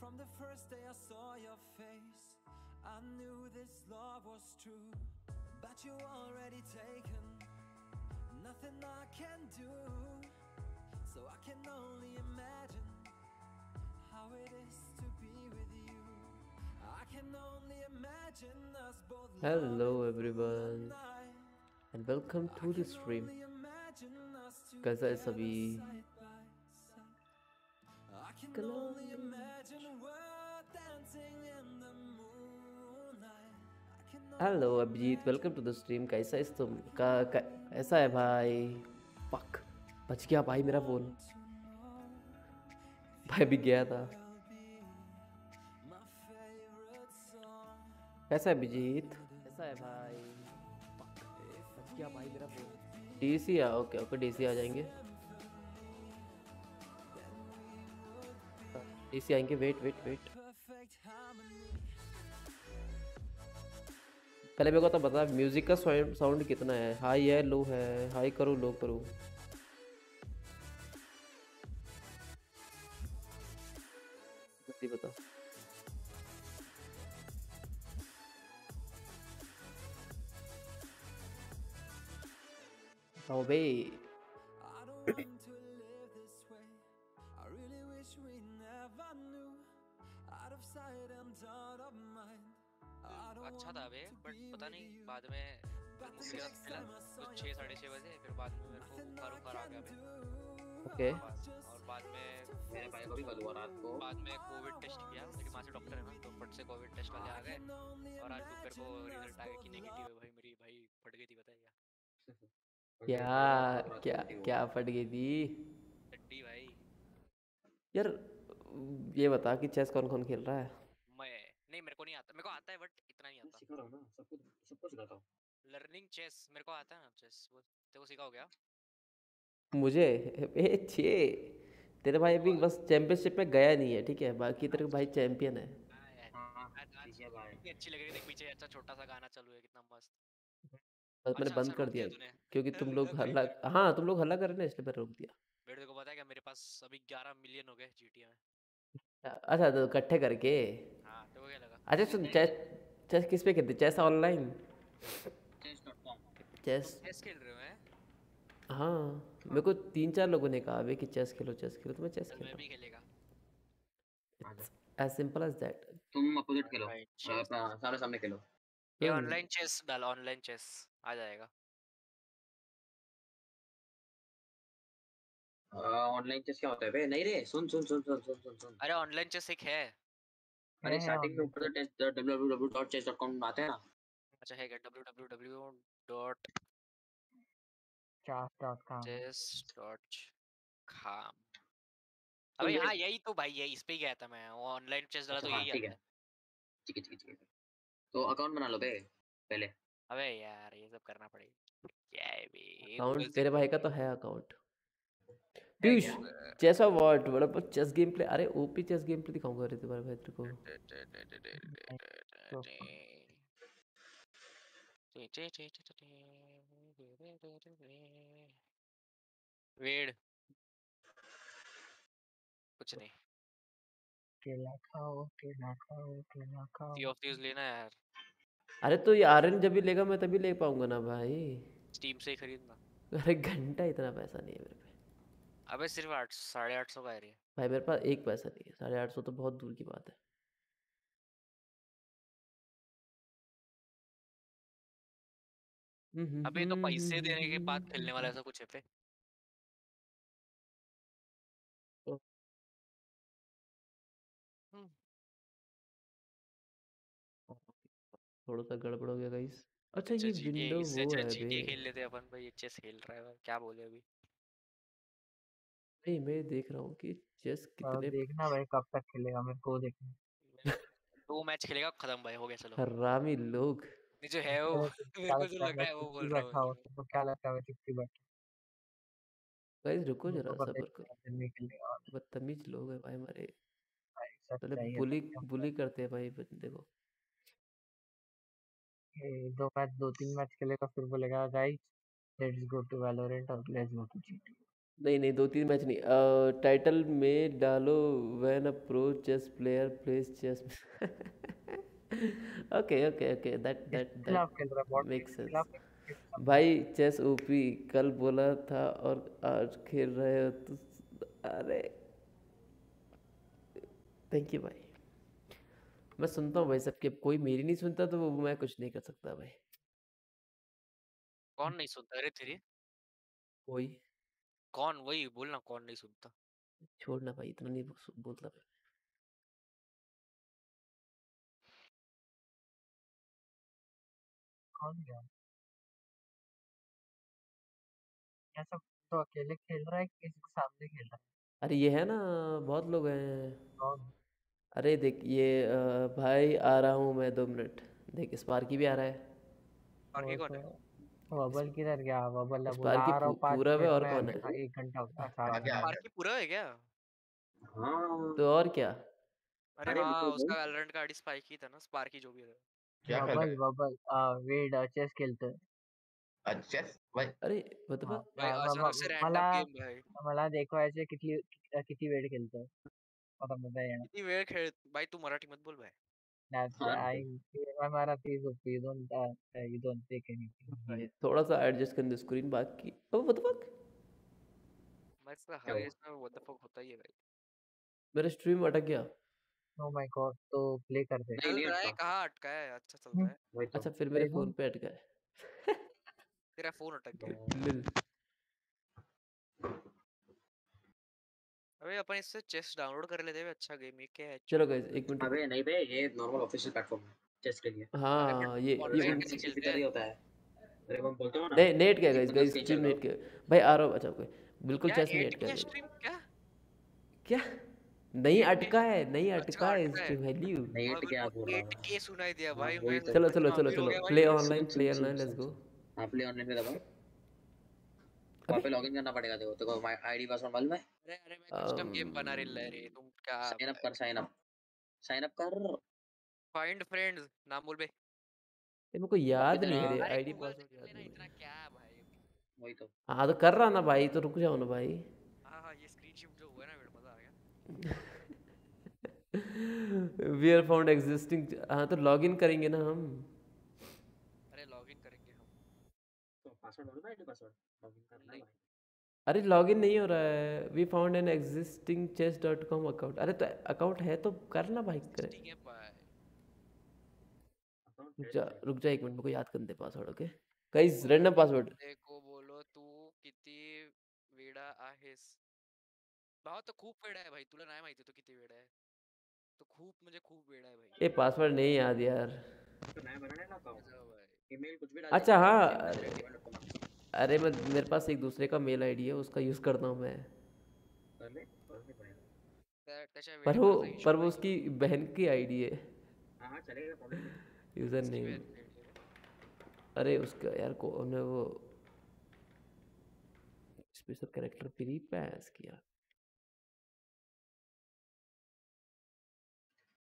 From the first day I saw your face, I knew this love was true. But you already taken, nothing I can do. So I can only imagine how it is to be with you. I can only imagine us both. Hello loving everyone tonight. and welcome to the stream. Only imagine us कैसा है together सभी hello Abhijeet welcome to the stream कैसा है तुम? का, का ऐसा है भाई? पक बच गया भाई मेरा फ़ोन भाई भी गया था। कैसा है अभिजीत कैसा है भाई? पक बच गया भाई मेरा फ़ोन डीसी आ ओके ओके डीसी आ जाएँगे। डीसी आएँगे वेट वेट वेट. पहले मेरे को तो बता म्यूज़िक का साउंड कितना है? हाई है लो है? हाई करूँ लो करूँ। बता हाँ भाई। अच्छा था बे बट पता नहीं बाद में मुझे मिला छः साढ़े छः बजे फिर बाद में मेरे को बुखार I बुखार आ गया. ओके और बाद में मेरे भाई को भी कल हुआ रात को। बाद में कोविड टेस्ट किया मेरी माँ से डॉक्टर है ना तो फट से कोविड टेस्ट वाले आ गए। और आज दोपहर को रिज़ल्ट आ गया कि नेगेटिव है भाई मेरी भाई फट गई थी बताइए क्या क्या क्या फट गई थी? चड्डी भाई। यार ये बता कि चेस कौन कौन खेल रहा है? मैं नहीं मेरे को नहीं आता मेरे को आता है बट सिखा रहा हूँ ना? सब कुछ सब कुछ सिखाता हूँ। लर्निंग चेस मेरे को आता है ना चेस वो तेरे को सिखा हो गया मुझे? ए छे! तेरे भाई अभी बस चैंपियनशिप में गया नहीं है ठीक है? बाकी तेरे भाई चैंपियन है। हाँ आज आज है अच्छी लग रही थी पीछे अच्छा छोटा सा गाना चालू है कितना मस्त। बस मैंने अच्छा बंद अच्छा कर रोक दिया क्योंकि तुम लोग हल्ला हाँ तुम लोग हल्ला कर रहे ना इसलिए मैंने रोक दिया। मेरे को पता है क्या मेरे पास अभी 11 मिलियन हो गए जीटीए में। अच्छा तो इकट्ठे करके? हाँ तो क्या लगा? अच्छा सुन चेस चेस किस पे खेलते चेस ऑनलाइन चेस चेस खेल रहे हो हैं? हाँ मेरे को तीन चार लोगों ने कहा अबे कि चेस खेलो चेस खेलो तो मैं चेस चल खेल मैं खेलेगा। हूँ एज सिंपल एज दैट तुम अपोजिट खेलो। अपना सामने सामने खेलो। ये। ऑनलाइन चेस डाल ऑनलाइन चेस आ जाएगा। ऑनलाइन चेस क्या होता है? बे नहीं रे सुन सुन सुन सुन सुन सुन अरे ऑनलाइन चेस एक है। अरे स्टार्टिंग में ऊपर टेस्ट www.chess.com आते हैं ना। अच्छा है क्या? www Chess.com. डॉट अबे हाँ यही तो भाई यही इस पे ही गया था मैं। वो ऑनलाइन चेस डाला तो हाँ, यही आता है। है। ठीक है ठीक है तो अकाउंट बना लो बे पहले। अबे यार ये सब करना पड़ेगा। क्या है बे अकाउंट तेरे भाई का तो है अकाउंट है पीयूष? चेस ऑफ़ व्हाट मतलब चेस गेम प्ले अरे ओपी चेस गेम प्ले दिखाऊँगा अरे तुम्हारे भाई तेरे को। वेड। कुछ नहीं। केला खाओ केला खाओ केला खाओ। सी ऑफ़ थीव्स लेना यार। अरे तो ये आर्यन जब भी लेगा मैं तभी ले पाऊँगा ना भाई। स्टीम से ही खरीदना। अरे घंटा इतना पैसा नहीं है मेरे अबे सिर्फ़ आठ साढ़े आठ सौ का है भाई मेरे पास एक पैसा नहीं है साढ़े आठ सौ तो बहुत दूर की बात है। अबे तो पैसे देने के बाद खेलने वाला ऐसा कुछ है पे हम्म, थोड़ा सा गड़बड़ हो गया गाइस अच्छा अच्छा ये विंडो वो अच्छा है बे खेल लेते अपन भाई ये चेस खेल रहा है क्या बोले अभी? नहीं मैं देख रहा हूँ कि चेस और कितने देखना भाई कब तक खेलेगा मेरे को देखना। दो मैच खेलेगा खत्म भाई हो गया चलो। हरामी लोग। ये जो है वो मेरे को जो लग रहा है वो बोल रहा बैठा हो हूँ तुमको क्या लगता है मैं चुप्पी बैठा गाइस रुको मेरे जरा पता सब्र है करो कि दिन खेलेगा और। बदतमीज लोग हैं भाई हमारे। भाई पहले बुली सबके बुली करते हैं भाई बंदे को ये दो मैच दो तीन मैच खेलेगा फिर बोलेगा guys let's go to Valorant और लेट्स गो टू जीटी नहीं नहीं दो तीन मैच नहीं टाइटल में डालो when a pro chess player plays chess okay okay okay that that bot makes sense? भाई चेस ओपी कल बोला था और आज खेल रहे हो तो अरे। थैंक यू भाई। मैं सुनता हूँ भाई सबके कोई मेरी नहीं सुनता तो वो मैं कुछ नहीं कर सकता भाई। कौन नहीं सुनता? अरे तेरी। कोई। कौन वही बोलना कौन नहीं सुनता। छोड़ना भाई इतना नहीं बो- बोलता मैं। कौन गया? क्या सब तो अकेले खेल रहा है कि किसी के सामने खेल रहा है? अरे ये है ना बहुत लोग हैं। कौन? अरे देख ये अ, भाई आ रहा हूँ मैं दो मिनट। देख स्पार्की भी आ रहा है। और ये कौन है? तो वबल किधर गया? वबल अब बुला रहा हूँ पूरा है और कौन है? हाँ, एक घंटा हो- आगे आगे पार्क की पूरा है क्या? हाँ तो और क्या? अरे हाँ उसका वो- वैलोरेंट का आईडी स्पाइकी था ना स्पार्की जो भी है। क्या कर वबल रहे वबल आ, वेड चेस खेलते हैं। चेस? भाई। अरे मतलब भाई मा- मा- अचानक से रैंडम मला गेम भाई। मला देखवायचे किती कि- किती वेळ खेळतो आता मज़ा येणार किती वेळ खेळ भाई तू मराठी मत बोल भाई। That's हाँ I I मराठी सोपी you don't uh, uh, you don't take anything भाई थोड़ा सा एडजस्ट करने स्क्रीन बाकी ओ व्हाट द फक मैं इसका क्या हर हुआ? इसमें व्हाट द फक होता ही है भाई। मेरा स्ट्रीम अटक गया। Oh my god तो प्ले कर दे। नहीं चल नहीं रहा है अटका कहाँ अटका है? अच्छा चल हम्म, रहा है। वही तो अच्छा फिर मेरे देखो। फ़ोन पे अटका है। तेरा फ़ोन अटक गया। तो लिल अबे अपन इससे चेस डाउनलोड कर लेते हैं अच्छा गेम ये क्या है चलो गाइस एक मिनट अबे नहीं बे ये नॉर्मल ऑफिशियल प्लेटफॉर्म है चेस के लिए। हाँ ये ये किसी खेलते हैं? होता है। अरे हम बोलते हो ना नहीं नेट क्या गाइस गाइस स्ट्रीम नेट क्या भाई आ रहा हूँ अच्छा कोई बिल्कुल चेस नेट क्या का स्ट्रीम क्या? क्या? नहीं अटका है नहीं अटका है अटका है। स्ट्रीम हेल्यू नहीं क्या बोल रहा 8K सुनाई दिया हाँ, भाई मैं तो। चलो चलो चलो चलो। Play online play online let's go हाँ प्ले ऑनलाइन पे दबाओ। वहाँ पे लॉगिन करना पड़ेगा देखो देखो आईडी पासवर्ड मालूम है? अरे अरे मैं कस्टम गेम बना रही ला रे तुम क्या साइन अप कर साइन अप साइन अप कर। फाइंड फ्रेंड्स नाम बोल बे। मेरे को याद नहीं है है? आईडी पासवर्ड याद नहीं इतना है क्या भाई? वही तो। हाँ तो कर रहा ना भाई तो रुक जाओ ना भाई। हाँ हाँ ये स्क्रीन शिफ्ट जो हुआ है ना मेरे मज़ा आ गया। वी आर फाउंड एग्जिस्टिंग हाँ तो लॉगिन करेंगे ना हम। अरे लॉगिन करेंगे हम। तो पासवर्ड है आईडी पासवर्ड लॉगिन करना है अरे लॉगिन नहीं हो रहा है। We found an existing chess dot com account अरे तो अकाउंट है तो करना भाई करे। है भाई रुक जा रुक जा एक मिनट मेरे को याद करने दे password okay guys random password देखो बोलो तू किती वेडा आहेस? भाव तो खूप वेडा आहे भाई तुला नाही माहिती तो किती वेडा आहे तो खूप म्हणजे खूप वेडा आहे भाई। ये पासवर्ड नहीं याद यार। तो नया बनाना है ना अकाउंट ईमेल कुछ भी डाल अच्छा, हाँ, अरे। मैं मेरे पास एक दूसरे का मेल आईडी है उसका यूज़ करता हूँ मैं। त्याच्या पर वो पर वो उसकी बहन की आईडी है। हाँ हाँ यूज़र नेम की है. अरे उसका यार कौन है वो? स्पेशल कैरेक्टर फ्री पैस किया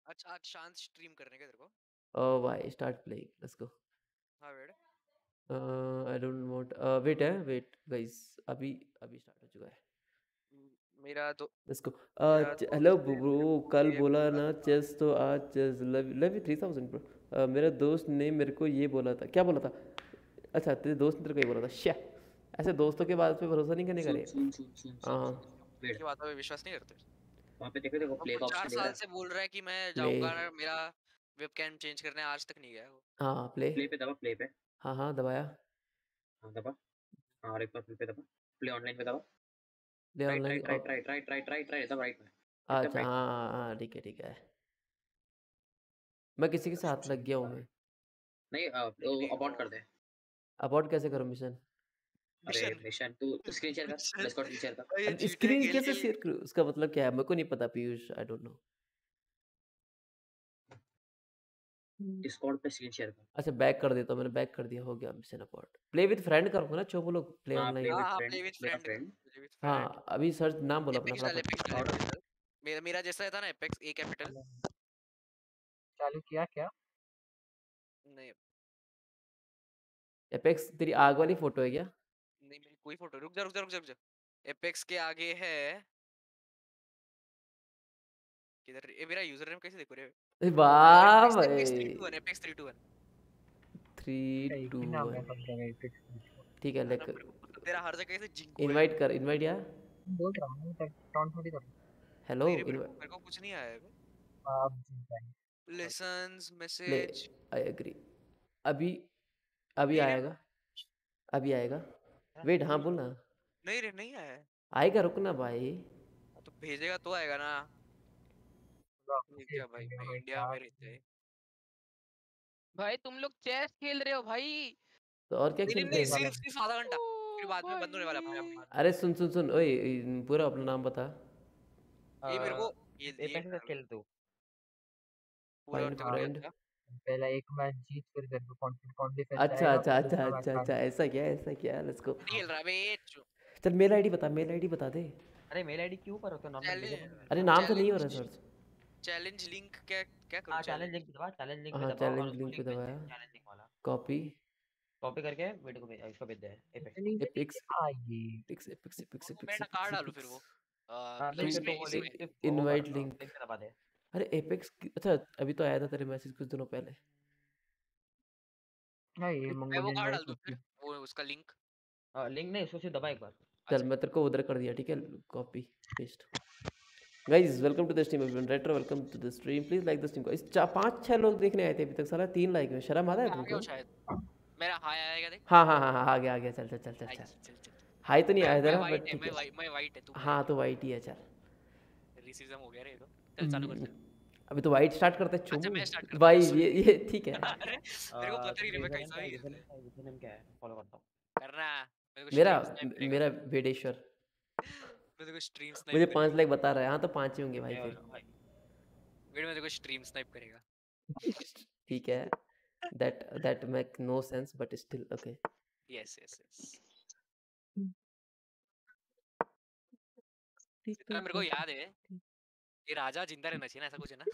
अच्छा आज शांत स्ट्रीम करने का तेरे को? ओ भाई स्टार्ट प्लेइंग लेट्स गो हाँ wait I don't want wait है वेट गाइस अभी अभी स्टार्ट हो चुका है। मेरा तो लेट्स गो मेरा हेलो ब्रो कल बोला ना चेस तो आज chess love love three thousand bro मेरा दोस्त ने मेरे को ये बोला था क्या बोला था? अच्छा तेरे दोस्त ने तेरे को ये बोला था श्या ऐसे दोस्तों के बात पे भरोसा नहीं करने का रे? सुन हाँ। की बातों पे विश्वास नहीं करते? वहाँ पे देखो देखो प्ले का चार ऑप्शन दिख साल से बोल रहा है कि मैं जाऊँगा मेरा वेबकैम चेंज करने आज तक नहीं गया वो। हाँ प्ले प्ले पे दबा प्ले पे। हाँ हाँ दबाया। हाँ दबा। हाँ और एक बार प्ले पे दबा। प्ले ऑनलाइन पे दबा। ले try online try try try try try try दबा राइट में अच्छा. हाँ हाँ हाँ ठीक है ठीक है। मैं किसी के साथ लग गया हूँ मैं। नहीं अबॉर्ट कर दे। अबॉर्ट कैसे करूँ मिशन अरे मिशन मिशन तू स्क्रीन शेयर कर। मिशन। डिस्कॉर्ड स्क्रीन शेयर कर। ये स्क्रीन कैसे शेयर करूँ? उसका मतलब क्या है? मेरे को नहीं पता Piyush I don't know Discord पे स्क्रीन शेयर कर अच्छा बैक कर देता हूँ मैंने बैक कर दिया हो गया mission abort play with friend करूँगा ना चो लोग? प्ले हाँ ऑनलाइन हाँ play with friend friend play with friend हाँ अभी सर्च नाम बोला अपना मेरा मेरा जैसा था ना एपेक्स ए कैपिटल चालू किया क्या? नहीं। एपेक्स तेरी आग वाली फ़ोटो है क्या? नहीं मेरी कोई फ़ोटो रुक जा रुक जा रुक जा रुक जा। एपेक्स के आगे है। किधर ये मेरा यूज़र नेम कैसे देखो रे? वाह एपेक्स भाई। 321 एपेक्स 321 थ्री टू ही नाम है। वन बंदे का Apex ठीक है लेक तेरा हर जगह से जिंको है। इनवाइट कर इनवाइट यार बोल रहा हूँ तक टॉन्ट थोड़ी कर। हेलो मेरे मेरे को कुछ नहीं आया है। हूँ। आप लिसंस मैसेज आई एग्री अभी अभी नहीं आएगा? अभी आएगा? वेट हाँ बोल ना नहीं रे नहीं आया है। आएगा रुकना भाई। तो भेजेगा तो आएगा ना। ये क्या भाई मैं इंडिया में रहते हैं। भाई तुम लोग चेस खेल रहे हो भाई? तो और क्या खेल रहे हैं? सिर्फ़ सिर्फ़ आधा घंटा फिर बाद में बंद होने वाला है अपने। आप भाई अरे सुन सुन सुन ओए पूरा अपना नाम बता। ये मेरे को ये एपेक्स का खेल तू? पूरा फ्रेंड पहला एक मैच जीत फिर तेरे को कॉन्फिडेंट कॉन्फिडेंस अच्छा अच्छा अच्छा अच्छा अच्छा ऐसा क्या ऐसा क्या? लेट्स गो खेल रहा है बे चल मेल आईडी बता मेल आईडी बता दे। अरे मेल आईडी क्यों पर हो? तो नॉर्मल अरे नाम तो नहीं हो रहा सर्च चैलेंज लिंक क्या क्या हाँ करूँ चैलेंज चैलेंज लिंक दबा चैलेंज लिंक पे हाँ दबाओ चैलेंज लिंक पे दबाया चैलेंज लिंक वाला कॉपी कॉपी करके वीडियो को भेज इसको भेज दे एपेक्स एपिक्स आइए एपिक्स एपिक्स एपिक्स मैं कार्ड डालूं फिर वो। हाँ इनवाइट लिंक दबा दे। अरे एपेक्स अच्छा अभी तो आया था तेरे मैसेज कुछ दिनों पहले। हाँ ये मैं वो कार्ड डाल दूँ वो उसका लिंक हाँ लिंक नहीं उसको सिर्फ़ दबा एक बार। चल अच्छा। मैं तेरे को उधर कर दिया ठीक है? Copy paste guys welcome to the stream everyone welcome to the stream please like the stream इस पाँच छह लोग देखने आए थे अभी तक साला तीन लाइक में शर्म है आ गया तुमको मेरा हाय आएगा देख। हाँ हाँ हाँ हाँ आ गया आ गया चल चल चल। चल चल हाई तो नहीं आया वाइट बट ठीक मैं है। वाइट मैं वाइट है तू। हाँ तो वाइट ही है चल। रेसिज्म हो गया रे तो। चल चालू कर चल अभी तो वाइट स्टार्ट करते हैं अच्छा मैं स्टार्ट भाई ये ये ठीक है। अरे मेरे को पता ही नहीं मैं कैसा ही यूज़र नेम क्या है? फॉलो करता हूँ। करना। मेरा मेरा वेडेश्वर मैं देखो स्ट्रीम स्नाइप मुझे स्नाइप पाँच लाइक बता रहा है हाँ तो पाँच ही होंगे भाई फिर। वीडियो में देखो स्ट्रीम स्नाइप करेगा। ठीक है। That that make no sense but still okay yes yes yes इतना मेरे को याद है ये राजा ज़िंदा रहना चाहिए ना ऐसा कुछ है ना?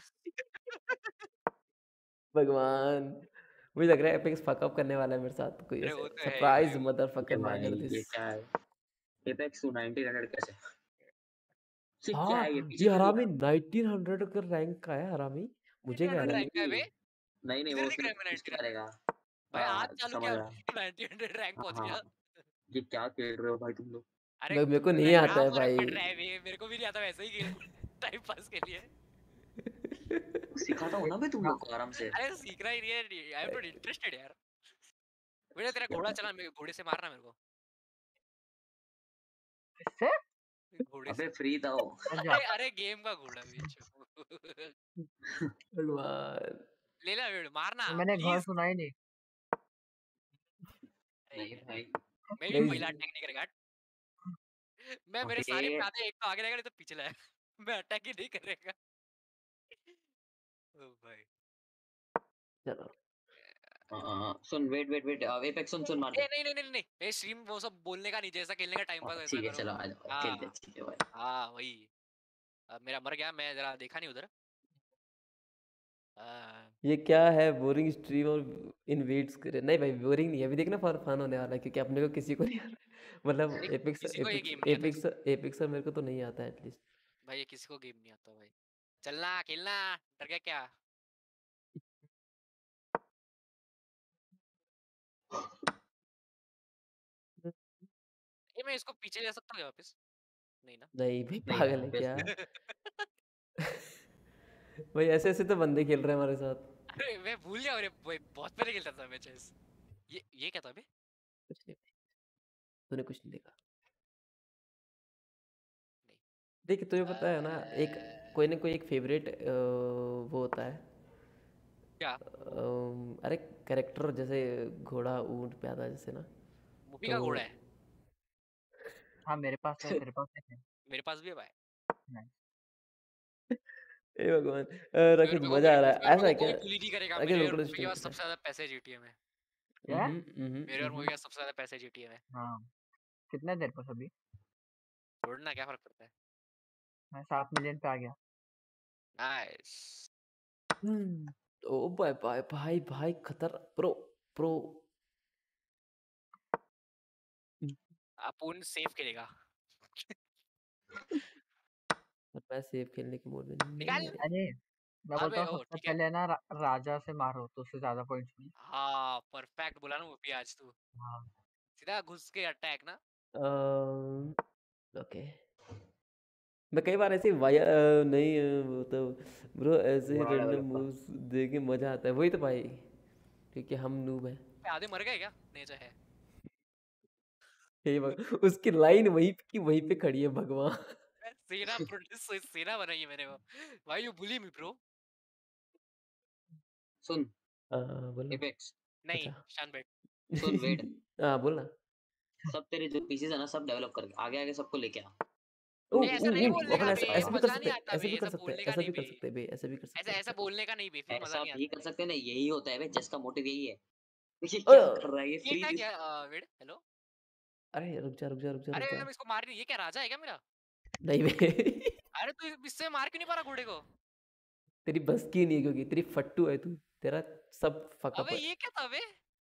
भगवान मुझे लग रहा है एपिक्स फक अप करने वाला है मेरे साथ कोई वो तो सरप्राइज़ मदरफकर मैनर ये दिस है? एपेक्स 1900 कैसे? ये क्या हाँ है ये ये पीछे हरामी 1900 का रैंक का है हरामी मुझे क्या 1900 रहा रैंक है बे नहीं नहीं वो दिख सिर्फ़ मैं कुछ 1900 करेगा भाई हाँ, आज चालू समझ किया रहा 1900 रैंक पहुँच हाँ, गया ये क्या खेल रहे हो भाई तुम लोग? अरे मेरे को नहीं आता है भाई। रहा मेरे को भी नहीं आता वैसे ही खेल। टाइम पास के लिए। सिखाता हूँ ना मैं तुम लोग को आराम से। अरे सीखना ही नहीं है आई एम नॉट इंटरेस्टेड यार। बेटा तेरा घोड़ा चला मेरे घोड़े से मारना मेरे को। किससे? घोड़े अबे फ्री था वो अच्छा अरे अरे गेम का घोड़ा बीच भगवान। ले ले वीडियो मारना मैंने घर सुना ही नहीं। नहीं भाई मैं भी। पहला अटैक नहीं करेगा मैं मेरे सारे अबे। एक तो आगे रहेगा नहीं तो पीछे लाया मैं अटैक ही नहीं करेगा। ओ भाई। चलो। सुन वेट वेट वेट एपेक्स सुन सुन मार नहीं नहीं नहीं नहीं मैं स्ट्रीम वो सब बोलने का नहीं जैसा खेलने का टाइम पास हाँ, वैसा ठीक है चलो आ जाओ हाँ। खेलते हैं, ठीक है भाई हाँ वही। अब मेरा मर गया मैं जरा देखा नहीं उधर। हाँ, ये क्या है बोरिंग स्ट्रीम और इनवेट्स करे? नहीं भाई बोरिंग नहीं है। अभी देखना फन फन होने वाला है क्योंकि अपने को किसी को नहीं मतलब एपिक्स एपिक्स एपिक्स मेरे को तो नहीं आता एटलीस्ट भाई ये किसी को गेम नहीं आता भाई। चलना खेलना डर गया क्या? ये मैं इसको पीछे ले सकता हूँ क्या वापस? नहीं ना? नहीं भाई नहीं, पागल है क्या? भाई ऐसे ऐसे तो बंदे खेल रहे हैं हमारे साथ। अरे मैं भूल गया अरे भाई बहुत पहले खेलता था मैं चेस। ये ये क्या था बे कुछ नहीं तूने कुछ नहीं देखा। नहीं। देख तुझे पता है ना एक कोई ना कोई एक फेवरेट वो होता है। क्या? अरे कैरेक्टर जैसे घोड़ा ऊँट प्यादा जैसे ना। मूवी का तो- घोड़ा है? हाँ मेरे पास है तेरे पास है। मेरे पास भी है भाई। ए भगवान। मेरे को मज़ा आ रहा है। ऐसा क्या? कोई करेगा मेरे और मूवी के पास सबसे ज़्यादा पैसे जीटीए में। क्या? हम्म, हम्म, मेरे और हम्म, मूवी का सबसे ज़्यादा पैसे जीटीए में। हाँ। कितना देर पास अभी छोड़ना क्या फ़र्क पड़ता है? मैं सात मिलियन पे आ गया। नाइस हम्म। ओ भाई भाई भाई भाई खतर प्रो प्रो। अपुन सेफ़ खेलेगा। और मैं सेफ़ खेलने के मूड में नहीं निकाल। है अरे मैं बोलता हूँ सबसे पहले ना रा, राजा से मारो तो उससे ज़्यादा पॉइंट्स मिले हाँ परफेक्ट बोला ना वो भी आज तू। हाँ। सीधा घुस के अटैक ना। अम्म, ओके मैं कई बार ऐसे वाया नहीं वो तो ब्रो ऐसे रैंडम मूव्स देख के मज़ा आता है। वही तो भाई क्योंकि हम नूब हैं। आधे मर गए क्या? नहीं जो है। हे भग- उसकी लाइन वहीं की वहीं पे खड़ी है भगवान। सेना प्रोड्यूस सेना बनाई है मैंने वो भाई यू बुली मी ब्रो सुन। बोलो। एपेक्स नहीं अच्छा। शान भाई सुन वेट हाँ बोलना। सब तेरे जो पीसेस है ना सब डेवलप करके आगे आगे सबको लेके आ। ओ नहीं, ऐसा ओ, नहीं ओ, बोलने अपन का ऐसे बे, ऐसे भी कर मज़ा नहीं हैं आता ऐसे बे, भी कर ऐसा सकते बोलने का ऐसा नहीं भी। कर सकते बे ऐसे भी कर सकते ऐसा ऐसा बोलने का नहीं बे फिर मज़ा ऐसा नहीं भी आता। कर सकते ना यही होता है बे जिसका मोटिव यही है। ये अ, क्या कर रहा है ये ये फ्री क्या क्या वेट हेलो? अरे रुक जा रुक जा रुक जा अरे रुक मैं जा। इसको मार नहीं ये क्या राजा है क्या मेरा? नहीं बे। अरे तू इससे मार क्यों नहीं पा रहा घोड़े को? तेरी बस की नहीं है क्योंकि तेरी फट्टू है तू तेरा सब फकअप अबे है। ये क्या था बे?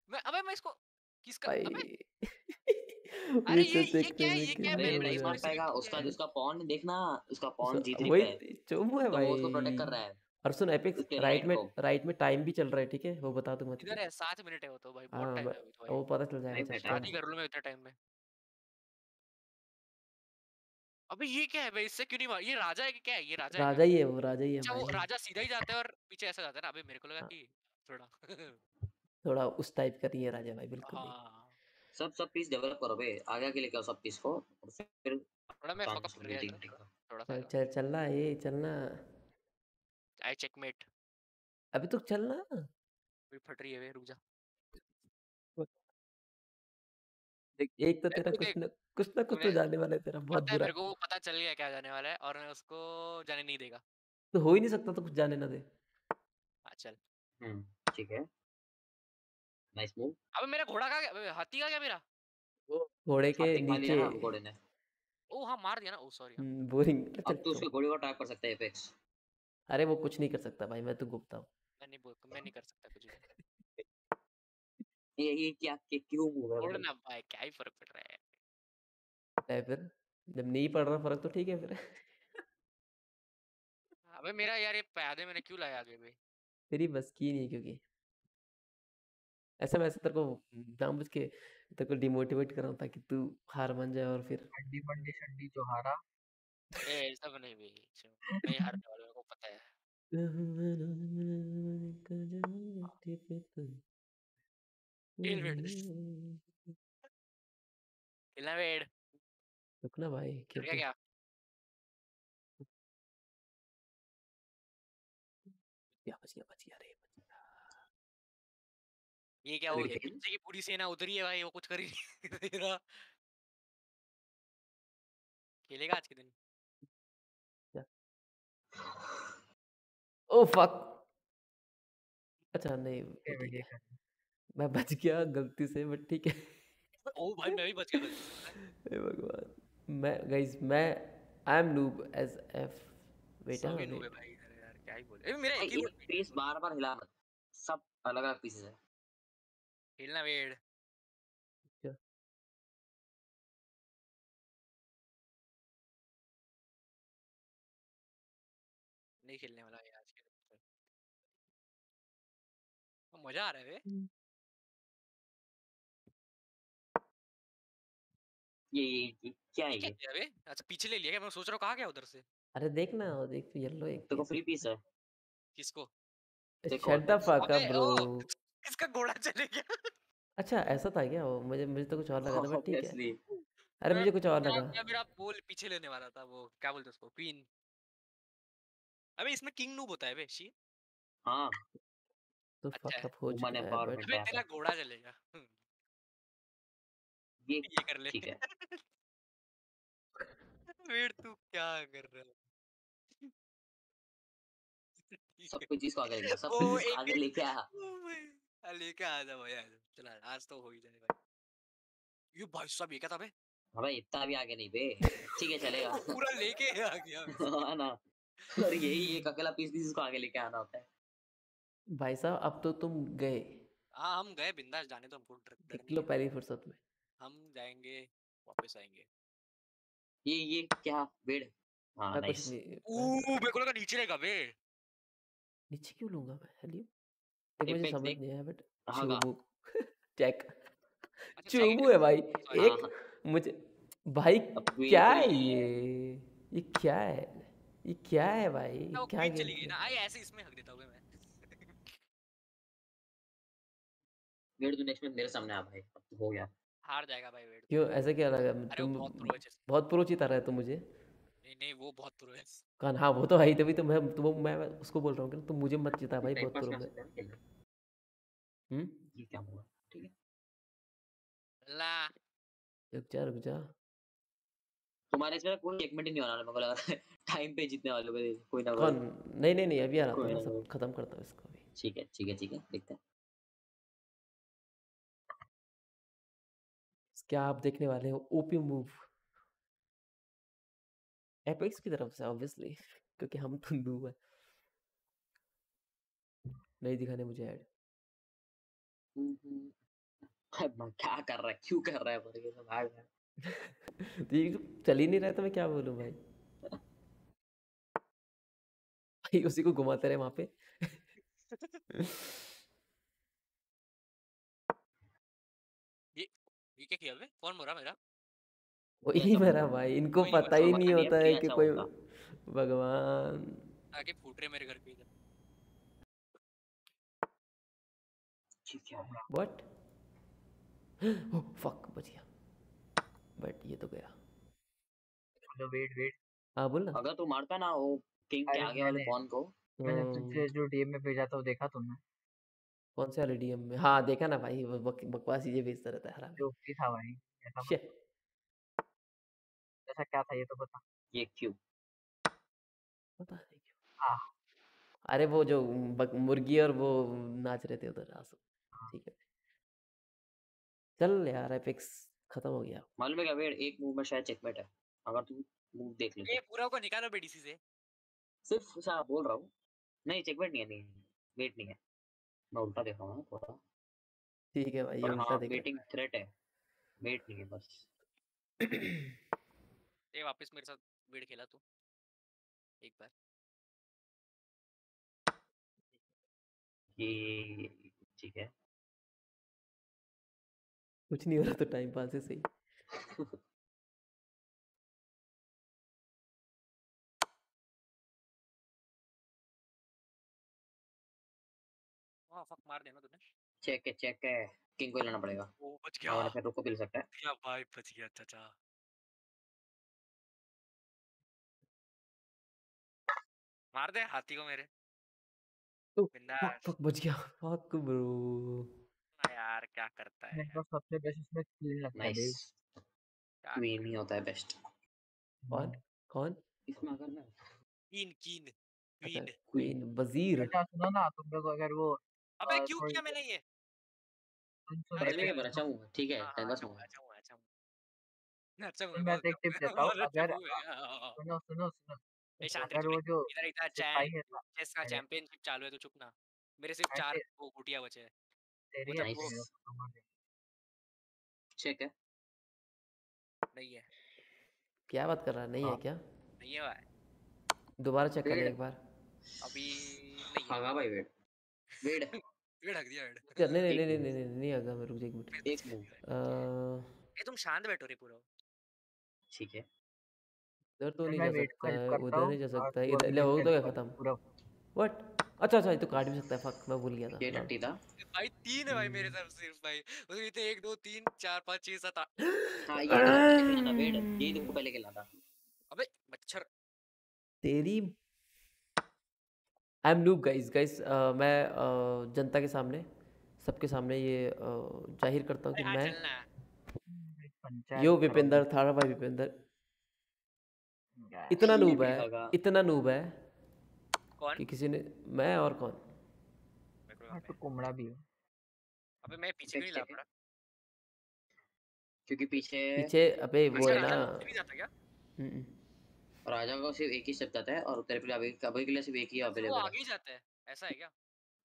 मैं अबे मैं इसको किसका भाई। अबे अरे ये ये क्या है ये क्या अरे मैं ये नहीं मार पाएगा उसका है। उसका पॉन देखना उसका पॉन जी थ्री वही पे है चोमू है तो वो उसको प्रोटेक्ट कर रहा है। और सुन एपिक्स राइट में राइट में टाइम भी चल रहा है ठीक है? वो बता दूँगा इधर है सात मिनट है वो तो भाई बहुत हाँ टाइम है अभी तो भाई। वो पता चल जाएगा है ही है कर लूँ मैं उतने टाइम में। अबे ये क्या है भाई? इससे क्यों नहीं मार? ये राजा है कि क्या है? ये राजा है राजा ही है वो राजा ही है अच्छा वो राजा सीधा ही जाता है और पीछे ऐसा जाता है ना? अबे मेरे को लगा हाँ, कि थोड़ा थोड़ा उस टाइप का नहीं है राजा भाई बिल्कुल नहीं। हाँ। सब सब पीस डेवलप करो बे आगे आगे लेके आओ सब पीस को और फिर थोड़ा मैं फकअप कर मीटिंग का थोड़ा सा चल चल चलना ये चलना। I checkmate. अभी तो चलना। भी फट रही है वे रुक जा। देख एक तो तेरा कुछ ना कुछ ना कुछ तो जाने वाला है तेरा बहुत बुरा। मेरे को पता चल गया क्या जाने वाला है और मैं उसको जाने नहीं देगा। तो हो ही नहीं सकता तो कुछ जाने ना दे। हाँ चल। हम्म ठीक है। Nice move. अबे मेरा घोड़ा गया? अबे हाथी कहाँ गया मेरा? वो घोड़े के नीचे घोड़े ने। ओ हाँ मार दिया ना। ओ सॉरी बोरिंग। अब तू उसके घोड़े को ट्रैप कर सकता है एपेक्स अरे वो कुछ नहीं कर सकता भाई मैं तो गुप्ता हूँ। मैं नहीं बोल मैं नहीं कर सकता कुछ ये ये क्या के क्यों मूव है भाई? भाई क्या ही फ़र्क पड़ रहा है। है फिर जब नहीं पड़ रहा फ़र्क तो ठीक है फिर। अबे मेरा यार ये प्यादे मैंने क्यों लाया आगे भाई? तेरी बस की नहीं क्योंकि। ऐसा मैं ऐसा तेरे को जानबूझ के तेरे को डिमोटिवेट कर रहा हूँ ताकि तू हार मान जाए और फिर हड्डी बंडी शंडी जो हारा। ए सब नहीं भाई चलो, नहीं हारने वाला मेरे को पता है। रुकना भाई कर गया खेलते क्या? क्या बच गया बच गया रे बच गया ये क्या हो गया? की पूरी सेना उधर ही है भाई वो कुछ कर ही नहीं रहा खेलेगा आज के दिन? Oh fuck. अच्छा नहीं है। मैं बच गया गलती से बट ठीक है। ओ भाई मैं भी बच गया हे भगवान। मैं गाइस मैं I am noob as F wait हाँ नूब है भाई। अरे यार क्या ही बोले? ए, मेरा एक ही ये गोल पीस बार बार हिला मत। सब अलग अलग पीसेस है। खेलना वेट क्या नहीं खेलने वाला है आज के दिन तो तो मज़ा आ रहा है बे ये ये ये क्या है ये क्या ये? किया बे अच्छा पीछे ले लिया क्या? मैं सोच रहा हूँ कहाँ गया उधर से? अरे देखना वो देख येलो एक देखो पीस फ्री पीस है। किसको? देखो shut the fuck up bro ओ इसका घोड़ा चले गया। अच्छा ऐसा था क्या? वो मुझे मुझे तो कुछ और लगा था बट ठीक है। अरे मुझे कुछ और लगा। मैं मेरा बोल पीछे लेने वाला था वो क्या बोलते उसको? क्वीन अबे इसमें किंग नूब होता है बे शी हाँ। तो अच्छा फक है। अप हो चुका है बट अबे तेरा घोड़ा चलेगा। हम्म, ये ये कर ले। ठीक है। वेट तू क्या कर रहा है? सब कुछ चीज़ को आगे लेके सब कुछ आगे लेके आ, लेके आ जा भाई आ जा चला आज तो हो ही जाए भाई ये भाई साहब ये क्या था बे? अबे इतना भी आगे नहीं बे। ठीक है चलेगा। पूरा लेके आ गया। हाँ ना। और यही एक अकेला पीस भी जिसको आगे लेके आना होता है। भाई साहब अब तो तुम गए। हाँ हम गए बिंदास जाने तो हमको देख लो पहली फुर्सत में। हम जाएँगे वापस आएँगे। ये ये क्या? वेड हाँ नाइस नहीं ऊ मेरे को लगा नीचे रहेगा बे। नीचे क्यों लूँगा मैं? हेलियो एक मुझे समझ नहीं आया बट हाँ चेक अच्छा है भाई हाँ एक हाँ मुझे भाई क्या है ये? ये क्या है? ये क्या है भाई? वो क्या चली गई ना आई ऐसे इसमें हक देता हूँ मैं। वेड तू नेक्स्ट में मेरे सामने आ भाई अब तो हो गया। हार जाएगा भाई वेट क्यों? ऐसा क्या लगा? तुम बहुत प्रो है बहुत प्रो चिता रहा है तुम मुझे। नहीं नहीं वो बहुत प्रो है। कान हाँ वो तो है ही तभी तो मैं तुम मैं उसको बोल रहा हूँ कि तुम मुझे मत चिता भाई बहुत प्रो हैं हम्म ये क्या हुआ? ठीक है। ला। रुक जा रुक जा। तुम्हारे इसमें कोई एक मिनट नहीं होने वाला मेरे को लग रहा है। टाइम पे जितने वाले को कोई ना कौन? कोई। नहीं नहीं नहीं अभी आ रहा था सब खत्म करता हूँ इसको अभी। ठीक है ठीक है ठीक है देखते हैं। क्या आप देखने वाले हो? OP move. एपेक्स की तरफ़ से ऑब्वियसली क्योंकि हम तो नूब है नहीं दिखाने मुझे ऐड। क्या कर रहा है क्यों कर रहा है के तो भाग रहा है तो ये तो चल ही नहीं रहा तो मैं क्या बोलूँ भाई भाई उसी को घुमाते रहे वहाँ पे ये ये क्या किया बे कौन मोरा मेरा वही मेरा भाई इनको कोई पता ही नहीं होता है कि कोई भगवान। आगे फूट रहे मेरे घर पे इधर। है? व्हाट फक बच गया। बट ये तो गया। चलो वेट वेट हाँ बोल ना। अगर तू मारता ना वो किंग के आगे वाले पॉन को। मैंने हम्म, तुझे जो डीएम में भेजा था वो देखा तुमने? कौन से वाले डीएम में? हाँ देखा ना भाई वो बकवास चीज़ें भेजता रहता है हरामी। जो फ्री था भाई ऐसा क्या था ये तो बता। ये क्यों पता नहीं क्यों। हाँ। अरे वो जो मुर्गी और वो नाच रहे थे उधर आसो। ठीक है। चल यार एपिक्स खत्म हो गया। मालूम है क्या वेट एक मूव में शायद चेकमेट है। अगर तू मूव देख ले ये पूरा को निकालो बे डीसी से। सिर्फ़ ऐसा बोल रहा हूँ। नहीं चेकमेट नहीं है नहीं वेट नहीं है। मैं उल्टा देख रहा हूँ थोड़ा। ठीक है भाई ये उल्टा हाँ देख वेटिंग थ्रेट है। वेट नहीं है बस। ये वापस मेरे साथ वेड खेला तू. एक बार. ये ठीक है. कुछ नहीं हो रहा तो टाइम पास है सही. वाह फक मार देना तूने? चेक है चेक है. किंग को लेना पड़ेगा. ओ बच गया. वरना फिर रुको भी ले सकता है. या भाई बच गया चाचा. मार दे हाथी को मेरे। फक बिंदास। बच गया। फक ब्रो हाँ यार क्या करता है? को सबसे बेस्ट इसमें क्लीन लगता है क्या क्वीन ही होता है बेस्ट कौन कौन? इसमें अगर मैं कीन कीन क्वीन क्वीन वज़ीर। बेटा सुनो ना तुम लोग अगर वो अबे क्यों किया मैंने ये? बदले देव के बच्चा हूँ ठीक है? हाँ टाइम हाँ पास अच्छा हूँ हूँ अच्छा हूँ। अच्छा हूँ अच्छा हूँ मैं एक टिप अच्छा देता हूँ अच्छा अगर हूँ हाँ, हाँ, हाँ। सुनो सुनो सुनो। ए शांत रह वो जो इधर इधर सिपाही चेस का चैंपियनशिप चालू है तो चुप ना मेरे सिर्फ़ चार वो गुटिया बचे हैं तेरी है चेक नहीं है। क्या बात कर रहा है नहीं है हाँ क्या? नहीं है भाई। दोबारा चेक कर ले एक बार। अभी नहीं हाँ। भाई वेट वेट ये ढक दिया क्या नहीं नहीं नहीं नहीं नहीं नहीं आगा मैं रुक जा एक मिनट। एक अ, ए तुम शांत बैठो रे पूरा। ठीक है। इधर तो नहीं मैं जा वेट को सकता हेल्प है करता उधर हूँ नहीं जा सकता है तू इधर ले हो हेल्प तो गया खत्म। पूरा। व्हाट अच्छा अच्छा ये तो काट भी सकता है फक मैं भूल गया था। ये टट्टी था। भाई तीन है भाई मेरे हम्म। तरफ़ सिर्फ़ भाई। उसमें थे एक दो तीन चार पाँच छह सात आठ। हाँ ये तो पहले खेलना था वेट यही तुमको पहले खेलना था। अबे मच्छर। तेरी I am noob guys guys मैं जनता के सामने सबके सामने ये ज़ाहिर करता हूँ कि अरे हाँ मैं चलना। है पंचायत यो करोगे विपेंद्र थारा भाई विपेंद्र। इतना नूब है इतना नूब है कौन कि किसी ने मैं और कौन मैं तो कुमड़ा भी हूँ अबे मैं पीछे क्यों नहीं ला पड़ा क्योंकि पीछे पीछे अबे वो अच्छा है ना हम्म, राजा को सिर्फ़ एक ही स्टेप जाता है और तेरे पे अभी अभी के लिए सिर्फ़ एक ही अवेलेबल है आगे जाता है ऐसा है क्या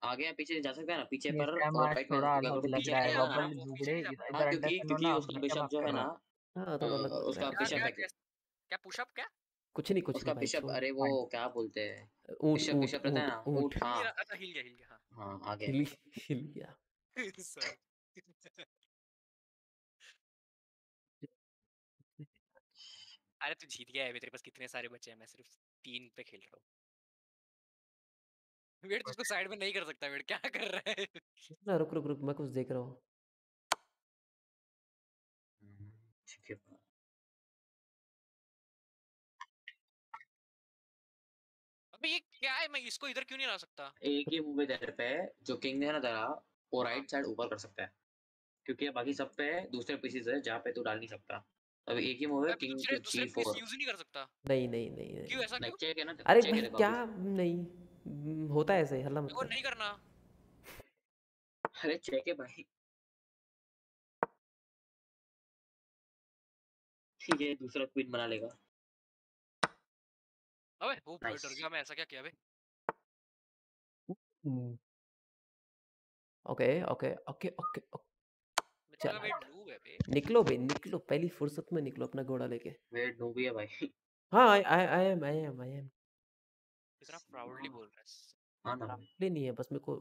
आगे या पीछे जा सकता है ना पीछे पर और में थोड़ा अलग लग रहा है पीछे बुगड़े इधर हाँ अंडर क्योंकि क्योंकि उसका बिशप जो है ना हूँ हाँ तो अ, उसका है बिशप है क्या पुशअप क्या कुछ नहीं कुछ उसका नहीं छोड़। अरे वो क्या बोलते हैं? ऊँट ऊँट रहता है ना ऊँट हाँ। गया- अच्छा हिल गया हिल गया हाँ। हाँ आगे। हिल हिल गया। अरे तू जीत गया है तेरे पास कितने सारे बच्चे हैं? मैं सिर्फ़ तीन पे खेल रहा हूँ। वेट तू उसको साइड में नहीं कर सकता वेट क्या कर रहा है? ना रुक रुक रुक मैं कुछ देख रहा हूँ। क्या है? मैं इसको इधर क्यों नहीं ला सकता? एक ही मूव है पे जो किंग है ना तेरा वो राइट साइड ऊपर कर सकता है। क्योंकि बाकी सब पे दूसरे पीसेस है जहाँ पे तू डाल नहीं सकता। अब एक ही मूव है किंग दूसरे टू दूसरे पीस यूज़ नहीं कर सकता। नहीं नहीं नहीं नहीं। क्यों ऐसा क्यों? चेक है ना अरे भाई क्या? नहीं। हम्म, होता है ऐसे हल्ला मत नहीं करना। अरे चेक है भाई। ठीक है दूसरा क्वीन बना लेगा। अबे वो Nice. डर गया मैं ऐसा क्या किया बे हम्म। ओके ओके ओके ओके चल। वेट लूप है बे निकलो बे निकलो पहली फुर्सत में निकलो अपना घोड़ा लेके। नो भी है भाई। हाँ I I I am I am I am कितना प्राउडली बोल रहा है हाँ ना। प्राउडली नहीं है बस मेरे को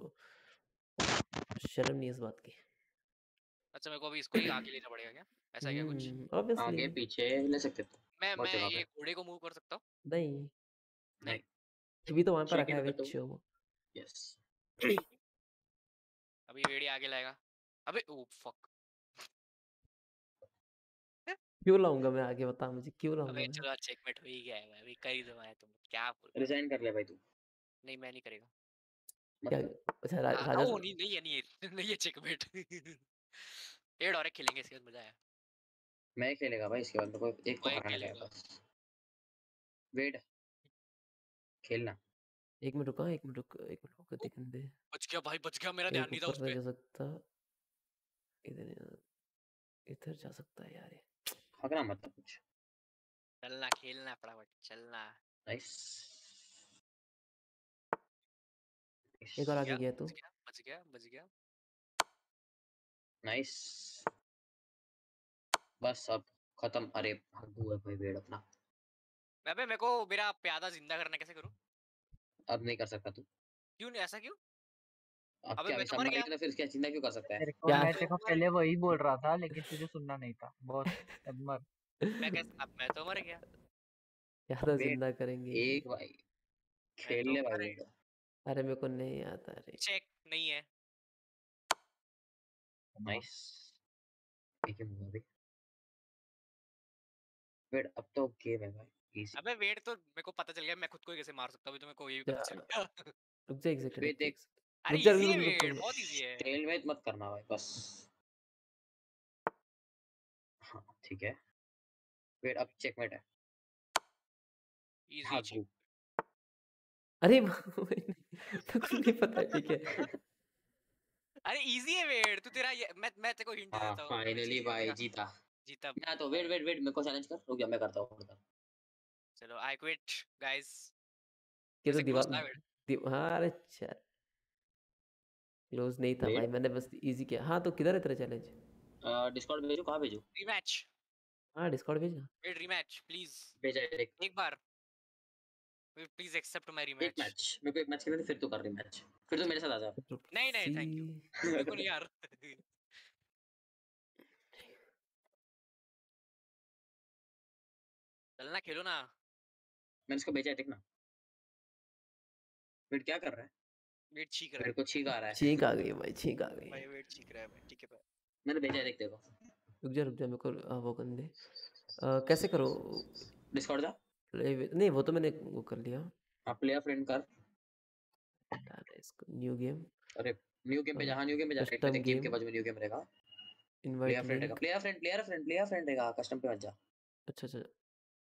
शर्म नहीं इस बात की। अच्छा मेरे को अभी इसको ही आगे लेना पड़ेगा क्या? ऐसा क्या कुछ? हम्म, आगे पीछे ले सकते मैं मैं ये घोड़े को मूव कर सकता हूँ? नहीं। नहीं। अभी तो वहाँ पर रखा है विच वो। यस अभी वेड़ी आगे लाएगा। अबे ओ फक क्यों लाऊँगा मैं आगे बता मुझे क्यों लाऊँगा अबे चलो चेकमेट हो ही गया है अभी कर ही दो मैं तुम क्या बोल रहे हो? रिजाइन कर ले भाई तू। नहीं मैं नहीं करेगा। क्या मतलब अच्छा हाँ, राजा ओ नहीं नहीं नहीं नहीं है चेकमेट एड और खेलेंगे इसके बाद मज़ा आया। मैं खेलेगा भाई इसके बाद मेरे को एक को हराना है बस। वेट खेलना। एक मिनट रुका एक मिनट रुक एक मिनट रुक देखने दे बच गया भाई बच गया मेरा ध्यान नहीं था उस पे। जा सकता। इधर इधर जा सकता है यार ये। हगना मत कुछ। चलना खेलना फटाफट चलना। नाइस। एक और आगे गया, तू। बच गया बच गया नाइस। बस अब खत्म। अरे भागू है भाई वेट अपना। अबे मेरे को मेरा प्यादा ज़िंदा करना कैसे करूँ? अब नहीं कर सकता तू। क्यों नहीं? ऐसा क्यों? अब अबे क्या मैं तो मर मर गया। तो फिर क्या चिंता क्यों कर सकता है? क्या? मैं को पहले वही बोल रहा था लेकिन तुझे सुनना नहीं था। बहुत अदमर मैं कैसे अब मैं तो मर गया। याद Wait, ज़िंदा करेंगे। एक भाई तो ले भाई अरे- मेरे को नहीं आता रे चेक नहीं है। नाइस। ठीक है अभी वेट अब तो गेम है भाई। इजी। अबे वेट तो मेरे को पता चल गया मैं खुद को ही कैसे मार सकता हूँ अभी तो मेरे को ये भी पता चल क्या? गया। रुक जा एक सेकंड Wait, देख। अरे रुक जा, इजी है वेट बहुत इजी है। स्टेलमेट मत करना भाई बस। हाँ ठीक है। वेट अब चेकमेट है। इजी अरे मेरे को नहीं पता ठीक है। अरे इजी है वेट तू तेरा मैं मैं तेरे को हिंट हाँ देता हूँ फाइनली भाई जीता। जीता। ना तो वेट वेट वेट मेरे को चैलेंज कर रुक जा मैं करता हूँ। चलो आई क्विट गाइस ये तो दीवार दीव- हाँ अरे अच्छा क्लोज नहीं था भाई मैंने बस इजी किया। हाँ तो किधर है तेरा चैलेंज डिस्कॉर्ड भेजो कहाँ भेजो? रीमैच हाँ डिस्कॉर्ड भेजना वेट रीमैच प्लीज़ भेजा है, एक। बार। प्लीज़ एक्सेप्ट माय एक मैच मेरे को एक मैच खेलना था, फिर तू कर रही मैच फिर तू मेरे साथ आ जा। नहीं नहीं थैंक यू मेरे को यार। चलना खेलो ना। मैंने इसको भेजा है देख ना। वेट क्या कर रहा है? वेट छीक रहा है। को छींक आ रहा है। छींक आ गई भाई छींक आ गई भाई वेट छीक रहा है भाई ठीक है भाई। मैंने भेजा है देख देखो रुक जा रुक जा मेरे को वो करने दे। कैसे करो? डिस्कॉर्ड जा। नहीं वो तो मैंने वो कर लिया। आप प्लेयर फ्रेंड कर। डाला इसको न्यू गेम अरे न्यू गेम पे जा हाँ न्यू गेम पे जा राइट पे गेम के. बाजू में न्यू गेम रहेगा। Invite player friend player friend player friend player friend रहेगा कस्टम पे मत जा। अच्छा अच्छा।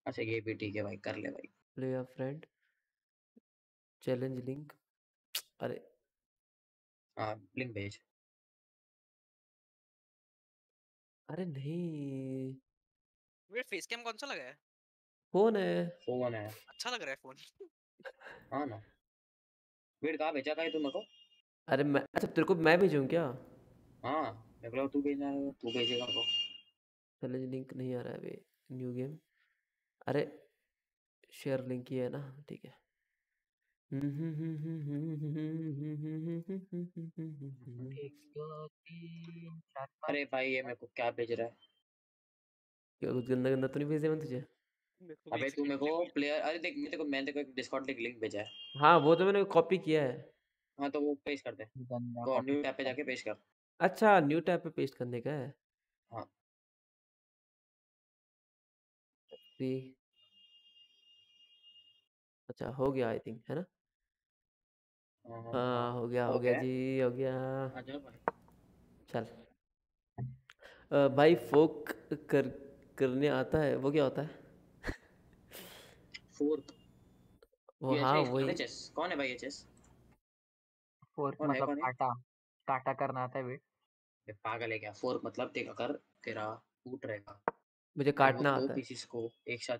अच्छा ये भी ठीक है भाई कर ले भाई। Play a friend challenge link. अरे! हाँ लिंक भेज। अरे नहीं। वेट फेस कैम कौन सा लगा है? कौन है। फ़ोन है। अच्छा लग रहा है फ़ोन। हाँ ना। वेट कहाँ भेजा था ये तू? मेरे को अरे मैं अच्छा तेरे को मैं भेजूँ क्या? हाँ मेरे को तू भेजना है तू भेजेगा को। चैलेंज लिंक नहीं आ रहा है अभी न्यू गेम। अरे शेयर लिंक ही है ना ठीक है। एक दो तीन चार पाँच अरे भाई ये मेरे को क्या भेज रहा है? क्या कुछ गंदा गंदा तो नहीं भेज दिया मैं तुझे अबे तू मेरे को प्लेयर अरे देख मेरे को मैंने तेरे को एक डिस्कॉर्ड लिंक लिंक भेजा है। हाँ वो तो मैंने कॉपी किया है। हाँ तो वो पेस्ट कर दे। तो न्यू टैब पे जाके पेस्ट कर। अच्छा न्यू टैब पे पेस्ट करने का है। हाँ। अच्छा हो गया आई थिंक है ना? हाँ, हाँ, हाँ हो गया हो हो गया? जी हो गया। आ जाओ भाई। चल। अ, भाई फोक कर करने आता है वो क्या होता है? फोर्क। वो ये हाँ कौन है वही। चेस? कौन है भाई ये चेस? फोर्क कौन है, मतलब कौन है? काटा काटा करना आता है वेट ये पागल है क्या? फोर्क मतलब देख अगर तेरा टूट रहेगा। मुझे वो काटना दो आता है। पीसेस को एक साथ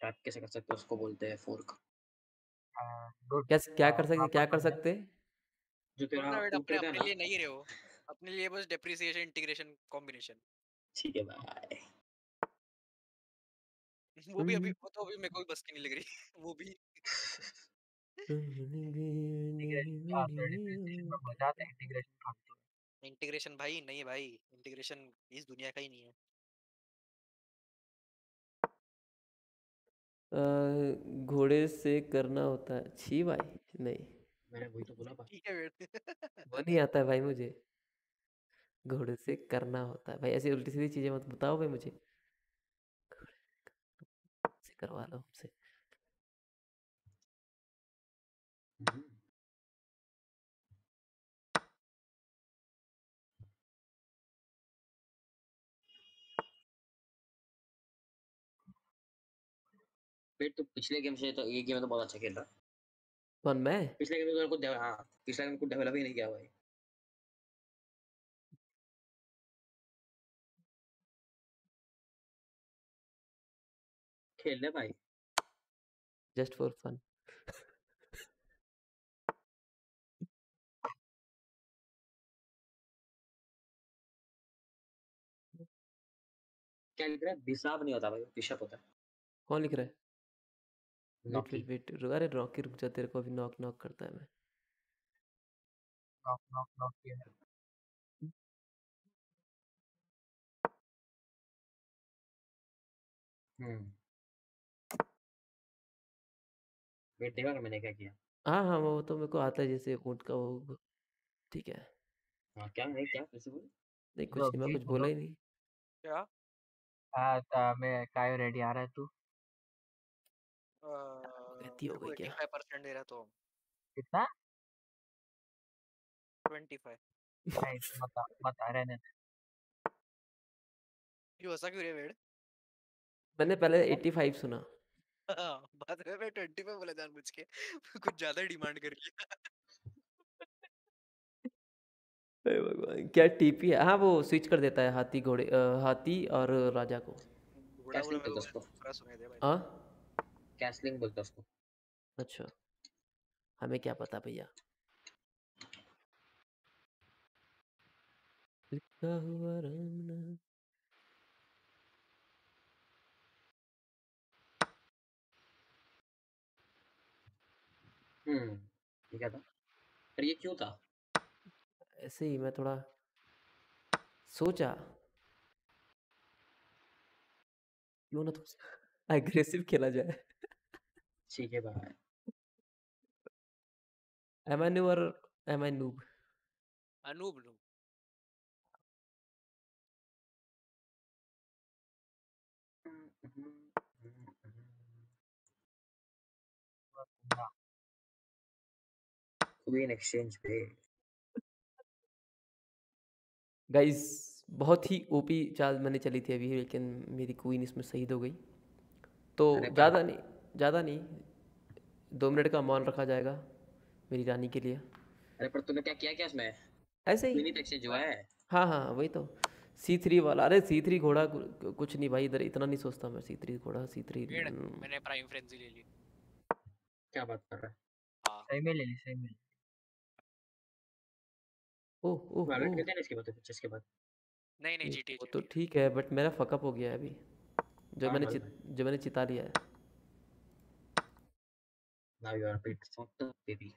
टैप कैसे कर सकते हो उसको बोलते हैं फोर्क। गुड कैसे क्या कर हाँ, सकते हाँ, क्या कर सकते जो तेरा अपने अपने लिए नहीं रहे हो। अपने लिए बस डेप्रिसिएशन इंटीग्रेशन कॉम्बिनेशन ठीक है भाई वो भी अभी। वो तो अभी मेरे को भी बस की नहीं लग रही। वो भी। इंटीग्रेशन हाँ तो हो। है इंटीग्रेशन भाई नहीं है भाई। इंटीग्रेशन इस दुनिया का ही नहीं है। घोड़े से करना होता है। छी भाई नहीं। मैंने वही तो बोला भाई ठीक है बेटे वो नहीं आता है भाई मुझे। घोड़े से करना होता है। भाई ऐसी उल्टी सीधी चीज़ें मत बताओ भाई मुझे। घोड़े से करवा लो हमसे। फिर तू पिछले गेम से तो ये गेम तो बहुत अच्छा खेल रहा। कौन मैं? पिछले गेम में तो तेरे को डेव- हाँ पिछले गेम को डेवलप ही नहीं किया भाई। खेल ले भाई। जस्ट फॉर फन क्या लिख रहा है? बिसाब नहीं होता भाई बिशप होता है। कौन लिख रहा है? नॉकी वेट वेट अरे रॉकी रुक जा तेरे को अभी नॉक नॉक करता है मैं। नॉक नॉक नॉक किया है। हम्म। वेट देखा कि मैंने क्या किया? हाँ हाँ वो तो मेरे को आता है जैसे ऊँट का वो ठीक है। हाँ क्या है क्या? कैसे बोल? नहीं कुछ नहीं मैं कुछ बोला? ही नहीं। क्या? हाँ तो मैं काय रेडी आ रहा है तू? गलती हो गई क्या 85% दे रहा तो कितना 25 नहीं तू मत मत आ रहने क्यों हंसा क्यों रे वेड मैंने पहले 85 सुना बाद में मैं 25 बोला जानबूझ के कुछ ज़्यादा डिमांड कर लिया भगवान क्या टीपी है हाँ वो स्विच कर देता है हाथी घोड़े हाथी और राजा को घोड़ा कैसलिंग बोलते हाँ उसको। अच्छा। हमें क्या पता भैया? लिखा हुआ राम हम्म ये क्या था? पर ये क्यों था? ऐसे ही मैं थोड़ा सोचा। क्यों ना थोड़ा एग्रेसिव खेला जाए। ठीक है। भाई एम आई न्यू और एम आई नूब अनूप नु क्वीन एक्सचेंज पे। गाइस बहुत ही ओपी चाल मैंने चली थी अभी लेकिन मेरी क्वीन इसमें शहीद हो गई। तो अरे ज़्यादा नहीं ज़्यादा नहीं दो मिनट का मौन रखा जाएगा मेरी रानी के लिए। अरे पर तूने क्या किया क्या इसमें? ऐसे ही। क्वीन एक्सचेंज हुआ है। हाँ हाँ वही तो। सी थ्री वाला। अरे सी थ्री घोड़ा कुछ नहीं भाई इधर इतना नहीं सोचता मैं। सी थ्री घोड़ा सी थ्री मैंने प्राइम फ्रेंजी ले ली। क्या बात कर रहा है? हाँ। सही में ले ली सही में। ओह ओह वैलेट हैं इसके बाद तो इसके बाद? नहीं नहीं जीटी वो तो ठीक है बट मेरा फकअप हो गया है अभी। जो हाँ, मैंने। जो मैंने चिता लिया है। Now you are a bit fucked up, baby.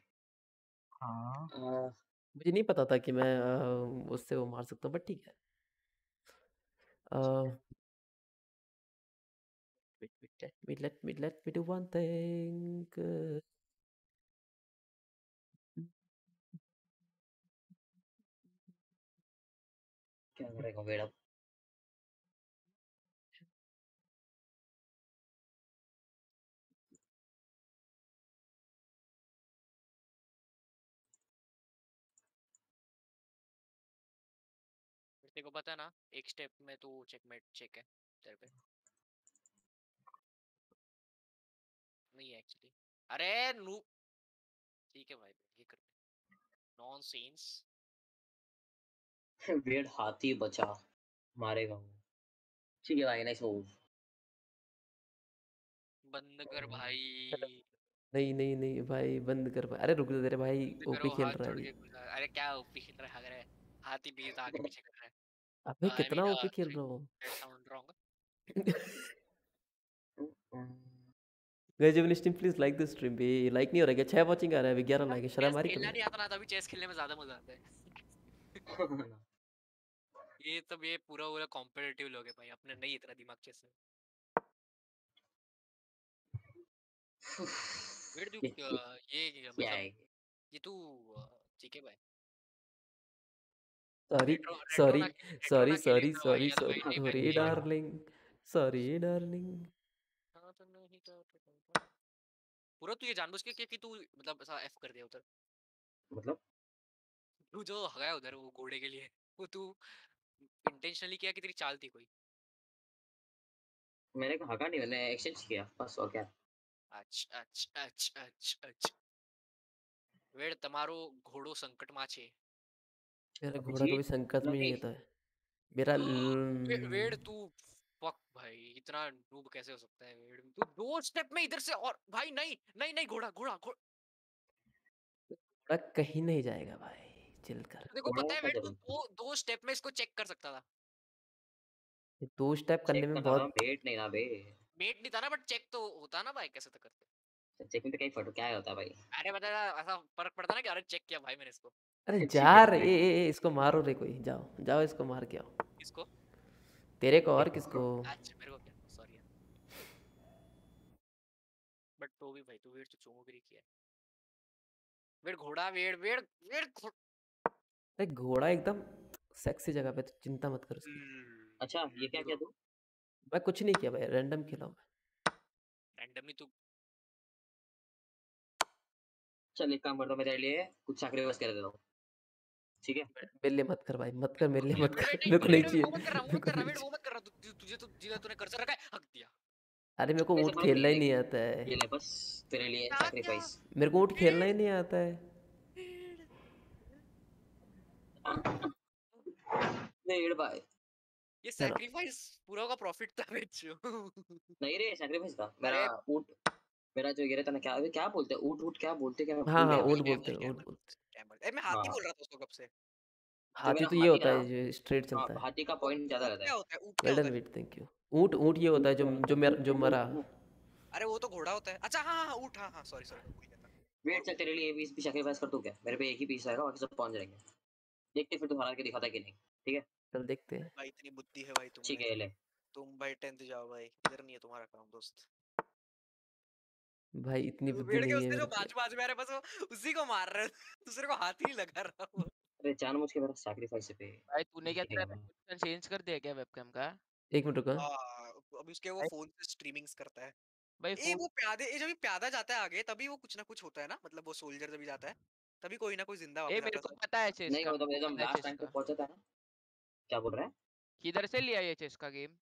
हाँ Uh, मुझे नहीं पता था कि मैं अ, उससे वो मार सकता हूँ बट ठीक है अ, wait, wait, let me let me let me do one thing uh, क्या करेगा तेरे को पता है ना एक स्टेप में तू चेकमेट चेक है तेरे पे। नहीं है एक्चुअली अरे नू ठीक है भाई ये कर नॉनसेंस वेड़ हाथी बचा मारेगा वो। ठीक है भाई नाइस मूव बंद कर भाई। नहीं नहीं नहीं भाई बंद कर भाई। अरे रुक जा तेरे भाई ओपी खेल रहा है अरे क्या ओपी खेल रहा है अगर हाथी भी तो आगे पीछे है अबे कितना ओपी खेल रहा हूँ that sound guys every stream please like this stream भी लाइक नहीं हो रहा क्या छह वाचिंग आ रहा है 11 लाइक है शर्म चेस आ रही खेलना तुम्हें नहीं आता ना तभी चेस खेलने में ज़्यादा मज़ा आता है ये तब ये पूरा पूरा कॉम्पिटिटिव लोग है भाई अपने नहीं इतना दिमाग चेस में वेट तू ये- ये क्या मतलब है ये तू ठीक है भाई सॉरी रेट्रो रेट्रो सॉरी ना रेट्रो सॉरी ना सॉरी खेलेगा भाई सॉरी या तो भाई सॉरी नहीं सॉरी बैठेगा डार्लिंग सॉरी डार्लिंग हाँ तो नहीं तो तो- तो- तो- पूरा तू ये जानबूझ के कि, कि तू मतलब ऐसा एफ कर दिया उधर मतलब तू जो हगाया उधर वो घोड़े के लिए वो तू इंटेंशनली किया कि तेरी चाल थी कोई मैंने कहा हका नहीं मैंने एक्सचेंज किया बस और क्या અચ્છ અચ્છ અચ્છ અચ્છ અચ્છ વેડ તમારો ઘોડો સંકટમાં છે मेरा घोड़ा कभी संकट में नहीं। नहीं रहता है। मेरा वे- वेड तू फक भाई इतना नूब कैसे हो सकता है वेड तू दो स्टेप में इधर से और भाई नहीं नहीं नहीं घोड़ा घोड़ा घोड़ा कहीं नहीं जाएगा भाई चिल कर। देखो पता है वेड तू दो दो स्टेप में इसको चेक कर सकता था। दो स्टेप करने में बहुत वेट नहीं ना बे। मेट नहीं था ना बट चेक तो होता ना भाई कैसे तो करते। चेक में तो कई फ़ोटो क्या होता है भाई? अरे पता है ऐसा फ़र्क पड़ता ना कि अरे चेक किया भाई मैंने इसको। अरे जा रे ए, ए, ए, इसको मारो रे कोई जाओ जाओ इसको मार के आओ। इसको तेरे को और किसको? अच्छा मेरे को क्या? सॉरी बट तो भी भाई तू वेट तो किया वेट घोड़ा वेट वेट वेट अरे घोड़ा एकदम सेक्सी जगह पे तो चिंता मत कर उसकी। अच्छा ये क्या किया तू? मैं कुछ नहीं किया भाई रैंडम खेला हूँ रैंडमली तू। चल एक काम करता हूँ मैं तेरे लिए कुछ सैक्रिफाइस कर देता हूँ। ठीक है? मेरे लिए मत कर भाई मत कर मेरे लिए मत कर मेरे को नहीं चाहिए वो मत कर रहा वो मेरे मत को कर रहा नहीं वेट चाहिए। कर रहा तु- तुझे तो जिला तूने कर्सर रखा है हक दिया। अरे मेरे को वैसे ऊँट खेलना ही नहीं नहीं आता है। ये ले बस तेरे लिए? सैक्रिफाइस मेरे को ऊँट खेलना ही नहीं आता है। वेट भाई। ये सैक्रिफाइस पूरा का प्रॉफिट था बेचो नहीं रे सैक्रिफाइस था मेरा ऊँट मेरा जो ये रहता ना क्या क्या बोलते हैं? ऊँट ऊँट क्या बोलते हैं क्या मैं हाँ भूल हाँ गया ऊँट बोलते हैं ऊँट बोलते हैं। ए मैं हाथी हाँ। बोल रहा था उसको कब से? हाथी मेरा तो ये हाथी होता ना, है जो स्ट्रेट हाँ, चलता है। हाथी का पॉइंट ज़्यादा रहता क्या है। होता है? ऊँट क्या वेल होता डन है? Wait thank you. ऊँट ऊँट ये होता है जो जो मेरा जो मरा। अरे वो तो घोड़ा होता है। अच्छा हाँ हाँ ऊँट हाँ हाँ सॉरी सॉरी वेट चल तेरे लिए ये पीस भी सैक्रिफाइस कर दूँ क्या? मेरे पे एक ही पीस आएगा बाकी सब पहुँच जाएँगे। देखते फिर तू हरा के दिखाता है कि नहीं ठीक है? चल देखते हैं। भाई इतनी बुद्धि है भाई ठीक है ये ले। तुम भाई टेंथ जाओ भाई इधर नहीं है तुम्हारा काम दोस्त। भाई इतनी बुद्धि नहीं है जो बाजू बाजू में आ रहे बस वो उसी को मार रहे हैं। दूसरे को हाथ ही लगा रहा वो। अरे जानबूझ के मेरा सैक्रिफाइस पे भाई तूने क्या तेरा। वेबकैम चेंज कर दिया क्या वेबकैम का? एक मिनट रुका। हाँ, अभी उसके वो फ़ोन से स्ट्रीमिंग्स करता है। भाई ए वो प्यादे ए जब ये प्यादा जाता है आगे तभी वो कुछ ना कुछ होता है ना? मतलब वो सोल्जर जब भी जाता है तभी कोई ना कोई ज़िंदा ए मेरे को पता है चेस नहीं का मेरे को एकदम लास्ट टाइम पे पहुँचा था ना क्या बोल रहा है? किधर से लिया ये चेस का गेम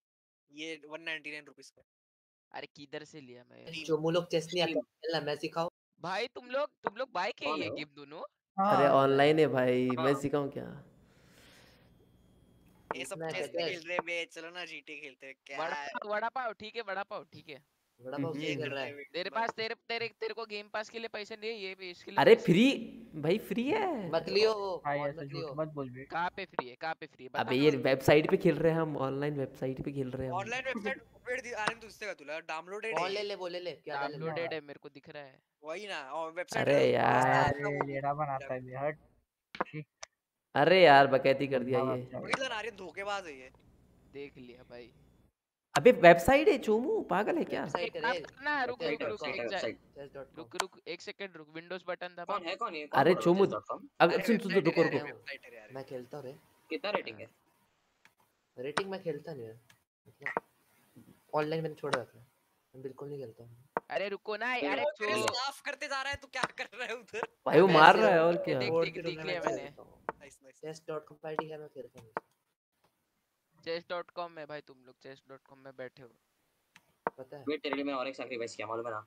ये 199 रुपीस का। अरे किधर से लिया मैं? जो लोग चेस नहीं आता खेलना मैं सिखाऊं? भाई तुम लोग तुम लोग बाइक है ये है? गेम दोनों? अरे हाँ ऑनलाइन है भाई मैं हाँ। सिखाऊं क्या? ये सब चेस खेल रहे हैं बे चलो ना जीटी खेलते हैं क्या वड़ा पाव ठीक है वड़ा पाव ठीक है। हम्म। खेल रहा है। तेरे पास तेरे तेरे तेरे को गेम पास के लिए पैसे नहीं है इसके लिए अरे फ्री भाई फ्री है। मत लियो भाई और ऐसा मत लियो। मत बोल बे कहाँ पे फ्री है कहाँ पे फ्री है? अबे ये वेबसाइट पे खेल रहे हैं हम ऑनलाइन वेबसाइट पे खेल रहे हैं ऑनलाइन वेबसाइट दी आने तुझसे का तुला डाउनलोडेड है। ले ले वो ले ले क्या डाउनलोडेड है? मेरे को दिख रहा है। वही ना और वेबसाइट अरे यार। लेड़ा बनाता है हट। अरे यार बकैती कर दिया ये। धोखेबाज है ये। देख लिया भाई। अबे वेबसाइट है चोमू पागल है क्या? वेबसाइट काम रुक रुक रुक रुक रुक एक सेकंड रुक विंडोज़ बटन दबा। कौन है कौन है? अरे चोमू अगर सुन सुन रुको रुको। है मैं खेलता हूँ रे। कितना रेटिंग है? रेटिंग मैं खेलता नहीं मतलब ऑनलाइन मैंने छोड़ रखा है। मैं बिल्कुल नहीं खेलता हूँ। अरे रुको ना अरे वो तेरे करते जा रहा है तू क्या कर रहा है उधर? भाई वो मार रहा है और क्या? देख- लिया मैंने। हूँ। नाइस नाइस chess.com पर है मैं खेलता हूँ। chess.com में भाई तुम लोग chess.com में बैठे हो पता है वेट तेरे लिए मैं और एक सैक्रिफाइस किया मालूम है ना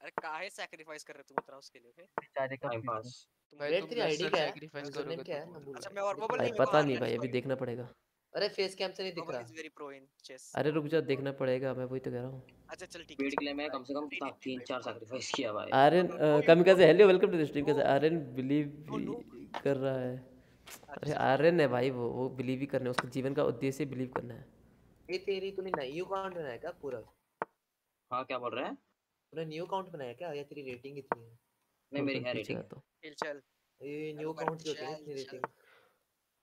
अरे काहे सैक्रिफाइस कर रहे तुम इतना उसके लिए बेचारे का टाइम पास तुम वेट तेरी आईडी क्या है नेम करोगे क्या है मैं अच्छा मैं और भाई नहीं पता नहीं भाई अभी देखना पड़ेगा अरे फेस कैम से नहीं दिख रहा वेरी प्रो इन चेस अरे रुक जा देखना पड़ेगा मैं वही तो कह रहा हूँ अच्छा चल ठीक है वेट के लिए मैं कम से कम नहीं, नहीं, तीन नहीं, चार नहीं, सैक्रिफाइस किया भाई आर्यन कमी कैसे hello welcome to the stream कैसे आर्यन बिलीव कर रहा है अरे आर्यन है भाई वो वो बिलीव ही करना है उसका जीवन का उद्देश्य बिलीव करना है। ये तेरी तूने न्यू अकाउंट बनाया क्या पूरा? हाँ क्या बोल रहे हैं? तूने न्यू अकाउंट बनाया क्या? या तेरी रेटिंग इतनी है? नहीं मेरी है रेटिंग हूँ। चल चल। ये न्यू अकाउंट की होती है इतनी रेटिंग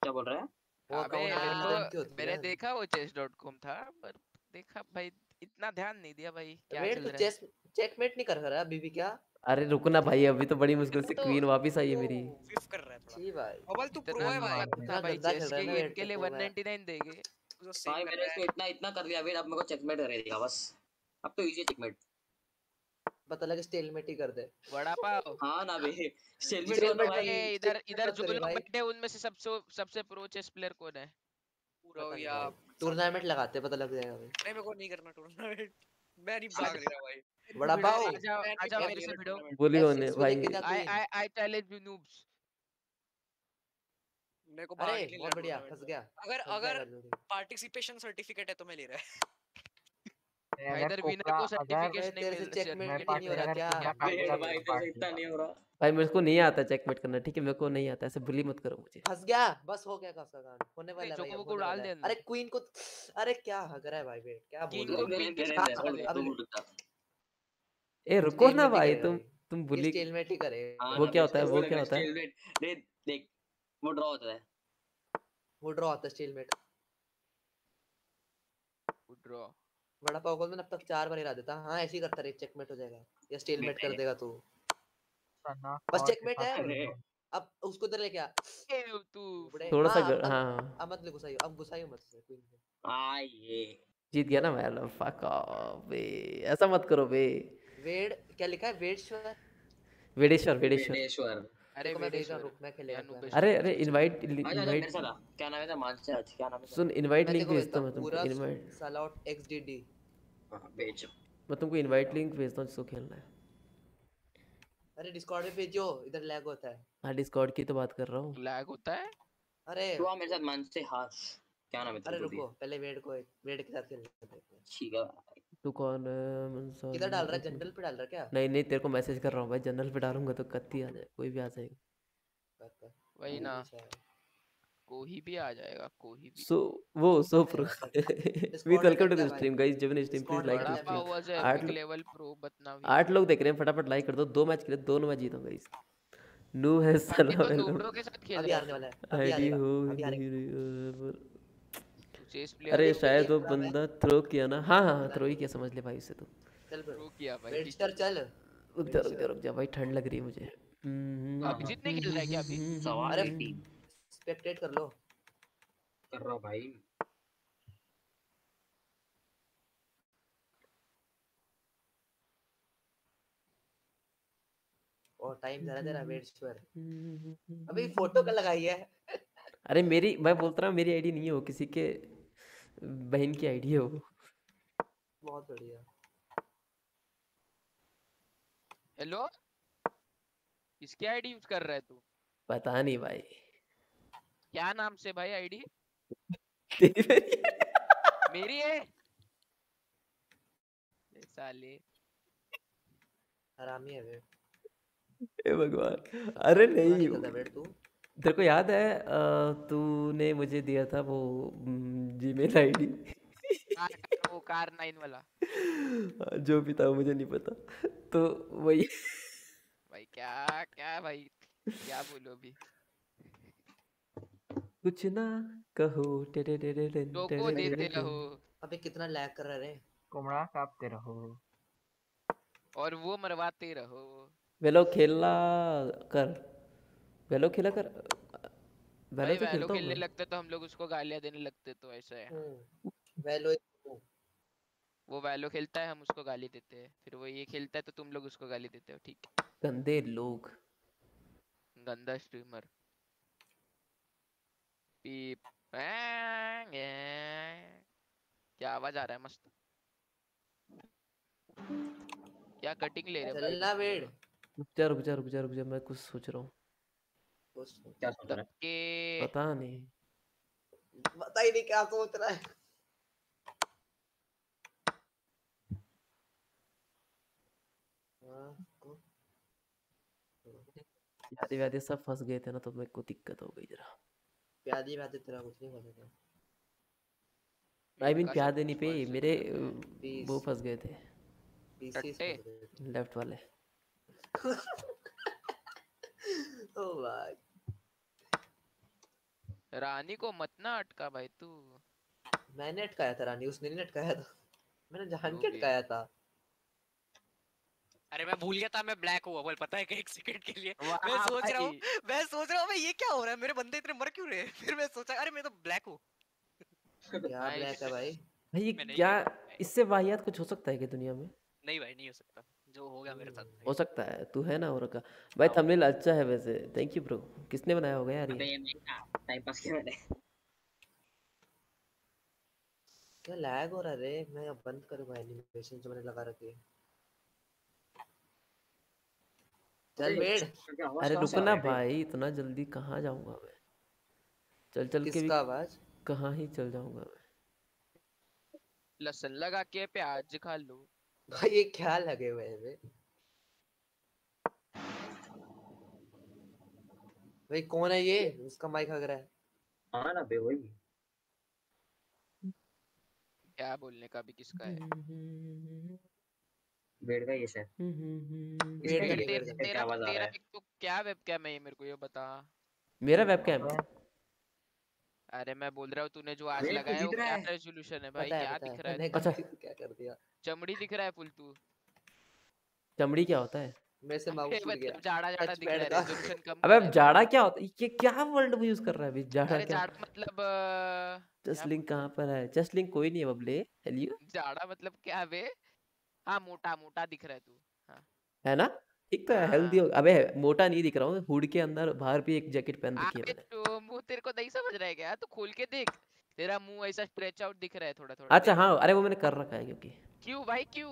क्या बोल रहे हैं? वो अकाउंट मैंने देखा वो chess.com था पर देखा भाई इतना ध्यान नहीं दिया भाई क्या चल तो रहा है? चेकमेट नहीं कर रहा अभी भी क्या? अरे रुको ना भाई अभी तो बड़ी मुश्किल से तो- क्वीन वापस आई है मेरी। स्विफ कर रहा है थोड़ा। भाई बबल तू प्रो है भाई इतना भाई चेस है के गेम के लिए तो 199 देंगे तो भाई मैंने इसको इतना इतना कर दिया वेट अब मेरे को चेकमेट कर देगा बस। अब तो इजी चेकमेट पता लगा स्टेलमेट ही कर दे। वड़ा पाव। हाँ ना बे स्टेलमेट तो भाई, इधर इधर जो लोग बैठे हैं उनमें से सबसे सबसे प्रो चेस प्लेयर कौन है? पूरा या टूर्नामेंट लगाते पता लग जाएगा भाई। नहीं मेरे को नहीं करना टूर्नामेंट मैं नहीं भाग रहा भाई। बड़ा भिड़ो, पाव आ जाओ मेरे से भिड़ो। बोली होने भाई। I I I challenge you noobs मेरे को अरे बहुत बढ़िया फंस गया अगर अगर पार्टिसिपेशन सर्टिफिकेट है तो मैं ले रहा है इधर विनर कोपरा को सर्टिफिकेट नहीं मिल मैं नहीं हो रहा क्या? भाई से इतना नहीं हो रहा। भाई मेरे को नहीं आता चेकमेट करना ठीक है? मेरे को नहीं आता ऐसे बुली मत करो मुझे। फंस गया? बस हो गया कसका कांड होने वाला है को डाल। देना। अरे क्वीन को अरे क्या हग रहा है भाई वेट क्या बोल रहे हो। ए रुको ना भाई तुम तुम बुली स्टेलमेट ही करेगा हाँ। वो क्या होता है, वो क्या होता है? देख देख वो ड्रॉ होता है। वो ड्रॉ होता है स्टेलमेट ड्रॉ। बड़ा पाव को मैंने अब तक चार बार हिरा देता। हाँ ऐसे ही करता रहे चेकमेट हो जाएगा। या स्टेलमेट कर देगा तू। बस साथ है। अब उसको इधर लेके आ। ए तू। थोड़ा सा हाँ, अब- हाँ हाँ। अब मत ले गुस्साइयो अब गुस्साइयो मत से क्वीन आ ये जीत गया ना मैं फक ऑफ़ बे। ऐसा मत करो बे। वेड क्या लिखा है? वेडेश्वर? वेडेश्वर वेडेश्वर। अरे वेडेश्वर रुक मैं खेलेगा। अरे अरे इनवाइट इनवाइट क्या नाम है तेरा? मानसराज क्या नाम है सुन इनवाइट लिंक भेजता हूँ मैं तुमको इनवाइट एक्सडीडी हाँ, भेज। मैं तुमको इनवाइट लिंक भेजता हूँ जिसको खेलना है। अरे डिस्कॉर्ड पे भेजो इधर लैग होता है। हाँ डिस्कॉर्ड की तो बात कर रहा हूँ। लैग होता है? अरे। तू आ मेरे साथ मानसे हास क्या नाम है अरे तेरा रुको पहले वेड को वेड के साथ खेलने दे ठीक है। तू कौन है मंसूर किधर डाल रहा है? जनरल पे डाल रहा है क्या? नहीं नहीं तेरे को मैसेज कर रहा हूँ भाई जनरल पे डालूँगा तो कत्ती आ जाए कोई भी आ जाएगा। वही ना। अच्छा। है। कोई भी आ जाएगा कोई भी। सो वो so pro. We welcome to the stream guys जब स्ट्रीम प्लीज़ लाइक करता द बड़ा भाई। पाव वाज आठ लेवल प्रो बतना आठ लोग देख रहे हैं फटाफट लाइक कर दो दो मैच खेले दोनों मैच जीता गाइस नू है अभी साला तो वेलकम दोबड़ों के साथ खेल अभी रहा वाला है अभी आईडी हारेगा हो चेस प्लेयर अरे शायद वो बंदा थ्रो किया ना। हाँ हाँ थ्रो ही किया समझ ले भाई उसे तो। चल ब्रो किया भाई चल। रुक जा रुक जा रुक जा भाई ठंड लग रही है मुझे। तो अभिजीत नहीं खेल रहा है क्या अभी? अरे टीम स्पेक्टेट कर लो। कर रहा हूँ भाई। और टाइम जरा तेरा वेडस्टर अभी फ़ोटो का लगाई है? अरे मेरी मैं बोलता रहा हूँ मेरी आईडी नहीं है वो किसी के। बहन की आईडी है वो। बहुत बढ़िया। हेलो किसकी आईडी यूज़ कर रहा है तू? पता नहीं भाई। क्या नाम से भाई आईडी? मेरी मेरी है? साले। हरामी है वे। हे भगवान। अरे नहीं। तू। तेरे को याद है अ, तूने मुझे दिया था वो जीमेल आईडी वो कार नाइन वाला। जो भी था मुझे नहीं पता। तो वही। भाई क्या क्या भाई क्या बोलो अभी? कुछ ना कहो टेरे टेरे टेन को टेरे देते टेरे रहो। अबे कितना लैग कर रहा है कुमड़ा काटते रहो। और वो मरवाते रहो। वेलो खेलना कर। वेलो खेला कर वेलो तो खेलता हूँ खेलने लगते तो हम लोग उसको गालियाँ देने लगते तो ऐसा है। हम्म वैलो वो वैलो खेलता है हम उसको गाली देते हैं। फिर वो ये खेलता है तो तुम लोग उसको गाली देते हो ठीक। है गंदे लोग। गंदा स्ट्रीमर पीप क्या आवाज़ आ रहा है मस्त। क्या कटिंग ले रहे हो भाई? चलना वेट रुक जा रुक जा रुक जा रुक जा मैं कुछ सोच रहा हूँ। क्या सोच रहा है? के पता नहीं। पता ही नहीं क्या सोच रहा है। हाँ, को- यादें व्यादें सब फंस गए थे ना तो मेरे को दिक्कत हो गई जरा। प्यादी बातें तेरा कुछ नहीं पता आई मीन सब देने पे मेरे. वो फंस गए थे। लेफ़्ट वाले। ओ भाई। रानी को मत ना अटका भाई तू। मैंने अटकाया था रानी उसने नहीं अटकाया था। मैंने जान के अटकाया था। अरे मैं भूल गया था मैं ब्लैक हुआ बोल पता है कि एक सेकंड के लिए। मैं सोच रहा हूँ मैं सोच रहा हूँ भाई ये क्या हो रहा है? मेरे बंदे इतने मर क्यों रहे हैं? फिर मैं सोचा अरे मैं तो ब्लैक हूँ। क्या ब्लैक है भाई? भाई ये क्या इससे वाहियात कुछ हो सकता है कि दुनिया में? नहीं भाई नहीं हो सकता। जो हो गया मेरे साथ हो सकता है तू है ना और का भाई थंबनेल अच्छा है वैसे। थैंक यू ब्रो किसने बनाया होगा यार ये? टाइम पास किया मैंने। क्या लैग हो रहा है रे? मैं अब बंद करूँगा एनिमेशन जो मैंने लगा रखी है। चल वेट अरे रुको ना भाई इतना जल्दी कहाँ जाऊँगा मैं? चल चल के भी किसका आवाज़? कहाँ ही चल जाऊँगा मैं? लहसुन लगा के प्याज खा लो। भाई ये क्या लगे हुए हैं भाई? कौन है ये? उसका माइक लग रहा है। हाँ ना बे वही। क्या बोलने का भी किसका है? बेड का ये वेट तेरा करिए, तेरा क्या तेरा आवाज़ आ तेरा रहा है। तो क्या वेबकैम है ये मेरे को ये बता। मेरा वेबकैम अरे मैं बोल रहा हूँ तूने जो आज लगाया है वो क्या रेजोल्यूशन है? भाई क्या दिख रहा है। अच्छा। क्या कर दिया? चमड़ी दिख रहा है फुल तू? चमड़ी क्या होता है? मेरे से माउस छूट गया मतलब जाड़ा जाड़ा दिख रहा है रेजोल्यूशन कम अबे अब जाड़ा क्या होता है? ये क्या वर्ड यूज़ कर रहा है अभी? जाड़ा क्या? जाड़ा मतलब जस्ट लिंक कहाँ पर है? जस्ट लिंक कोई नहीं है बबले हेलियो जाड़ा मतलब क्या बे? हाँ मोटा मोटा दिख रहा है तू हाँ। है ना? ठीक तो हेल्दी हाँ। हो अबे मोटा नहीं दिख रहा हूँ हुड के अंदर बाहर भी एक जैकेट पहन रखी है अबे मैंने। तो मुँह तेरे को नहीं समझ रहा है क्या? तू खोल के देख तेरा मुँह ऐसा स्ट्रेच आउट दिख रहा है थोड़ा थोड़ा अच्छा देख। हाँ अरे वो मैंने कर रखा है क्योंकि। क्यों भाई क्यों?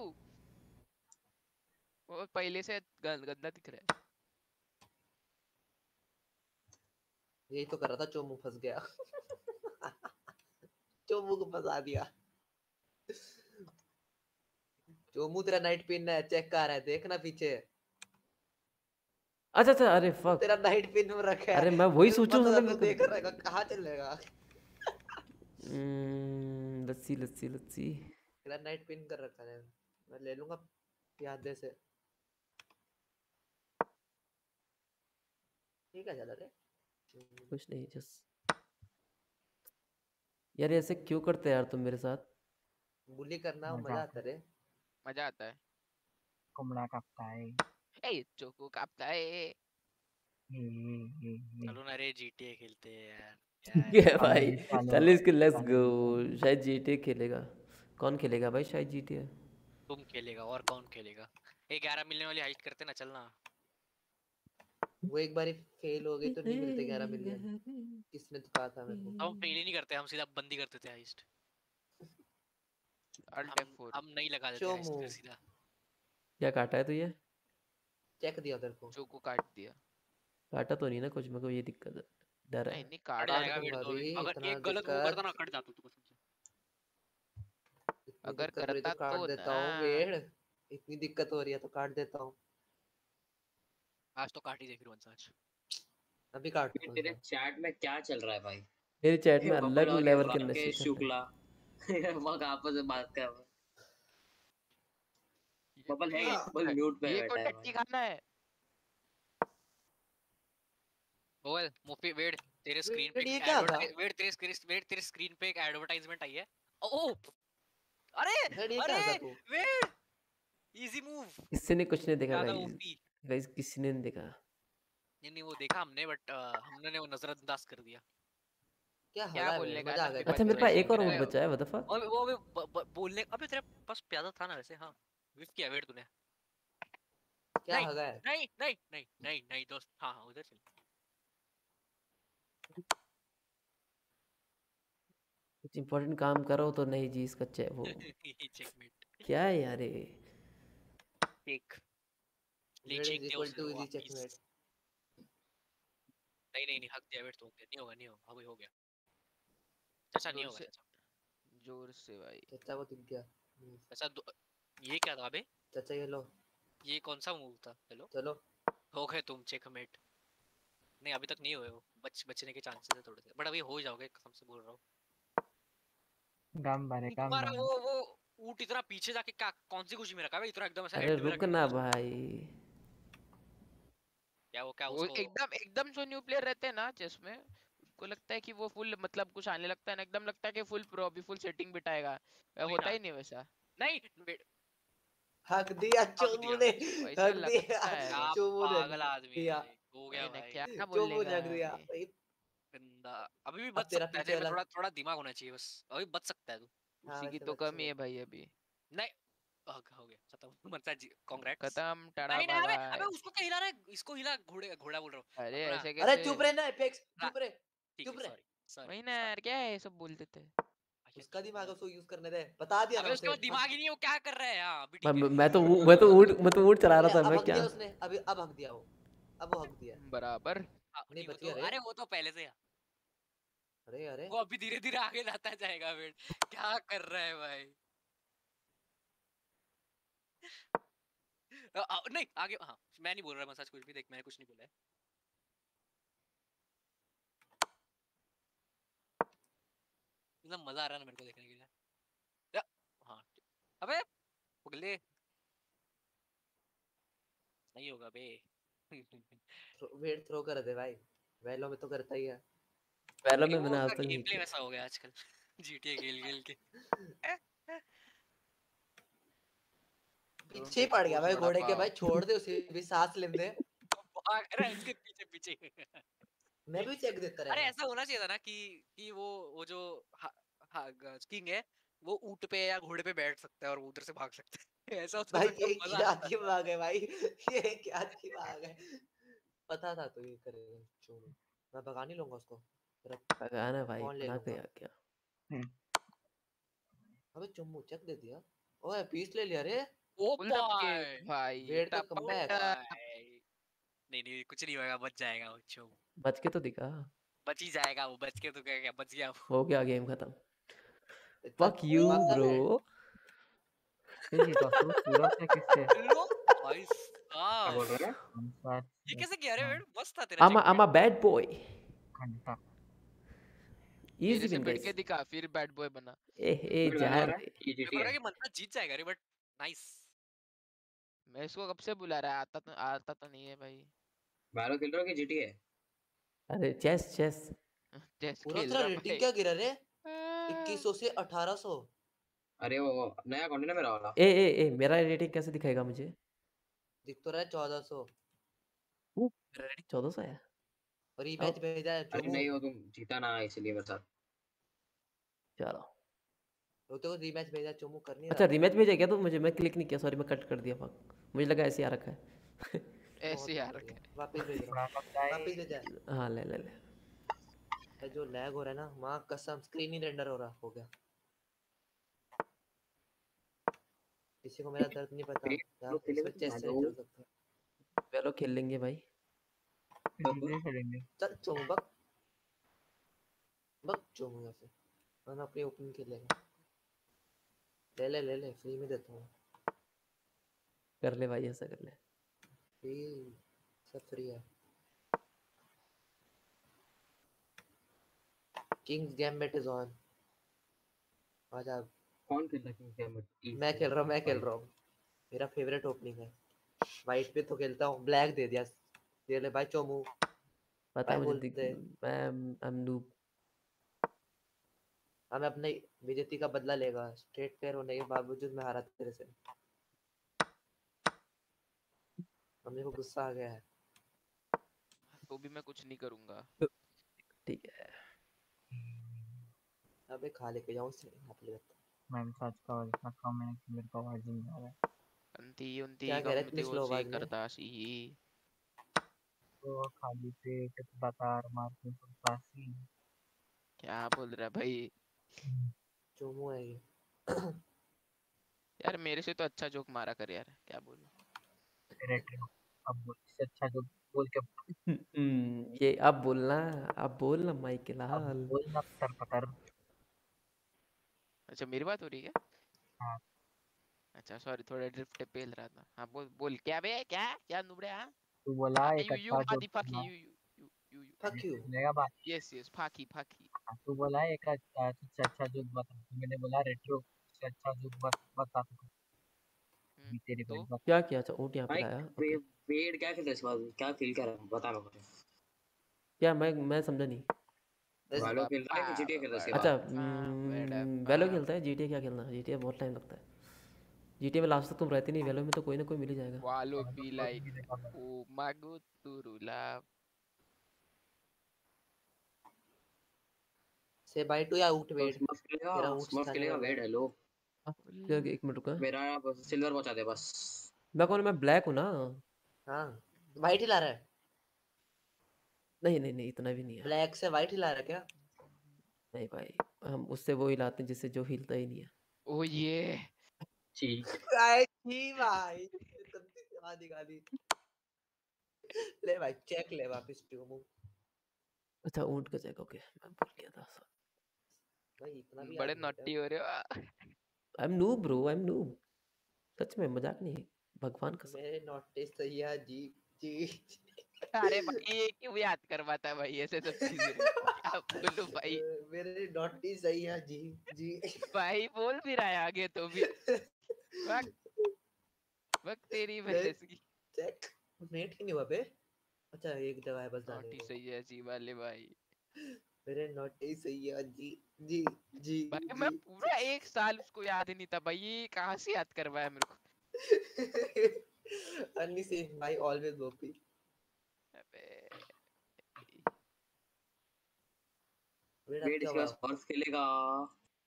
वो पहले से गं- गंदा दिख रहा है। यही तो कर रहा था चोमू फंस गया। चोमू को फंसा दिया। चोमू तेरा नाइट पिन है चेक कर रहा है देखना पीछे। अच्छा अच्छा अरे फक तेरा नाइट पिन में रखा है। अरे मैं वही सोचूं तो मेरे को देख रहेगा कहाँ चलेगा? हम्म, लस्सी लस्सी लस्सी तेरा नाइट पिन कर रखा है। मैं ले लूँगा प्यादे से। ठीक है चला रे कुछ नहीं जस्ट यार ऐसे क्यों करते हैं यार तुम मेरे साथ? बुली करना मज़ा आता रे मज़ा आता है। कुमड़ा काटता है ए चोको कापता है। चलो ना रे जीटीए खेलते हैं यार। ये भाई चल इसके लेट्स गो शायद जीटीए खेलेगा। कौन खेलेगा भाई शायद जीटीए तुम खेलेगा और कौन खेलेगा? ये 11 मिलने वाली हाइट करते ना चलना वो एक बार फेल हो गई तो नहीं मिलते ग्यारह मिलियन किसने तो कहा था मेरे को। हम फेल ही नहीं करते हम सीधा बंदी कर देते हाइस्ट अल्ट हम F4 हम नहीं लगा देते हाइस्ट सीधा। क्या काटा है तो ये? चेक दिया तेरे को चोको काट दिया। काटा तो नहीं ना कुछ मेरे को ये दिक्कत है। डर है। नहीं कट जाएगा वेट तो अगर एक गलत मूव करता ना कट जाता तू कसम से। अगर रही करता तो काट तो देता हूँ वेड़। इतनी दिक्कत हो रही है तो काट देता हूँ। आज तो काट ही दे फिर वंश आज। अभी काट तेरे चैट में क्या चल रहा है भाई? मेरे चैट में अलग लेवल के नशे हैं। शुक्ला। वहाँ आपस में बात कर रहे हैं। बबल है हाँ, बबल म्यूट पे ये है टट्टी खाना है। ओवेल मुफी वेट तेरे स्क्रीन पे वेट, ये क्या था? वेट तेरे स्क्रीन वेट तेरे स्क्रीन पे एक एडवर्टाइजमेंट आई है। ओ अरे वेट, अरे वेट इजी मूव किसी ने कुछ नहीं देखा गाइस गाइस किसी ने नहीं देखा? नहीं नहीं वो देखा हमने बट हमने वो नजरअंदाज कर दिया। क्या क्या है बोलने का अच्छा मेरे पास एक और बोलने बचा है व्हाट द फक वो ब- बोलने अबे तेरे पास प्यादा था ना वैसे हाँ। विफ किया वेट तूने क्या नहीं, है नहीं नहीं नहीं नहीं नहीं दोस्त हाँ हाँ उधर चल कुछ इंपॉर्टेंट काम करो तो नहीं जी इसका चे वो चेकमेट क्या है यार ये? चेक नहीं नहीं नहीं हक दिया वेट तो हो नहीं होगा नहीं होगा। अभी हो गया। चाचा नहीं होगा ज़ोर से भाई। चाचा वो दिख गया। दो- ये क्या था बे चाचा ये लो। ये कौन सा मूव था? हेलो? चलो। हो गए तुम चेकमेट नहीं अभी तक नहीं हुए हो बच बचने के चांसेस है थोड़े से। बट अभी हो जाओगे कसम से बोल रहा हूँ। गम भरे गम तुम्हारा भरे वो वो ऊट इतना पीछे जाके क्या कौन सी खुशी में रखा है इतना एकदम ऐसा अरे रुक ना भाई। क्या वो क्या वो एकदम एकदम जो न्यू प्लेयर रहते हैं ना चेस में उसको लगता है कि वो फुल मतलब कुछ आने लगता है ना एकदम लगता है कि फुल प्रो अभी फुल सेटिंग बिठाएगा। होता ही नहीं वैसा। नहीं हक दिया चोमू ने हक दिया चोमू ने पागल आदमी दिया। हो गया भाई क्या चोमू ने हक दिया अभी भी बच सकता है थोड़ा थोड़ा दिमाग होना चाहिए बस अभी बच सकता है तू हाँ, उसी की तो कमी है भाई अभी। नहीं हो गया खत्म जी कांग्रेट्स खत्म टाड़ा नहीं नहीं अबे अबे उसको क्या हिला रहा है? इसको हिला घोड़े घोड़ा बोल रहा हूँ अरे अपना- ऐसे अरे चुप रहे ना एपेक्स चुप रहे चुप है रहे। सॉरी सॉरी वही ना यार क्या है ये सब बोल देते हैं उसका दिमाग उसको यूज़ करने दे। बता दिया अबे उसके दिमाग ही नहीं है वो क्या कर रहा है हाँ अभी मैं मैं तो मैं तो ऊँट मैं तो ऊँट चला रहा था मैं क्या? दिया उसने अभी अब हक दिया वो। अब वो हक दिया। बराबर। हाँ, नहीं, बच गया अरे वो तो पहले से है। अरे अरे। वो अभी धीरे धीरे आगे जाता जाएगा वेट क्या कर रहा है भाई? नहीं आगे हाँ मैं नहीं बोल रहा मसाज कुछ भी देख मैंने कुछ नहीं बोला है। एकदम मज़ा आ रहा है ना मेरे को देखने के लिए। हाँ अबे पगले नहीं होगा बे। वेट थ्रो कर दे भाई। वैलो में तो करता ही है। नहीं, में मैंने उसका नहीं। गेम प्ले वैसा हो गया आजकल। जीटीए खेल खेल के। पीछे पड़ गया भाई घोड़े के भाई छोड़ दे उसे भी सांस लेने दे। भाग रहा है इसके पीछे पीछे मैं भी चेक देता रहा अरे ऐसा होना चाहिए था ना कि कि वो वो जो किंग है वो ऊँट पे या घोड़े पे बैठ सकता है और वो उधर से भाग सकता है। ऐसा होता भाई ये क्या आता। दिमाग है भाई। ये क्या दिमाग है। पता था तो ये करेगा छोड़ो। मैं भगा नहीं लूँगा उसको। भगाना भाई कौन ले भगा लूँगा? गया क्या? अबे चुम्मू चेक दे दिया। ओए पीस ले लिया रे। ओ के भाई भाई वेट का टप- नहीं नहीं कुछ नहीं होगा बच जाएगा वो चो बच के तो दिखा। बच ही जाएगा वो बच के तो क्या क्या बच गया वो। हो गया गेम खत्म। फक यू ब्रो तो पूरा से किससे भाई क्या बोल साहब रहे हैं? ये कैसे किया रे वेट मस्त था तेरा a, I'm a bad boy घंटा। Easy से guys के दिखा फिर बैड बॉय बना। ए ए जा रहा है मेरे को मंथा जीत जाएगा रे बट नाइस मैं इसको कब से बुला रहा है? आता तो आता तो नहीं है भाई। बारो खेल रहे हो कि जीटी है अरे चेस चेस। चेस पूरा खेल तेरा रहा रेटिंग भाई। क्या गिरा रे? 2100 से 1800 अरे वो नया अकाउंट है मेरा वाला? ए ए ए मेरा रेटिंग कैसे दिखाएगा मुझे? दिख तो रहा है 1400 मेरा रेटिंग चौदह सौ है? और ये मैच भेजा है अरे नहीं वो तुम जीता ना इसलिए बता। चलो। वो तो रीमैच भेजा है, चुम्मू कर नहीं अच्छा रहा। रीमैच भेजा क्या? तो मुझे मैं क्लिक नहीं किया सॉरी मैं कट कर दिया फक मुझे लगा ऐसे आ रखा है। ऐसे यार वापस भेज रहा हूँ। वापस भेजा। है हाँ ले ले ले। ये जो लैग हो रहा है ना माँ कसम स्क्रीन ही रेंडर हो रहा हो गया। किसी को मेरा दर्द नहीं पता Screen क्या तो से चल सकता वे खेल लेंगे भाई। खेलेंगे खेलेंगे। चल चुम्मू बक बक चुम्मू यहाँ से। मैं अपनी ओपनिंग खेलेगा ले ले ले ले फ्री में देता हूँ। कर ले भाई ऐसा कर ले। फ्री सब फ्री है किंग्स गैम्बिट इज़ ऑन आजा कौन खेलता है किंग्स गैम्बिट मैं खेल रहा हूँ मैं खेल रहा हूँ। मेरा फेवरेट ओपनिंग है। वाइट पे तो खेलता हूँ। ब्लैक दे दिया। दे ले भाई चोमू। पता मुझे मैं आई एम नूब हमें अपने बेइज्जती का बदला लेगा। स्ट्रेट प्लेयर होने के बावजूद मैं हारा तेरे से। मम्मी को गुस्सा आ गया है। तो भी मैं कुछ नहीं करूँगा। ठीक है। अबे खा लेके जाऊँ से यहाँ पे लेता मैं भी सच का इतना कम है कि मेरे को आवाज़ नहीं आ रहा है। अंती उंती क्या कह रहे थे स्लो आवाज़ करता सी तो खाली पेट बतार मारते तो पासी क्या बोल रहा है भाई? चोमू है ये। यार मेरे से तो अच्छा जोक मारा कर यार क्या बोलूँ? रेट्रो अब बोल इससे अच्छा जो बोल के हम्म, ये अब बोलना अब बोलना माइक के अब लाल। बोलना पतर पतर अच्छा मेरी बात हो रही है हाँ। अच्छा सॉरी थोड़ा ड्रिफ्ट पे हिल रहा था। हाँ बोल बोल क्या बे क्या क्या नुबड़े हाँ तू बोला एक यू यू अच्छा जो आदि फक हाँ, you you you you you. Fuck you सुनेगा बात यस यस फाकी फाकी। हाँ, तू बोला एक अच्छा अच्छा जो बता तो मैंने बोला रेट्रो सबसे अच्छा जो बत, बता तू हम्म, भी तेरी तो क्या किया? अच्छा ऊँट यहाँ पे भाई लाया? वे, ओके। वेड क्या खेलता है इस बार क्या फील कर रहा है? बता मेरे को। क्या मैं मैं समझा नहीं। वालो खेल रहा है कि जीटीए खेल रहा है अच्छा वेलो खेलता है? जीटीए क्या खेलना? जीटीए बहुत टाइम लगता है। जीटीए में लास्ट तक तुम रहते नहीं वेलो में तो कोई ना कोई मिल ही जाएगा। वालो बी लाइक ओ मागो तुरुला से बाय टू या आउट वेट। स्मर्फ खेलेगा सिखाने खेलेगा है हेलो हाँ, क्या एक मिनट रुका। मेरा सिल्वर पहुँचा दे बस। मैं कौन मैं ब्लैक हूँ ना। हाँ वाइट ही ला रहा है। नहीं नहीं नहीं इतना भी नहीं है। ब्लैक से वाइट ही ला रहा है क्या? नहीं भाई हम उससे वो हिलाते हैं जिससे जो हिलता ही नहीं है। ओ ये। ठीक। भाई जी भाई दिखा दी दिखा दी। ले भाई चेक ले वापस चोमू अच्छा ऊँट का जगह ओके मैं भूल गया था भाई इतना भी बड़े नॉटी हो रहे हो। I am noob bro I am noob सच में मज़ाक नहीं है। भगवान कसम। मेरे नोटिस सैया जी जी। अरे भाई ये क्यों याद करवाता है भाई ऐसे सब चीज़ें बोलूँ भाई? मेरे नोटिस सैया जी जी। भाई बोल भी रहा है आगे तो भी। वक वक तेरी भैंस की चेक नेट ही नहीं हुआ बे। अच्छा एक जगह है बस जाने नॉटी सही है जी वाले भाई। मेरे नोटिस सैया जी। जी जी भाई मैं जी पूरा एक साल उसको याद ही नहीं था भाई ये कहाँ से याद करवाया मेरे को? अन्नी से भाई ऑलवेज गोपी अबे। वेट इसके हुआ बाद खेलेगा।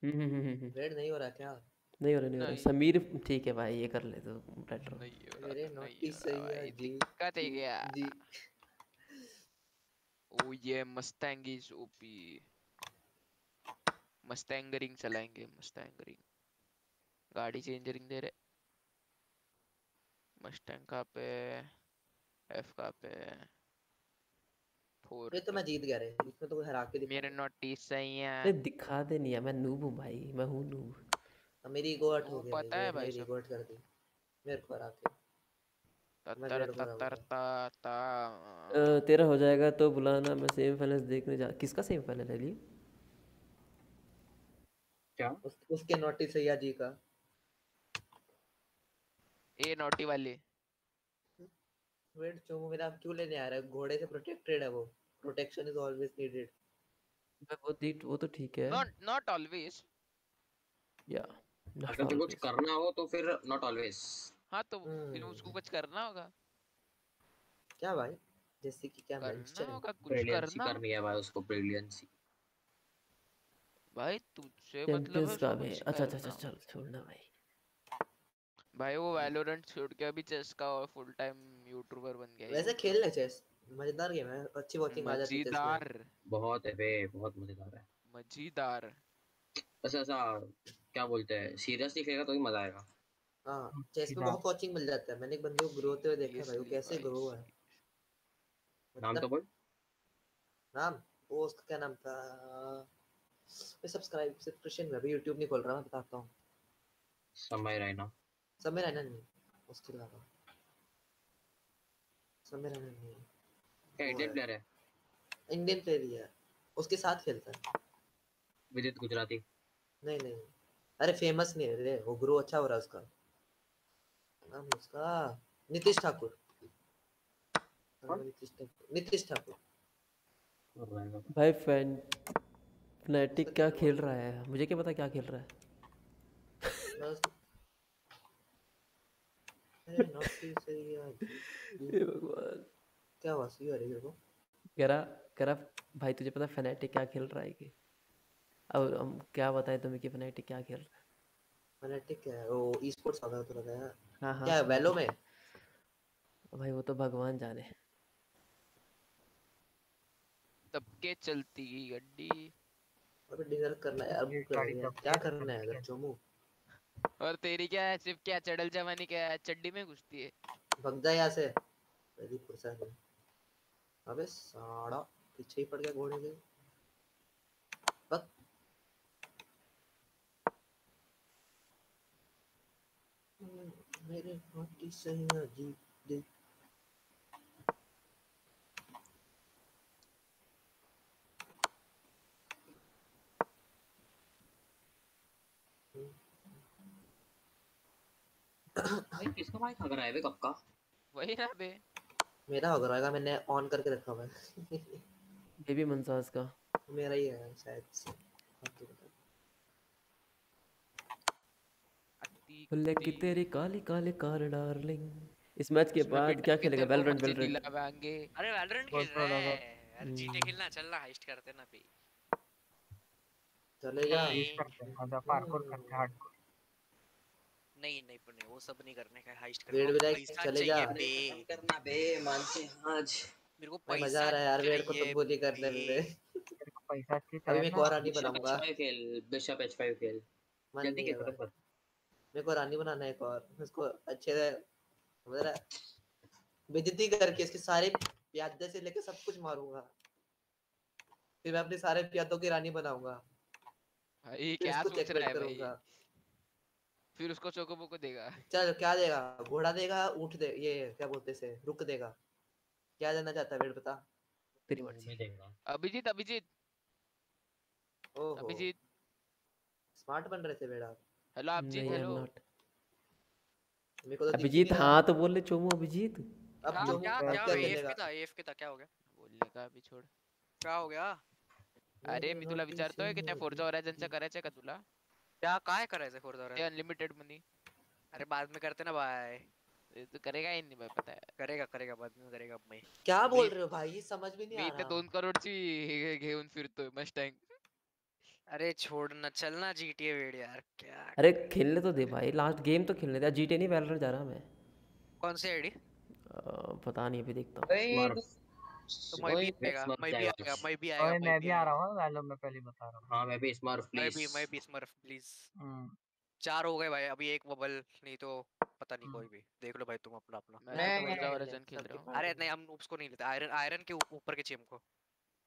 हम्म हम्म हम्म हम्म, हम्म। वेट नहीं हो रहा क्या? नहीं हो रहा नहीं हो रहा। समीर ठीक है भाई ये कर ले तो बेटर मेरे नहीं नोटिस हो जी। दिक्कत है क्या? जी। ओ ये मस्टैंग इज़ ओपी मस्टैंगरिंग चलाएँगे मस्टैंगरिंग गाड़ी चेंजरिंग दे रहे। मस्टैंग कहाँ पे एफ़ कहाँ पे फोर ये तो मैं जीत गया रे। इसमें तो कोई हरा के मेरे नोटिस सही है। अरे दिखा दे नहीं मैं नूब हूँ भाई मैं हूँ नूब मेरी ईगो हट हो गई पता है भाई मेरी सब। ईगो कर दी। मेरे को हरा के। तेरा हो जाएगा तो बुलाना मैं सेमीफाइनल्स देखने जा किसका सेमीफाइनल है लिए क्या? उस, उसके नोटिस सैया जी का। ए नोटी वाले। वेट चोमू मेरा आप क्यों लेने आ रहा है? घोड़े से प्रोटेक्टेड है वो। प्रोटेक्शन इज़ ऑलवेज नीडेड मैं वो देख वो तो ठीक है। नॉट नॉट ऑलवेज या अगर तो कुछ करना हो तो फिर नॉट ऑलवेज हाँ तो फिर उसको कुछ करना होगा। क्या भाई? जैसे कि क्या करना मेंशन होगा कुछ करना करनी है भाई उसको ब्रिलियंसी भाई तुझसे मतलब है अच्छा अच्छा अच्छा चल छोड़ना भाई। भाई वो वैलोरेंट छोड़ के अभी चेस का और फुल टाइम यूट्यूबर बन गया वैसे खेल ले चेस मज़ेदार गेम है अच्छी वॉचिंग आ जाती है मज़ेदार। बहुत है बे बहुत मज़ेदार है। मज़ेदार। ऐसा ऐसा क्या बोलते हैं सीरियसली खेलेगा तो ही मज़ा आएगा। हाँ चेस में बहुत वॉचिंग मिल जाता है। मैंने एक बंदे को ग्रो होते हुए देखा भाई वो कैसे ग्रो है। नाम तो मतलब बोल। नाम? वो उसका क्या नाम था। मैं सब्सक्राइब सब्सक्रिप्शन में अभी YouTube नहीं खोल रहा मैं बताता हूँ। समय रैना समय रहना नहीं उसके अलावा। समय रहना नहीं। क्या इंडियन प्लेयर है। इंडियन प्लेयर ही है। उसके साथ खेलता है। विदित गुजराती। नहीं नहीं। अरे फ़ेमस नहीं है रे वो ग्रो अच्छा हो रहा है उसका। नाम उसका नीतीश ठाकुर। नीतीश ठाकुर। भाई फ़ैन फनेटिक क्या खेल रहा है? मुझे क्या पता क्या खेल रहा है? क्या सही हो रही है कह रहा भाई तुझे पता फनेटिक क्या खेल रहा है कि? अब हम क्या बताएँ तुम्हें कि फनेटिक क्या खेल रहा है? फनेटिक क्या है? वो ई स्पोर्ट्स वगैरह तो है हाँ हाँ क्या है। वैलो में? भाई वो तो भगवान जाने। सबके चलती गड्डी। अबे डिनर करना यार भूख लग रही है। क्या करना है अगर चोमू? और तेरी क्या है सिर्फ़ क्या चढ़ल जवानी क्या है? चड्डी में घुसती है। भग जा यहाँ से। मेरी फुर्सत नहीं अबे साड़ा पीछे ही पड़ गया घोड़े के बक। मेरे हाथी सैया जी दे। भाई किसका माइक खा रहा है? बे कब का वही ना बे। मेरा होगा रहेगा मैंने ऑन करके रखा हुआ है। बेबी मनसाज का। मेरा ही है शायद। से हाँ, तो की तेरी काली काली कार डार्लिंग। इस मैच के बाद क्या खेलेगा? को वैलोरेंट वैलोरेंट अरे वैलोरेंट खेल रहा है। हम्म। खेलना चलना हाइस्ट करते ना भी चलेगा नहीं। हैं पार्कोर करते हैं हार्डकोर नहीं नहीं पुण्य वो सब नहीं करने का हाइस्ट करने। का विदाई पैसा चले बे करना बे मानसे आज। मेरे को पैसा मज़ा आ रहा है यार वेड को तो बोली करने बे में तेरे को पैसा अच्छी अभी मैं चाहिए को ना रानी बनाऊँगा। H5 खेल बिशप H5 खेल। जल्दी नहीं खेल है कर मेरे को रानी बनाना है एक और। उसको अच्छे से समझ रहा है? बेइज्जती करके इसके सारे प्यादे से लेके सब कुछ मारूँगा। फिर मैं अपने सारे प्यादों की रानी बनाऊँगा। भाई क्या सोच रहा है भाई? फिर उसको चोकोबो को देगा। चल क्या देगा? घोड़ा देगा ऊँट दे ये क्या बोलते से रुक देगा। क्या देना चाहता है वेड बता तेरी मर्ज़ी। मैं देगा। अभिजीत अभिजीत। ओहो। अभिजीत। स्मार्ट बन रहे थे आप हेलो अभिजीत हेलो। को तो दिख ही अभिजीत हाँ तो बोल ले चोमू अभिजीत। अब क्या क्या क्या एएफके खेलेगा था एएफके था क्या हो गया? बोलने का अभी छोड़। क्या हो गया? अरे मी तुला विचारतोय की त्या फोर्जा होरायझनचं करायचंय का तुला क्या काय करायचं फोर ते अनलिमिटेड मनी अरे बाद में करते ना भाई तू करेगा ही नहीं भाई पता है। करेगा करेगा बाद में करेगा मैं। क्या बोल रहे हो भाई? समझ में नहीं मी आ इथे रहा। दोन करोडची हे- घेऊन फिरतोय मस्टँग अरे छोड़ना चलना जीटीए वेड यार क्या अरे खेलने तो दे भाई लास्ट गेम तो खेलने दे। जीटे नहीं वैलोरेंट जा रहा मैं। कौन सी आईडी पता नहीं अभी देखता हूँ। तो मैं भी आएगा मैं भी आएगा मैं भी आएगा मैं भी आ रहा हूँ वैलो में पहले बता रहा हूँ। हाँ मैं भी स्मर्फ मैं भी मैं भी स्मर्फ प्लीज़ हम्म, चार हो गए भाई अभी एक बबल नहीं तो पता नहीं कोई भी। देख लो भाई तुम अपना अपना। मैं मैं तो? होराइझन खेल रहा हूँ। अरे नहीं हम उसको नहीं लेते आयरन आयरन के ऊपर के चीम को।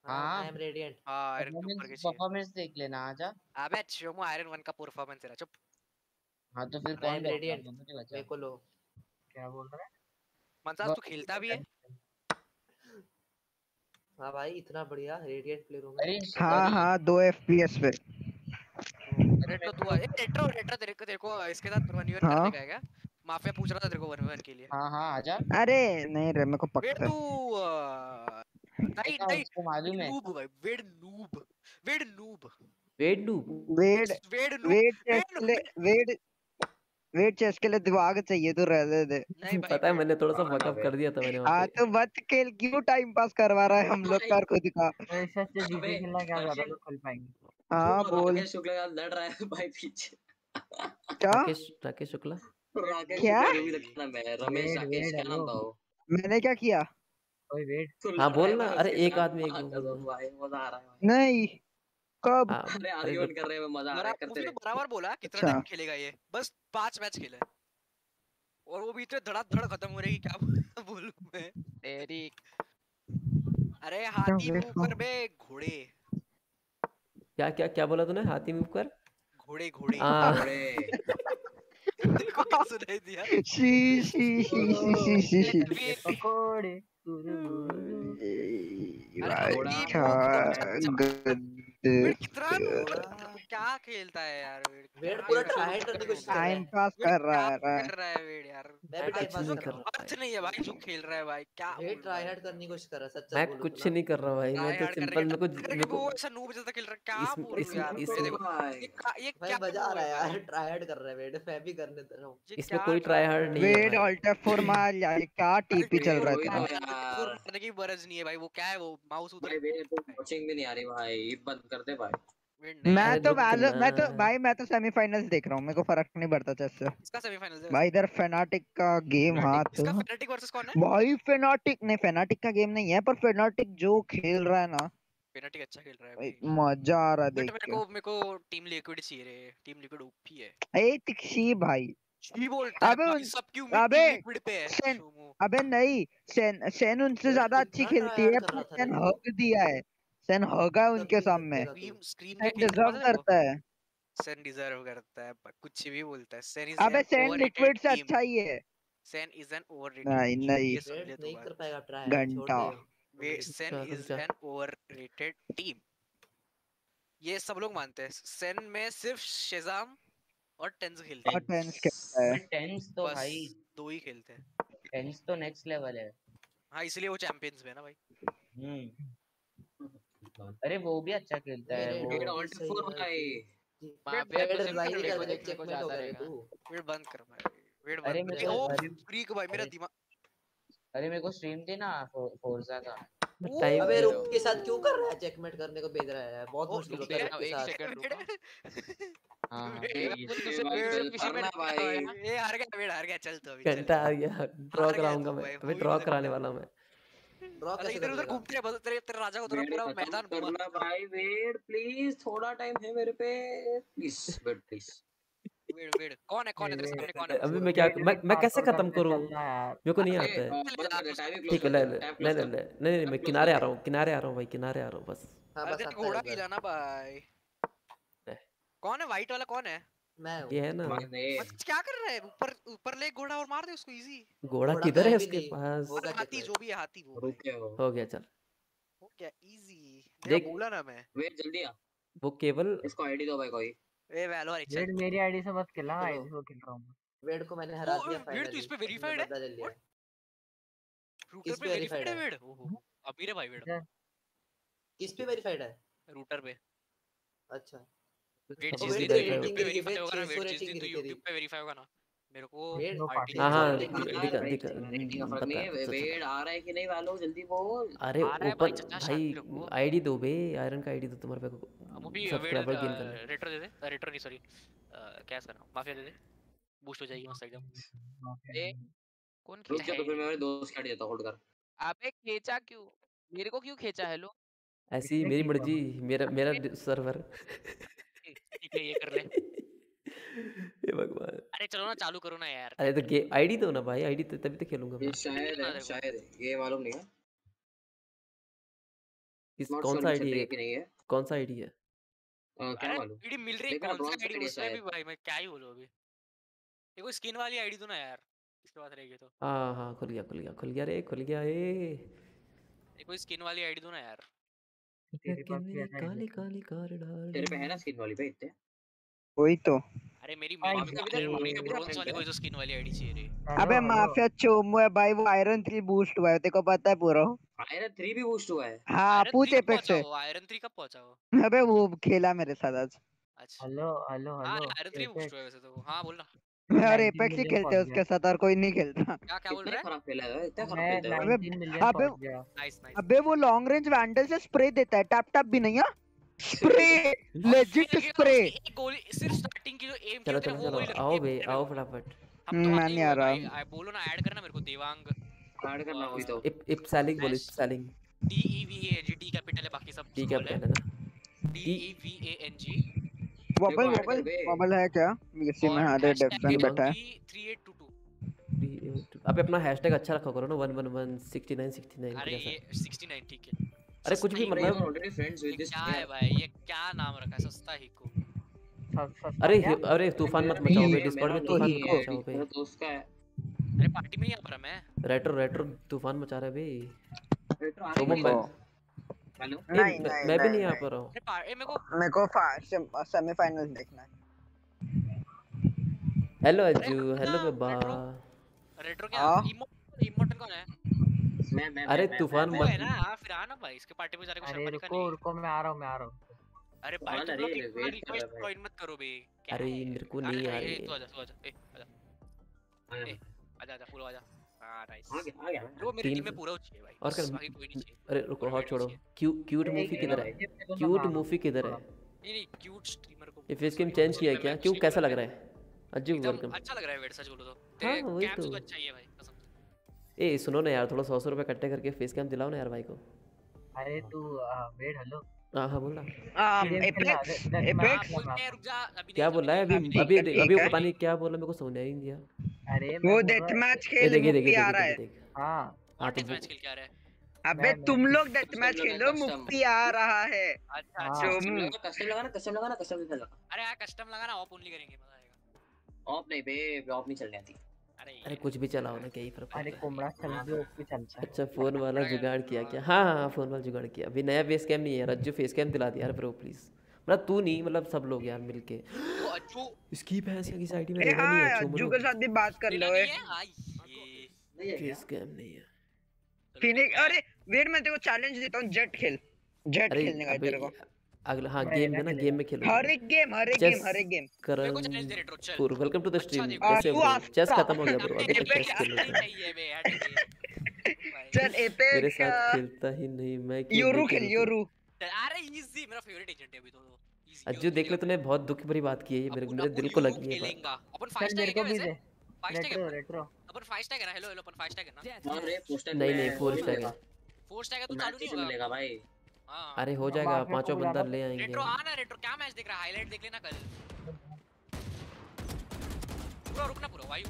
हाँ आई एम रेडिएंट हाँ। आयरन के ऊपर के परफॉर्मेंस देख लेना आजा अबे शोमो आयरन वन का परफॉर्मेंस है चुप। हाँ तो फिर कौन रेडिएंट मेरे को लो। क्या बोल रहा है? मनसाज तू खेलता भी है। हाँ? भाई इतना बढ़िया रेडिएंट प्लेयर हूँ अरे हाँ हाँ दो एफपीएस पे। रेट्रो तू ए रेट्रो रेट्रो तेरे को तेरे को इसके साथ वन वन हाँ। करने का है क्या? माफिया पूछ रहा था तेरे को वन वन के लिए। हाँ हाँ आजा अरे नहीं रे मेरे को पक्का तू नहीं नहीं मालूम है। नूब भाई वेड नूब वेड नूब वेड नूब वेड चेस्ट के लिए वेट वेट चेस्ट के लिए दिमाग चाहिए तो रहने दे। नहीं भाई पता है मैंने थोड़ा सा फकअप। कर दिया था मैंने हाँ तो मत खेल क्यों टाइम पास करवा रहा है हम लोग कार को दिखा ऐसे से जीते खेलना क्या ज़्यादा। लोग खेल पाएँगे? हाँ बोल। राकेश शुक्ला लड़ रहा है भाई पीछे। क्या? राकेश राकेश शुक्ला? राकेश क्या? रमेश राकेश क्या नाम। था वो? मैंने क्या किया? ओए वेट हाँ बोल ना। अरे एक आदमी एक। भाई मज़ा आ रहा है नहीं कब? हाँ अरे कर रहे हैं मज़ा आ रहा है बराबर करते रहे तो बराबर बोला कितना अच्छा। टाइम खेलेगा ये? बस पाँच मैच खेले और वो भी इतने धड़ाधड़ खत्म हो रही है क्या बोलूँ मैं? तेरी अरे हाथी मुँह पर बे घोड़े। क्या क्या क्या बोला तूने? हाथी में ऊपर घोड़े घोड़े। तेरे सुनाई दिया। शी शी शी शी शी शी शी। पकोड़े। अरे भाई टीम क्या खेलता है यार क्या पूरा ही ट्राई करने की कोशिश कर रहा टाइम पास कर रहा है कर रहा है वेट यार? मैं भी टाइम कुछ पास नहीं कर रहा। हूँ नहीं है भाई जो खेल रहा है भाई क्या रहा ट्राई हार्ड करने की कोशिश कर रहा है सच सच मैं कुछ तो नहीं कर रहा भाई मैं तो सिंपल मेरे को मेरे को ऐसा नूब जैसा खेल रहा है क्या इसमें बोलूँ यार? देखो। ये क्या ये मज़ा आ रहा है है यार ट्राई हार्ड कर रहा है वेट मैं भी करने दे रहा हूँ। इसमें कोई ट्राई हार्ड नहीं है फोर मार यार क्या टीपी चल रहा था तो यार। करने की बरज नहीं है भाई वो क्या है वो माउस उधर भाई मेरे भी नहीं आ रही भाई बंद कर दे भाई। नहीं। मैं तो मैं तो भाई मैं तो सेमीफाइनल्स देख रहा हूँ मेरे को फ़र्क नहीं पड़ता चेस से। इसका सेमीफाइनल है? भाई इधर फेनाटिक का गेम हाँ तो इसका फेनेटिक वर्सेस कौन है? भाई फेनाटिक नहीं फेनाटिक का गेम नहीं है पर फेनाटिक जो खेल रहा है ना। फेनेटिक अच्छा खेल रहा है भाई मज़ा आ रहा है देख मेरे को। मेरे को टीम लिक्विड चाहिए रे। टीम लिक्विड ओपी है। ए तिक्षी भाई। जी बोलता अबे उन- सब क्यों अबे लिक्विड पे है? सेन अबे नहीं सेन सेन उनसे ज़्यादा अच्छी खेलती है पर सेन हक दिया है। सेन हगा उनके सामने। तू सेन डिजर्व है को करता है। सेन डिजर्व करता है कुछ भी बोलता है। सेन इज़ अबे सेन लिक्विड से अच्छा ही है। सेन इज़ एन ओवररेटेड नहीं नहीं। तू नहीं कर पाएगा ट्राई घंटा। Sen is an overrated team ये सब लोग मानते हैं। सेन में सिर्फ़ शेजाम और टेंस खेलते और हैं। टेंस खेलता है। टेंस तो भाई दो ही खेलते हैं। टेंस तो नेक्स्ट लेवल है। हाँ इसलिए वो चैंपियंस में है ना भाई। हम्म। अरे वो भी अच्छा खेलता है वेट ऑल्ट सही फोर है भाई। जी वहाँ वेट पे तो रहे को गया रे रहेगा। तू वेट बंद कर भाई। वेट अरे बंद मेरे को ओ फ्रीक भाई मेरा दिमाग अरे मेरे को स्ट्रीम थी ना फोर्जा का। मैं अबे रुक के साथ क्यों कर रहा है? चेकमेट करने को भेज रहा है। बहुत मुश्किल होता है एक सेकंड रुको वेट हाँ ये भाई। हार गया वेट हार गया चल तो अभी घंटा आ गया। ड्रॉ कराऊँगा तू मैं। ही ड्रॉ कराने वाला मैं। कैसे इधर उधर घूमते रहे बस तेरे तेरे राजा को तेरा पूरा खत्म मैदान करना भाई वेट प्लीज़ थोड़ा टाइम है मेरे पे। Please wait please wait wait कौन है कौन है तेरे सामने कौन है? अभी मैं क्या मैं मैं कैसे खत्म करूँ? मेरे को नहीं आता है। ही ठीक है ले ले नहीं नहीं नहीं नहीं मैं किनारे आ रहा हूँ किनारे आ रहा हूँ भाई किनारे आ रहा हूँ बस। हाँ अरे बस है घोड़ा हिला भाई। कौन है? वाइट वाला कौन है? मैं ये है ना। क्या कर रहा है? ऊपर ऊपर ले घोड़ा और मार दे उसको इजी घोड़ा घोड़ा किधर है है उसके पास? हाथी जो भी है हाथी वो। रुक गया हो गया चल। हो गया इजी देख। बोला ना मैं। वेट जल्दी आ। वो केवल इसको आईडी दो भाई कोई। ए वैलो अरे चल वेट मेरी आईडी से मत खेलना चलो। आईडी से खेल रहा हूँ। वेट को मैंने हरा दिया वेट तू इस पे वेरीफाइड है? रूटर पे वेरीफाइड है? वेड ओहो अमीर है भाई वेड इधर। किस पे वेरीफाइड है? रूटर पे। अच्छा। वेट जिस दिन तू पे वेरीफाई होगा ना वेट जिस दिन 600 तू तेरी यूट्यूब पे वेरीफाई होगा ना मेरे को हाँ हाँ। रेटिंग दिखा। दिखा रेटिंग का फ़र्क नहीं है। वेट आ रहा है कि नहीं वालों जल्दी बोल। अरे ऊपर भाई आईडी दो बे आयरन का आईडी दो तुम्हारे पे। मूवी वेट सब्सक्राइबर गेन करना। है रेट्रो दे। दे रेट्रो नहीं सॉरी क्या कर रहा हूँ? माफिया दे दे। बूस्ट हो जाएगी मस्त एकदम। ए कौन रुक जा तो फिर मैं मेरे दोस्त का देता होल्ड कर। अबे खींचा क्यों? मेरे को क्यों खींचा? हेलो ऐसी मेरी मर्ज़ी मेरा मेरा सर्वर ठीक है ये कर ले? हे भगवान। अरे चलो ना चालू करो ना यार। अरे तो गे आईडी दो ना भाई आईडी तभी तो खेलूँगा ये मैं। शायद है शायद है। ये मालूम नहीं है। किस कौन सा आईडी है? कि नहीं है। कौन सा आईडी है? क्या मालूम? आईडी मिल रही है कौन सा आईडी है। उसमें भी भाई मैं क्या ही बोलूँ अभी? ये कोई स्किन वाली आईडी दो ना यार इसके बाद रहेगी तो। हाँ हाँ खुल गया खुल गया खुल गया रे। खुल गया ए ये कोई स्किन वाली आईडी दो ना यार। तेरे पास भी है काली काली कार डाल तेरे पे है ना स्किन वाली पे इतने? वही तो। अरे मेरी भाई, मेरी मेरी तो ब्रोंज वाली कोई तो स्किन वाली आईडी चाहिए रे। अबे माफिया चोमू है भाई वो आयरन थ्री बूस्ट हुआ है तेरे को पता है पूरा। आयरन 3 भी बूस्ट हुआ है। हाँ पूछ एपेक्स से। आयरन 3 कब पहुँचा वो? अबे वो खेला मेरे साथ आज। अच्छा। हेलो हेलो हाँ हेलो आयरन 3 बूस्ट हुआ है वैसे तो हाँ बोल ना। और एपेक्स ही खेलते हैं उसके साथ और कोई नहीं खेलता। क्या क्या बोल रहा है? खराब खेला है इतना खराब खेलता है। अबे अबे नाइस नाइस अबे वो लॉन्ग रेंज वैंडल से स्प्रे देता है। टैप टैप भी नहीं है। स्प्रे लेजिट स्प्रे गोली सिर्फ़ स्टार्टिंग की जो एम की चलो चलो वो गोली लगती आओ बे आओ फटाफट। तो मैं नहीं आ रहा। भाई आ- बोलो ना ऐड करना मेरे को देवांग। ऐड करना वही तो। इप इप सैलिंग बोल इप selling D E V A G D capital है बाकी सब डी है कैपिटल है। ना D E V A N G वबल add कर वबल बे वबल है क्या? इसी में हाँ दे हैशटैग बैठा है. थ्री एट टू टू अबे अपना हैशटैग अच्छा रखा करो ना one one one sixty nine sixty nine अरे जैसा. ये 69 ठीक है. अरे कुछ भी भाई ही मतलब ऑलरेडी फ्रेंड्स विद दिस क्या है भाई? ये क्या नाम रखा है? सस्ता ही को। अरे अरे तूफ़ान मत मचाओ बे मेरा- डिस्कॉर्ड में तूफ़ान मत मचाओ मेरा दोस्त का है. अरे पार्टी में नहीं आ रहा मैं। रेट्रो रेट्रो तूफ़ान मचा रहा है बे रेट्रो आ चोमो रही है। हेलो नहीं, मैं भी नहीं, आ पा रहा हूँ। मेरे को सेमीफाइनल देखना है। हेलो अज्जू हेलो बेबा रेट्रो क्या हाँ? इमोट इमोटन कौन है? मैं मैं अरे तूफ़ान है मत ना हाँ, फिर आना भाई इसके पार्टी में जाने को अरे शर्मा दिखा रुको नहीं। रुको मैं आ रहा हूँ मैं आ रहा हूँ। अरे भाई हाँ, तुम अरे, लोग रिक्वेस्ट ज्वाइन मत करो बे अरे है? मेरे को नहीं आ रही तू है। आजा तू आजा ए आजा। आया ए, आजा आजा पूरा आजा। हाँ नाइस आ गया आ गया वो मेरी तीन टीम में पूरा चाहिए भाई। और कर अरे रुको मेरे छोड़ो। क्यूट मूवी किधर है? क्यूट मूवी किधर है? नहीं नहीं क्यूट स्ट्रीमर को ये फेस गेम चेंज किया क्या? क्यों कैसा लग रहा है? अज्जू वेलकम अच्छा लग रहा है वेट सच बोलो तो। हाँ, वही कैप्स तो। अच्छा ही है भाई कसम से। ए सुनो ना यार थोड़ा सौ सौ रुपये इकट्ठे करके फेस कैम दिलाओ ना यार भाई को। अरे तू वेट हेलो हाँ हाँ एपेक्स एपेक्स। क्या नहीं, बोल है? अभी अभी नहीं, अभी। पता नहीं क्या बोला मेरे को समझ नहीं दिया। अरे वो डेथ रहा- मैच खेल देखिए देखिए आ रहा है। हाँ। डेथ मैच खेल क्या रहा है? अबे तुम लोग डेथ मैच खेलो मुक्ति आ रहा है। अच्छा हाँ। अच्छा कस्टम लगा कस्टम लगाना कस्टम लगाना कस्टम नहीं लगा। अरे यार कस्टम लगाना ऑफ़ ओनली करेंगे मज़ा आएगा। ऑफ़ नहीं बे ऑफ़ नहीं चलने आती। अरे अरे कुछ भी चलाओ ना क्या ही फ़र्क अरे है। कोमड़ा चल भी ओपी चलता है। अच्छा फ़ोन वाला जुगाड़ किया क्या हाँ। हाँ हाँ, फ़ोन वाला जुगाड़ किया। अभी नया फेस कैम नहीं है रज्जू फेस कैम दिला दिया यार ब्रो प्लीज़ मतलब तू नहीं मतलब सब लोग यार मिलके। अज्जू। इसकी भैंस की साइड में रहना नहीं हाँ है अज्जू चुमरो के साथ भी बात कर लो है है? फेस कैम नहीं है। चलो, फिनिक्स अरे वेट मैं तेरे को चैलेंज देता हूँ जेट खेल। जेट खेलने का तेरे को। अगला हाँ गेम में ना गेम में खेलो। हर एक गेम हर एक गेम हर एक गेम। करण को दे रेट्रो चल। पूर वेलकम टू द अच्छा स्ट्रीम कैसे हो तू। चेस खत्म हो गया ब्रो। अभी तक चेस खेल। रहे। चल मेरे साथ खेलता ही नहीं मैं क्यों योरू खेल? योरू। अरे इजी मेरा फेवरेट एजेंट है अभी तो इजी अज्जू देख ले तूने बहुत दुख भरी बात की है ये मेरे मेरे दिल को लगी है अपन फाइव मेरे स्टैग को भी वैसे? दे। फाइव स्टैग रेट्रो रेट्रो अपन फाइव स्टैग है हेलो हेलो अपन फाइव स्टैग है ना? पोस्टर नहीं नहीं फोर स्टैग है फोर स्टैग है तो चालू नहीं होगा। मिलेगा भाई। अरे हो जाएगा पाँचों बंदर ले आएँगे। रेट्रो आना रेट्रो क्या मैच देख रहा है? हाईलाइट देख लेना कल। पूरा रुकना पूरा वायु।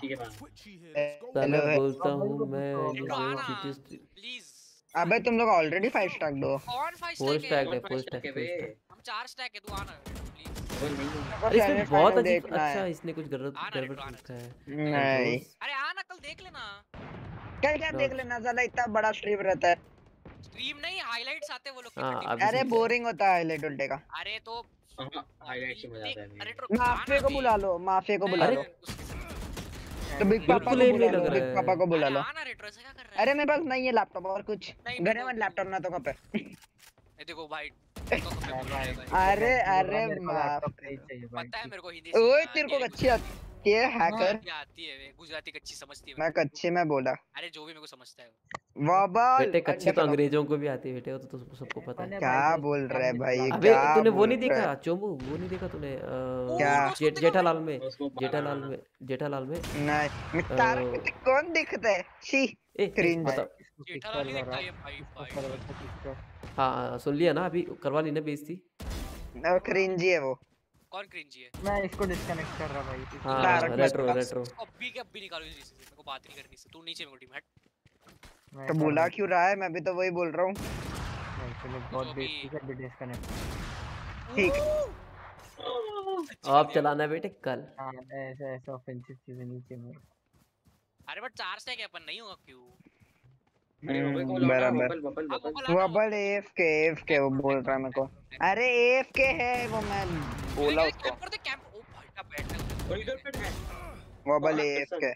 ठीक है भाई हेलो बोलता हूँ मैं प्लीज़ अबे तुम लोग ऑलरेडी फाइव स्टार दो। कौन फाइव फोर स्टैग स्टैग है है फोर स्टैग बे हम चार स्टैग है तू आना प्लीज़ है बहुत अजीब अच्छा इसने कुछ आना गड़बड़ रखा है। नहीं। अरे आना कल देख लेना। कल क्या देख लेना साला इतना बड़ा स्ट्रीम रहता है। स्ट्रीम नहीं हाईलाइट्स आते वो लोग के हाँ, अरे बोरिंग होता है हाईलाइट उल्टे का। अरे तो हाँ हाईलाइट से मज़ा आता है अरे तो माफिया को बुला लो माफिया को बुला लो। तो बिग पापा को बुला लो बिग है। पापा को बुला अरे लो। आना रेट्रो ऐसा क्या कर रहा है? अरे मेरे पास नहीं है लैपटॉप और कुछ। घर में लैपटॉप ना तो कहाँ पे ये देखो भाई है भाई। अरे अरे पता है मेरे को हिंदी ओए तेरे को अच्छी आती है हैकर आती है वे गुजराती कच्ची समझती है मैं। कच्ची में बोला। अरे जो भी मेरे को समझता है वाबाल बेटे कच्ची तो अंग्रेज़ों को भी आती है बेटे वो तो, तो सबको- पता है। क्या बोल रहा है भाई अबे तूने वो नहीं देखा चोमू? वो नहीं देखा तूने क्या? देखो जेठालाल में? जेठालाल में जेठालाल में? नहीं तारक मेहता कौन दिखता है? छी। जेठालाल ही पिक्चर है भाई हाँ सुन लिया ना अभी करवा ली ना बेइज्जती? क्रिंजी है वो। कौन क्रिंजी है? मैं इसको डिस्कनेक्ट कर रहा भाई। हाँ रेट्रो। रेट्रो अभी के अभी निकालो इस से मेरे को बात नहीं करनी से तू नीचे मेरे को टीम हट। तो बोला क्यों रहा है? मैं भी तो वही बोल रहा हूँ। चलो बहुत बेइज्जती कर डिस्कनेक्ट ठीक आप चलाना बेटे कल। हाँ ऐसे ऐसे ऑफेंसिव चीज़ें मेरे को। अरे बट चार स्टैक है अपन नहीं होगा क्यों अरे हम्म, बबल को बुलाओ ना, बराबर। बबल बबल बबल वो बुला लो। वबल एफ़ के एफ़ के वो बोल रहा है मेरे को। अरे एफ़ के है वो मैं बोला उसको। कैंप ओ भाई का बैठ और इधर पे वबल एफ़ के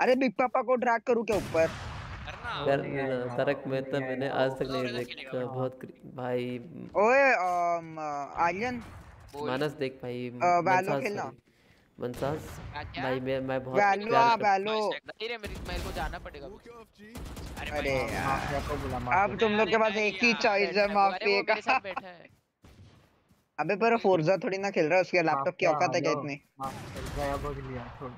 अरे बिग पापा को ड्रैग करूँ क्या ऊपर? यार आएगा, तारक मेहता मैंने आज तक नहीं तो देखा। बहुत भाई ओए अम, आर्यन मानस देख भाई वैलो खेलना। क्या? भाई मैं मैं बहुत वैलो प्यार आ करता वैलो। नहीं रे मेरे मेरे को जाना पड़ेगा। अरे अरे यार। माफिया को बुला अब तुम लोग के पास एक ही चॉइस है माफिया का बैठा है। अबे पर फोर्जा थोड़ी ना खेल रहा है उसके लैपटॉप की औकात है क्या। इतनी? गया बोल लिया छोड़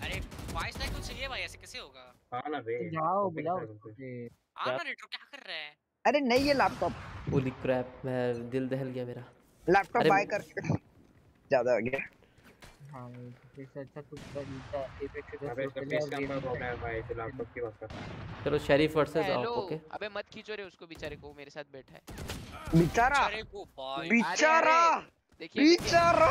अरे फाइव स्टैक तो चाहिए भाई ऐसे कैसे होगा? हाँ ना बे जाओ बुलाओ दो। ये आना रेट्रो क्या? कर रहा है? अरे नहीं ये लैपटॉप होली क्रैप मैं दिल दहल गया मेरा। लैपटॉप बाय कर ज़्यादा हो गया। हाँ इससे अच्छा चलो शेरिफ वर्सेस ऑफ़ ओके अबे मत खींचो रे उसको बेचारे को मेरे साथ बैठा है। बेचारा! बेचारे बेचारा! देखिए देखिए। बेचारा!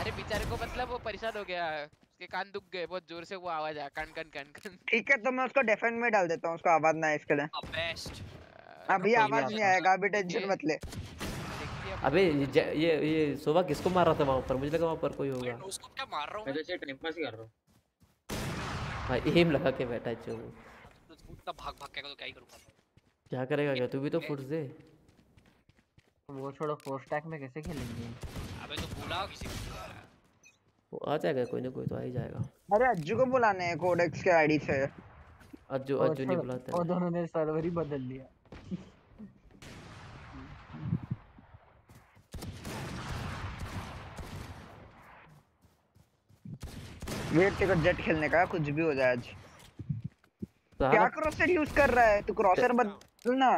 अरे बेचारे को मतलब वो परेशान हो गया। उसके कान दुख गए बहुत ज़ोर से वो आवाज़ आया कन कन कन कन ठीक है तो मैं उसको डिफेंड में डाल देता हूँ उसको आवाज़ ना आए इसके लिए। बेस्ट अभी आवाज़ नहीं आएगा अभी टेंशन मत ले। अबे ये ये ये सोवा किसको मार रहा था वहाँ पर? मुझे लगा वहाँ पर कोई होगा। उसको क्या मार रहा हूँ? मैं तो सिर्फ़ टाइम पास ही कर रहा हूँ। हाँ एम लगा के बैठा है चो तो इतना भाग भाग के तो क्या ही करूँगा क्या करेगा क्या? तू भी तो फुट दे वो छोड़ो फोर स्टैक में कैसे खेलेंगे? अबे तो बुलाओ किसी को। वो आ जाएगा कोई ना कोई तो आ ही जाएगा। अरे अज्जू को बुलाने हैं कोडेक्स के आईडी से। अज्जू अज्जू नहीं बुलाता वो दोनों ने सर्वर ही बदल लिया। वेट तेरे को जेट खेलने का कुछ भी हो जाए आज। क्या क्रॉसर यूज़ कर रहा है? तू क्रॉसर बदल ना।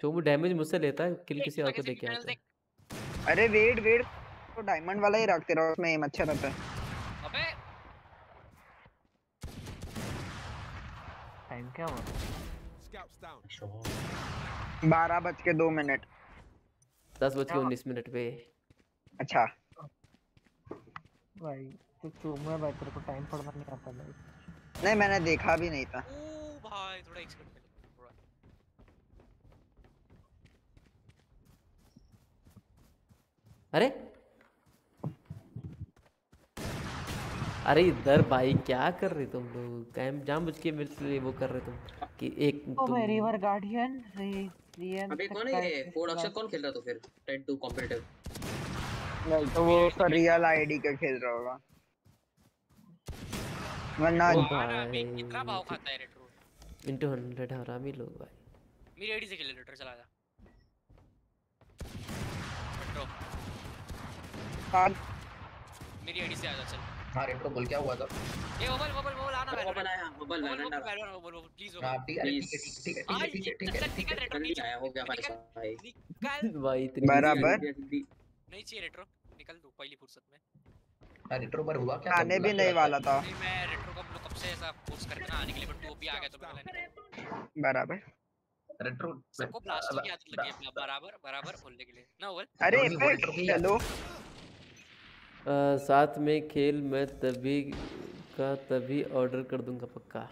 जो वो डैमेज मुझसे लेता है किल किसी और को दे के आता है। अरे वेट वेट तो डायमंड वाला ही रख तेरा उसमें एम अच्छा रहता है। अबे। टाइम क्या हुआ? बारह बज के दो मिनट। दस बज के उन्नीस मिनट पे। अच्छा। भाई। तो चूम भाई तेरे को टाइम पढ़ना नहीं आता भाई। नहीं मैंने देखा भी नहीं था। ओ भाई थोड़ा एक्सपेक्ट कर थोड़ा। अरे। अरे इधर भाई क्या कर रहे तुम लोग? कैम जान बुझ के मेरे लिए वो कर रहे तुम कि एक ओ तुम रिवर गार्डियन रियन अबे कौन है ये? फोर्ड अक्षर कौन खेल रहा तो फिर? 10 टू कॉम्पिटिटिव नहीं तो वो उसका रियल आईडी का खेल रहा होगा। वरना कितना भाव खाता है रेट्रो इंटू हंड्रेड हरामी लोग भाई। मेरी आईडी से खेल रेट्रो चला जा। रेट्रो आज मेरी आईडी से आ जा चल। हाँ रेट्रो बोल क्या हुआ था? ए मोबाइल मोबाइल मोबाइल आना वो बना है mobile mobile Valorant mobile mobile please हाँ ठीक है ठीक है ठीक है ठीक है ठीक है ठीक है ठीक है आया हो गया भाई भाई। निकल। भाई इतनी बराबर। नहीं चाहिए रेट्रो निकल तू पहली फुर्सत में। रेट्रो पर हुआ क्या आने भी नहीं वाला था। नहीं मैं रेट्रो को लोग कब से ऐसा फोर्स करके ना आने के लिए बट तू अभी आ गया तो मैं बराबर। रेट्रो सबको ब्लास्ट की आदत लगी है बराबर बराबर बोलने के लिए। ना बोल अरे है। अ, साथ में खेल मैं तभी का तभी ऑर्डर कर दूँगा पक्का।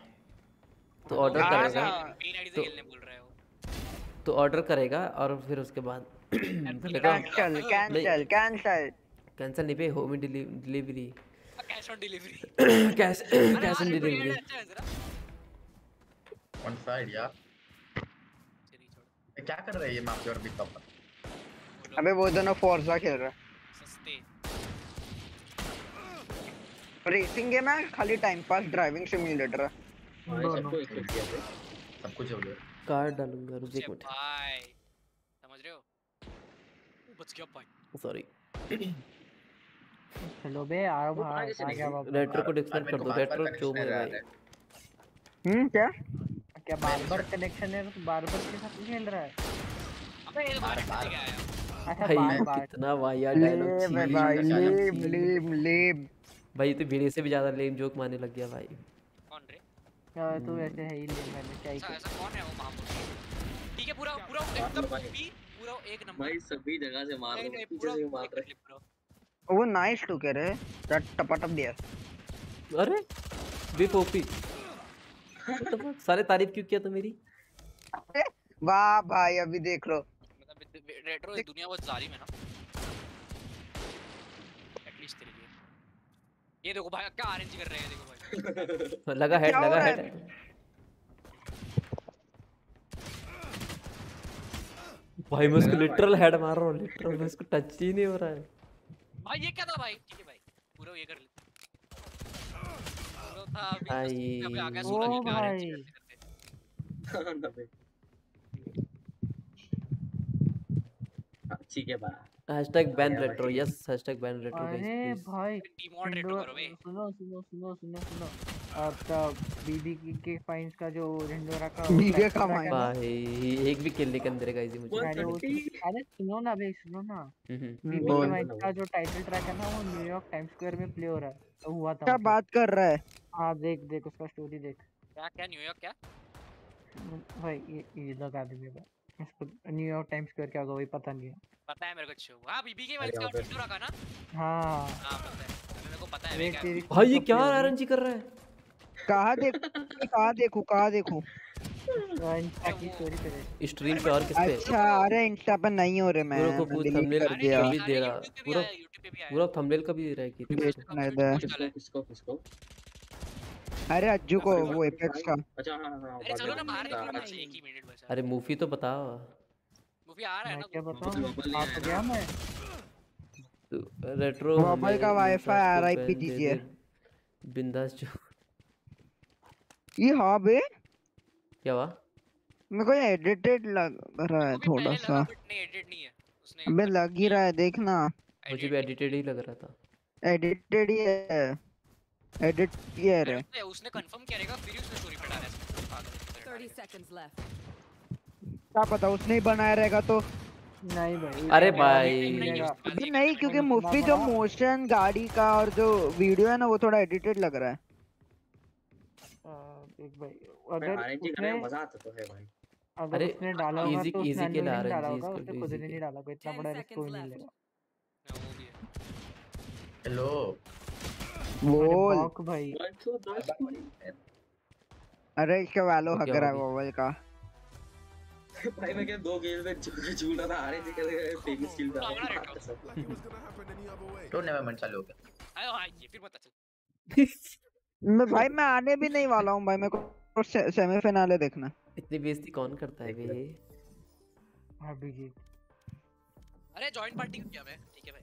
तो ऑर्डर हाँ करेगा। मेन आईडी से तो खेलने हो। तो ऑर्डर करेगा और फिर उसके बाद कैंसिल कैंसिल कैंसिल कैंसिल नहीं पे home delivery cash on delivery cash cash on delivery अच्छा है वन साइड यार. ये क्या कर रहे हैं ये माफिया और बिग टॉपर अबे वो दोनों फोर्जा खेल रहा है। सस्ते। रेसिंग गेम है खाली टाइम पास ड्राइविंग सिमुलेटर है। एक थे। सब कुछ हो गया। कार्ड डालूँगा रुक एक मिनट। भाई समझ रहे हो? बच गया भाई सॉरी चलो बे आओ भाई आ गया? वापस रेट्रो को डिस्कनेक्ट कर दो रेट्रो है भाई रहा है। हम्म क्या? क्या बार-बार कनेक्शन है? तो बार-बार के साथ खेल रहा है? अबे ये कैसे गया अच्छा भाई कितना वाहिया डायलॉग लेम भाई लेम लेम लेम। भाई तो वीडियो से भी ज़्यादा लेम जोक मारने लग गया भाई। कौन रे? क्या तू ऐसे है ही ले मैंने क्या ऐसा ऐसा कौन है वो महापुरुष ठीक है पूरा पूरा एकदम पूरा एक नंबर। भाई सभी जगह से मार नहीं रहे नहीं पीछे पूरा से मार रहे पूरा वो नाइस टू कह रहे दैट टपाटप दिया अरे बिग ओपी सारे तारीफ़ क्यों किया तू मेरी? वाह भाई अभी देख लो। मतलब रेट्रो दुनिया बहुत जालिम है ना। एटलीस्ट तेरे लिए। ये देखो भाई क्या आरएनजी कर रहे हैं देखो भाई। लगा हेड लगा हेड भाई मैं उसको लिटरल हेड मार रहा हूँ लिटरल मैं उसको टच ही नहीं हो रहा है। भाई ये क्या था भाई? ठीक है भाई पूरा ये कर लेते पूरा था भाई अभी आ गया सूरज करते ठीक है भाई hashtag ban retro yes hashtag ban retro अरे भाई डिमोड रेट्रो हिंदू- करो बे सुनो सुनो सुनो सुनो सुनो। आपका बीबी की के फाइंस का जो रेंडोरा का BB का factor fines। है ना, भाई एक भी किल नहीं कर देगा इजी मुझे। अरे अरे सुनो ना बे सुनो ना। हम्म, हम्म। बीबी। के फाइंस का जो टाइटल ट्रैक है ना वो न्यूयॉर्क टाइम स्क्वायर में प्ले हो रहा है। तो हुआ था क्या। बात कर रहा है? हाँ देख देख उसका स्टोरी देख। क्या क्या न्यूयॉर्क क्या? भाई ये ये लगा दे मेरा इसको न्यूयॉर्क टाइम्स स्क्वायर क्या होगा वही पता नहीं है। पता है मेरे को अच्छे हाँ बीबी के यहाँ का वीडियो रखा ना? हाँ। हाँ पता है। मेरे को पता है भाई ये क्या। आरएनजी कर रहा है? कहाँ देख? कहाँ देखूँ? कहाँ देखूँ? स्ट्रीम पे और किस पे? अच्छा अरे इंस्टा पे नहीं हो रहे मैं पूरा को पूरा थंबनेल कर दिया। भी दे रहा YouTube पे भी पूरा पूरा थंबनेल का भी दे रहा है कि है किसको किसको अरे अज्जू को वो एपेक्स का। अच्छा हाँ हाँ हाँ अरे चलो ना बाहर बता- निकलो ना एक ही मिनट बचा अरे मूवी तो बता मूवी आ रहा है ना क्या तो बताऊँ? आ तो गया मैं। रेट्रो मोबाइल का वाईफाई RIP दीजिए। बिंदास जो ये हाँ बे क्या हुआ मेरे को ये एडिटेड लग रहा है थोड़ा सा नहीं एडिट नहीं है उसने अबे लग ही रहा है देखना मुझे भी एडिटेड ही लग रहा था एडिटेड ही है एडिट किया है उसने उसने कंफर्म किया रहेगा फिर उसने स्टोरी पे डाला है पागल की तरह 30 seconds left. क्या पता उसने ही बनाया रहेगा तो नहीं भाई अरे भाई। नहीं क्योंकि मूवी जो मोशन गाड़ी का और जो वीडियो है ना वो थोड़ा एडिटेड लग रहा है देख भाई भाई अगर आरएनजी उसने करने में मज़ा आता तो है भाई। अगर अरे, उसने डाला होगा तो उसने के डाला RNG होगा इसको खुद ने नहीं डाला होगा इतना बड़ा रिस्क कोई नहीं लेगा। हाँ, है हेलो बोल भाई। अरे इसका वालो तो हक रहा है? मोबाइल का। भाई मैं क्या दो गेम में झूल रहा था आरएनजी के फ़ेमस स्किल था हमारा रेट्रो टूर्नामेंट चालू हो गया। आयो हाँ ये फिर पता चल। मैं भाई मैं आने भी नहीं वाला हूँ भाई मेरे को से, सेमीफिनाले देखना। इतनी बेइज्जती कौन करता है बे अभिजीत। अरे जॉइंट पार्टी क्यों किया मैं? ठीक है भाई।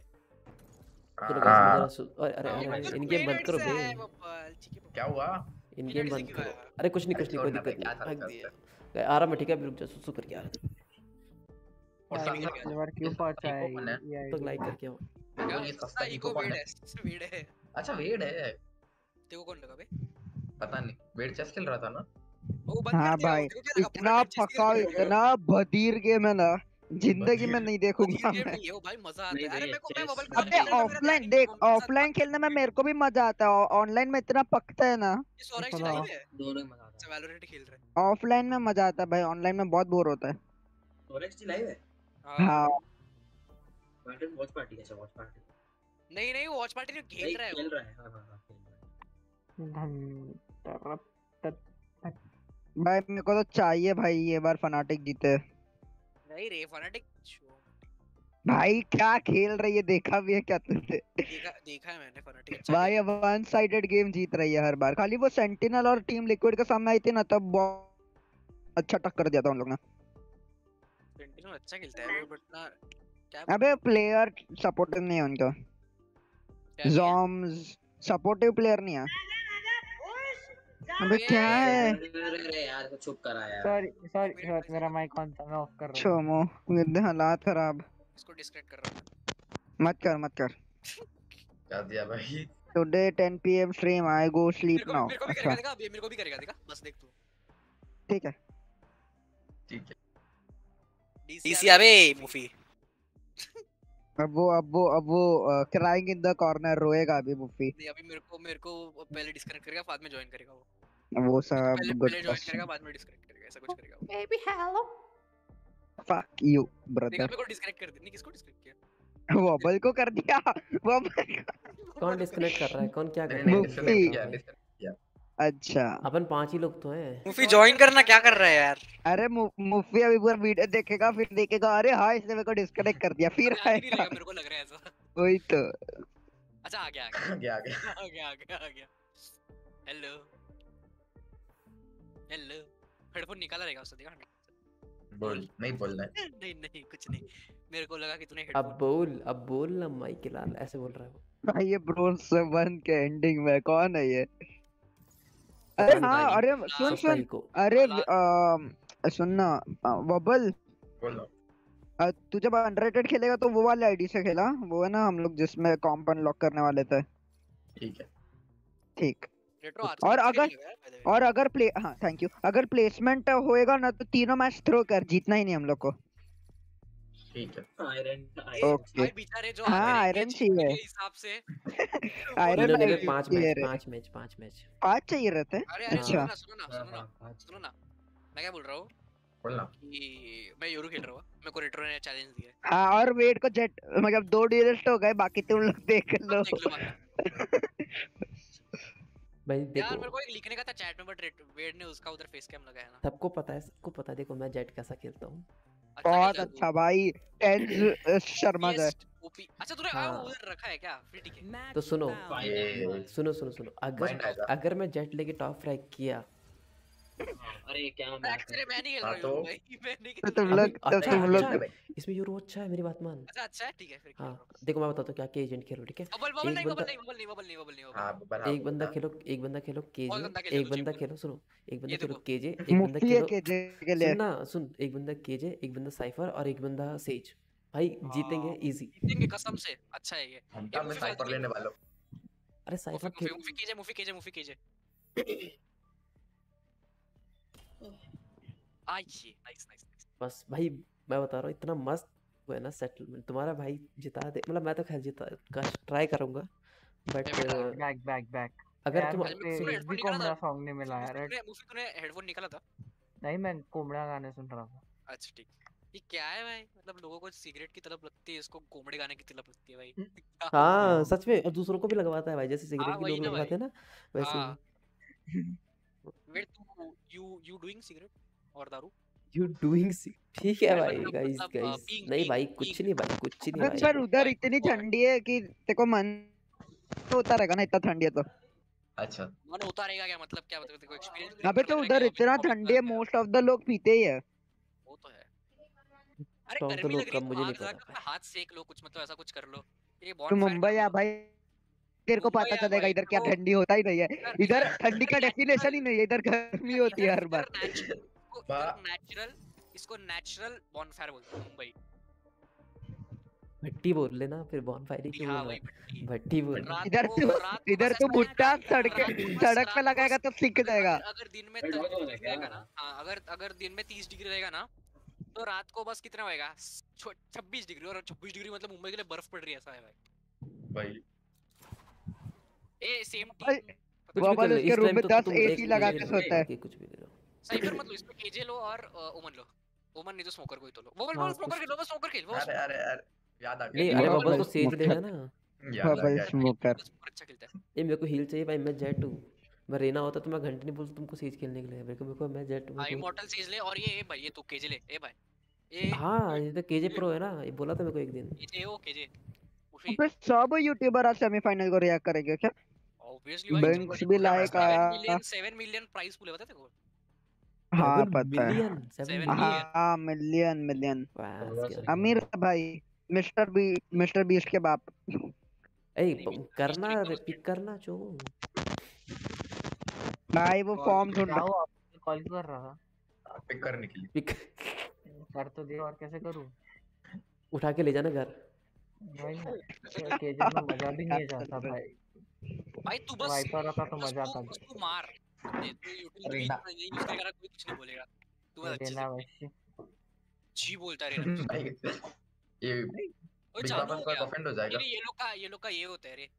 चलो हाँ, सु- अरे अरे इन गेम बंद करो बे आया है है। क्या हुआ? इन गेम बंद करो। अरे कुछ नहीं कुछ नहीं कोई दिक्कत नहीं। भाग दिया। आ रहा मैं ठीक है अभी रुक जा सुसु करके आ रहा और बार क्यों पहुँचा है इको कौन है? ये तो लाइक करके आओ। क्या ये सस्ता इको वेड है? है वेड है। अच्छा वेड है। तेरे को कौन लगा बे? पता नहीं वेड चेस खेल रहा था ना? वो बंद हाँ भाई इतना पूरा टाइम पका इतना बदीर गेम है ना ज़िंदगी में नहीं देखूँगा मैं। नहीं है वो भाई मज़ा आता है। अरे मेरे को मैं मोबाइल अबे ऑफलाइन देख ऑफलाइन खेलने में मेरे को भी मज़ा आता है ऑनलाइन में इतना पकता है ना। है दोनों में मज़ा आता अच्छा वैलोरेंट खेल रहे हैं। ऑफलाइन में मज़ा आता है भाई ऑनलाइन में बहुत बोर होता है। है सोरेक्स जी लाइव है। हाँ। वॉच पार्टी कैसे वॉच पार्टी नहीं नहीं वॉच पार्टी में खेल रहा है खेल रहा है हाँ हाँ। भाई मेरे को तो चाहिए भाई ये बार फनाटिक जीते। नहीं रे फनाटिक भाई क्या खेल रही है? देखा भी है क्या तुमने देखा देखा है मैंने फनाटिक अच्छा भाई अब वन साइडेड गेम जीत रही है हर बार। खाली वो सेंटिनल और टीम लिक्विड के सामने आई थी ना तब बहुत अच्छा टक्कर दिया था उन लोग ने। सेंटिनल अच्छा खेलता है बट ना क्या अबे प्लेयर सपोर्टिव नहीं है उनका? जॉम्स सपोर्टिव प्लेयर नहीं है। अबे क्या है? अरे यार को चुप करा यार। सॉरी सॉरी सॉरी मेरा माइक ऑन था मैं ऑफ़ कर रहा हूँ। छोमो विद हालात खराब। इसको डिस्कनेक्ट कर रहा हूँ मत कर मत कर। क्या दिया भाई? Today 10 pm stream i go मेरे sleep को now मेरे को भी करेगा देखा अभी मेरे को भी करेगा देखा बस देख तू। ठीक है। ठीक है। डीसी अबे मूवी। अब वो अब वो अब वो क्राइंग इन द कॉर्नर रोएगा अभी मुफ्ती नहीं अभी मेरे को मेरे को पहले डिस्कनेक्ट करेगा बाद में ज्वाइन करेगा वो। वो सब पहले पहले ज्वाइन करेगा बाद में डिस्कनेक्ट करेगा ऐसा कुछ करेगा वो। Baby, hello. फक यू देखा ब्रदर मेरे को डिस्कनेक्ट कर दे। नहीं किसको डिस्कनेक्ट किया? वॉबल को कर दिया। वॉबल कौन डिस्कनेक्ट कर रहा है? कौन क्या कर रहा है? मुफ्ती। अच्छा। अपन पाँच ही लोग तो हैं। मुफी ज्वाइन करना क्या कर रहा है यार? अरे मु- मुफ्ती अभी पूरा वीडियो देखेगा फिर देखेगा अरे हाँ इसने मेरे को डिस्कनेक्ट कर दिया फिर आएगा। मेरे को लग रहा है ऐसा। वही तो। अच्छा आ गया आ गया। आ गया आ गया। आ गया आ गया हेलो हेलो हेडफोन निकाला रहेगा उससे देखा बोल नहीं बोलना है। नहीं नहीं कुछ नहीं। मेरे को लगा कि तूने अब बोल अब बोल ना माइक लाल ऐसे बोल रहा है भाई ये ब्रोस वन के एंडिंग में कौन है ये? अरे हाँ अरे सुन सुन। अरे सुनना वबल तू जब अनरेटेड खेलेगा तो वो वाले आईडी से खेला। वो है ना हम लोग जिसमें कॉम्प अनलॉक करने वाले थे। ठीक है। ठीक। और अगर- लगा है। और अगर प्ले हाँ थैंक यू अगर प्लेसमेंट होएगा ना तो तीनों मैच थ्रो कर जीतना ही नहीं हम लोग को। ठीक है। आयरन ओके भाई जो हाँ, आयरन चाहिए। हिसाब से। आयरन इन्होंने भाई भी पाँच चाहिए मैच रे। मैच पाँच मैच पाँच चाहिए रहते हैं अरे अरे अच्छा। सुनो ना सुनो ना हाँ सुनो ना हाँ सुनो ना। मैं क्या बोल रहा हूँ? बोलना कि मैं यूरो खेल रहा हूँ मेरे को रेट्रो ने चैलेंज दिया है। हाँ और वेट को जेट मतलब दो हो गए बाकी तुम लोग देख लो। देख भाई यार मेरे को एक लिखने का था चैट में बट वेड ने उसका उधर फेस कैम लगाया ना। सबको पता है सबको पता है देखो मैं जेट कैसा खेलता हूँ। अच्छा बहुत अच्छा भाई टेंस शर्मा का अच्छा तूने हाँ। हाँ। उधर रखा है क्या? फिर ठीक है। तो सुनो सुनो सुनो सुनो। अगर अगर मैं जेट लेके टॉप फ्राई किया अरे क्या मैं मैच एक्चुअली मैं नहीं खेल हाँ रहा तो? भाई मैं नहीं तो खेल तुम लोग तो अच्छा तुम लोग अच्छा इसमें यूरो अच्छा है मेरी बात मान। अच्छा अच्छा है ठीक है फिर हाँ हूँ देखो मैं बताता हूँ क्या के एजेंट खेलो ठीक है? बबल बबल एक नहीं बंदा बबल नहीं बबल नहीं बबल नहीं बबल नहीं बबल हाँ एक बंदा खेलो एक बंदा खेलो केजे। एक बंदा खेलो सुनो एक बंदा खेलो। केजे एक बंदा खेलो केजे के लिए। सुन ना सुन एक बंदा केजे एक बंदा साइफर और एक बंदा सेज। भाई जीतेंगे इजी जीतेंगे कसम से अच्छा है ये। हम ये मैं लेने वाला हूँ। अरे साइफर मुफी खेल मुफी कीजिए मुफी कीजिए। आइए नाइस नाइस नाइस बस भाई मैं बता रहा हूँ इतना मस्त वो है ना सेटलमेंट तुम्हारा भाई जिता दे मतलब मैं तो खैर जिता का ट्राई करूँगा बट बैक बैक बैक अगर तुम मुझे सुन हेडफोन भी कोमड़ा सॉन्ग नहीं मिला यार। मुफी तूने हेडफोन निकाला था? नहीं मैं कोमड़ा गाने सुन रहा था। अच्छा ठीक। ये क्या है भाई? मतलब लोगों को सिगरेट की तलब लगती है इसको कोमड़े गाने की तलब लगती है भाई। क्या हाँ हाँ सच में और दूसरों को भी लगवाता है भाई जैसे हाँ सिगरेट की लोग लगवाते हैं ना वैसे हाँ। वेट तू यू यू डूइंग सिगरेट और दारू? यू डूइंग ठीक है भाई मतलब गाइस मतलब गाइस नहीं भाई कुछ नहीं भाई कुछ नहीं भाई. पर उधर इतनी ठंडी है कि तेको मन तो होता रहेगा ना इतना ठंडी है तो। अच्छा। मन उतारेगा क्या? मतलब क्या मतलब देखो एक्सपीरियंस अबे तो उधर इतना ठंडी है मोस्ट ऑफ़ द लोग पीते ही है। वो तो है। अरे तो गर्मी लग रही कम है मुझे नहीं पता। हाथ सेक लो कुछ मतलब ऐसा कुछ कर लो। ये तो मुंबई आ भाई तेरे को पता चलेगा इधर क्या ठंडी होता ही नहीं है। इधर ठंडी का डेफिनेशन ही नहीं है इधर गर्मी होती है हर बार। इसको नेचुरल इसको नेचुरल बॉनफायर बोलते हैं मुंबई। भट्टी बोल लेना फिर बॉनफायर ही क्यों हाँ भट्टी। बोल इधर तो इधर तो भुट्टा सड़क सड़क पे लगाएगा तो सिक जाएगा। अगर दिन में तो रहेगा ना हाँ अगर अगर दिन में तीस डिग्री रहेगा ना तो रात को बस कितना होएगा? छब्बीस डिग्री और छब्बीस डिग्री मतलब मुंबई के लिए बर्फ़ पड़ रही है ऐसा है भाई। भाई। ए सेम टीम लो उसके रूम में तो दस तुम एक एसी लगा के सोता है। कुछ भी ले लो साइफर मत लो इसमें केजे लो और ओमन लो। ओमन नहीं तो स्मोकर कोई तो लो। वो बोल हाँ बोल स्मोकर कुछ खेल वो स्मोकर खेल वो अरे अरे अरे याद आ गया। अरे बबल तो बबल सेज लेगा ना। याद आ बबल स्मोकर अच्छा खेलता है। ये मेरे को हील चाहिए भाई मैं जेट हूँ। मैं रेना होता तो मैं घंटे नहीं बोलता तुमको सेज खेलने के लिए। मेरे को मेरे को मैं जेट हूँ हाँ को इमॉर्टल सीज ले और ये ए भाई ये तू केजे ले। ए भाई ये हाँ ये तो केजे प्रो है ना। ये बोला था मेरे को एक दिन। केजे ओ केजे उफी अबे सब यूट्यूबर आज सेमीफाइनल को रिएक्ट करेंगे क्या? ऑब्वियसली भाई बैंक्स भी 7 आया। मिलियन 7 मिलियन प्राइस पूल है पता है तेरे को? हाँ पता है। हाँ मिलियन मिलियन। अमीर है भाई मिस्टर बी मिस्टर बीस्ट के बाप। ए करना मिस्टर रे इको पिक करना चो। भाई वो फॉर्म ढूंढ रहा हुआ कॉल क्यों कर रहा। था पिक करने के लिए। पिक कर तो दिया और कैसे करूँ? उठा के ले जाना घर। भाई केजे में मज़ा भी नहीं जाता भाई। भाई तू बस वाइपर आता तो मज़ा आता। बस तू मार। तू नहीं कोई कुछ नहीं बोलेगा तू बस अच्छे देना से वैसे जी बोलता भाई ये बिग पापा हो का ऑफेंड हो जाएगा नहीं, ये लोग का ये लोग का ये होता है रे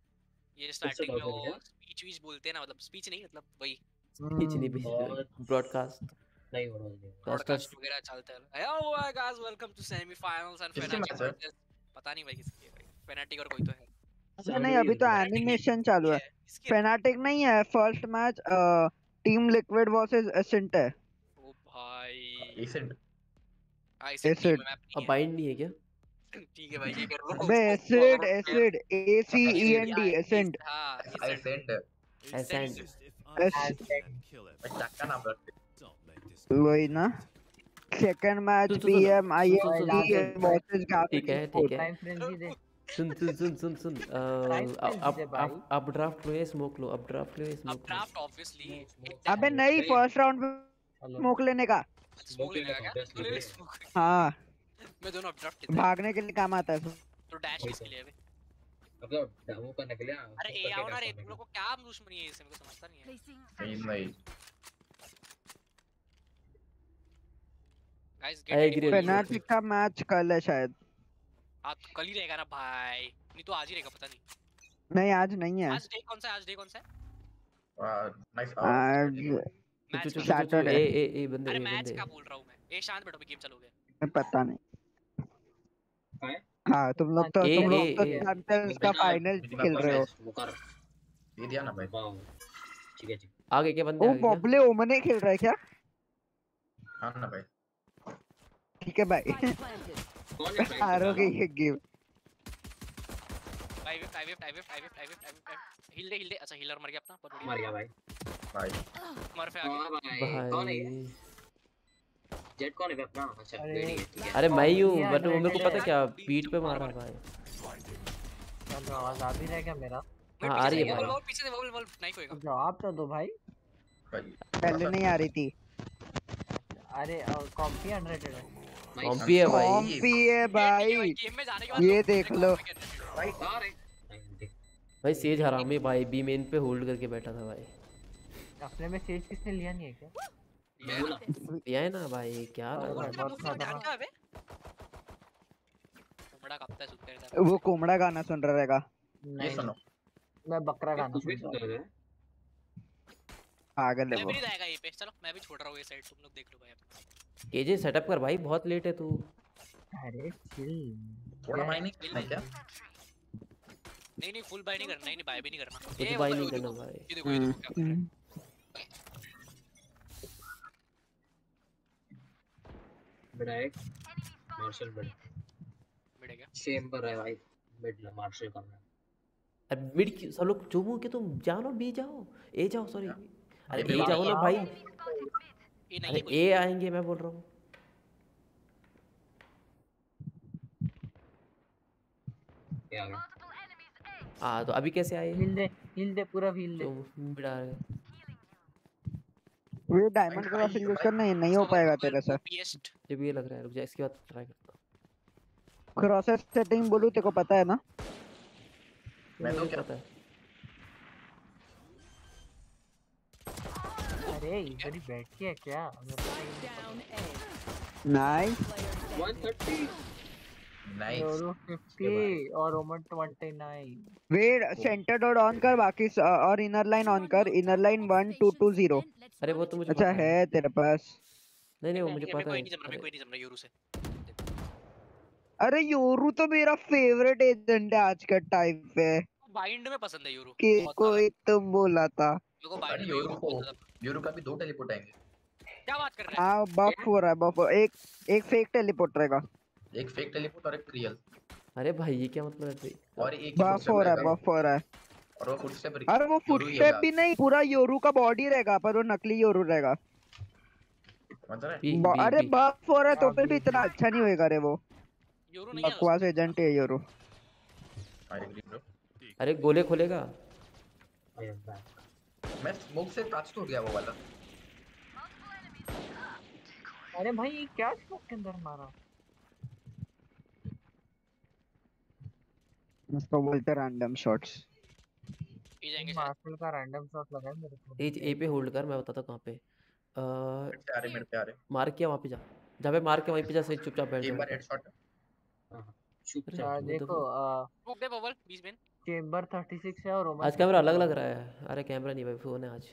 ये स्टार्टिंग में वो स्पीच वीच बोलते हैं ना मतलब स्पीच नहीं मतलब वही स्पीच नहीं बहुत ब्रॉडकास्ट नहीं हो रहा है ब्रॉडकास्ट वगैरह चलता है hello guys welcome to semifinals and है वर्सेस पता नहीं भाई किसकी है भाई फैनाटिक और कोई तो है अच्छा नहीं अभी तो एनिमेशन चालू है। फेनाटिक नहीं है first match team Liquid versus Acend है। ओ भाई। एसेंट मैप अब बाइंड नहीं है क्या? ठीक है भाई ये कर लो। उसको acid acid A C E N D Acend हाँ एसेंट एसेंट क्या नाम रखते वही ना। सेकंड मैच सुन सुन P M I M D versus ठीक है ठीक है। टाइम फ्रेंजी दे। सुन सुन सुन सुन सुन अब अब अब ड्राफ्ट लो या स्मोक लो अब ड्राफ्ट लो या स्मोक लो ड्राफ्ट ऑब्वियसली अबे नहीं फ़र्स्ट राउंड में स्मोक लेने का। स्मोक लेने का क्या? तो हाँ। मैं दोनों अब ड्राफ्ट भागने के लिए काम आता है। तो डैश किसके लिए है बे? मतलब डेमो करने के लिए अरे ए आओ ना रे तुम लोग को क्या दुश्मनी है इससे मेरे को समझता नहीं है। नहीं नहीं गाइस गेट. पेनाल्टी का मैच कल है शायद। तो कल ही रहेगा ना भाई। नहीं तो आज ही रहेगा पता नहीं। नहीं आज नहीं है। आज डे कौन सा आज डे कौन सा आज Saturday. ए ए ए बंदे अरे मैच का बोल रहा हूँ मैं। ए शांत बैठो गेम चलोगे? मैं पता नहीं। काय हाँ तुम लोग तो तुम लोग तो जानते हो फाइनल खेल रहे हो। दे दिया ना भाई। ठीक है ठीक आगे के बंदे वो बॉबले ओमने खेल रहा है क्या? हाँ ना भाई। ठीक है भाई है ये गेम विफ्ट विफ्ट विफ्ट विफ्ट विफ्ट विफ्ट हिल दे हिल दे। अच्छा हीलर मर गया अपना बहुत मर गया भाई। भाई मर पे आ हाँ गया भाई। कौन है ये? जेट कौन है अपना? अच्छा अरे, है अरे मैं ही हूँ बट वो मेरे को पता क्या पीठ पे मारा भाई। चलो आवाज़ आ भी रहा है क्या मेरा? हाँ, आ रही है भाई। पीछे से वॉल वॉल नाइफ होएगा जवाब तो दो भाई। पहले नहीं आ रही थी। अरे कॉम्पी अनरेटेड है। भाई कॉम्पी है भाई। कॉम्पी है भाई। गेम में जाने के बाद ये देख लो। भाई सेज हरामी भाई बी मेन पे होल्ड करके बैठा था भाई। अपने में सेज किसने लिया नहीं है क्या? मैं बोला ये है ना भाई क्या वो कोमड़ा गाना सुन रहा रहेगा। ये नहीं। सुनो। मैं बकरा गाना सुन रहा हैं। पागल है मैं वो। भी जाएगा ये पे। चलो मैं भी छोड़ रहा हूँ ये साइड तुम लोग देख लो भाई। केजे सेटअप कर भाई बहुत लेट है तू। अरे चिल थोड़ा नहीं करना क्या? नहीं नहीं फुल बाय नहीं करना नहीं नहीं बाय भी नहीं करना। कुछ ये वो नहीं करना भाई। ये देखो ये देखो क्या कर रहा है। बड़ा एक मार्शल बड़ा मिड क्या चेंबर है भाई मिड मार्शल कर रहा है। अब मिड सब लोग चुमो के तुम जाओ ना बी जाओ ए जाओ सॉरी अरे ए जाओ ना भाई। ये नहीं अरे ए आएँगे मैं बोल रहा हूँ। आ हाँ तो अभी कैसे आए? हिल दे हिल दे पूरा हिल दे। आ वो डायमंड का यूज़ करना है नहीं हो पाएगा तेरे से। पीएस्ट जब ये लग रहा है रुक जा इसके बाद ट्राई करता हूँ। क्रॉसेस सेटिंग बोलूँ तेरे को पता है ना? मैं तो क्या- पता है। अरे इधर ही बैठ के है क्या। नाइस 130 नाइस योरो 50 और ओमन 29 वेट सेंटर डॉट ऑन कर बाकी स- और इनर लाइन ऑन कर इनर लाइन 1220 अरे वो तो मुझे अच्छा है। तेरे पास। नहीं नहीं वो मुझे पता कोई है नहीं जम रहा अरे। कोई नहीं जम रहा यूरो से। अरे योरू तो मेरा फेवरेट एजेंट है आज का टाइम पे बाइंड में पसंद है यूरो कोई तुम बोला था। मेरे को बाइंड यूरो यूरो का भी दो टेलीपोर्ट आएँगे। क्या बात कर रहे हैं? हाँ बफ हो रहा है बफ एक एक फेक टेलीपोर्ट रहेगा। एक फेक टेलीपोर्ट और एक रियल अरे भाई ये क्या मतलब है भाई? और एक बफ हो रहा है बफ हो रहा है। और वो फुटस्टेप अरे वो फुटस्टेप भी नहीं पूरा योरू का बॉडी रहेगा पर वो नकली योरू रहेगा। समझ रहे बी ब- बी अरे बफ हो रहा है तो फिर भी इतना अच्छा नहीं होएगा रे वो। यूरो नहीं है बकवास एजेंट है योरू आई एग्री ब्रो अरे गोले खोलेगा? मैं स्मोक से टच तो हो गया वो वाला। अरे भाई ये क्या स्मोक के अंदर मारा? उसको बोलते रैंडम शॉट्स ये जाएँगे मार्शल का रैंडम शॉट लगा है मेरे को। ए ए पे होल्ड कर मैं बताता हूँ कहाँ पे। अ, आ रहे मेरे पे आ रहे। मार किया वहाँ पे जा। जहाँ पे मार के वहीं पे जा सही चुपचाप बैठ एक बार हेडशॉट चुप अरे, जा। आ, वो तो देखो स्मोक दे बबल 20 में। चेंबर 36 है और आज कैमरा अलग लग रहा है। अरे कैमरा नहीं भाई फ़ोन है आज।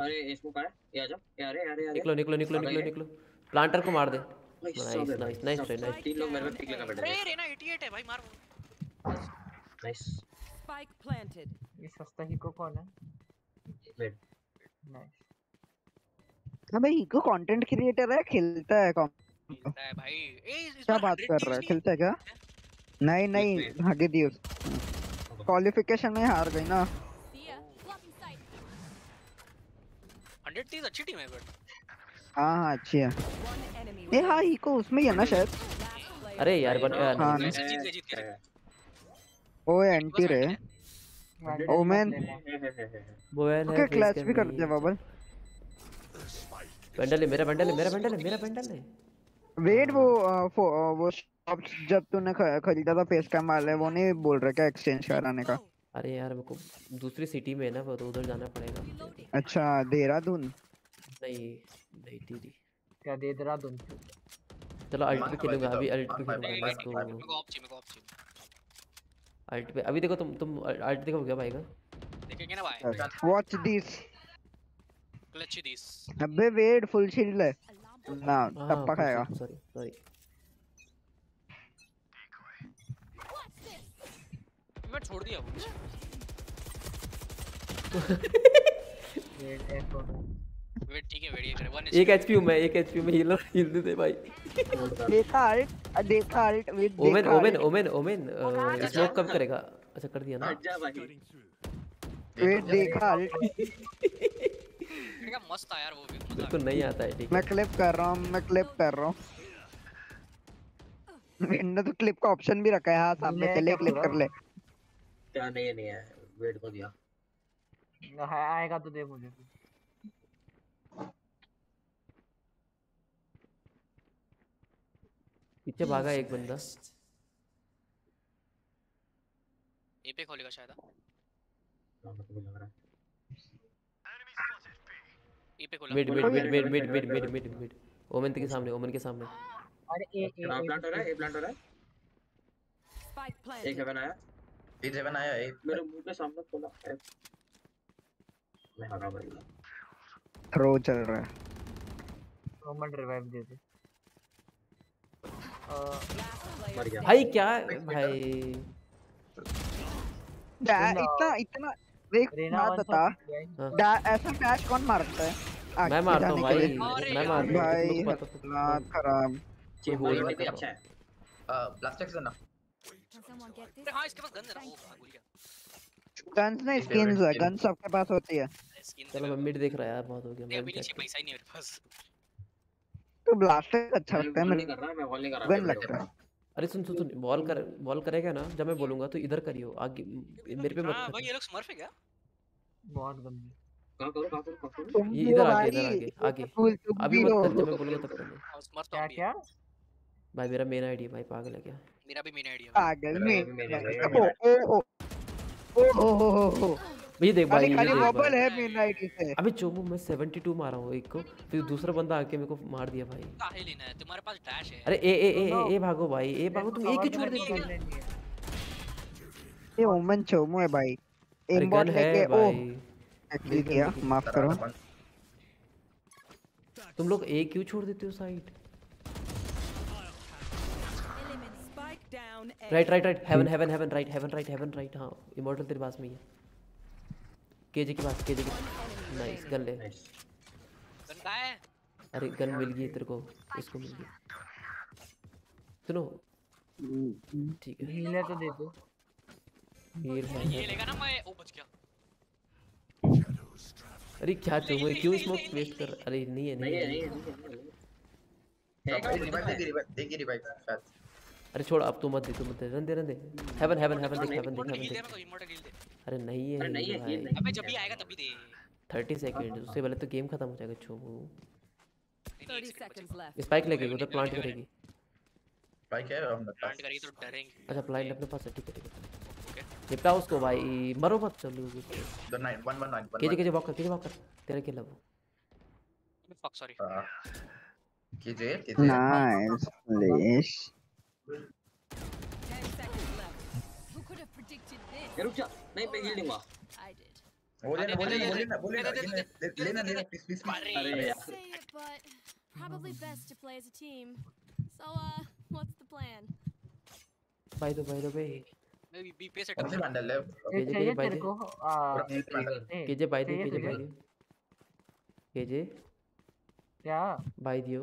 अरे इसको का है ये आ जा ये आ रे आ रे आ रे निकलो निकलो निकलो निकलो निकलो। प्लांटर को मार दे। नाइस नाइस नाइस नाइस तीन लोग मेरे पे पिक लगा बैठे हैं अरे रेना 88 है भाई मार नाइस Spike planted. ये सस्ता हिको कौन है? वेट नाइस अबे इको कंटेंट क्रिएटर है खेलता है कॉम मिलता है भाई। ए क्या बात कर रहा है? खेलता है क्या? नहीं नहीं. भागे दियो। क्वालिफिकेशन में हार गई ना. 100 teams अच्छी टीम है बट हाँ हाँ अच्छी है. ये हाँ इको उसमें ही है ना शायद। अरे यार बट हाँ, ओ एंटी रे। ओमेन बोएल है। ओके क्लच भी कर दिया। बबल बंडल है मेरा बंडल है मेरा बंडल है मेरा बंडल है वेट वो फो- अ, वो शॉप जब तूने खरीदा था फेस कैम वाले वो नहीं बोल रहे क्या एक्सचेंज कराने का? अरे यार मेरे को दूसरी सिटी में है ना तो उधर जाना पड़ेगा। अच्छा देहरादून? नहीं नहीं दीदी क्या दे दरा चलो अल्ट पे खेलूँगा अभी अल्ट पे खेलूँगा गो मेरे को ऑफ़ चाहिए मेरे को ऑफ़ चाहिए अल्ट पे अभी देखो तुम तुम अल्ट देखो क्या भाई का? देखेंगे ना भाई। वॉच दिस क्लच दिस अबे वेट फुल शील्ड है ना टप्पा खाएगा। सॉरी सॉरी मैं छोड़ दिया वेट एक और वेट ठीक है वेट ये करे। वन एक एचपी हूँ मैं एक एचपी में हीलर हील दे दे भाई। देखा अल्ट देखा alt wait Omen Omen Omen Omen smoke कब करेगा? अच्छा कर दिया ना। अच्छा भाई। वेट देखा अल्ट क्या मस्त था यार वो भी मज़ा मेरे नहीं आता है ठीक मैं क्लिप कर रहा हूँ मैं क्लिप कर रहा हूँ। मैंने तो क्लिप का ऑप्शन भी रखा है हाँ सामने चले क्लिप कर ले। क्या नहीं नहीं है? वेट कर दिया हाँ आएगा तो दे मुझे पीछे भागा एक बंदा। ये पे खोलेगा शायद हाँ। हाँ, ए पे खोला। Mid mid mid mid mid mid mid mid mid Omen के सामने ओमन के सामने। अरे ए ए प्लांट हो रहा है? ए प्लांट हो रहा है? एक है बनाया। P7 आया है मेरे मुँह के सामने खोला है। मैं हरा भाई। थ्रो चल रहा है। रोमन रिवाइव दे दे। uh, भाई क्या भाई? इतना इतना देख बात। बता हाँ। ऐसा फ्लैश कौन मारता है? मैं मारता हूँ भाई। मैं मारता मार भाई तो- खराब। ये होली में अच्छा है। uh, ब्लास्ट एक्शन ना। Someone get this? हाँ इसके पास गन है ना हाँ, भूल गया गन्स ना Favorite स्किन्स है. गन सबके पास होती है। चलो मैं मिड देख रहा यार बहुत हो गया नहीं मैं अभी भी पैसा ही नहीं मेरे पास तो ब्लास्टर अच्छा लगता है वॉल मेरे नहीं कर रहा मैं वॉल नहीं कर रहा गन लगता है। अरे सुन सुन सुन बॉल कर बॉल करेगा ना जब मैं बोलूँगा तो इधर करियो आगे मेरे पे मत हाँ भाई ये लोग स्मर्फ है क्या? बहुत गंदी कहाँ करो कहाँ करो कहाँ ये इधर हो आगे इधर भाई आगे। आगे अभी मत कर जब मैं बोलूँगा तब करना। हाँ, स्मर्फ तो क्या क्या? भाई मेरा मेन आईडी भाई पागल है क्या? मेरा भी मेन आइडिया पागल में ओ ओ ओ ओ हो हो हो हो ये देख भाई खाली ये खाली देख वॉबल है मेन आईडी से अबे चोमू मैं 72 मारा हूँ एक को फिर दूसरा बंदा आके मेरे को मार दिया भाई काहे लेना है तुम्हारे पास डैश है अरे ए ए ए ए, ए भागो भाई ए भागो तुम एक ही छोड़ देते देते ये ओमन चोमो है भाई एम बॉट गन है लेके ओ भाई एक्चुअली किया माफ़ करो तुम लोग ए क्यों छोड़ देते हो side Spike down. A. Right right right heaven heaven heaven right heaven right heaven right हाँ इमॉर्टल तेरे पास में ही है केजे के पास केजे के पास नाइस गन ले नाइस गन कहाँ है अरे गन मिल गई तेरे को इसको मिल गई सुनो ठीक है हील तो दे दो हील है ये लेगा ना मैं ओ बच गया अरे क्या चुम क्यों स्मोक वेस्ट कर अरे नहीं है नहीं नहीं है नहीं है है नहीं है भाई रिवाइव देगी रिवाइव शायद अरे छोड़ अब तू मत दे तू मत दे रन दे रन दे। हेवन हेवन हेवन देख हेवन देख हेवन दे देख। अरे नहीं है अरे नहीं है अबे जब भी आएगा तभी दे। 30 सेकंड उससे पहले तो गेम खत्म हो जाएगा नहीं, 30 एक second seconds स्पाइक लेके उधर प्लांट करेगी। भाई क्या है हम प्लांट करेगी तो डरेंगे। अच्छा प्लांट अपने पास है ठीक है है निपटा उसको भाई मरो मत चलो द 9 1 1 9 केजे केजे वॉक कर केजे वॉक कर। तेरा किल है वो। फक सॉरी कीजिए कीजिए nice place 10 seconds left. Who could have predicted this? रुक जा नहीं मैं हील दूँगा I did बोले ना बोले ना बोले ना लेना लेना प्लीज़ प्लीज़ अरे यार but probably best to play as a team so uh what's the plan by the by the way maybe be pace at the bundle left KJ KJ bye they KJ bye दे KJ bye दे KJ क्या bye दियो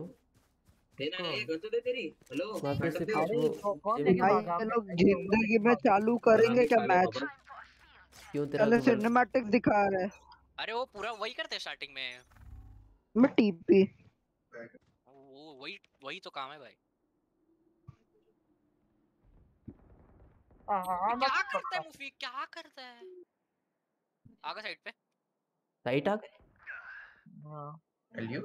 ज़िंदगी में चालू करेंगे क्या match क्यों तेरा चलो तो सिनेमैटिक्स दिखा रहा है। अरे वो पूरा वही करते हैं स्टार्टिंग में। मैं टीपी वो वही वही तो काम है भाई। हाँ, हाँ, क्या करता है मुफी क्या करता है? आगे साइड पे। साइट आ हाँ। एलयू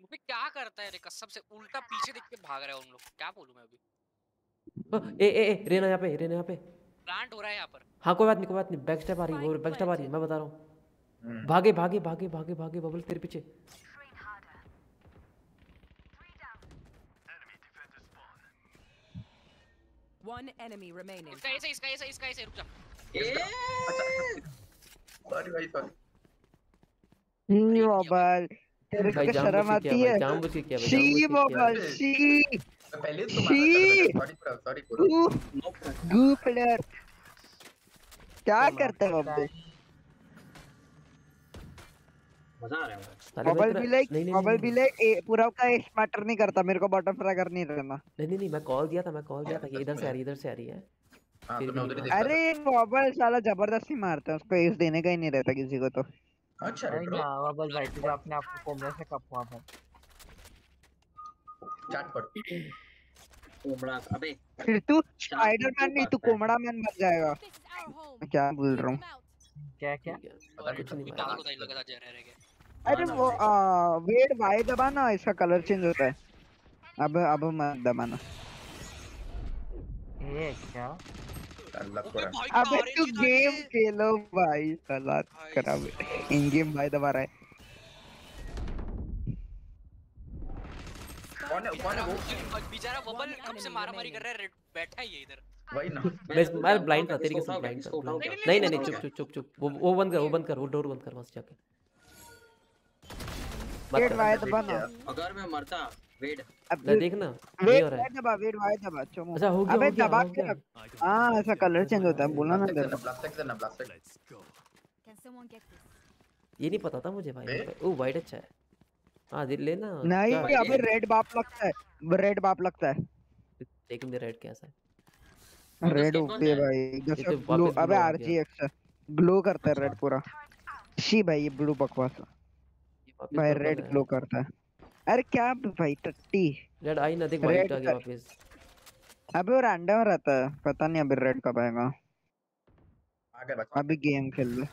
मुफी क्या करता है? रे कसम से उल्टा पीछे देख के भाग रहा है उन लोग। क्या बोलूँ मैं अभी? ए ए ए रेना यहाँ पे रेना यहाँ पे। प्लांट हो रहा है यहाँ पर। हाँ कोई बात नहीं कोई बात नहीं बैक स्टेप आ रही है वो बैक स्टेप आ रही है मैं बता रहा हूँ। भागे भागे भागे भागे भागे बबल तेरे पीछे। One enemy remaining. इसका ऐसे इसका ऐसे इसका ऐसे रुक जा। सॉरी भाई सॉरी मोबाइल तेरे भाई शर्म आती है? जानबूझ के किया भाई शी शी पहले तो शी सॉरी सॉरी गू गू प्लेयर। क्या करते हैं बब्बे मज़ा आ रहा है साले भाई मोबाइल भी लाइक भी लाइक पूरा का एक मैटर नहीं करता मेरे को बटन फ्राई कर नहीं रहना। नहीं नहीं नहीं मैं कॉल दिया था मैं कॉल दिया था कि इधर से आ रही इधर से आ रही है। हाँ तो अरे मोबाइल साला ज़बरदस्ती मारता है उसको एज देने का ही नहीं रहता किसी को तो। अच्छा रेट्रो ना वबल भाई तुझे अपने आप को कोमरे से कप हुआ था चैट पढ़ कोमड़ा अबे। फिर तू स्पाइडरमैन नहीं तू कोमड़ा मैन मर जाएगा. मैं क्या बोल रहा हूँ? क्या क्या? पता कुछ नहीं पागल होता है इन लोगों जा रह रह अरे वो वेट वाई दबाना इसका कलर चेंज होता है। अब अब मत दबाना। ये क्या? अबे तू गेम खेलो भाई साला खराब इन गेम भाई दबा रहा है कौन है कौन है वो बेचारा वबल कब से मारा मारी कर रहा है? रेड- बैठा ही है इधर। वही ना। मैं मैं ब्लाइंड था तेरी कसम उठाओ ब्लाइंड था। नहीं, नहीं नहीं, चुप चुप चुप चुप। वो वो बंद कर वो बंद कर वो डोर बंद कर वहाँ से जाके मत कर। अगर मैं मरता वेट अब ले देख ना वेट हो रहा है दबा वेट वाई दबा चुमो अच्छा हो गया अबे दबा के रख हाँ ऐसा कलर चेंज होता है बोला ना blast Can someone get this? ये नहीं पता था मुझे भाई ओ वाइट अच्छा है हाँ दिल लेना नहीं अबे रेड बाप लगता है रेड बाप लगता है देख मेरा रेड कैसा है तो रेड है भाई जैसे तो ब्लू अबे blue आ आरजीएक्स ग्लो करता है रेड पूरा शी भाई ये ब्लू बकवास है भाई रेड ग्लो करता है अरे क्या भाई टट्टी। रेड आई ना देख वाइट रेड आ गया वापस। अबे वो रैंडम रहता है। पता नहीं अभी रेड कब आएगा। आगे बच्चा अभी गेम खेल ले।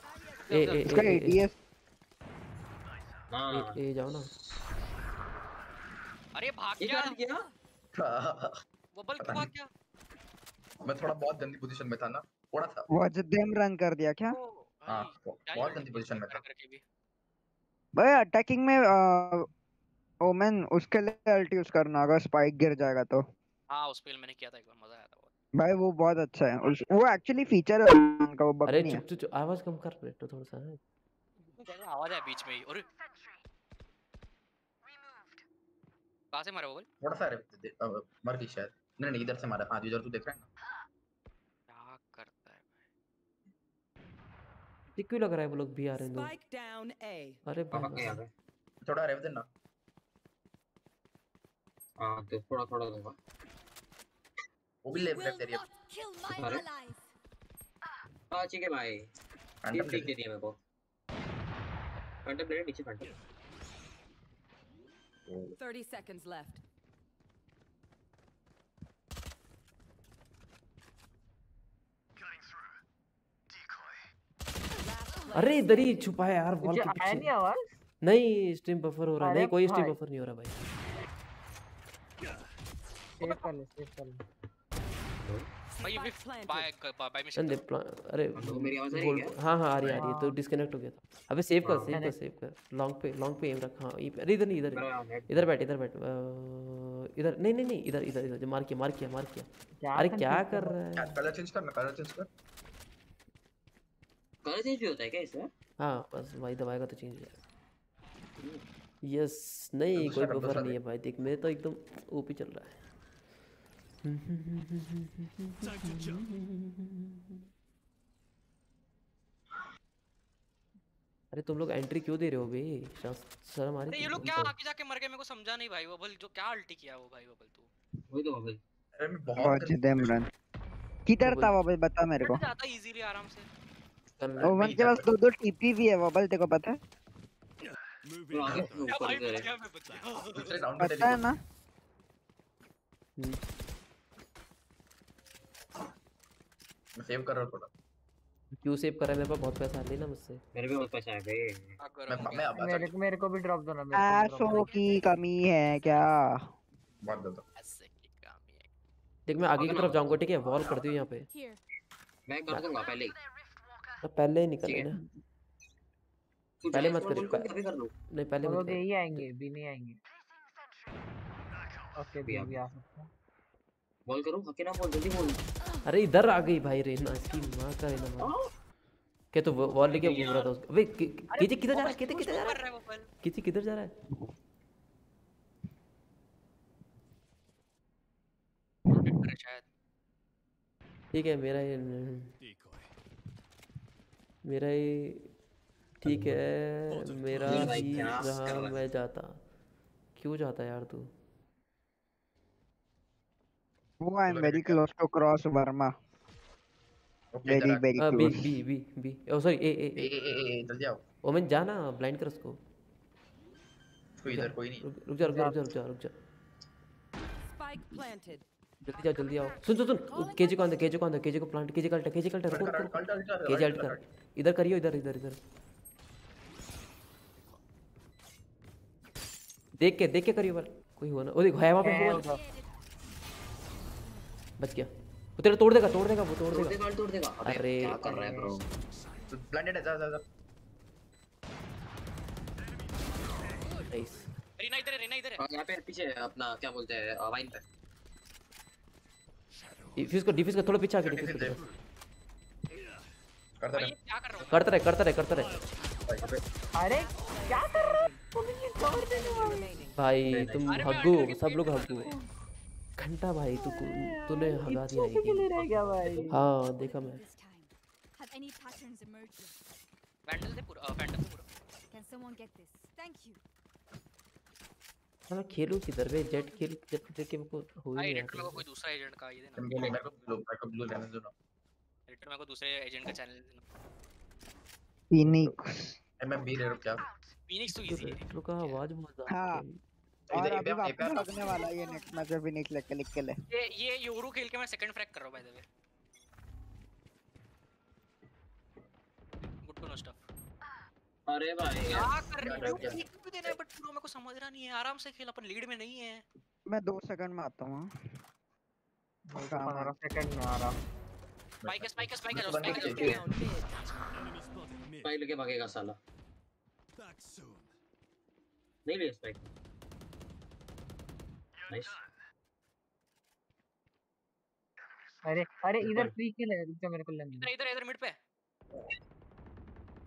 ए ए इसका एटीएस हाँ ए। जाओ ना। अरे भाग ये क्या क्या किया वबल पता क्यों भाग। गया। मैं थोड़ा बहुत गंदी पोजीशन में था ना थोड़ा था वॉच देम रन कर दिया क्या? हाँ बहुत गंदी पोजीशन में था। भाई अटैकिंग में ओमेन उसके लिए अल्टी यूज़ करना अगर स्पाइक गिर जाएगा तो। हाँ उस पे मैंने किया था एक बार मज़ा आया था बहुत। भाई वो बहुत अच्छा है। उस, वो एक्चुअली फीचर है उनका वो बग अरे नहीं है। चुप चुप चुप आवाज़ कम कर बेटो थोड़ा सा है। आवाज़ है बीच में ही अरे कहाँ से मारा वबल थोड़ा सा रे- मर गई शायद। नहीं नहीं इधर से मारा। हाँ इधर तू देख रहा है ना। क्या करता है ये क्यों लग रहा है वो लोग भी आ रहे हैं A. अरे भाई। थोड़ा रेव देना। हाँ तो थोड़ा थोड़ा दूँगा वो भी लेफ़्ट लेफ़्ट तेरी allies. हाँ ठीक है भाई। टीम दे दिया मेरे को। फैंटम प्लेयर नीचे फैंटम 30 seconds left. अरे इधर ही छुपा है यार वॉल के आया नहीं पीछे आवाज़? नहीं स्ट्रीम बफर हो रहा है। नहीं कोई स्ट्रीम बफर नहीं हो रहा भाई। सेव कर ले सेव कर ले। भाई ये भी Spike planted. Bye bye mission अंदे अरे मेरी आवाज़ आ रही है? हाँ हाँ आ रही है आ रही है तो। डिस्कनेक्ट हो गया था। अबे सेव कर। सेव कर सेव कर। लॉन्ग पे लॉन्ग पे एम रख हाँ अरे इधर नहीं इधर इधर बैठ इधर बैठ इधर नहीं नहीं नहीं इधर इधर इधर मार किया मार किया मार किया। अरे क्या कर रहा है? कलर चेंज कर ना कलर चेंज कर। कलर चेंज भी होता है क्या इसमें? हाँ बस भाई दबाएगा तो चेंज हो जाएगा। यस नहीं कोई बफर नहीं है भाई देख मेरे तो एकदम ओपी चल रहा है। अरे तुम लोग एंट्री क्यों दे रहे हो बे? शर्म आ रही ये लोग क्या आगे जाके मर गए? मेरे को समझा नहीं भाई वबल जो क्या अल्टी किया वो भाई वबल तू। वही तो बबल अरे मैं बहुत देम रन किधर था वो भाई बता मेरे को। जाता इजीली आराम से। ओवन के पास दो दो टीपी भी है वबल तेरे को पता है? तो आगे क्या ऊपर भाई इधर बच है गया मैं बच गया दूसरे राउंड में पता है ना मैं सेव कर रहा हूँ थोड़ा। क्यों सेव कर रहा है? मेरे पास बहुत पैसा आ ना मुझसे। मेरे भी बहुत पैसा है बे मैं मैं मेरे को मेरे को भी ड्रॉप दो ना मेरे पैसों की कमी है क्या? बहुत दो ऐसे की काम है। देख मैं आगे की तरफ़ जाऊँगा ठीक है? वॉल कर दियो यहाँ पे। मैं कर दूँगा पहले ही। मैं पहले ही निकल ठीक है। ना। पहले मत तो कर कर लूँ। नहीं पहले मत लोग कर। यही आएँगे भी नहीं आएँगे। ओके भी आ है। बॉल करूँ हके ना बोल जल्दी बोल। अरे इधर आ गई भाई रेना इसकी माँ का रेना माँ क्या तो वॉल लेके घूम रहा था उसका? अबे कि- कि- किधर जा रहा है? कीजे किधर जा रहा है वो कीजे किधर जा रहा है? ठीक है मेरा ये मेरा ये ठीक है मेरा ये भी जहाँ मैं जाता। क्यों जाता यार तू? Oh, I'm very close to cross Burma. Okay Very, very B close. B B B. Oh sorry A A A. A A A जल्दी आओ। ओमेन जा ना ब्लाइंड कर उसको। कोई इधर कोई नहीं। रुक जा रुक जा रुक जा रुक जा रुक जा। Spike planted. जल्दी जाओ जल्दी आओ। सुन सुन सुन। केजे को अंदर केजे को अंदर केजे को प्लांट केजे कल्ट केजे कल्ट रुको रुको। केजे अल्ट कर इधर करियो इधर इधर इधर। देख के देख के करियो बार कोई हुआ ना? ओ देखो है वहाँ पे हुआ बच गया। वो तेरा तोड़ देगा तोड़ देगा वो तोड़ तोड़ देगा। देगा तोड़ देगा। अरे क्या कर रहा है ब्रो ब्लाइंडेड है जा जा जा। नाइस रीना इधर है रीना इधर है। और पे पीछे अपना क्या बोलते हैं वाइन पे। डिफ्यूज को डिफ्यूज को थोड़ा पीछे आके डिफ्यूज दे करता रहे। ये क्या कर रहा हूँ? करता रहे करता रहे करता रहे। अरे क्या कर रहा है? भाई तुम हग्गू सब लोग हग्गू घंटा भाई तू तूने हगा दिया लिए है रह गया भाई। हाँ देखा मैं. Have any patterns emerged? Vandal दे पूरा वैंडल दे पूरा। Can someone get this? Thank you. हाँ, मैं खेलूं किधर बे जेट खेल जेट देख के मेरे को हो ही नहीं एडिटर रहा कोई दूसरा एजेंट का ये देना। मेरे को ब्लू मेरे को ब्लू दो ना। एडिटर मेरे को दूसरे एजेंट का चैनल देना। Phoenix. मैं बी ले रहा क्या? फीनिक्स तो इजी है। एडिटर का आवाज़ बहुत हाँ। और इधर अभी वापस लगने वाला है ये नेक्स्ट मैच में Phoenix लिख के लिख के ले ये ये योरू खेल के मैं सेकंड फ्रैग कर रहा हूँ by the way good to know stuff अरे भाई क्या कर रहे हो? एक भी देना है बट पूरा मेरे को समझना नहीं है। आराम से खेल अपन लीड में नहीं है। मैं दो सेकंड में आता हूँ हाँ। काम है। सेकंड में आ रहा। Spike spike spike. स्पाइक लेके भागेगा साला। नहीं ले स्पाइक अरे अरे इधर फ्री किल है रुक जा मेरे को लेने इधर इधर इधर मिड पे।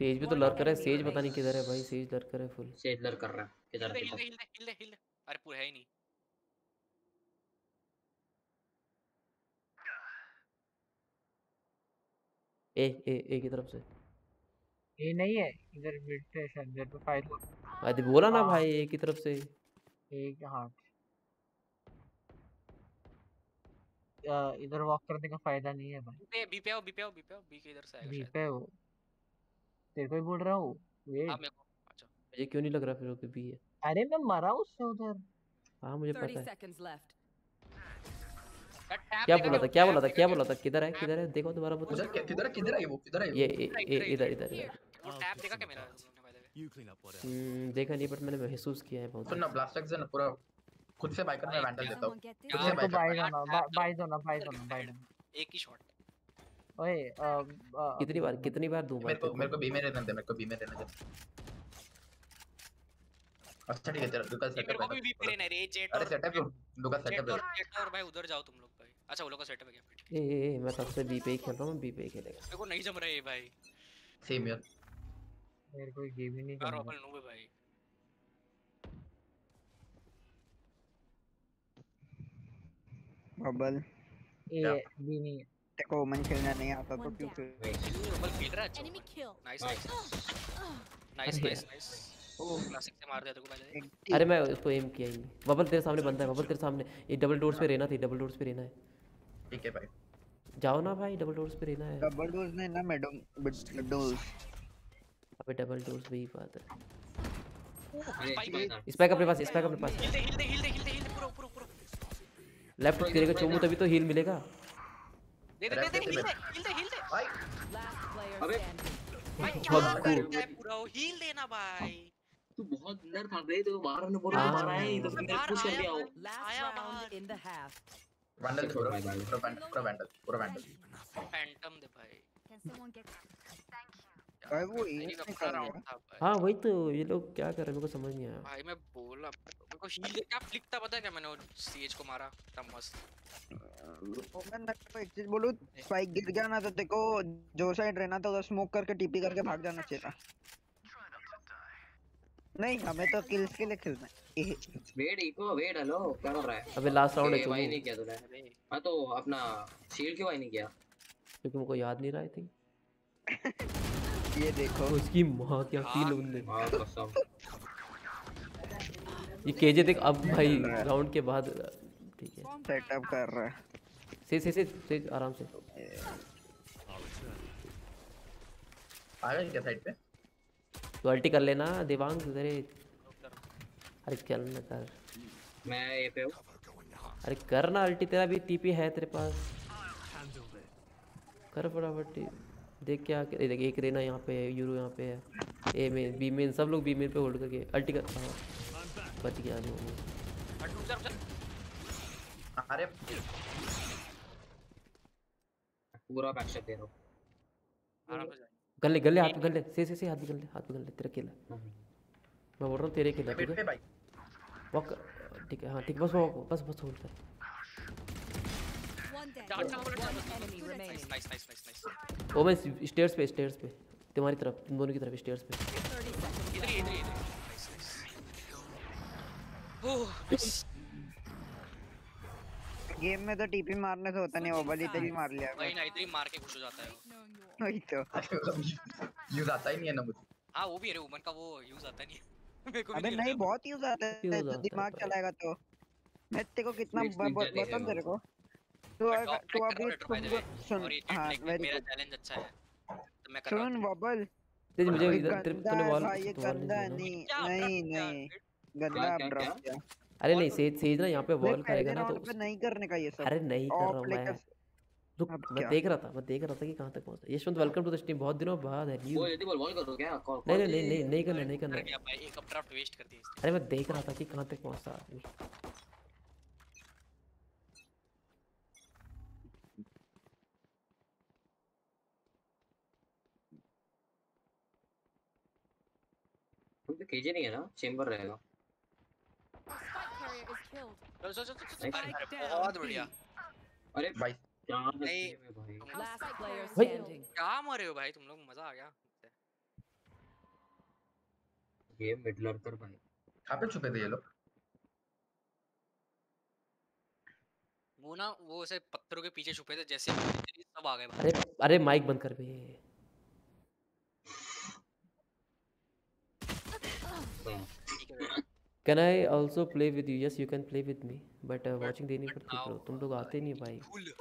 सेज भी तो लर्कर है सेज पता नहीं किधर है भाई सेज लर्कर है फुल सेटलर कर रहा है किधर हिल है हिल हिल हिल अरे पूरा है ही नहीं। ए ए ए की तरफ़ से। ये नहीं है इधर मिड पे शायद इधर पे फाइट आदि बोला ना हाँ। भाई ए की तरफ़ से। एक हाँ अ, इधर वॉक करने का फ़ायदा नहीं है भाई। बी बी पे आओ बी पे आओ बी पे आओ बी के इधर से आएगा बी पे हो तेरे को ही बोल रहा हूँ वेट हाँ मेरे को अच्छा। मुझे क्यों नहीं लग रहा फिर वो कि बी है? अरे मैं मरा उससे उधर। हाँ मुझे पता है। क्या बोला था क्या बोला था क्या बोला था? किधर है किधर है? देखो दोबारा उधर बताओ क्या- किधर है किधर है वो किधर है ये ए- इधर इधर इधर। वो टैप देखा क्या मेरा बाय द वे हम्म, देखा नहीं बट मैंने महसूस किया है बहुत। सुन ना ब्लास्ट एक्स ना पूरा खुद से बाइकर में वैंडल देता हूँ? खुद से मेरे को बाइकर बाय दो ना बाय दो ना बाय दो ना बाय दो एक ही शॉट ओए कितनी बार कितनी बार दूँ मेरे को मेरे को बी में रहने दे मेरे को बी में रहने दे। अच्छा ठीक है चलो लुका मेरे सेटअप को भी बी पे रहना है रे जेट अरे सेटअप लुका सेटअप और जेट और भाई उधर जाओ तुम लोग भाई अच्छा वो लोग का सेटअप है क्या? ए, ए, मैं तब से बी पे ही खेल रहा हूँ बी पे ही खेलेगा। मेरे को नहीं जम रहा है ये भाई। सेम यार मेरे को गेम ही नहीं यार करना अपन नूब है भाई। बबल ये भी नहीं देखो मन खेलना नहीं आता तो क्यों. खेल बल खेल रहा है nice nice nice nice nice oh classic से मार दिया तेरे को पहले। अरे मैं उसको एम किया ही। बबल तेरे सामने बंदा है बबल तेरे सामने। ये डबल डोर्स पे रहना थी डबल डोर्स पे रहना है। ठीक है भाई जाओ ना भाई डबल डोर्स पे रहना है। डबल डोज ने ना मैडम डोज अबे डबल डोर्स वही बात है। स्पाइक है स्पाइक अपने पास स्पाइक अपने पास। हिल दे हिल दे हिल दे। लेफ़्ट तेरे को चूमू तभी तो हील मिलेगा। दे दे दे दे हिल दे हिल दे हिल दे। भाई अबे। भाई क्या हग्गू। करता है पूरा? हिल देना भाई। तू बहुत अंदर था बे तो बाहर ने बोला आया ही तो फिर पुश कर दिया आया बाहर। in the half. वैंडल छोड़ो पूरा वैंडल पूरा वैंडल पूरा वैंडल फैंटम दे भाई। Can someone get भाई वो भाई एस का निकल पूरा गया था भाई। हाँ वही तो ये लोग क्या कर रहे हैं मेरे को समझ नहीं आया। भाई मैं बोला मेरे को हील क्या फ्लिक था पता है क्या मैंने सीएच को मारा? था मस्त। वो मैं ना तो एक चीज़ बोलूँ स्पाइक गिर गया ना तो देखो जो साइड रहना था उधर स्मोक करके टीपी करके भाग जाना चाहिए था। नहीं हमें तो किल्स के लिए खेलना है। वेट इको वेट हेलो क्या कर रहा है? अबे लास्ट राउंड है चलो वाई नहीं किया तूने? हाँ तो अपना शील्ड क्यों वाई नहीं किया? क्योंकि को याद नहीं रहा आई थिंक ये देखो। उसकी माँ क्या तीन बंदे हाँ ये केजे देख अब भाई राउंड के बाद ठीक है। सेटअप कर रहा है। से से से से आराम से। आ गए क्या साइड पे? तो अल्टी कर लेना देवांग अरे अरे चल ना कर। मैं ये पे हूँ। अरे कर ना अल्टी तेरा भी टीपी है तेरे पास। कर फटाफट टी- देख क्या देख एक रेना यहाँ पे है यूरो यहाँ पे है। ए में बी में सब लोग बी में पे होल्ड करके अल्टी कर हाँ। बच गया नहीं वो। अरे। पूरा बैकशॉट दे रहा हूँ। गले गले हाथ में गले से से से हाथ गले हाथ गले तेरा खेला मैं बोल रहा हूँ तेरे खेला ठीक है? वॉक ठीक है हाँ ठीक बस वॉक बस बस होल्ड कर One dead. One enemy remaining. Nice nice nice nice nice oh मैं स्टेयर्स पे स्टेयर्स पे। तुम्हारी तरफ़ तुम दोनों की तरफ़ स्टेयर्स पे। इधर इधर इधर नाइस नाइस ओह गेम में तो टीपी मारने से होता नहीं वो बल इधर ही मार लिया भाई ना इधर ही मार के खुश हो जाता है वो। वही तो। यूज़ आता ही नहीं है ना मुझे हाँ वो भी है रे वुमन का वो यूज़ आता नहीं है। मेरे को अबे नहीं नहीं बहुत यूज़ आता है तो दिमाग चलाएगा तो। मैं तेरे को कितना देखेगा तेरे को। तो तो रहा हूँ सुन हाँ मेरा चैलेंज अच्छा है। तो मैं कर सुन बबल। तेज मुझे ये इधर गंदा तूने है ये गंदा नहीं नहीं नहीं। गंदा? ड्रॉप किया? अरे नहीं सेज सेज ना यहाँ पे वॉल करेगा ना तो नहीं करने का ये सब। अरे नहीं कर रहा हूँ मैं। रुक मैं देख रहा था मैं देख रहा था कि कहाँ तक पहुँचा। Yashwant welcome to the stream बहुत दिनों बाद है यदि बोल बॉल करो क्या? कॉल नहीं नहीं नहीं नहीं करना नहीं करना। एक अपड्राफ्ट वेस्ट कर दी अरे मैं देख रहा था कि कहाँ तक पहुँचता केजे नहीं है ना चेंबर रहेगा. चलो चलो चलो बहुत बढ़िया अरे भाई क्या नहीं। है भाई. क्या मरे हो भाई तुम लोग मज़ा आ गया ये मिड लड़कर भाई कहाँ पे छुपे थे ये लोग वो ना वो ऐसे पत्थरों के पीछे छुपे थे जैसे सब आ गए भाई अरे अरे माइक बंद कर बे ठीक है। Can I also play with you yes you can play with me but watching देनी पड़ती है तुम लोग आते नहीं भाई। भाई your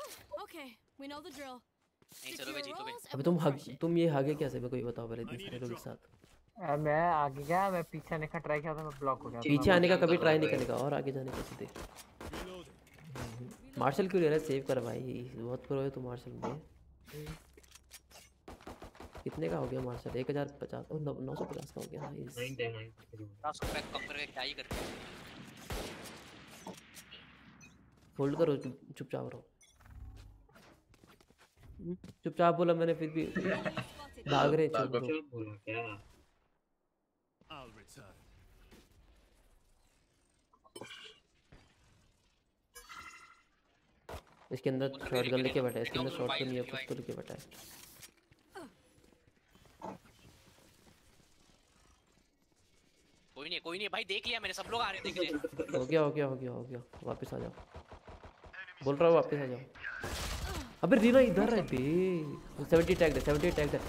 जीतो भाई। Roles अबे तुम हग तुम ये हगे कैसे? मेरे को ये बताओ पहले इतने सारे लोग एक साथ। मैं आगे गया मैं पीछे आने का ट्राई किया था मैं ब्लॉक हो गया पीछे आने का कभी ट्राई नहीं है? करने का और आगे जाने का सीधे। मार्शल क्यों ले रहा है? सेव कर भाई। बहुत प्रो है तू मार्शल में। कितने का हो गया मार्शल एक हज़ार पचास और नौ सौ पचास का हो गया। नाइस नाइन टेन नाइन कम करके क्या ही करते होल्ड करो चुपचाप रहो। हम्म, चुपचाप बोला मैंने फिर भी भाग रहे चुप रहो. इसके अंदर शॉर्ट गन लेके बैठा है इसके अंदर शॉर्ट गन नहीं है revive, पिस्तौल लेके बैठा है। कोई नहीं कोई नहीं भाई देख लिया मैंने सब लोग आ रहे देख लिया। हो गया हो गया हो गया हो गया वापस आ जाओ। बोल रहा हूँ वापस आ जाओ। अबे रीना इधर है बे। 70 टैग दे 70 टैग दे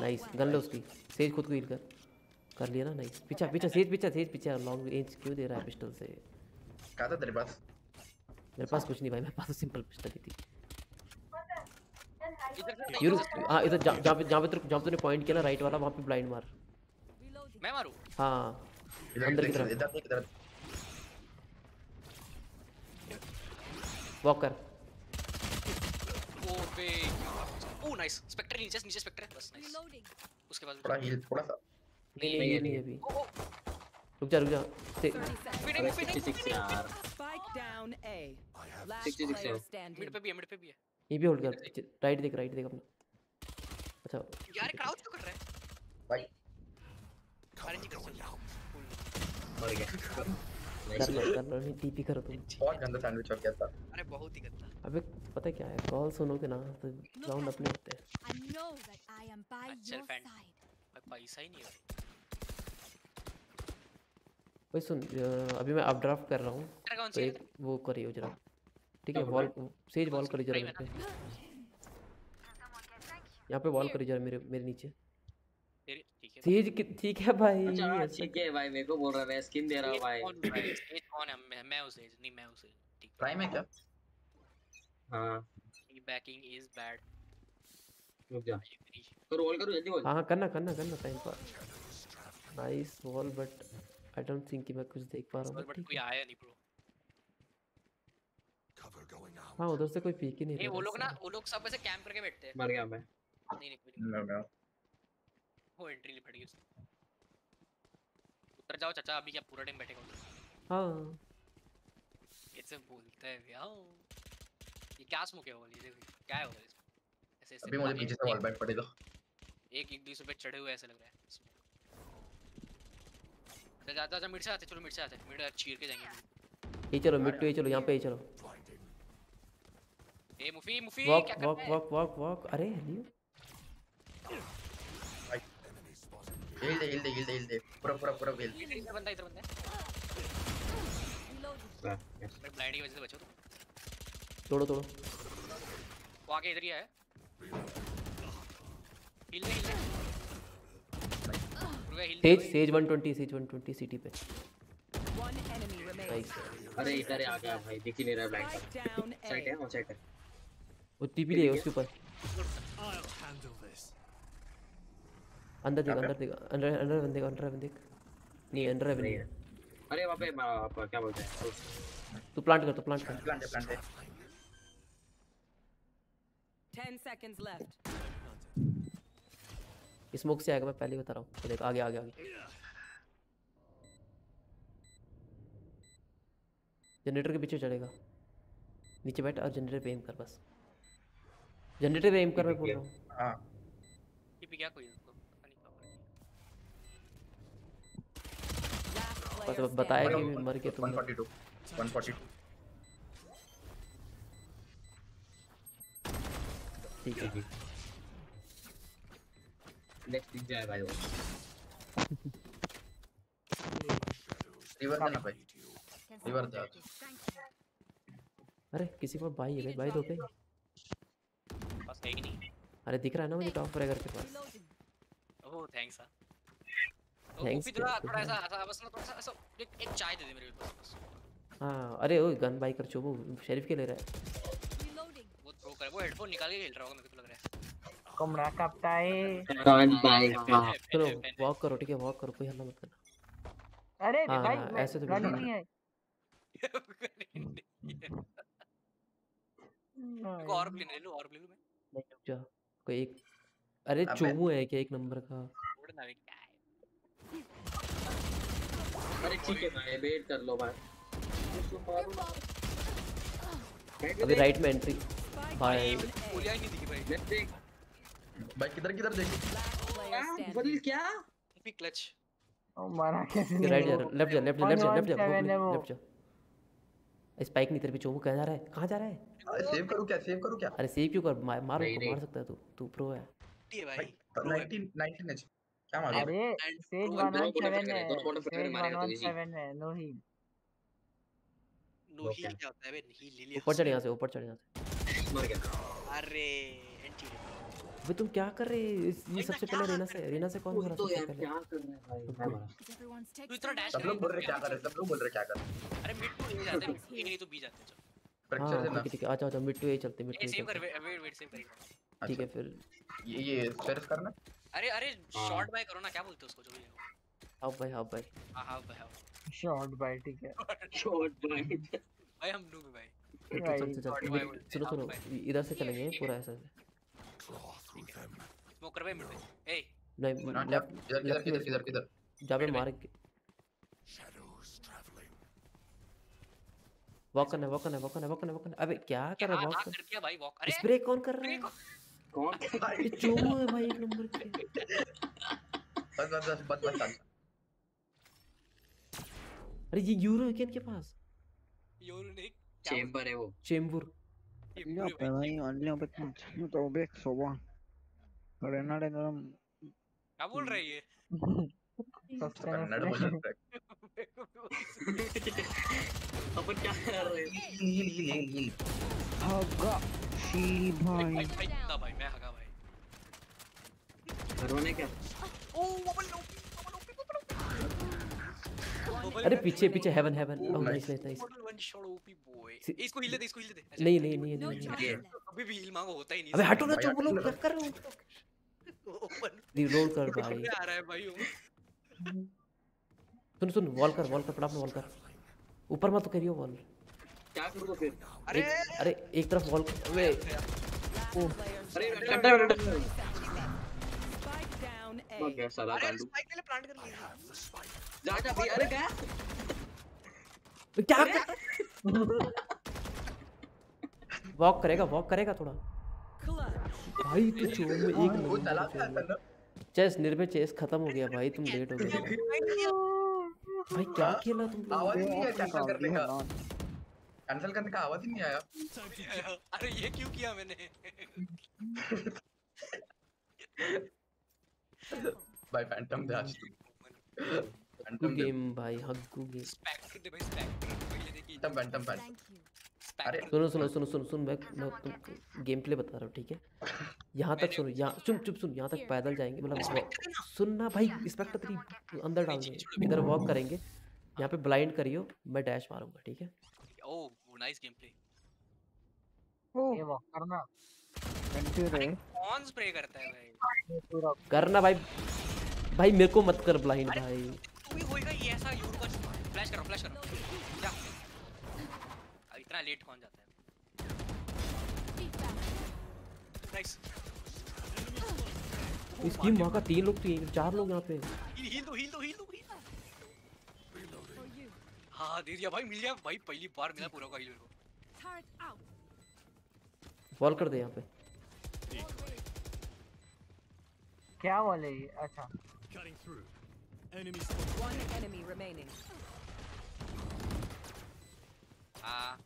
नाइस गन ले उसकी। सेज खुद को हील कर। कर लिया ना नाइस पीछा पीछा सेज पीछा सेज पीछा। लॉन्ग रेंज क्यों दे रहा है पिस्टल से? कहा था तेरे पास? मेरे पास कुछ नहीं भाई मेरे पास सिंपल पिस्टल ही थी। इधर से यूरो हाँ इधर जहाँ जहाँ पे जहाँ पे तेरे- जहाँ पे तूने पॉइंट किया ना राइट वाला वहाँ पे ब्लाइंड मार। मैं मारूं? हाँ। अंदर की इधर तरफ़ इधर वॉक कर ओ नाइस स्पेक्टर नीचे नीचे स्पेक्टर बस नाइस उसके बाद थोड़ा हील थोड़ा सा नहीं नहीं नहीं, अभी रुक जा रुक जा से 30 seconds. फिर अरे फिर 66 यार Spike down A. Last 66 player है। standing. मिड पे भी है मिड पे भी है ये भी होल्ड कर राइट देख राइट देख अपना अच्छा यार क्राउच क्यों कर रहा है भाई अरे सकता मर गया कर लो कर लो नहीं टीपी करो तुम। बहुत गंदा सैंडविच हो गया था? अरे बहुत ही गंदा। अबे पता क्या है? कॉल सुनोगे ना तो राउंड अपने होते। हैं I am by अच्छा your फ़ैन side. भाई पैसा ही नहीं है। भाई सुन अभी मैं अप ड्राफ्ट कर रहा हूँ तो एक वो करियो जरा। ठीक है वॉल सेज वॉल करियो जरा पे। यहाँ पे वॉल करियो जरा मेरे मेरे नीचे। सेज कि- ठीक है भाई अच्छा हाँ, ऐसा ठीक है भाई मेरे को बोल रहा है मैं स्किन दे रहा हूँ भाई। कौन भाई? एज कौन है? मैं मैं उसे नहीं मैं उसे। ठीक प्राइम है क्या? हाँ। बैकिंग इज़ बैड रुक जा। तो रोल करो जल्दी बोल। हाँ हाँ करना करना करना टाइम पर। Nice wall but I don't think कि मैं कुछ देख पा रहा हूँ बट कोई आया नहीं ब्रो हाँ उधर से कोई पीक ही नहीं नहीं रहा वो लोग ना वो लोग सब ऐसे कैंप करके बैठते हैं। मर गया मैं। नहीं नहीं वो एंट्री ली पड़ेगी उसको। उतर जाओ चाचा अभी क्या पूरा टाइम बैठेगा उधर? हाँ। कैसे बोलता है भैया? ये क्या स्मोक है वो? वाली देखो क्या है वो ऐसे ऐसे अभी मुझे पीछे से वॉल बैक पड़ेगा। एक एक दूसरे पे चढ़े हुए ऐसे लग रहा है smoke। जा जा जा मिड से आते चलो मिड से आते। मिड चीर के जाएँगे। ये चलो मिड टू ये चलो यहाँ पे ये चलो। ए मुफी मुफी क्या कर रहा है? वॉक वॉक वॉक अरे लियो हिल दे हिल दे हिल दे हिल दे पूरा पूरा पूरा हिल इधर बंदा इधर बंदा है मैं ब्लाइंड की वजह से बचो तुम तोड़ो तोड़ो वो आके इधर ही है हिल ले हिल ले रुक heal Sage Sage 120 Sage 120 city पे. अरे इधर आ गया भाई दिख ही नहीं रहा ब्लैक साइड है. वो साइड है। वो टीपी ले उसके ऊपर. अंदर देख अंदर देख अंदर अंदर बंदे का अंदर बंदे नहीं अंदर है नहीं बंदे अरे वहाँ पे आप क्या बोलते हैं? तू प्लांट कर तू प्लांट कर। प्लांट प्लांट है। Ten seconds left. स्मोक से आएगा मैं पहले ही बता रहा हूँ। तो देख आगे आगे आगे। जनरेटर के पीछे चढ़ेगा नीचे बैठ और जनरेटर पे एम कर बस। जनरेटर पे एम कर मैं बोल रहा हूँ। हाँ। ये भी क्या कोई उसको पता नहीं अब बताया कि मैं मर के तुम 142 142 ठीक है। नेक्स्ट दिख जाए भाई वो। रिवर देना भाई। रिवर दे अरे किसी को भाई है भाई दो पे बस है ही नहीं। अरे दिख रहा है ना मुझे टॉप के पास। ओह थैंक्स हाँ मुफी थोड़ा क्या? थोड़ा ऐसा ऐसा बस ना थोड़ा सा ऐसा एक एक चाय दे दे मेरे को बस। हाँ अरे ओ गन बाई कर चुबू शेरिफ के ले रहा है। वो थ्रो करे वो हेडफोन निकाल के खेल रहा होगा मेरे को लग रहा है। कमरा कपता है कौन भाई चलो वॉक करो ठीक है वॉक करो कोई हल्ला मत करना। अरे हाँ, भाई हाँ, ऐसे तो गन नहीं है। और प्लेन ले लो और ले लो। मैं नहीं रुक जा कोई एक अरे। चोमू है क्या एक नंबर का? अरे ठीक है भाई वेट कर लो भाई। अभी राइट में एंट्री भाई गोलियाँ ही नहीं दिखी भाई देख देख भाई किधर किधर देख? बदल क्या? मुफी क्लच ओ मारा कैसे राइट जा लेफ़्ट जा लेफ़्ट जा लेफ़्ट जा लेफ़्ट जा 117 वो। लेफ़्ट जा। स्पाइक नहीं तेरे पे चोमू कहाँ जा रहा है? कहाँ जा रहा है? सेव करूँ क्या? सेव करूँ क्या? अरे सेव क्यों कर? मार मार। सकता है तू। तू प्रो है। है भाई भाई 19 19 एच क्या मारो अरे सेज pro and pro 117 है सेज तो easy। 117 है नो ही नो वो ही क्या? होता है बे नहीं ले लिया ऊपर चढ़ यहाँ से ऊपर चढ़ यहाँ से। मर गया। अरे एंटी अबे तुम क्या कर रहे ये सबसे पहले रेना से रेना से कौन हो रहा तो सबसे पहले? क्या कर रहा है भाई? मैं मरा तू इतना डैश सब लोग बोल रहे क्या कर रहे सब लोग बोल रहे क्या कर रहे अरे मिड टू ए जाते हैं ए नहीं तो बी जाते हैं चलो। फ्रैक्चर हाँ ठीक है ठीक है। अच्छा अच्छा मिड टू ए चलते मिड टू ए सेव कर वेट वेट सेव करेगा। ठीक है फिर ये ये स्पेयर्स करना। अरे अरे हाँ। शॉर्ट बाय करो ना क्या बोलते हो उसको जो भी है। हाँ भाई हाँ भाई हाँ हाँ भाई हाँ शॉट बाय ठीक है। शॉट भाई भाई हम नूब भाई। चल चल इधर- सुनो सुनो इधर से चलेंगे पूरा ऐसा से। स्मोक कर भाई मिड में ए नहीं हाँ, लेफ़्ट किधर किधर किधर किधर किधर पे मार के। वॉक करना वॉक करना वॉक करना वॉक करना वॉक करना अबे क्या कर रहा हाँ वॉक कर दिया भाई? वॉक अरे। स्प्रे कौन कर रहा है? कौन ये चोमू है भाई एक नंबर के बस बस बस बस बस अरे ये यूरो है क्या इनके पास? यूनिक चेंबर है वो। चेंबूर ahí al lío पे no तो बेक सोवा करेना रे नरम क्या बोल रहा है कन्नड़ बोल रहा अपन क्या कर रहे हैं? हील हील हील हील भाई। भाई भाई भाई भाई। क्या अरे पीछे पीछे heaven heaven oh nice nice nice one shot OP boy इसको हिल दे इसको हिल दे। नहीं नहीं नहीं नहीं। अभी भी हिल मांगो होता ही नहीं। अबे हटो ना चुप लोग क्या कर रहे हो? रिलोड कर भाई। आ रहा है भाई सुन सुन वॉल कर वॉल कर फटाफट वॉल कर। ऊपर मत करियो वॉल क्या करूँगा फिर? अरे! अरे एक तरफ़ वॉल अबे! ओ अरे डंडा डंडा Spike मर गया साला अरे कांडू स्पाइक प्लांट कर लिया। जा जा भाई अरे क्या? क्या? कर वॉक करेगा वॉक करेगा थोड़ा। भाई तू चो में एक नंबर चेस निर्भय चेस खत्म हो गया भाई तुम लेट हो गए। भाई क्या खेला तुम आवाज़ नहीं आया कैंसिल करने का। कैंसिल करने का आवाज़ ही नहीं आया। अरे ये क्यों किया मैंने? भाई फैंटम दैश हग्गू फैंटम गेम भाई हग्गू गेम स्पैक दे भाई स्पैक पहले देखी फैंटम फैंटम फैंटम अरे सुनो सुनो सुनो सुनो सुन मैं मैं तुमको गेम प्ले बता रहा हूँ ठीक है? यहाँ तक सुनो यहाँ चुप चुप सुन यहाँ तक पैदल जाएँगे मतलब walk- सुन ना भाई स्पेक्टर तेरी अंदर डाल देंगे इधर वॉक करेंगे यहाँ पे ब्लाइंड करियो मैं डैश मारूँगा ठीक है? ओ नाइस गेम प्ले ये वॉक करना। कौन स्प्रे करता है भाई। करना भाई। भाई मेरे को मत कर ब्लाइंड भाई। तू ही होएगा ये ऐसा यूर का फ्लैश करो फ्लैश करो। जा। अब इतना लेट कौन जाता है? नाइस इस टीम वहाँ का तीन लोग तो ये- चार लोग यहाँ पे। हील दो हील दो हील दो हील हाँ दे दिया भाई मिल गया। भाई पहली बार मिला पूरा का हील मेरे को। कर दे यहाँ पे। क्या वाले ये अच्छा Cutting through. Enemy spotted. One enemy remaining. हाँ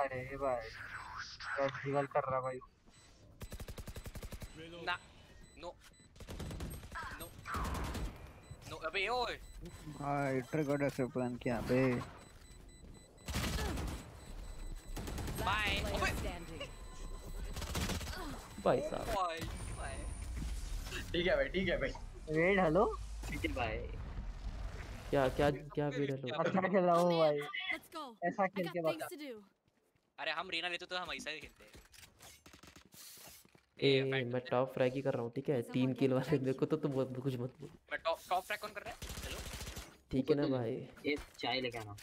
अरे भाई प्रैक्टिकल कर रहा भाई ना नो नो नो अबे ओए भाई ट्रिगर ऐसे प्लान किया बे बाय Player अबे standing. भाई साहब। ठीक है भाई ठीक है भाई। वेट हेलो ठीक है भाई। क्या क्या क्या वीड है अच्छा खेल रहा हूँ भाई। ऐसा खेल के बता अरे हम रीना लेते तो हम ऐसा ही खेलते हैं। ए मैं टॉप फ्रैग ही। कर रहा हूँ ठीक है? तीन किल वाले मेरे को तो तुम बहुत कुछ मत बोलो। मैं टॉप टॉप फ्रैग कौन कर रहा है? चलो ठीक है ना भाई। ये चाय लेके आना।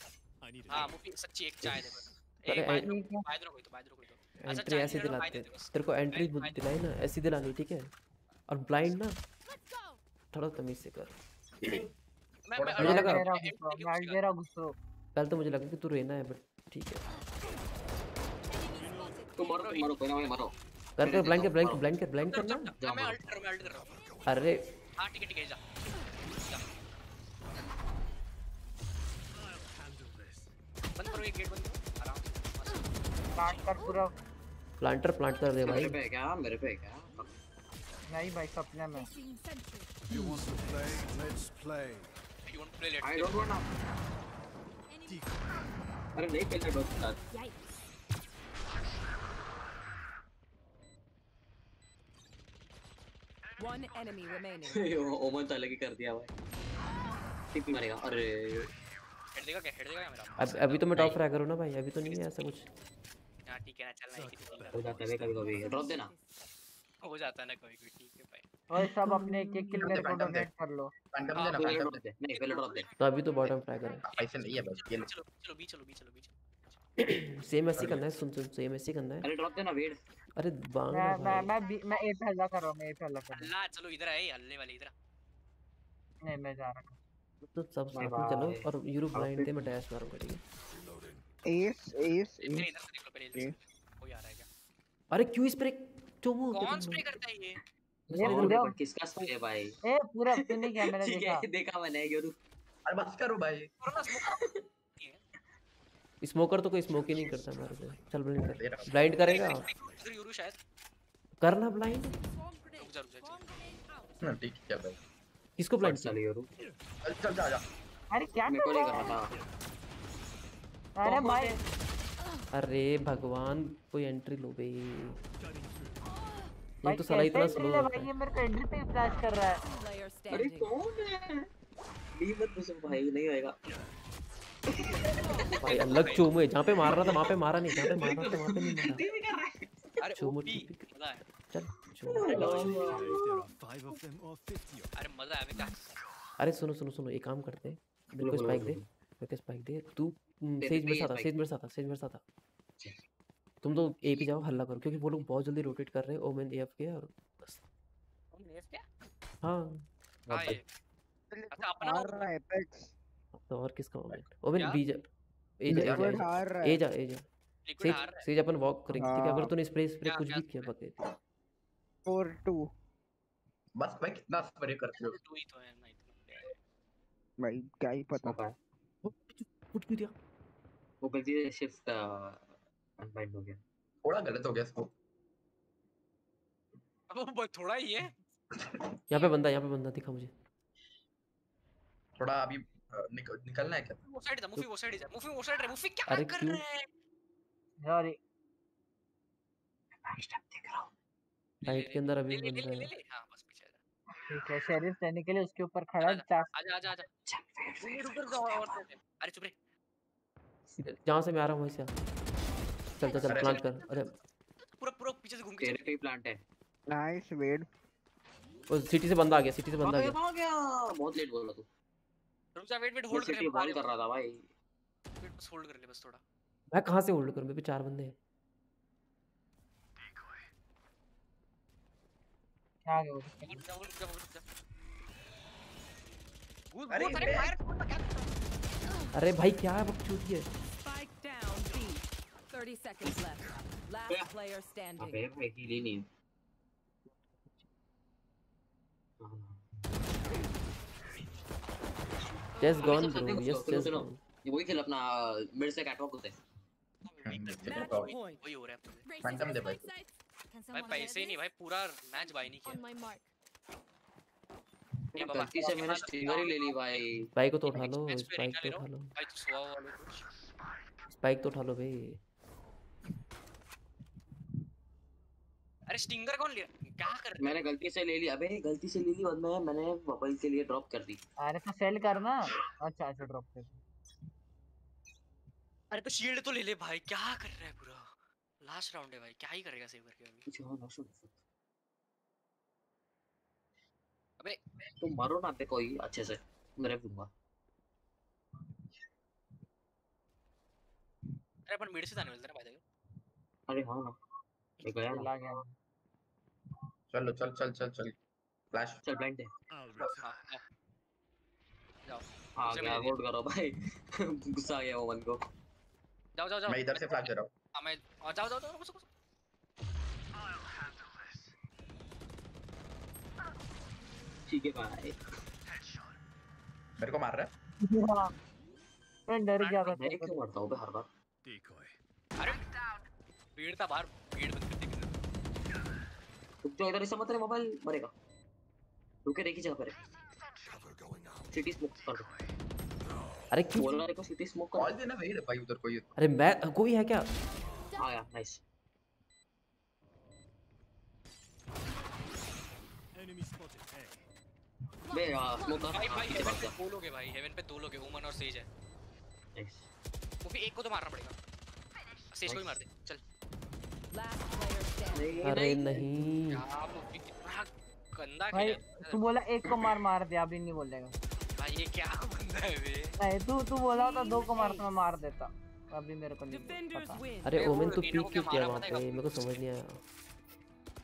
हाँ मुफी सच्ची एक चाय दे बस। अरे ए बाय दो बाय दो कोई तो बाय दो। कोई तो एंट्री ऐसे दिलाते हैं। तेरे को एंट्री दिलाई ना ऐसी दिलानी ठीक है? और ब्लाइंड ना थोड़ा तमीज से कर। मैं मैं मुझे लगा- पहले तो मुझे लगा कि तू रहना है बट ठीक है। तुम मरो मरो कोई ना मरो। कर कर ब्लाइंड कर ब्लाइंड कर ब्लाइंड कर ब्लाइंड जब- जब मैं अल्ट कर मैं अल्ट कर रहा हूँ अरे। हाँ ठीक है ठीक है जा. बंद करो ये गेट बंद करो। आराम से। काट कर पूरा। प्लांटर प्लांट कर दे भाई मेरे पे क्या मेरे पे क्या नहीं भाई सपने में. You want to play? Let's play. You want to play let's. Don't want Enemy. अरे नहीं खेलना दोस्त Yikes. One enemy remaining. ओमन तो अलग ही कर दिया भाई ठीक मरेगा अरे हेड देगा क्या हेड देगा क्या मेरा अभी तो मैं टॉप फ्रैग करूँ ना भाई अभी तो नहीं है ऐसा कुछ हाँ ठीक है ना चलना ही। हो जाता है कभी कभी। ड्रॉप देना। हो जाता है ना कभी कभी ठीक है भाई। और सब अपने एक एक किल मेरे को डोनेट कर लो। फैंटम हाँ, देना फैंटम ड्रॉप दे नहीं पहले ड्रॉप दे। तो अभी तो बॉटम फ्रैग करें। पैसे नहीं है बस चलो चलो बी चलो बी चलो बी सेम ऐसे करना है सुन सुन सेम ऐसे करना है। अरे ड्रॉप देना वेट। अरे बांग मैं मैं मैं मैं ए पे हल्ला कर रहा हूँ मैं ए पे हल्ला कर रहा अल्लाह चलो इधर आए हल्ले वाले इधर नहीं मैं जा रहा हूँ। तो सब साथ में चलो और यूरो ब्लाइंड दे मैं डैश मारूँगा ठीक है? एस एस इधर इधर देख लो पहले इधर से। कोई आ रहा है क्या? अरे क्यों इस पर चोमो कौन स्प्रे करता है ये? ये किसका स्प्रे है भाई? ए पूरा तूने क्या मैंने ठीक देखा है देखा? मैंने योरू अरे बस करो भाई। स्मोकर तो कोई स्मोक ही नहीं करता हमारे से चल ब्लाइंड कर। ब्लाइंड करेगा? यूरू शायद? करना ब्लाइंड रुक जा रुक जा चल। हाँ, ठीक है भाई। किसको ब्लाइंड चल योरू चल जा जा। अरे क्या कर रहा है? अरे भाई। अरे भगवान कोई एंट्री लो बे। भाई ये तो साला इतना स्लो ले होता भाई? ये मेरे को एंट्री पे फ्लैश कर रहा है। अरे कौन है? ली मत घुसो भाई नहीं होएगा। भाई अलग चोमो है जहाँ पे मार रहा था वहाँ पे मारा नहीं। जहाँ पे मार रहा था वहाँ पे नहीं मारा। अरे चोमो है चल चोमो। अरे मज़ा है अरे सुनो सुनो सुनो। एक काम करते हैं। मेरे को बोलो, स्पाइक दे। मेरे को स्पाइक दे? तू सेज साथ आ सेज मेरे साथ आ सेज मेरे साथ आ तुम तो ए पे जाओ हल्ला करो क्योंकि वो लोग बहुत जल्दी रोटेट कर रहे हैं ओमेन एफ़ के और बस। तुम नेफ क्या हाँ। हाँ। ये। अच्छा अपना हार रहा है एपेक्स तो और किसका ओमेन ओमेन बी जा ए जा ए जा, ए जा। सेज रहा है। सेज अपन वॉक करेंगे ठीक है? अगर हाँ। तूने स्प्रे स्प्रे कुछ भी किया spray? बके फोर टू बस भाई कितना स्प्रे करते हो? टू ही तो है ना इतना भाई क्या ही पता स्मोक है कुछ भी दिया। वो गलती से शिफ्ट अनबाइंड हो गया। थोड़ा गलत हो गया इसको अब वो थोड़ा ही है। यहाँ पे बंदा यहाँ पे बंदा दिखा मुझे। थोड़ा अभी निकल, निकलना है क्या? वो साइड जा मूवी वो साइड जा मूवी वो साइड रे मूवी क्या कर रहे हैं? यार राइट के अंदर अभी बंदा है। ले हाँ बस पीछे जा। ठीक है शेरिफ लेने के लिए उसके ऊपर खड़ा है आजा आजा आजा रुक रुक और। अरे चुप रे। जहाँ से मैं आ रहा हूँ वहीं से चल चल चल प्लांट कर अरे। पूरा पूरा पीछे से घूम के तेरे पे प्लांट है। नाइस वेड वो सिटी से बंदा आ गया सिटी से बंदा आ गया आ गया। बहुत लेट बोला तू। रुक जा वेट वेट होल्ड कर बॉल कर रहा था भाई। वेट बस होल्ड कर ले बस थोड़ा। मैं कहाँ से होल्ड करूँ? मेरे पे चार बंदे हैं। क्या आ गया? वो? जा जा जा घूस अरे फायर छोड़ क्या कर रहा है? अरे भाई क्या है बकचोदी है Spike down B. 30 seconds left. Last player standing. अबे भाई हील ही नहीं है। हाँ, just gone bro yes just ये वही खेल अपना मिड से कैटवॉक होते point. वही हो रहा है। फैंटम दे भाई भाई पैसे ही नहीं भाई पूरा मैच बाय नहीं किया my mark. ये बाबा गलती से मैंने स्टिंगर ही ले ली भाई। स्पाइक को तो उठा लो स्पाइक तो उठा लो भाई। तू सोआ हुआ लो। कुछ स्पाइक तो उठा लो भाई। अरे स्टिंगर कौन लिया? क्या कर रहे मैंने गलती से ले ली। अबे गलती से ले ली और मैं मैंने बबल के लिए ड्रॉप कर दी। अरे तो सेल करना अच्छा अच्छा ड्रॉप कर अरे तो शील्ड तो ले ले भाई। क्या कर रहा है पूरा? लास्ट राउंड है भाई। क्या ही करेगा सेव करके अभी कुछ हो ना सुन अबे तुम मारो ना पे कोई अच्छे से। मेरे दूँगा। अरे अपन मिड से जाने वाले थे ना भाई अरे हाँ। ना ये गया ना। चला गया। चलो चल चल चल चल। फ्लैश चल ब्लाइंड दे हाँ हाँ। जाओ। आ गया में दे होल्ड करो भाई। गुस्सा आ गया वो मन को। जाओ जाओ जाओ। मैं इधर से फ्लैश दे रहा हूँ। हाँ मैं हाँ, जाओ जाओ जाओ घुसो, घुसो। ठीक है भाई मेरे को मार रहा है? हाँ। मैं डर गया था। मैं क्यों मरता हूँ बे हर बार? अरे भीड़ था बाहर भीड़ बंद कर दी रुक जाओ इधर ऐसा मत रे मोबाइल मरेगा। रुके देखी जगह पर सिटी स्मोक कर दो। अरे क्यों? बोल रहा देखो सिटी स्मोक कॉल कर देना भाई भाई उधर कोई अरे मैं कोई है क्या? आया नाइस बे स्मोक भाई भाई हेवन पे दो लोग है भाई हेवन पे दो लोग है ओमन और सेज है नाइस वो भी एक को तो मारना पड़ेगा सेज को ही मार दे चल. अरे नहीं कितना गंदा भाई तू बोला एक को मार मार दिया अभी नहीं बोलेगा भाई ये क्या बंदा है बे नहीं तू तू बोला था दो को मार तो मैं मार देता अभी मेरे को नहीं पता अरे ओमेन तू पीक क्यों किया वहाँ पे मेरे को समझ नहीं आया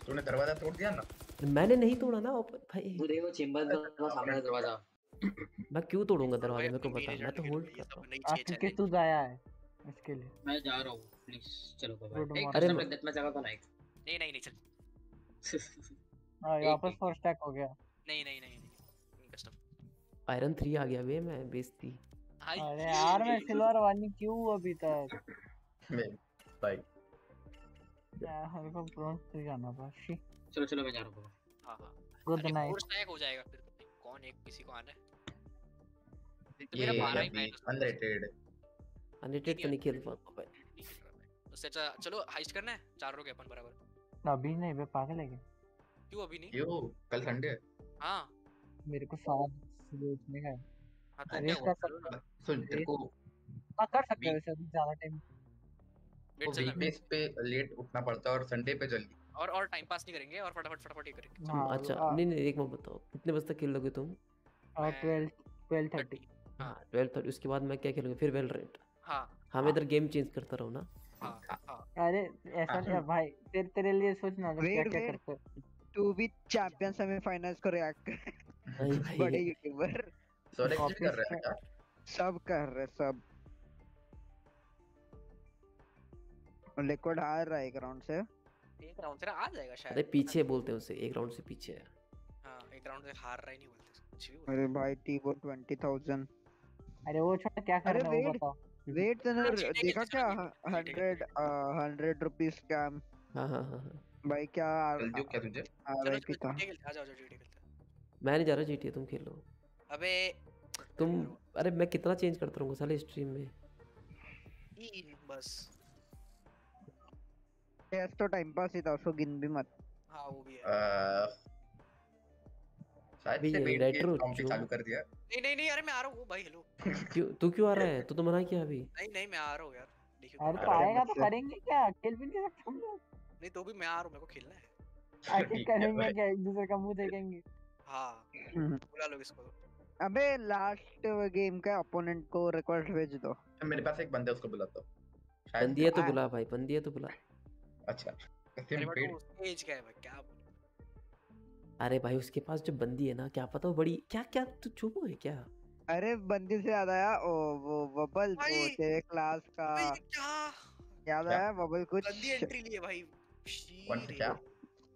तूने दरवाज़ा तोड़ दिया ना मैंने नहीं तोड़ा ना ओपन भाई। वो देखो चेंबर का सामने दरवाज़ा। मैं क्यों तोड़ूँगा दरवाज़ा? भाई मेरे को बता मैं तो होल्ड रही है, कर रहा हूँ। आज चले। तू गया है इसके लिए? मैं जा रहा हूँ प्लीज़ चलो बाय एक अरे मैं- डेथ में जगह का ना नहीं नहीं नहीं चल। हाँ वापस फोर स्टैक हो गया। नहीं नहीं नहीं नहीं कस्टम आयरन थ्री आ गया बे मैं बेचती अरे यार मैं सिल्वर वन क्यों अभी तक? मैं भाई यार मेरे को ब्रॉन्ज थ्री जाना था शी चलो चलो मैं जा रहा हूँ। हाँ हाँ। गुड नाइट फोर स्टैक हो जाएगा फिर तो। कौन एक किसी को आना है? तो ये मेरा बारह ही अभी अनरेटेड अनरेटेड तो नहीं खेल पाता भाई उससे अच्छा चलो हाइस्ट करना है? चार लोग अपन बराबर। अभी नहीं बे पागल है क्या? क्यों अभी नहीं? क्यों? कल संडे है। हाँ। मेरे को सात सोचने का है। हाँ तो क्या कर हुआ? सुन तेरे को हाँ कर सकते हैं वैसे अभी ज़्यादा टाइम वेट चलना वीकडेज पे लेट उठना पड़ता है और संडे पे जल्दी। और और टाइम पास नहीं करेंगे और फटाफट फटाफट ही करेंगे। तुम अच्छा नहीं नहीं एक मिनट बताओ कितने बजे तक खेल लोगे तुम और ट्वेल्व थर्टी हाँ। ट्वेल्व थर्टी उसके बाद मैं क्या खेलूँगा? फिर वेल रेंट हाँ हाँ मैं इधर गेम चेंज करता रहूँ ना। हाँ हाँ। अरे ऐसा नहीं भाई तेरे तेरे लिए सोचना क्या क्या करते हैं? टू बी चैंपियन सेमीफाइनल्स को रिएक्ट नहीं भाई। बड़े यूट्यूबर भी कर रहा है क्या सब कर रहे सब। लिक्विड हार रहा है एक राउंड से। एक राउंड से ना आ जाएगा शायद। अरे पीछे बोलते हैं उसे एक राउंड से पीछे। है हाँ एक राउंड से हार रहा ही नहीं बोलते कुछ भी बोलते। अरे भाई टीबो 20000 अरे वो छोटा क्या अरे करना है वो वेट बताओ वेट तूने देखा क्या? 100 100 रुपीस स्कैम हाँ हाँ हाँ भाई क्या कल जो क्या तुझे। आ चलो भाई चलो पिता GTA खेलते हैं, आ जाओ जाओ GTA खेलते मैं नहीं जा रहा जीटी तुम खेलो। अबे तुम अरे मैं कितना चेंज करता रहूँगा साले स्ट्रीम में? बस। टेस्ट तो टाइम पास ही था उसको गिन भी मत। हाँ वो भी है। शायद से ये वेट के कॉम्पी चालू कर दिया। नहीं नहीं नहीं अरे मैं आ रहा हूँ भाई हेलो क्यों तू क्यों आ रहा है? तू तो मना किया अभी। नहीं नहीं मैं आ रहा हूँ यार अरे तो आएगा तो करेंगे क्या? खेल भी नहीं सकते हम लोग? नहीं तो भी मैं आ रहा हूँ मेरे को खेलना है। आके ठीक करेंगे क्या? एक दूसरे का मुँह देखेंगे। हाँ हम्म। बुला लो इसको तो। अबे लास्ट गेम का अपोनेंट को रिक्वेस्ट भेज दो। मेरे पास एक बंदा उसको बुलाता हूँ। शायद बंदी तो बुला भाई बंदी है तो बुला। अच्छा अरे सिम बट पेड वो स्टेज है भाई क्या बोलूँ? अरे भाई उसके पास जो बंदी है ना क्या पता वो बड़ी क्या क्या तू चुप है क्या? अरे बंदी से याद आया ओ वो वबल वो! तेरे क्लास का। क्या? याद आया वबल कुछ? गंदी एंट्री ली है भाई कौन क्या?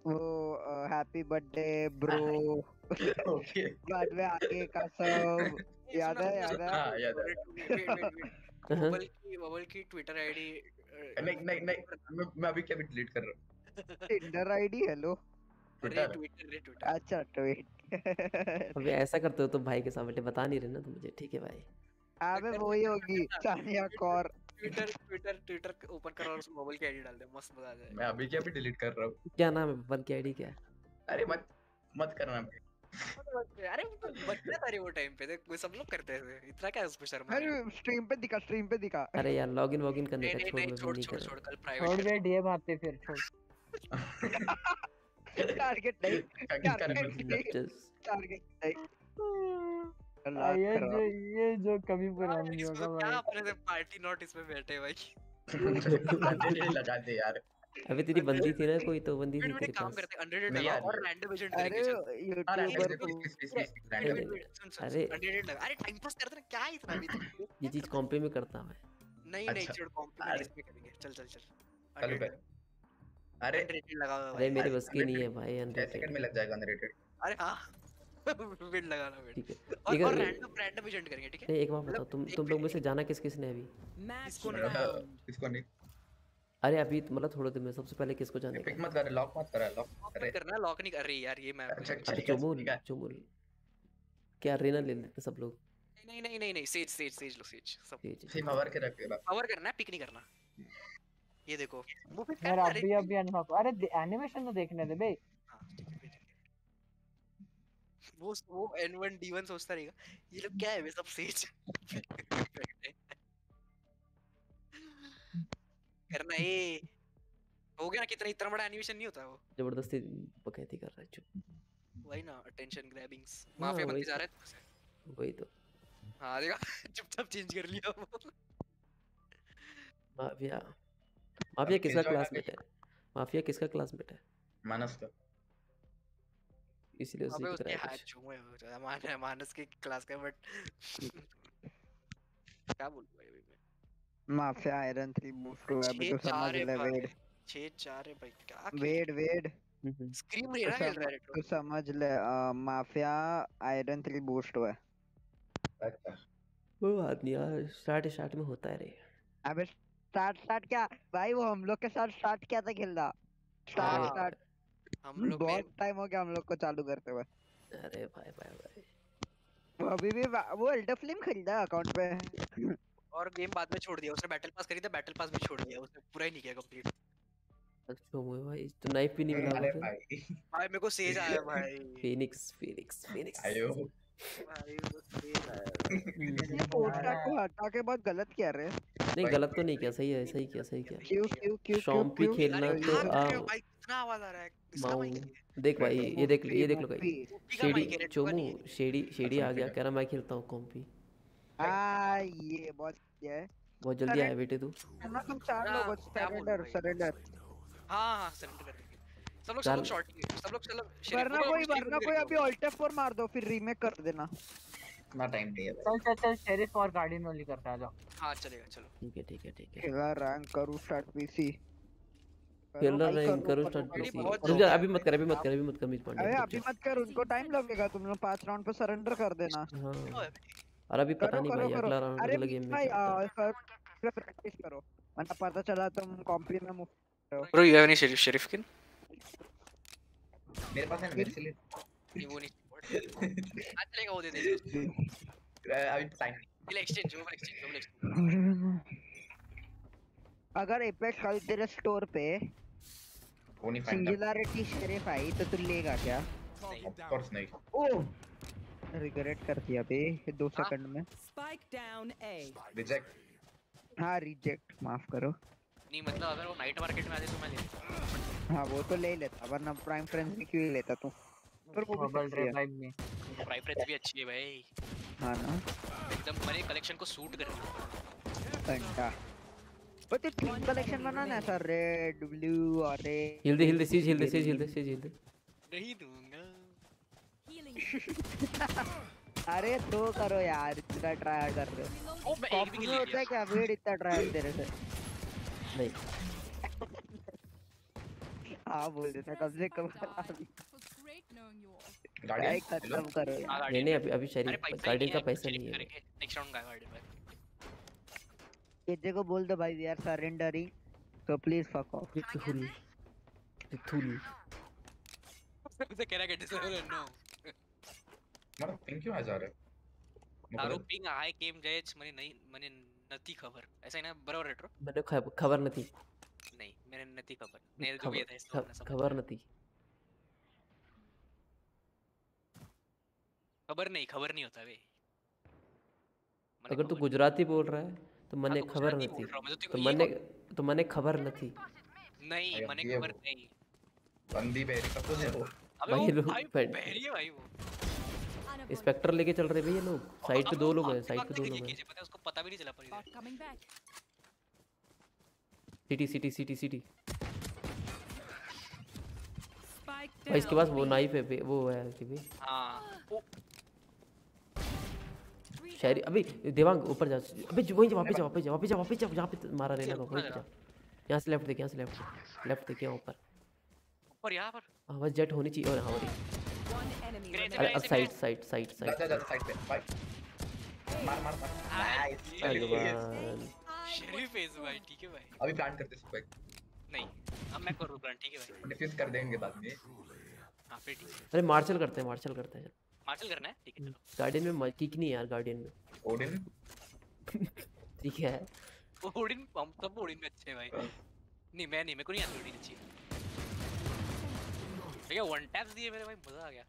वो हैप्पी बर्थडे ब्रो ओके बाद में आगे का सब। ये याद है सुनो, याद है। हाँ है. हाँ। बबल की बबल की ट्विटर आईडी नहीं नहीं नहीं मैं मैं अभी क्या भी डिलीट कर रहा हूँ। टिंडर आईडी हेलो अरे ट्विटर ट्विटर रे ट्विटर अच्छा ट्वीट अबे ऐसा करते हो तो भाई के सामने बता नहीं रहे ना तुम मुझे ठीक है भाई। अबे कर वही देना, होगी Saniya Kaur. Twitter Twitter Twitter open करो और उसमें बबल की आईडी डाल दे मस्त मज़ा आ जाएगा। मैं अभी क्या भी डिलीट कर रहा हूँ। क्या नाम है बबल की आईडी क्या? अरे मत मत करना। अरे वो तो बच्चा था रे वो टाइम पे देख वो सब लोग करते थे। इतना क्या शर्मा अरे स्ट्रीम पे दिखा स्ट्रीम पे दिखा। अरे यार लॉगिन वॉगिन करने का छोड़ छोड़ छोड़ कल छोड़ दे डीएम आते फिर छोड़। टारगेट नहीं टारगेट नहीं। ये जो ये जो कभी पुरानी होगा तो क्या अपने से पार्टी नॉट इसमें बैठे भाई? लगा दे यार। अबे तेरी बंदी थी ना कोई तो बंदी थी तेरे काम पास। करते हैं अनरेटेड लगा और रैंडम एजेंट अरे करेंगे चल अरे- अनरेटेड लगा अरे टाइम पास करते ना क्या है इतना तक? ये चीज़ कॉम्पे में करता मैं। नहीं नहीं अच्छा। छोड़ कॉम्प्लीमेंट अरे- इसमें करेंगे। चल चल चल चलो पे अरे अनरेटेड लगा हुआ है अरे मेरे बस की नहीं है भाई अनरेटेड सेकंड में लग जाएगा अनरेटेड अरे हाँ। वेट लगाना वेट ठीक है। और और रैंडम रैंडम एजेंट करेंगे ठीक है? नहीं एक बात बताओ तुम एक तुम लोग में से जाना किस किस ने अभी? इसको नहीं। इसको नहीं। अरे अभी तो मतलब थोड़े दिन में सबसे पहले किसको जाने का? पिक मत कर लॉक मत कर लॉक लॉक अरे मत करना लॉक नहीं कर रही यार ये मैं अच्छा अरे चुमुल चुमुल। क्या रेना ले लेते सब लोग? नहीं नहीं नहीं नहीं सेज सेज सेज लो सेज सब। सिम के रख के कवर करना है पिक नहीं करना। ये देखो मुँह पे यार करना अभी अभी अनलॉक अरे एनिमेशन तो देखने दे बे हाँ। वो वो N1 D1 सोचता रहेगा ये लोग क्या है वे सब सेज करना ए हो गया ना कितना इतना बड़ा एनिमेशन नहीं होता वो? ज़बरदस्ती बकैती कर रहा है चुप। वही ना अटेंशन ग्रैबिंग्स हाँ, माफिया बनते जा तो। रहे हैं वही तो। हाँ देखा चुपचाप चेंज कर लिया वो। माफिया माफिया किसका क्लासमेट है? माफिया किसका क्लासमेट है? मानस का। इसीलिए उसी उसके तरह है हाथ चूमे हो जाए मानस की क्लास का बट क्या बोलूँ भाई माफिया आयरन 3 बूस्ट हुआ अभी तो समझ ले वेड छह चार है भाई क्या वेड वेड स्क्रीम खेल रहा है तो समझ ले माफिया आयरन थ्री बूस्ट हुआ है। कोई बात नहीं यार स्टार्ट स्टार्ट में होता है रे। अबे स्टार्ट स्टार्ट क्या? भाई वो हम लोग के साथ स्टार्ट किया था खेलना। स्टार्ट स्टार्ट हम लोग बहुत टाइम हो गया हम लोग को चालू करते हुए। अरे भाई भाई भाई। वो अभी भी वो अल्टर फ़िल्म खरीदा अकाउंट पे। और गेम बाद में छोड़ दिया उसने बैटल पास खरीदा बैटल पास भी छोड़ दिया उसने पूरा ही नहीं किया कंप्लीट अच्छा हुए भाई तो नाइफ भी नहीं मिला अरे भाई। भाई मेरे को सेज आया भाई। फिनिक्स फिनिक्स फिनिक्स आयो। भाई को सेज आया। ये पोस्टर को हटा के बहुत गलत किया रे। नहीं गलत तो नहीं किया सही है सही किया सही किया। क्यों क्यों क्यों शॉम्प भी खेलना तो आ कर रहे भाई कितना आवाज़ आ रहा है? किसका माऊ देख भाई ये देख ये देख लो भाई शेडी चोमू शेडी शेडी आ गया कह रहा मैं खेलता हूँ कॉम्पी आ ये बहुत है। बहुत जल्दी आया बेटे तू। ना तुम चार हाँ, लोग हो सरेंडर सरेंडर हाँ हाँ सरेंडर कर देंगे। सब लोग सब चल। लोग शॉर्ट सब लोग चलो वरना कोई वरना कोई अभी अल्टर फोर मार दो फिर रीमेक कर देना। इतना टाइम नहीं है चल चल चल शेरिफ और गार्डियन वाली करता आ जाओ। हाँ चलेगा चलो। ठीक है ठीक है ठीक है। खेला रैंक करूँ स्टार्ट पीसी खेल रैंक करो स्टार्ट पीसी रुक जा अभी मत कर अभी मत कर अभी मत कर मीच अबे पांडे अभी मत कर उनको टाइम लगेगा तुम लोग पाँच राउंड पे सरेंडर कर देना। हाँ। और अभी पता नहीं भाई अगला राउंड अरे अगला गेम में भाई है। प्रैक्टिस करो। वरना पता चला तुम कॉम्पी में मुफ़्त bro you have any sheriff sheriff किन मेरे पास है ना मेरे से ले। नहीं वो नहीं आज चलेगा वो दे दे अभी टाइम नहीं। चल exchange over exchange over exchange अगर एपेक्स कल तेरे स्टोर पे वो नहीं सिंगुलैरिटी शेरिफ आई तो तू लेगा क्या? ऑफ़ कोर्स नहीं। ओह! रिग्रेट कर दिया बे दो हाँ? सेकंड में। Spike down A. रिजेक्ट हाँ रिजेक्ट माफ़ करो। नहीं मतलब अगर वो नाइट मार्केट में आ जाए तो मैं ले लूँगा हाँ वो तो ले लेता वरना प्राइम फ्रेंड्स में क्यों ही लेता तू? पर वो भी है। रिवाइव में। प्राइस रेट भी अच्छी है भाई। हाँ ना। एकदम मेरे कलेक्शन को सूट कर रही है। घंटा। वो तो टीम कलेक्शन बनाना है सर रेड ब्लू और रेड हिल दे हिल दे सीज हिल दे सीज हिल दे सीज हिल दे नहीं दूँगा। अरे तो करो यार इतना ट्राई कर रहे हो। होता है क्या। वेट इतना ट्राई तेरे से। नहीं। हाँ बोल देता कम से कम गार्डियन भाई खत्म करो। हाँ, नहीं नहीं अभी अभी पैसा गार्डियन का पैसा नहीं है। नेक्स्ट राउंड का गार्डियन भाई। केजे को बोल दो भाई आर सरेंडरिंग तो please fuck off Rithul Rithul उसे कह रहा है डिसर्व नो मतलब पिंक क्यों आ जा रहा है तारो मुकदर पिंग हाय केम जयच मने नहीं मने नती खबर ऐसा ही ना बरोबर रेट्रो मैंने खब- खबर नहीं नहीं मैंने नती खबर मेरे को भी खबर नहीं खबर नहीं खबर नहीं होता बे अगर तू गुजराती बोल रहा है तो मने तो खबर नहीं तो मने तो मने खबर नहीं नहीं मने खबर नहीं बंदी बेरी का तो है वो अबे भाई बहरी है भाई वो स्पेक्टर लेके चल रहे भैया लोग। साइड पे दो लोग हैं साइड पे दो लोग हैं। पता है उसको पता भी नहीं चला पर इधर Coming city city city city भाई इसके पास वो नाइफ है वो है कि भी हाँ। ओ। शायरी अभी देवांग ऊपर जा अबे वहीं जा वापस जा वापस जा वापस जा वापस जा जहाँ पे मारा रहना का वहीं जा। यहाँ से लेफ़्ट देख यहाँ से लेफ़्ट लेफ़्ट देख यहाँ ऊपर। ऊपर यहाँ पर। हाँ बस जेट होनी चाहिए और हाँ हो रही साइड साइड साइड साइड जा जा साइड पे भाई मार मार मार शरीफ है भाई ठीक है भाई अभी प्लान करते हैं भाई नहीं अब मैं करूँ प्लान ठीक है भाई। डिफ्यूज कर देंगे बाद में। हाँ फिर ठीक है। अरे मार्शल करते हैं मार्शल करते हैं। मार्शल करना है? ठीक है चलो। गार्डियन में किक नहीं है यार गार्डियन में। ओडिन ठीक है। ओडिन हम सब ओडिन में अच्छे हैं भाई। नहीं मैं नहीं मेरे को नहीं आती ओडिन अच्छी। भैया वन टैप्स दिए मेरे भाई मज़ा आ गया।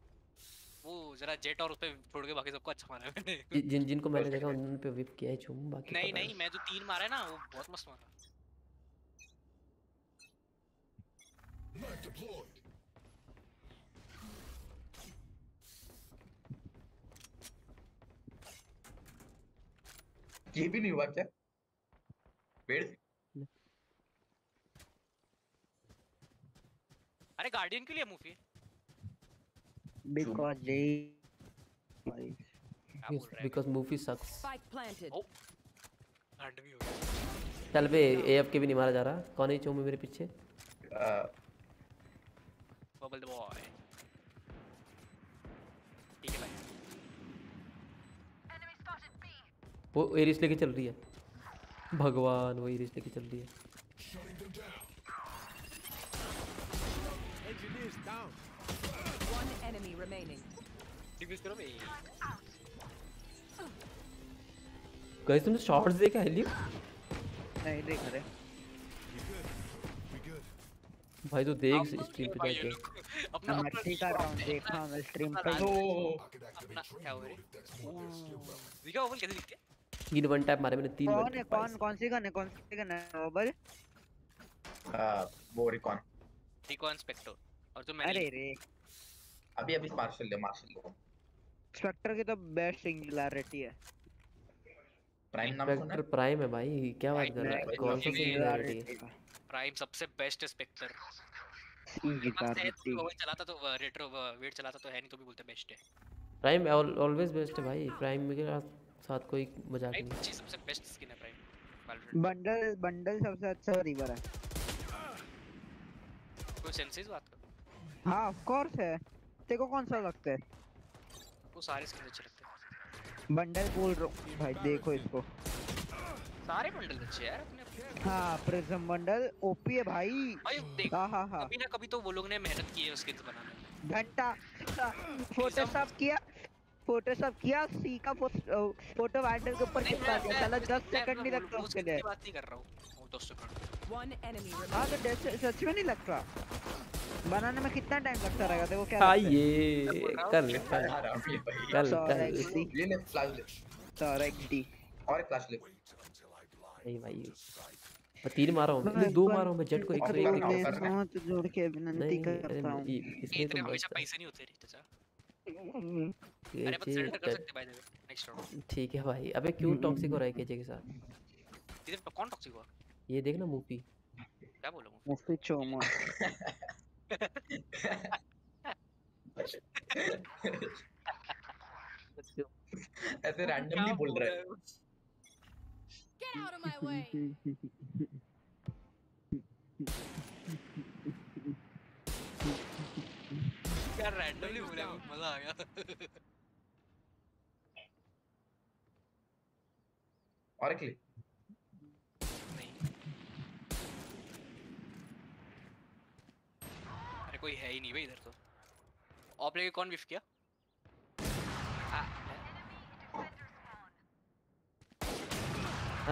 वो जरा जेट और उस पे छोड़ के बाकी सबको अच्छा मारा है मैंने। जिन जिनको मैंने देखा उन पे विप किया है चूम बाकी नहीं नहीं मैं जो तीन मारा है ना वो बहुत मस्त मारा। ये भी नहीं हुआ क्या? वेट अरे गार्डियन के लिए मूवी। बोल रहा है? Because movie sucks Spike planted. हो चल बे एएफ के भी नहीं मारा जा रहा। कौन है चूम मेरे पीछे? बबल द बॉय ठीक है भाई वो एरिस लेके चल रही है। भगवान वो एरिस लेके चल रही है। Engineers down. Enemy remaining. Defuse करो भाई गाइस तुमने शॉट्स देखा है लियो नहीं देख रहे। भाई तो देख स्ट्रीम पे जाके। अपना मैं अपना ठीक कर रहा हूँ देखा मैं स्ट्रीम पे। अपना क्या हो रहा है? दिखा ओपन कैसे दिखते हैं? तीन वन टैप मारे मैंने तीन कौन है कौन कौन सी गन है कौन सी गन है? ओबल हाँ, वो रिकॉन रिकॉन स्पेक्टर और जो अरे रे। अभी अभी मार्शल ले मार्शल ले स्पेक्टर की तो बेस्ट सिंगुलैरिटी है। प्राइम नाम सुना स्पेक्टर प्राइम है भाई क्या बात कर रहा है? कौन सा सिंगुलैरिटी प्राइम सबसे बेस्ट स्पेक्टर सिंगुलैरिटी वो चलाता तो रेट्रो वेट चलाता तो है नहीं तो भी बोलते बेस्ट है। प्राइम ऑलवेज बेस्ट है भाई प्राइम के साथ कोई मज़ाक नहीं। अच्छी सबसे बेस्ट स्किन है प्राइम बंडल बंडल सबसे अच्छा रिवर है। कोई सेंसेस बात कर? हाँ ऑफ़ कोर्स है। तेरे को कौन सा लगता है? वो सारे स्किन अच्छे लगते हैं। बंडल बोल रहा हूँ। भाई देखो इसको। सारे बंडल अच्छे हैं यार अपने हाँ प्रिज्म बंडल ओपी है भाई। भाई देख हाँ हाँ हाँ। कभी ना कभी तो वो लोग ने मेहनत की है स्किन्स बनाने में। घंटा। फोटोशॉप किया फोटोशॉप किया सी का फ़ोटो वाइडर के ऊपर चिपका दिया। साला 10 सेकंड नहीं लगता उसके लिए। बात नहीं कर रहा हूँ। वो दस सेकंड One enemy हाँ तो. सच में नहीं लगता बनाने में कितना टाइम लगता रहेगा? देखो क्या हाँ लगता है? ये कल कल कल Sorry, कल XD. ये ले फ्लैश ले। Sorry, XD. और एक फ्लैश ले। नहीं भाई। मैं तीन मारा हूँ। मैं दो मारा हूँ मैं जेट को एक सौ एक एक- हाथ जोड़ के विनंती नहीं करता हूँ। ये- इसमें इतने तो हमेशा पैसे नहीं होते जा ये अरे जे- सरेंडर कर सकते द नेक्स्ट राउंड ठीक है भाई। अबे क्यों टॉक्सिक हो रहा है केजे के साथ? इधर तो कौन टॉक्सिक हुआ? ये देखना मूवी। क्या बोलूँ मुफ्ती चोमा ऐसे रैंडमली बोल रहा है। Get out of my way. यार रैंडमली बोला मज़ा आ गया। और एक ले अरे कोई है ही नहीं भाई इधर तो। ऑप लेके कौन विफ किया?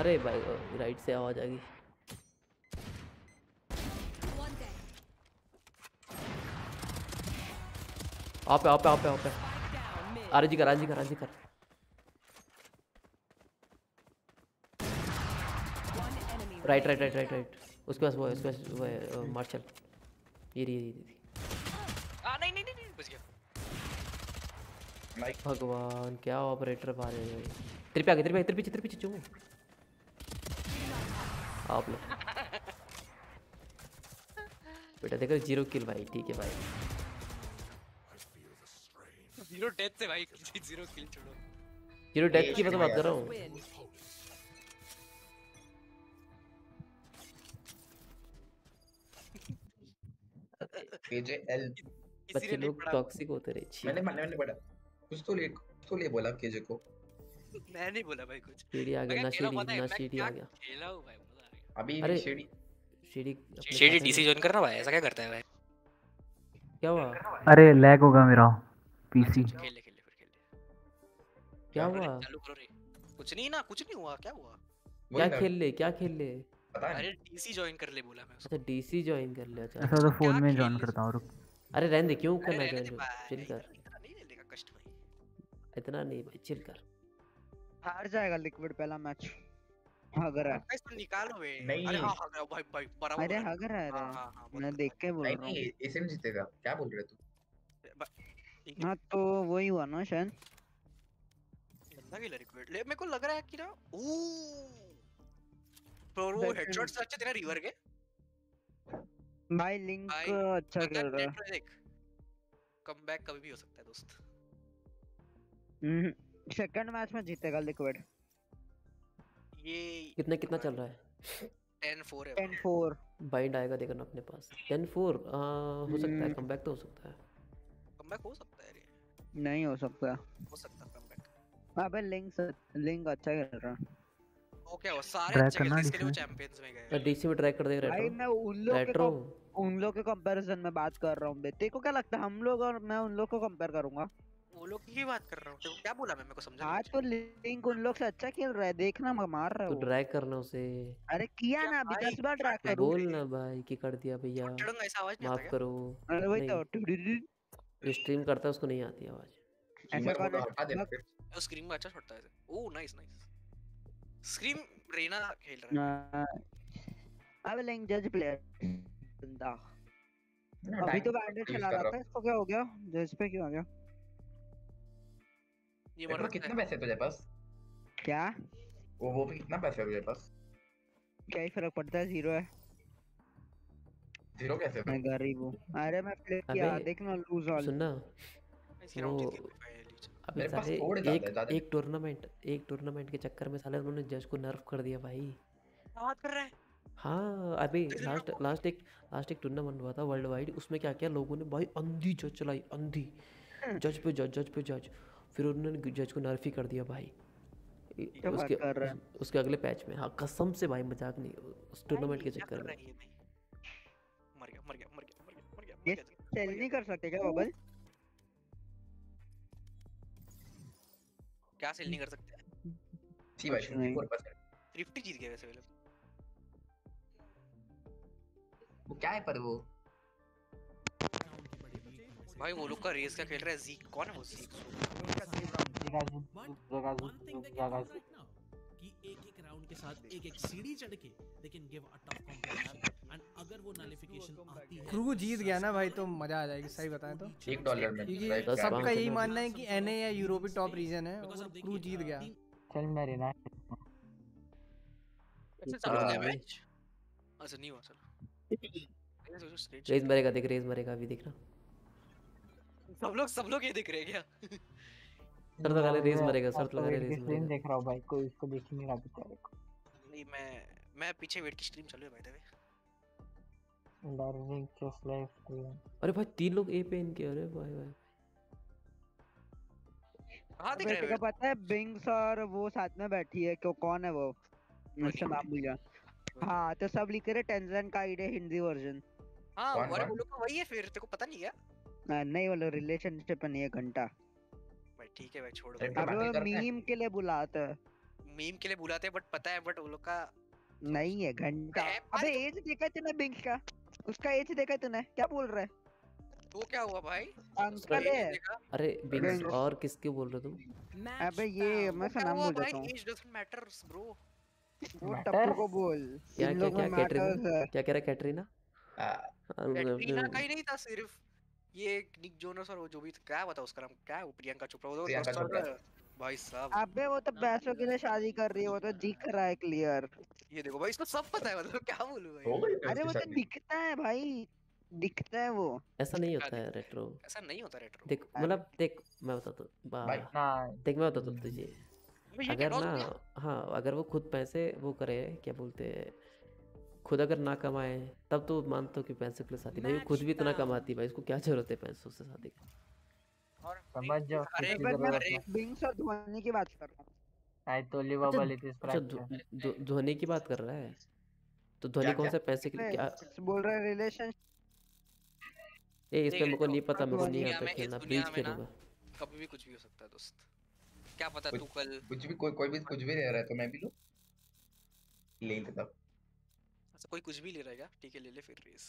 अरे भाई राइट से आवाज़ आ गई। आप आप आप आप पे। आरजी कर आरजी कर आरजी कर। Right right right right right उसके पास वो है, उसके पास वो है मार्शल। ये रही, ये रही आ नहीं नहीं नहीं नहीं, बच गया भगवान क्या ऑपरेटर मारे हैं भाई तेरे पे आ गए तेरे पे तेरे पीछे तेरे पीछे चुमू। आप लो बेटा देखो ज़ीरो किल भाई ठीक है भाई। ज़ीरो डेथ से भाई ज़ीरो किल छोड़ो। ज़ीरो डेथ की मैं तो बात कर रहा हूँ Win. एल बच्चे लोग टॉक्सिक होते रहे मैंने मैंने मैंने पढ़ा। कुछ तो ले कुछ तो ले बोला केजे को। मैं नहीं बोला भाई कुछ। सीढ़ी आ गया ना सीढ़ी ना सीढ़ी आ गया। खेला हूँ भाई मज़ा आ गया। अभी अरे शेडी सीढ़ी अपने डीसी ज्वाइन करना भाई ऐसा क्या करता है भाई? क्या हुआ? अरे लैग होगा मेरा पीसी खेल ले खेल ले फिर खेल ले। क्या हुआ? चालू करो रे। कुछ नहीं ना कुछ नहीं हुआ क्या हुआ? क्या खेल ले क्या खेल ले? अरे डीसी ज्वाइन कर ले बोला मैं अच्छा डीसी ज्वाइन कर ले अच्छा। ऐसा तो फ़ोन में ज्वाइन करता हूँ रुक। अरे रहने दे क्यों करना चाहिए चिल कर। इतना नहीं भाई चिल कर। हार जाएगा लिक्विड पहला मैच अगर है। गाइस तो निकालो बे नहीं। अरे हाँ हाँ भाई भाई बराबर अरे। अगर है हाँ, हाँ, हाँ, मैं देख के बोल रहा हूँ। नहीं एसएम जीतेगा। क्या बोल रहे तू हाँ। तो वही हुआ ना शायद। गंदा खेला रिक्वेट ले मेरे को लग रहा है कि ना ओ पर वो हेडशॉट से अच्छे तेरा रिवर के। भाई लिंक अच्छा खेल रहा है। कमबैक कभी भी हो सकता है दोस्त। सेकंड मैच में जीतेगा लिक्विड ये कितना कितना चल रहा है? 10 4 है। 10 4 बाइंड आएगा देखना अपने पास। टेन फोर हो सकता है हम्म। कमबैक तो हो सकता है। कमबैक हो सकता है रे। नहीं हो सकता। हो सकता कमबैक अबे लिंक लिंक अच्छा खेल रहा वो क्या हुआ? सारे अच्छे करना खेलते इसके लिए वो में। चैंपियंस में गए। डीसी में ट्रैक कर देगा भाई मैं उन लोग के उन लोग के कंपैरिजन में बात कर रहा हूँ बे। तेरे को क्या लगता है हम लोग और मैं उन लोग को कंपेयर करूँगा? वो लोग की बात कर रहा हूँ। क्या बोला मैं मेरे को समझा आज तो लिंक उन लोग से अच्छा खेल रहा है देखना मैं मार रहा तो हूँ। ड्रैग करना उसे। अरे किया ना अभी दस बार ट्रैक करूँ बोल ना भाई कि कर दिया भैया। चढ़ूँगा ऐसा आवाज़ नहीं आता माफ़ करो। अरे वही तो जो स्ट्रीम करता है उसको नहीं आती आवाज़। ऐसा कौन है। स्क्रीम में अच्छा छोड़ता है oh nice nice scream Reyna खेल रहा है। हाँ। अबे लिंक जज प्लेयर बंदा अभी तो बैंडेज चला रहा रहा था इसको क्या हो गया? जज पे क्यों आ गया? ये कितने पैसे तुझे पास क्या वो वो भी कितना पैसे तुझे पास क्या ही फ़र्क पड़ता है ज़ीरो है ज़ीरो कैसे मैं गरीब हूँ अरे मैं प्ले किया देखना लूज ऑल वो अबे साले एक एक टूर्नामेंट एक टूर्नामेंट के चक्कर में साले उन्होंने जज को नर्फ कर दिया भाई बात कर रहा है हाँ अभी लास्ट लास्ट एक लास्ट एक टूर्नामेंट हुआ था वर्ल्ड वाइड उसमें क्या किया लोगों ने भाई अंधी जज चलाई अंधी। जज पे जज जज पे जज फिर उन्होंने जज को नर्फ ही कर दिया भाई। इ- क्या बात उसके कर रहा है? उसके अगले पैच में। हाँ कसम से भाई मज़ाक नहीं उस टूर्नामेंट के चक्कर में। रहा ये भाई मर गया मर गया मर गया मर गया मर गया ये सेल नहीं कर सकते क्या बबल क्या सेल नहीं कर सकते? सी भाई कुछ नहीं। 54% थ्रिफ्टी जीत गए वैसे वो क्या है पर वो? भाई वो लोग का रेस क्या खेल रहा है? जीक कौन है वो? जीक कि एक एक राउंड के साथ एक एक सीढ़ी चढ़ के दे can give a tough competition and अगर वो नलिफिकेशन आती है क्रू जीत गया ना भाई तो मज़ा आ जाएगी सही बताएँ तो। एक डॉलर में क्योंकि सबका यही मानना है कि एनए या यूरोपी टॉप रीजन है और क्रू जीत गया। चल मैं रेना ऐसे चालू गया। मैच अच्छा नहीं हुआ चलो। रेज मरेगा देख रेज मरेगा अभी देखना। सब लोग सब लोग ये दिख रहे हैं क्या? सर लगा ले रेज मरेगा सर लगा ले रेज स्क्रीन मरेगा देख रहा हूँ भाई कोई इसको देख ही नहीं रहा बेचारे को। नहीं मैं मैं पीछे वेट की स्ट्रीम चालू है भाई द डार्लिंग जस्ट लाइफ अरे भाई तीन लोग ए पे इनके अरे भाई भाई। हाँ दिख रहे हैं पता है बिंग्स और वो साथ में बैठी है क्यों कौन है वो? मुझसे नाम भूल गया। हाँ तो सब लिख रहे टेंजन का आईडी हिंदी वर्जन हाँ अरे वो लोग का वही है फिर तेरे को पता नहीं क्या? नहीं वो लोग रिलेशनशिप नहीं है घंटा। भाई ठीक है भाई छोड़ दो तो अबे। मीम के लिए बुलाते हैं। मीम के लिए बुलाते हैं बट पता है बट वो लोग का नहीं है घंटा। अबे एज देखा तूने बिंग्स का? उसका एज देखा तूने? क्या बोल रहा है? वो क्या हुआ भाई? अंकल है। अरे Bings। और किसके बोल रहे हो तुम? अबे ये मैं उसका नाम भूल भाई? जाता हूँ। एज डजंट मैटर्स ब्रो वो टप्पू को बोल। क्या क्या क्या कैटरीना क्या कह रहा है कैटरीना कैटरीना का ही नहीं था सिर्फ़ ये निक जोनस और वो जो भी क्या बता उसका नाम क्या है वो प्रियंका चोपड़ा वो तो प्रियंका चोपड़ा। भाई साहब। अबे वो तो पैसों के लिए शादी कर रही है वो तो दिख रहा है क्लियर ये देखो भाई इसको सब पता है मतलब क्या बोलूँ भाई? अरे वो तो दिखता है भाई दिखता है वो। ऐसा नहीं होता है रेट्रो ऐसा नहीं होता रेट्रो देख मतलब देख मैं बताता हूँ देख मैं बताता हूँ तुझे। अगर ना हाँ अगर वो खुद पैसे वो करे क्या बोलते हैं खुद अगर ना कमाए तब तो मानता हूँ कि पैसे के लिए शादी भाई खुद भी इतना कमाती भाई इसको क्या ज़रूरत है पैसों से शादी की? और समझ जाओ अरे मैं ज़रूरत और धोनी की बात कर रहा हूँ। आई टोल्ड यू अच्छा अच्छा धोनी की बात कर रहा है? तो धोनी कौन सा पैसे के लिए क्या? बोल रहा है रिलेशन ए इस पे देख नहीं पता मेरे को इस नहीं आता खेलना प्लीज़ खेलूँगा। कभी भी कुछ भी हो सकता है दोस्त। क्या पता तू कल कुछ भी कोई कोई भी कुछ भी ले रहा है तो मैं भी लूँ? ले ही लेता अच्छा कोई कुछ भी ले रहेगा ठीक है ले ले फिर रेस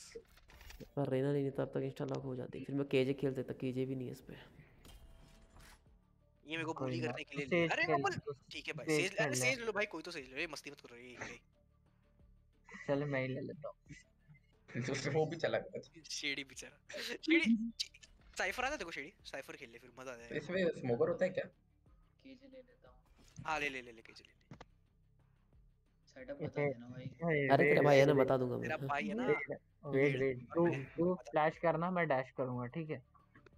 पर रहना नहीं तब तक इंस्टा लॉक हो जाती फिर मैं केजे खेल सकता केजे भी नहीं है इस पे। ये मेरे को बुली करने के लिए अरे बबल तो ठीक है भाई सेज अरे। सेज लो भाई कोई तो सेज लो ये मस्ती मत करो ये चल मैं ही ले लेता हूँ। उससे वो भी चला गया शेडी बेचारा। शेडी साइफर आता देखो शेडी? साइफर खेल ले फिर मज़ा आ तो जाएगा इसमें स्मोकर होता है क्या? कीजे ले लेता हूँ। हाँ ले ले ले ले ले। सेटअप बता देना भाई। अरे तेरा भाई है ना बता दूँगा तेरा भाई है ना। वेट वेट तू तू फ्लैश करना मैं डैश करूँगा ठीक है?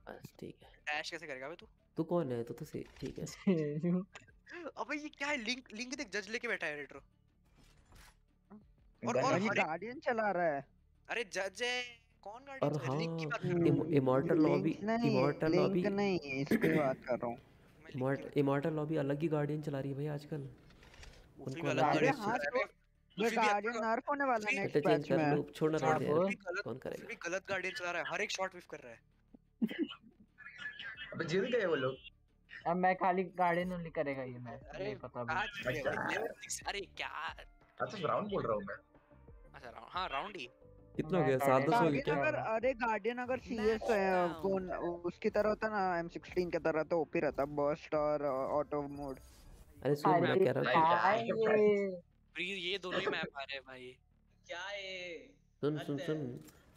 बस ठीक है। डैश कैसे करेगा बे तू? तू कौन है? तू तो सही ठीक है। अबे ये क्या है? लिंक लिंक देख जज लेके बैठा है रेट्रो और और गार्डियन चला रहा है। अरे जज है। कौन और गार्डियन हाँ लिंक की बात कर रहा हूँ। इमॉर्टल लॉबी नहीं इमॉर्टल लॉबी नहीं इसकी बात कर रहा हूँ। इमॉर्टल लॉबी अलग ही गार्डियन चला रही है भाई आजकल। उनको हाँ। तो भी नर्फ होने वाला है नेक्स्ट में। छोड़ना हाँ गलत कौन करेगा? भी गलत गार्डियन चला रहा है हर एक शॉट विफ कर रहा है। अबे जीत गए वो लोग। अब मैं खाली ओनली करेगा ये मैच अरे पता भाई अच्छा। लेवल अरे क्या? अच्छा राउंड बोल रहा हूँ मैं। अच्छा राउंड हाँ राउंड ही। कितना हो गया? सात दस हो गया अगर अरे गार्डियन अगर सीएस कौन उसकी तरह होता ना M16 की तरह तो ओपी रहता बर्स्ट और ऑटो मोड अरे सुन मैं कह रहा क्या हूँ? ये दोनों ही मैप आ रहे हैं भाई। क्या है सुन सुन सुन।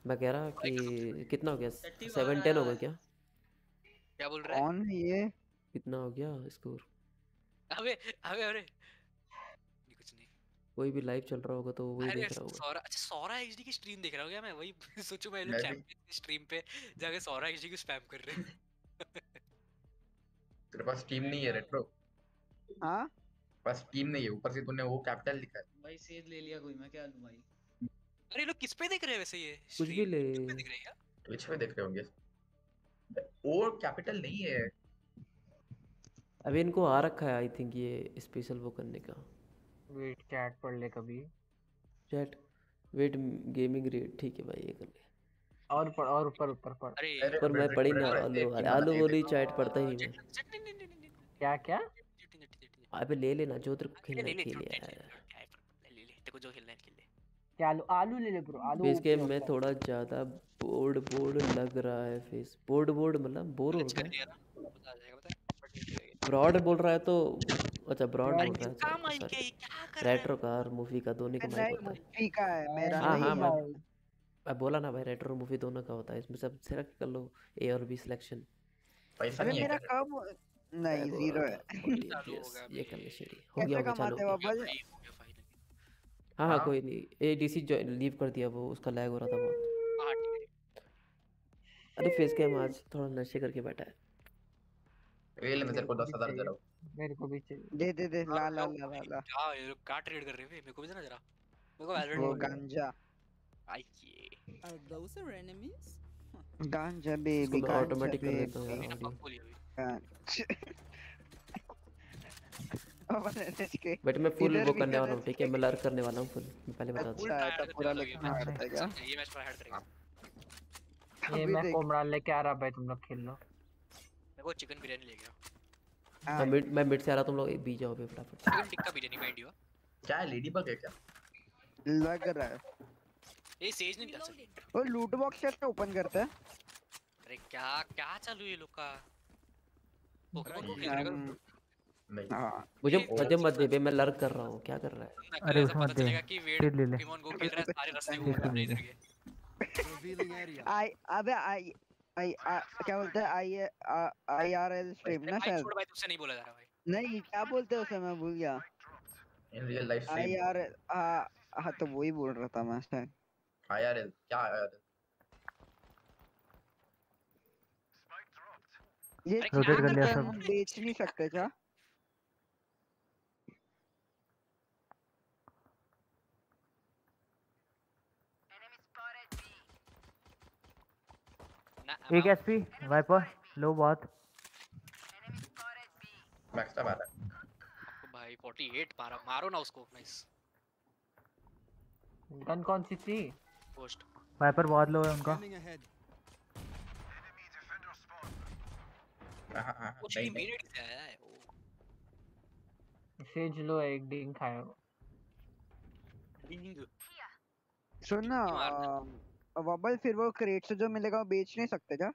मैं कह रहा कि कितना हो गया? सेवन टेन हो गया क्या? क्या बोल रहा है? कौन है ये? कितना हो गया स्कोर? अबे अबे अरे कुछ नहीं। कोई भी लाइव चल रहा होगा तो वही देख रहा होगा। सौरा अच्छा सौरा एचडी की स्ट्रीम देख रहा हूँ क्या मैं? वही सोचू मैं लोग मैं चैंपियन की स्ट्रीम पे जाके सौरा एचडी को स्पैम कर रहे हैं। तेरे पास टीम नहीं है रेट्रो हाँ? पास टीम नहीं है ऊपर से तूने वो कैपिटल लिखा है। भाई सेज ले लिया कोई मैं क्या लूँ भाई? अरे लोग किस पे देख रहे हैं वैसे ये? कुछ भी ले। पे देख रहे हैं ट्विच पे देख रहे होंगे। वो कैपिटल नहीं है। अभी इनको आ रखा है आई थिंक ये स्पेशल वो करने का। वेट चैट पढ़ ले कभी। चैट वेट गेमिंग रेट ठीक है भाई ये कर ले। और पढ़ और ऊपर ऊपर पढ़। अरे पर मैं पढ़ी ना आलू वाले। आलू वाली चैट पढ़ता ही नहीं। मैं क्या क्या? अबे ले लेना जो तेरे को खेलना ले है ले खेल ले यार। ले ले तेरे को जो खेलना है खेल ले क्या आलू आलू ले ले ब्रो आलू फेस गेम में थोड़ा ज़्यादा बोर्ड बोर्ड लग रहा है फेस बोर्ड बोर्ड मतलब बोर हो रहा है? नहीं दिया ब्रॉड बोल रहा है तो अच्छा ब्रॉड बोल रहा है अच्छा है सॉरी ये क्या कर रेट्रो कार मूवी का दोनों का माइक नहीं होता है। का है मेरा हाँ हाँ मैं मैं बोला ना भाई रेट्रो मूवी दोनों का होता है इसमें सब सिलेक्ट कर लो ए और बी सिलेक्शन पैसा नहीं है मेरा कब नहीं ज़ीरो है हो ये भाई कर ले शेरी हो गया होगा चालू हो हो हो हाँ हाँ हाँ कोई नहीं ए डीसी जो लीव कर दिया वो उसका लैग हो रहा था बहुत हाँ है अरे फेस गेम आज थोड़ा नशे करके बैठा है ये ले मैं तेरे मेरे को को दस भी हज़ार दे रहा हूँ मेरे को भी चाहिए दे दे दे ला हाँ ला ला ला क्या ये लोग क्या ट्रेड कर रहे हैं मेरे को भी देना जरा मेरे को वैलोरेंट गांजा आइए Are those our enemies? गांजा बेबी ऑटोमेटिक कर देता हूँ इसके बट मैं फुल वो करने वाला हूँ ठीक है? मैं लर्क करने वाला हूँ फुल। मैं पहले बता दूँ। अच्छा पूरा लिखना ये है क्या ये मैच ट्राई हार्ड करेगा ये मैं कोमड़ा लेके आ रहा भाई तुम लोग खेल लो। मेरे को चिकन बिरयानी ले गया। मैं हाँ मिड मैं मिड से आ रहा तुम लोग बी जाओ बे फटाफट। Chicken tikka biryani mind you क्या है लेडी बग है क्या? लग रहा है। ये सेज नहीं कर सकते। वो लूट बॉक्स कैसे ओपन करता है? अरे क्या क्या चालू है ये लोग का पोकेमोन को खेल रहे हम हो? नहीं। हाँ। मुझे मुझे मत दे बे मैं लर्क कर रहा हूँ क्या कर रहा है? अरे उसमें पता दे। चलेगा कि वेड फिर ले ले। है हैं. आई अबे आई आई क्या बोलते हैं? आई आई आर एल स्ट्रीम ना शायद? छोड़ भाई तुझसे नहीं बोला जा रहा भाई। नहीं क्या बोलते हैं उसे? मैं भूल गया। In real life I R हाँ तो वही बोल रहा था मैं शायद। आईआरएल क्या आईआरएल ये रोटेट कर लिया सब बेच नहीं सकते क्या? एक एचपी वाइपर लो बहुत। मैक्स तब आ है भाई 48 मारा। मारो ना उसको नाइस गन कौन सी थी? पोस्ट वाइपर बहुत लो है उनका। हाँ से आया है वो सेज लो एक डिंग खाया डिंग सुन ना वबल फिर वो क्रेट से जो मिलेगा वो बेच नहीं सकते क्या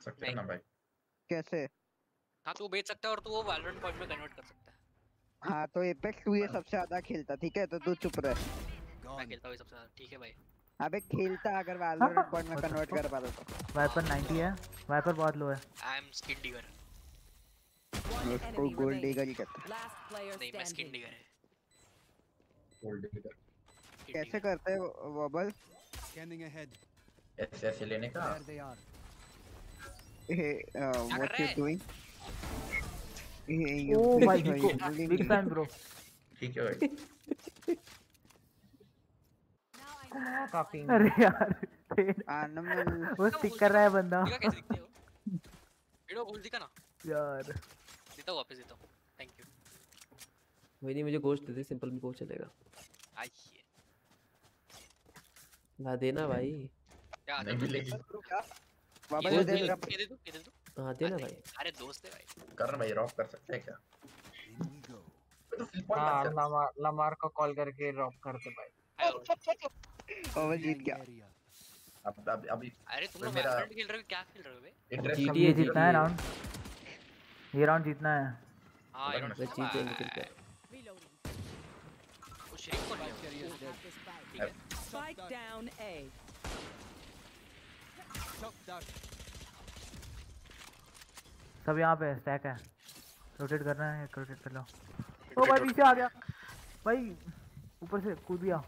सकते हो ना भाई कैसे हाँ तो बेच सकता है और तू वो वैलोरेंट पॉइंट में कन्वर्ट कर सकता है हाँ तो एपेक्स तू ये सबसे ज़्यादा खेलता ठीक है तो तू चुप रह मैं खेलता हूँ ये सबसे ज़्यादा ठीक है भाई अबे खेलता अगर वैलोरेंट पॉइंट में कन्वर्ट कर पाता तो। वाइपर 90 है। वाइपर बहुत लो है। आई एम स्किन डिगर उसको गोल्ड. डीगर ही कहते हैं। नहीं मैं स्किन. डिगर है। गोल्ड डिगर कैसे करते हैं वबल Scanning ahead. ऐसे ऐसे लेने का? Are. व्हाट यू है? डूइंग ओ भाई बिग फ़ैन ब्रो ठीक है भाई। काफ़ी अरे यार एनिमल वो स्टिक कर रहा है बंदा। कैसे दिखते हो? वीडियो गोल दिखा ना। यार। देता हूँ वापस देता हूँ। थैंक यू वही नहीं मुझे गोश्त दे दे सिंपल में गोश्त चलेगा। आइए। ला देना भाई। क्या वापस ये दे दे- दे। दो दे दो हाँ देना भाई। अरे दोस्त है भाई। कर भाई रॉक कर सकते हैं क्या? तो फ्लिप पॉइंट हाँ लमार लमार को कॉल करके ड्रॉप करते भाई। ओवर जीत गया। अब अब अभी अरे तुम लोग वैलोरेंट खेल रहे हो क्या खेल रहे हो बे ये जीतना है राउंड ये राउंड जीतना है। हाँ ये ना। मैं जीत जाएँगे फिर क्या? वो शरीफ को लिया ठीक है। Spike down A. सब यहाँ पे स्टैक है। रोटेट करना है रोटेट कर लो। ओ भाई पीछे आ गया। भाई ऊपर से कूद गया।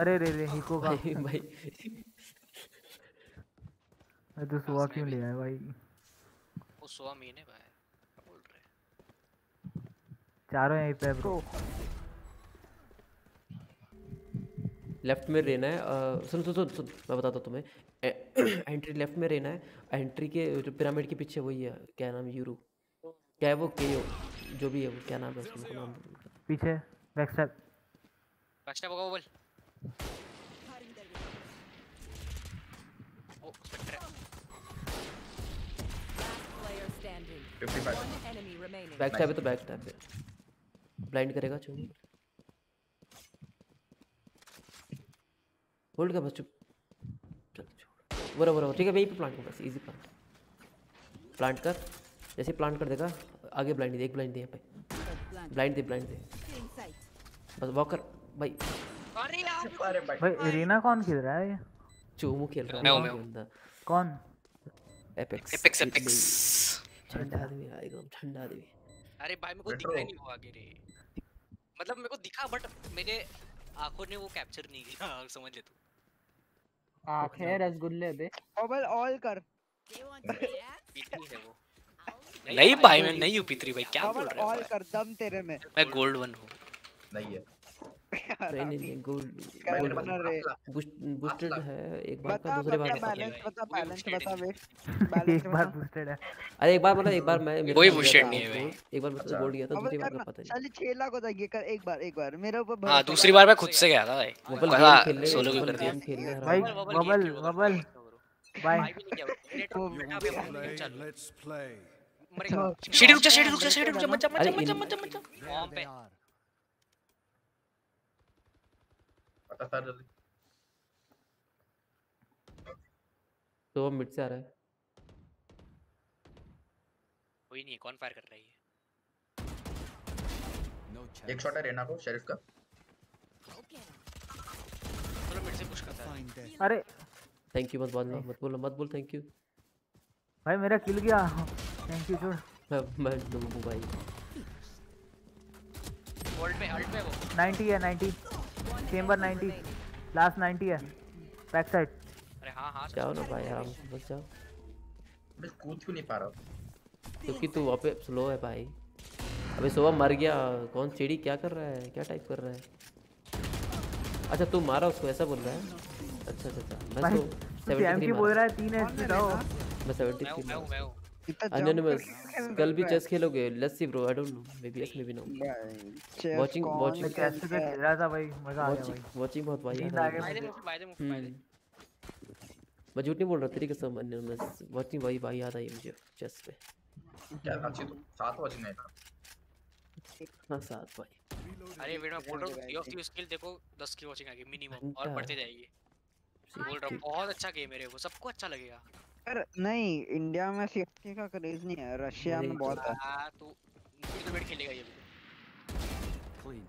अरे रे रे हिको का। भाई भाई। मैं तो सुआ क्यों लिया है भाई? वो सोआ मीन है भाई क्या बोल रहे हैं? चारों यहीं पे ब्रो लेफ़्ट में रहना है सुन सुन सुन सुन मैं बताता हूँ तुम्हें। एंट्री लेफ़्ट में रहना है एंट्री के जो पिरामिड के पीछे वही है क्या नाम यूरो क्या है वो? के जो भी है वो क्या नाम है उसका नाम। पीछे बैक स्टेप बैकस्टैप होगा वो बोल। ओ spectre Player standing. 55 One enemy remaining. Backstab है तो बैक स्टैप है ब्लाइंड करेगा चुन होल्ड कर बस चुप बराबर ठीक है, वहीं पे प्लांट कर बस इजी प्लांट प्लांट कर। जैसे प्लांट कर देगा, आगे ब्लाइंड दे एक ब्लाइंड दे यहाँ पे। ब्लाइंड दे ब्लाइंड दे। बस वॉक कर। भाई। अरे यार भाई एरिना कौन खेल रहा है? ये चूमू खेल रहा मैं हूँ, है मैं हूँ। कौन? एपेक्स एपेक्स एपेक्स ठंडा आदमी है एकदम ठंडा आदमी अरे भाई मेरे को दिख ही नहीं वो आगे रे। मतलब मेरे को दिखा बट मेरे आँखों ने वो कैप्चर नहीं किया। समझ ले तू। आँखें रसगुल्ले दे। ओवर ऑल कर। है नहीं भाई मैं नहीं हूँ पीतरी भाई क्या बोल रहे हो ऑल कर दम तेरे में। मैं गोल्ड वन हूँ। नहीं है। नहीं नहीं नहीं गोल्ड क्या गोल्ड बना रे बूस्टेड है एक बार का दूसरे बार बैलेंस बता बैलेंस बता वेट एक बार बूस्टेड है। अरे एक बार मतलब एक बार मैं कोई साथ गया था नहीं है भाई। एक बार मेरे साथ अच्छा। गया था दूसरी बार का पता नहीं साली 6 लाख होता ये कर एक बार एक बार। मेरे ऊपर हाँ दूसरी बार मैं खुद से गया था भाई। बबल सोलो क्यों कर दिया। बबल बबल बाय रुक जा रुक जा रुक जा मत जा मत जा मत जा मत जा था जल्दी। तो वो मिड से आ रहा है। कोई नहीं कौन फायर कर रहा है ये? एक शॉट है रेना को शेरिफ का। चलो मिड से पुश करता है। अरे। थैंक यू मत बोलना मत बोलो मत बोल थैंक यू भाई मेरा किल गया। थैंक यू छोड़। मैं मैं डूबू भाई। वर्ल्ड पे अल्ट पे वो। 90 है 90 चेंबर 90 लास्ट 90 है. बैक साइड अरे हाँ हाँ जाओ ना भाई? आराम से बस जाओ। मैं कूद क्यों नहीं पा रहा क्योंकि तू वहाँ पे स्लो है भाई। अबे सुबह मर गया। कौन चेड़ी क्या कर रहा है? क्या टाइप कर रहा है? अच्छा तू मारा उसको ऐसा बोल रहा है? अच्छा अच्छा अच्छा। मैं तो तू सेवेंटी सीएम थ्री की बोल रहा है तीन एचपी था वो मैं सेवेंटी मैं हूँ मैं हूँ हूँ। अनोनिमस कल भी चेस खेलोगे? Let's see bro I don't know maybe yes maybe no chess कैसे तो खेल रहा था भाई मज़ा आ गया वाचिंग भाई। वाचिंग बहुत भाई नींद आ गई। मैं झूठ नहीं बोल रहा तेरी कसम अनोनिमस वाचिंग भाई भाई याद आई मुझे चेस पे। क्या अच्छी तो सात वॉचिंग है ना हाँ साथ भाई अरे वेट मैं बोल रहा हूँ ऑफ़ दी स्किल देखो 10 की वॉचिंग आ गई मिनिमम और बढ़ते जाएगी। बोल रहा हूँ बहुत अच्छा गेम है रे वो सबको अच्छा लगेगा। पर नहीं इंडिया में सीएसके का क्रेज नहीं है रशिया में बहुत है। हाँ तो फिर तो वेट खेलेगा ये Clean.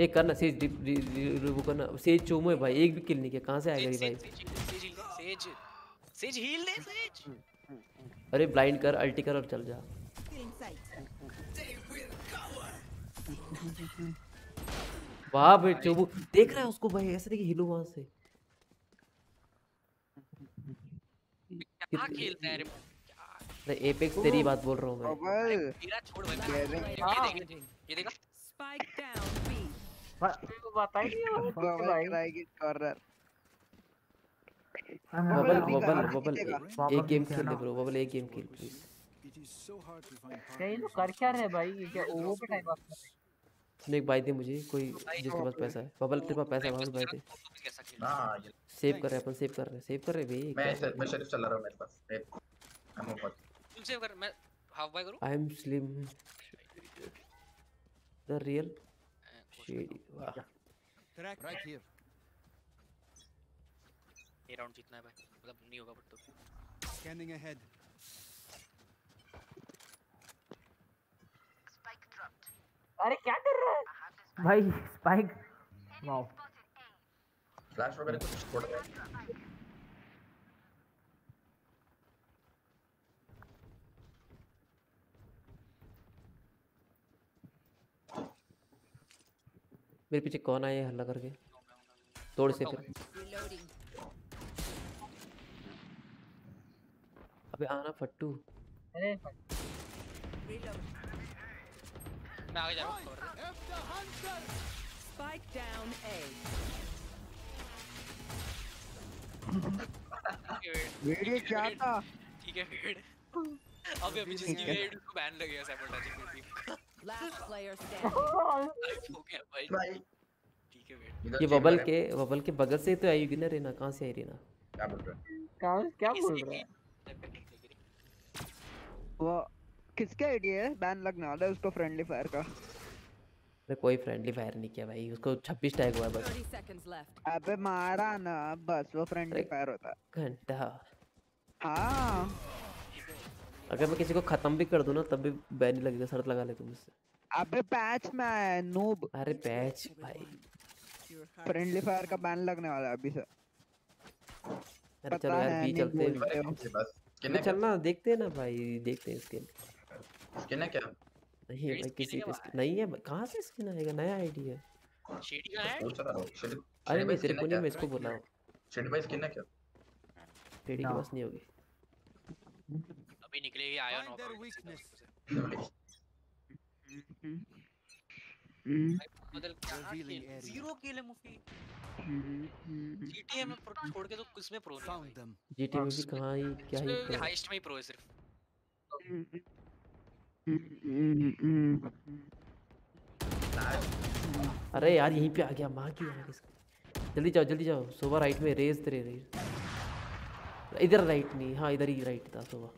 एक करना सेज वो करना। सेज चोमो है भाई एक भी किल नहीं किया कहाँ से आएगा ये भाई? सेज सेज सेज हील दे सेज अरे ब्लाइंड कर अल्टी कर और चल जा। वाह भाई चोमो देख रहा है उसको भाई ऐसे देखिए हिलो वहाँ से। क्या खेलता है रे अरे एपेक्स तेरी बात बोल रहा हूँ मैं। बबल मेरा छोड़ भाई ये देख ये देखा। Spike down B. बता ही नहीं बबल कराएगी कॉर्नर बबल बबल बबल? एक गेम खेल ले ब्रो बबल एक गेम खेल प्लीज़ क्या ये लोग कर क्या रहे भाई? ये क्या ओवो पे टाइम पास कर रहे हैं? एक बाई दे मुझे कोई जिसके पास पैसा है। बबल तेरे पास पैसा है खेल हाँ ये सेव कर रहे अपन सेव कर रहे सेव कर रहे भाई मैं मैं शरीफ चला रहा हूँ मेरे पास। मैं I'm over. तुम सेव कर मैं हाफ़ बाय करूँ? I am Slim the real Shady वाह। Right here. ये राउंड जीतना है भाई मतलब नहीं होगा बट तो। Scanning ahead. अरे क्या कर रहा है? भाई स्पाइक वाओ फ्लैश वगैरह कुछ छोड़ रहा है मेरे पीछे कौन आया हल्ला करके? तोड़ से फिर. अबे आना फट्टू। अरे. मैं आगे जा रहा हूँ wait, वीडियो ठीक है, क्या था ठीक है वेट अबे अभी जिसकी उसको बैन लग गया player standing. हो गया भाई भाई ठीक है वेट ये बबल के बबल के बगल से तो आई होगी ना रेना कहाँ से आई रेना क्या बोल रहा है क्या क्या बोल रहा है वो किसका आइडिया है? बैन लगने वाला है उसको फ्रेंडली फायर का। अरे कोई फ्रेंडली फायर नहीं किया भाई उसको 26 टैग हुआ बस। 30 seconds left. अबे मारा ना बस वो फ्रेंडली फायर होता। घंटा। हाँ। अगर मैं किसी को खत्म भी कर दूँ ना तब भी बैन नहीं लगेगा शर्त लगा ले तुम मुझसे। अबे पैच में आया है नूब अरे पैच भाई। फ्रेंडली फायर का बैन लगने वाला है अभी से। अरे चलो यार बी चलते हो। बस चलना देखते हैं ना भाई देखते हैं स्किन किन्ने क्या? नहीं है भाई किसी पे skin- नहीं है कहाँ से स्किन आएगा? नया आईडी है। शेडी का है? हूँ अरे मैं भाई तेरे को नहीं मैं इसको बोल रहा हूँ। शरीफ भाई स्किन है क्या? टेडी के पास नहीं होगी। अभी निकलेगी आयन ऑफ़. बदल क्या. ज़ीरो किल है मुफी जीटीए में pro- छोड़ के तो किसमें प्रो नहीं Found भाई? them. जीटी में भी कहाँ ही क्या ही हाईएस्ट में ही प्रो है सिर्फ़। अरे यार यहीं पे आ गया। माँ की जल्दी जाओ जल्दी जाओ। सुबह राइट में रेस तेरे रेस इधर राइट नहीं हाँ इधर ही राइट था सुबह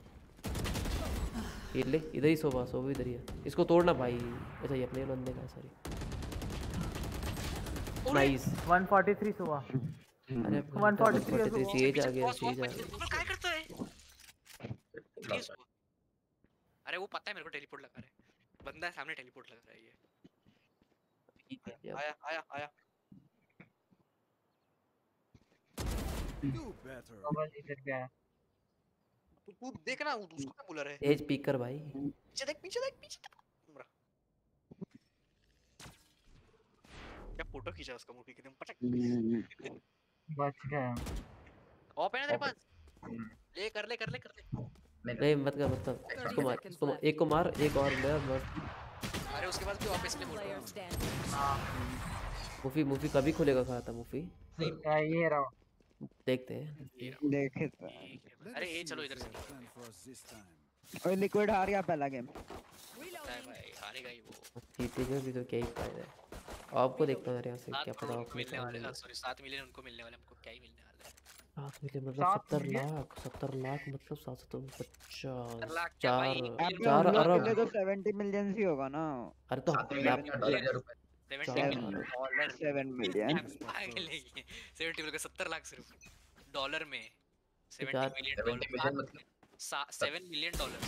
ये ले इधर ही सोबा सोबा इधर ही है। इसको तोड़ना भाई। अच्छा ये अपने बंदे का सॉरी नाइस 143 सुबह अरे 143 है तेरी आ गया सेज आ गया वो काय करता है Please वो- अरे वो पता है मेरे को टेलीपोर्ट लगा रहा है। बंदा है सामने टेलीपोर्ट लग रहा है ये। आया आया आया। है तू तू देख ना वो उसको क्या बोल रहा है। सेज पीक भाई। पीछे देख पीछे देख पीछे देख। क्या फ़ोटो खींचा उसका मूवी एकदम पटक। बच गया। ऑप है ना तेरे पास? ले कर ले कर ले कर ले। नहीं मत कर मत कर। इसको मार इसको मार- एक को मार एक और ले बस अरे उसके पास भी ऑप इसलिए बोल रहा हूँ? मूवी मूवी कभी खुलेगा खाता मूवी आ, ये रहा देखते हैं। देखे तो अरे ये चलो इधर से. और लिक्विड हार गया पहला गेम भाई हारेगा ही वो। जीतेगा भी तो क्या ही फ़ायदा है। आपको देखता हूँ यहाँ से क्या पता करोड़ आप उनको मिलने वाले सॉरी सात मिलियन उनको मिलने वाले हमको क्या ही मिलने है सात मिलियन मतलब सत्तर लाख सत्तर लाख मतलब सात सौ पचास? चार चार अरब तो 70 मिलियन ही होगा ना अरे तो सात मिलियन का डॉलर या रुपए सेवेंटी मिलियन अरब। डॉलर 7 मिलियन पागल है ये सेवेंटी मिलियन सत्तर लाख सिर्फ़ डॉलर में seventy million dollar seven million dollar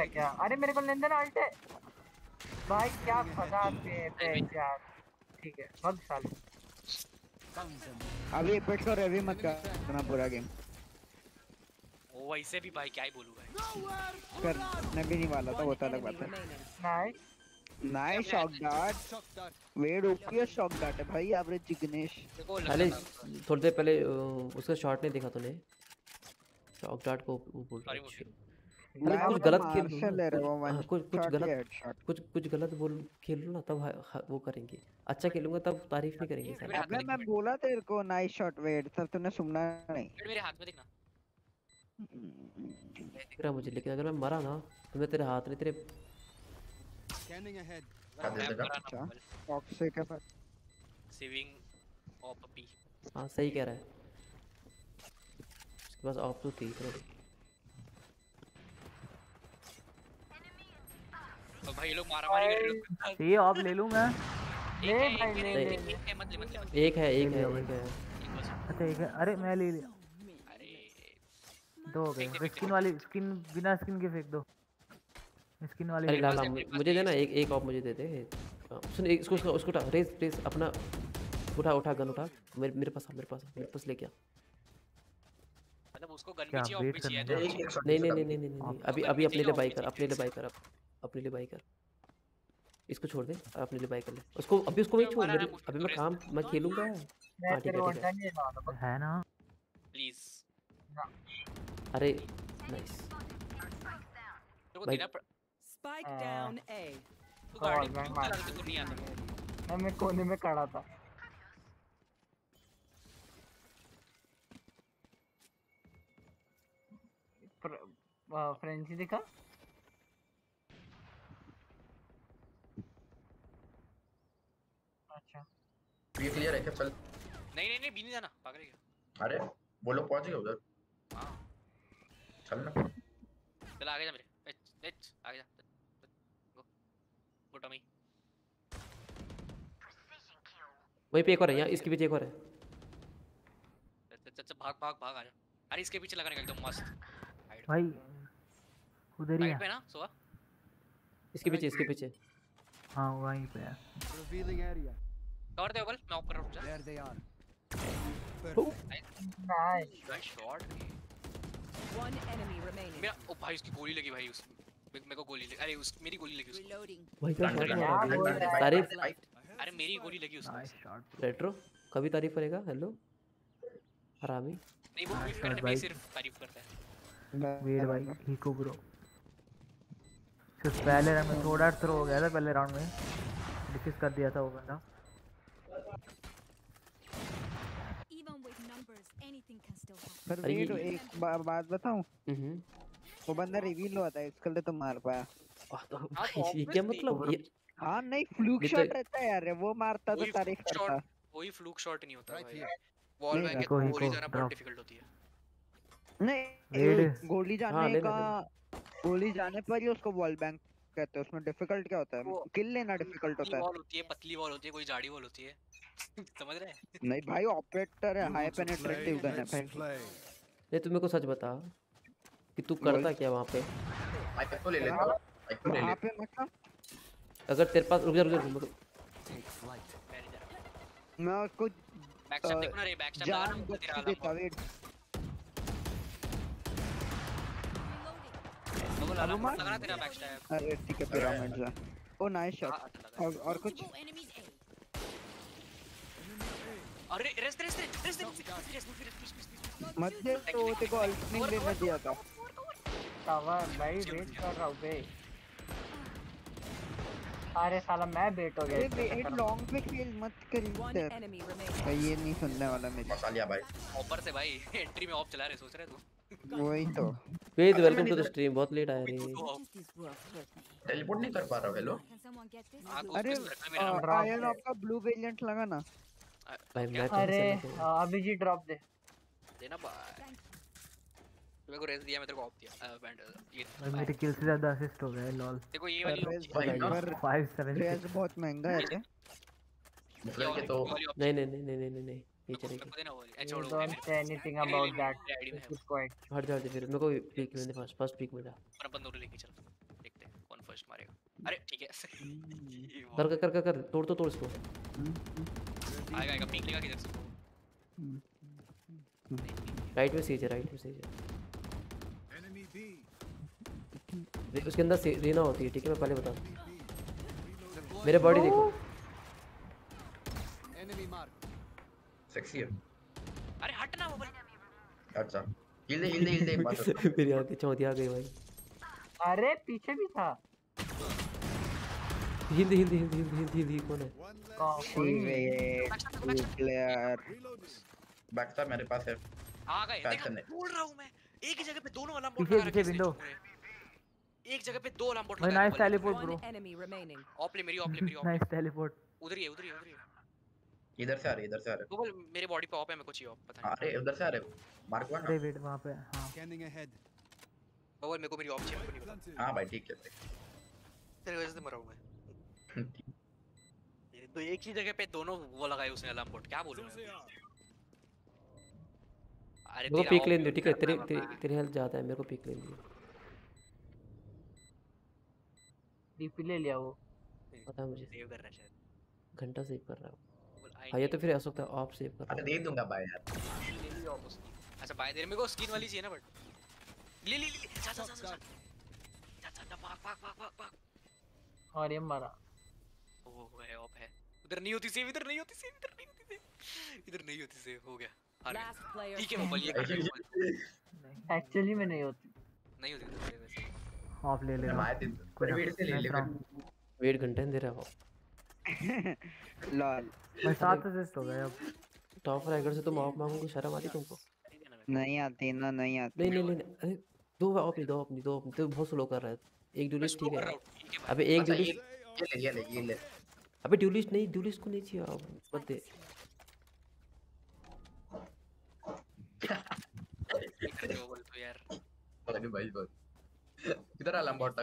है क्या अरे मेरे को लेंदन आल्ट है भाई क्या फसाते पे यार। ठीक है बहुत साल. अभी एपेक्स और हेवी मत करना पूरा गेम वो वैसे भी भाई क्या ही बोलूँ भाई। करने भी नहीं वाला था वो तो अलग बात है। नाइस नाइस शॉट डार्ट वेड ओपी शॉट डार्ट है भाई एवरेज जिग्नेश अरे थोड़ी देर पहले उसका शॉट नहीं देखा तूने? शॉक डार्ट को वो बोल रहा है मैं कुछ गलत खेल लो रहा कुछ हाँ, कुछ कुछ गलत कुछ कुछ गलत बोल खेल लो ना तब हा- हा- वो करेंगे। अच्छा खेलूँगा तब तारीफ़ नहीं करेंगे सारे अबे मैं बोला तेरे को नाइस शॉट वेट तब तूने सुनना नहीं। मेरे हाथ में देखना दिख रहा मुझे लेकिन अगर मैं मरा ना तो मैं तेरे हाथ में तेरे ahead. मैं मरा ना अच्छा टॉक्सिक है पर। सेविंग ऑफ़ पपी हाँ सही कह रहा है। उसके पास ऑफ़ तो थी तो भाई लोग मारा मारी कर रहे हो ये ऑफ़ ले लूँ मैं? ले भाई ले, ले ले, ले ले। एक है मत ले मत ले एक है एक है। एक है। अच्छा एक है। अरे मैं ले लिया। दो हो गए। स्किन वाली स्किन बिना स्किन के फेंक दो। स्किन वाली अरे ला ला मुझे देना एक एक ऑफ़ मुझे दे दे। हाँ, सुन एक इसको उसको उसको उठा रेस रेस अपना उठा उठा गन उठा। मेरे मेरे पास मेरे पास मेरे पास लेके आ। मतलब उसको गन भी क्या चाहिए ऑफ़ भी चाहिए तो। नहीं नहीं नहीं नहीं अभी अभी अपने लिए बाई कर अपने लिए बाई कर अप- अपने लिए बाई कर। इसको छोड़ दे अपने लिए बाई कर ले। उसको अभी उसको वही छोड़ मेरे अभी मैं काम मैं खेलूँगा। हाँ ठीक है ठीक है। है ना? प्लीज़ अरे नाइस तेरे को भाई देना पड़ Spike हाँ। down A. तू गाड़ी मैं मार- चला तो नहीं आता मैं मैं कोने में खड़ा था। फ्रेंची दिखा? ये क्लियर है क्या? चल। नहीं नहीं नहीं भी नहीं जाना। पागल है क्या? अरे वो लोग पहुँच गए उधर। हाँ। चल ना। चल आगे जा मेरे। एच एच आगे जा। गो गो टॉमी वहीं पे एक और है यहाँ इसके पीछे एक और है। चल चल चल भाग भाग भाग आ जा। अरे इसके पीछे लगाने का एकदम मस्त भाई उधर ही है। ना सोआ इसके पीछे इसके पीछे। हाँ वहीं पे है। Revealing area. कवर दे ओगल मैं रहा हूँ जा। There they are. Nice nice shot One enemy remaining. मेरा ओ भाई उसकी गोली लगी भाई उस मेरे को गोली लगी। अरे उस मेरी गोली लगी उसको। भाई क्या अरे मेरी गोली लगी उसको। रेट्रो कभी तारीफ़ करेगा? हेलो हरामी? नहीं वो करने में सिर्फ़ तारीफ़ करता है। वेट भाई हिको ब्रो सिर्फ़ पहले राउंड में थोड़ा थ्रो हो गया था पहले राउंड में। डिफिस कर दिया था वो बंदा Even with numbers, anything can still happen. पर अरे वेट एक बा, बात बताऊँ? हम्म। वो बंदा रिवील हुआ था इसके लिए तो मार पाया। भाई ये क्या मतलब ये हाँ नहीं फ्लूक तो- शॉट रहता है यार वो मारता तो वही तारीफ़ करता। कोई फ्लूक शॉट नहीं होता भाई। वॉल बैक गोली जाना बहुत डिफ़िकल्ट होती है। नहीं गोली हाँ, जाने ले, का गोली जाने पर ही उसको वॉल बैंक कहते हैं उसमें डिफ़िकल्ट क्या होता है? किल लेना डिफ़िकल्ट होता है। वॉल होती है पतली वॉल होती है कोई जाड़ी वॉल होती है। समझ रहे हैं? नहीं भाई ऑपरेटर है हाई पेनिट्रेटिव गन है भाई। नहीं तू मेरे को सच बता कि तू करता क्या वहाँ पे? माइक तो ले ले माइक तो ले ले। वहाँ पे मतलब? अगर तेरे पास रुक जा रुक जा रुक मैं उसको बैक स्टेप देखो ना रे बैक स्टेप जान तेरा के वेट। अरे ठीक है पिरामिड जा ओ नाइस शॉट और और कुछ? अरे रेस्ट रेस्ट रेस्ट रेस्ट मत दे तो तेरे को अल्टरनेट लेने दिया था कवर भाई वेट कर रहा हूँ बे अरे साला मैं बेट हो गया चक्कर में। लॉन्ग पे खेल मत कर इधर भाई ये नहीं सुनने वाला मेरी मसालिया भाई ऊपर से भाई एंट्री में ऑफ़ चला रहे सोच रहे तू वही तो Ved welcome to the stream बहुत लेट आया रे टेलीपोर्ट नहीं कर पा रहा हूँ हेलो? हाँ, अरे। आयन आपका ब्लू वेरिएंट लगा ना तो अरे ऐसे नहीं हाँ, अभी जी ड्रॉप दे। देना बाय मेरे को रेस दिया मैं तेरे को ऑफ़ दिया। बैंड ये भाई मेरी किल से ज़्यादा असिस्ट हो गया लॉल देखो ये वाली रेस भाई, भाई ना। पर 5 7 रेस बहुत महँगा है मतलब के तो नहीं नहीं नहीं नहीं नहीं नहीं ये चलेगी। छोड़ो. हट जा फिर मेरे को पीक लेने फ़र्स्ट फ़र्स्ट पीक में जा। और अपन दोनों लेके चल। देखते हैं कौन फ़र्स्ट मारेगा। अरे ठीक है। ये वो कर कर कर कर कर तोड़ तो तोड़ इसको। आएगा आएगा पीक लेगा किधर से राइट में सीज है राइट में सीज है। B. देख उसके अंदर से- रीना होती है ठीक है मैं पहले बता मेरे बॉडी देखो। Enemy mark. सेक्सी है। अरे हट ना वो अच्छा हिल दे हिल दे हिल दे मेरी आँखें चौंधी आ गई भाई। अरे पीछे भी था। हिंदी हिंदी हिंदी हिंदी हिंदी हिंदी कौन है? प्लेयर बैकस्टैब मेरे पास है। आ गए बोल रहा हूँ मैं। एक ही जगह पे दोनों अलार्म बोर्ड लगा रखे विंडो एक जगह पे दो अलार्म बोर्ड भाई लगा नाइस टेलीपोर्ट ब्रो ऑपले मेरी ऑपले मेरी ऑपले नाइस टेलीपोर्ट उधर ही है उधर ही है उधर ही इधर से आ रहे इधर से आ रहे बोल मेरे बॉडी पे ऑप है मेरे को चाहिए ऑप पता नहीं। अरे उधर से आ रहे मार्क वन अरे वेट वहाँ पे हाँ। Ahead. नहीं बोल मेरे को मेरी ऑप चाहिए मेरे को नहीं पता। हाँ भाई ठीक है तेरे वजह से मरा हूँ मैं। तो एक ही जगह पे दोनों वो लगाए उसने अलार्म बोर्ड क्या बोलूँ मैं? अरे वो पीक लेने दे ठीक है? तेरी तेरी हेल्थ ज़्यादा है मेरे को पीक लेने दे। डीपी ले लिया वो। पता मुझे। सेव कर रहा है शायद। घंटा सेव कर रहा है हाँ ये तो फिर ऐसा होता है ऑफ़ सेव कर दे दूँगा भाई यार। ले लियो ऑफ़ उसकी अच्छा भाई तेरे मेरे को स्किन वाली चाहिए ना बट ले ले ले जा जा जा जा। जा भाग भाग भाग भाग और हाँ, ये मारा। ओ है ऑप है। उधर नहीं होती सेव इधर नहीं होती सेव इधर नहीं होती सेव इधर नहीं होती सेव हो गया। ठीक है मोबाइल ये एक्चुअली में नहीं होती। नहीं होती इधर वैसे। ऑफ़ ले ले मैं कोई वेट से ले ले। वेट घंटे दे रहा है लॉल। भाई सात असिस्ट हो गए अब। टॉप राइगर से तुम ऑफ़ मांगोगे शर्म आती तुमको। नहीं आती ना नहीं आती। नहीं नहीं अरे दो ऑफ़ नहीं दो ऑफ़ नहीं दो ऑफ़ तो बहुत स्लो कर रहा है। एक ड्यूलिस्ट ठीक है। अबे एक अच्छा, ये ले ये ले ये ले। अबे ड्यूलिस्ट नहीं ड्यूलिस्ट को नहीं चाहिए अब मत दे। तो अरे भाई किधर अलार्म बोर्ड था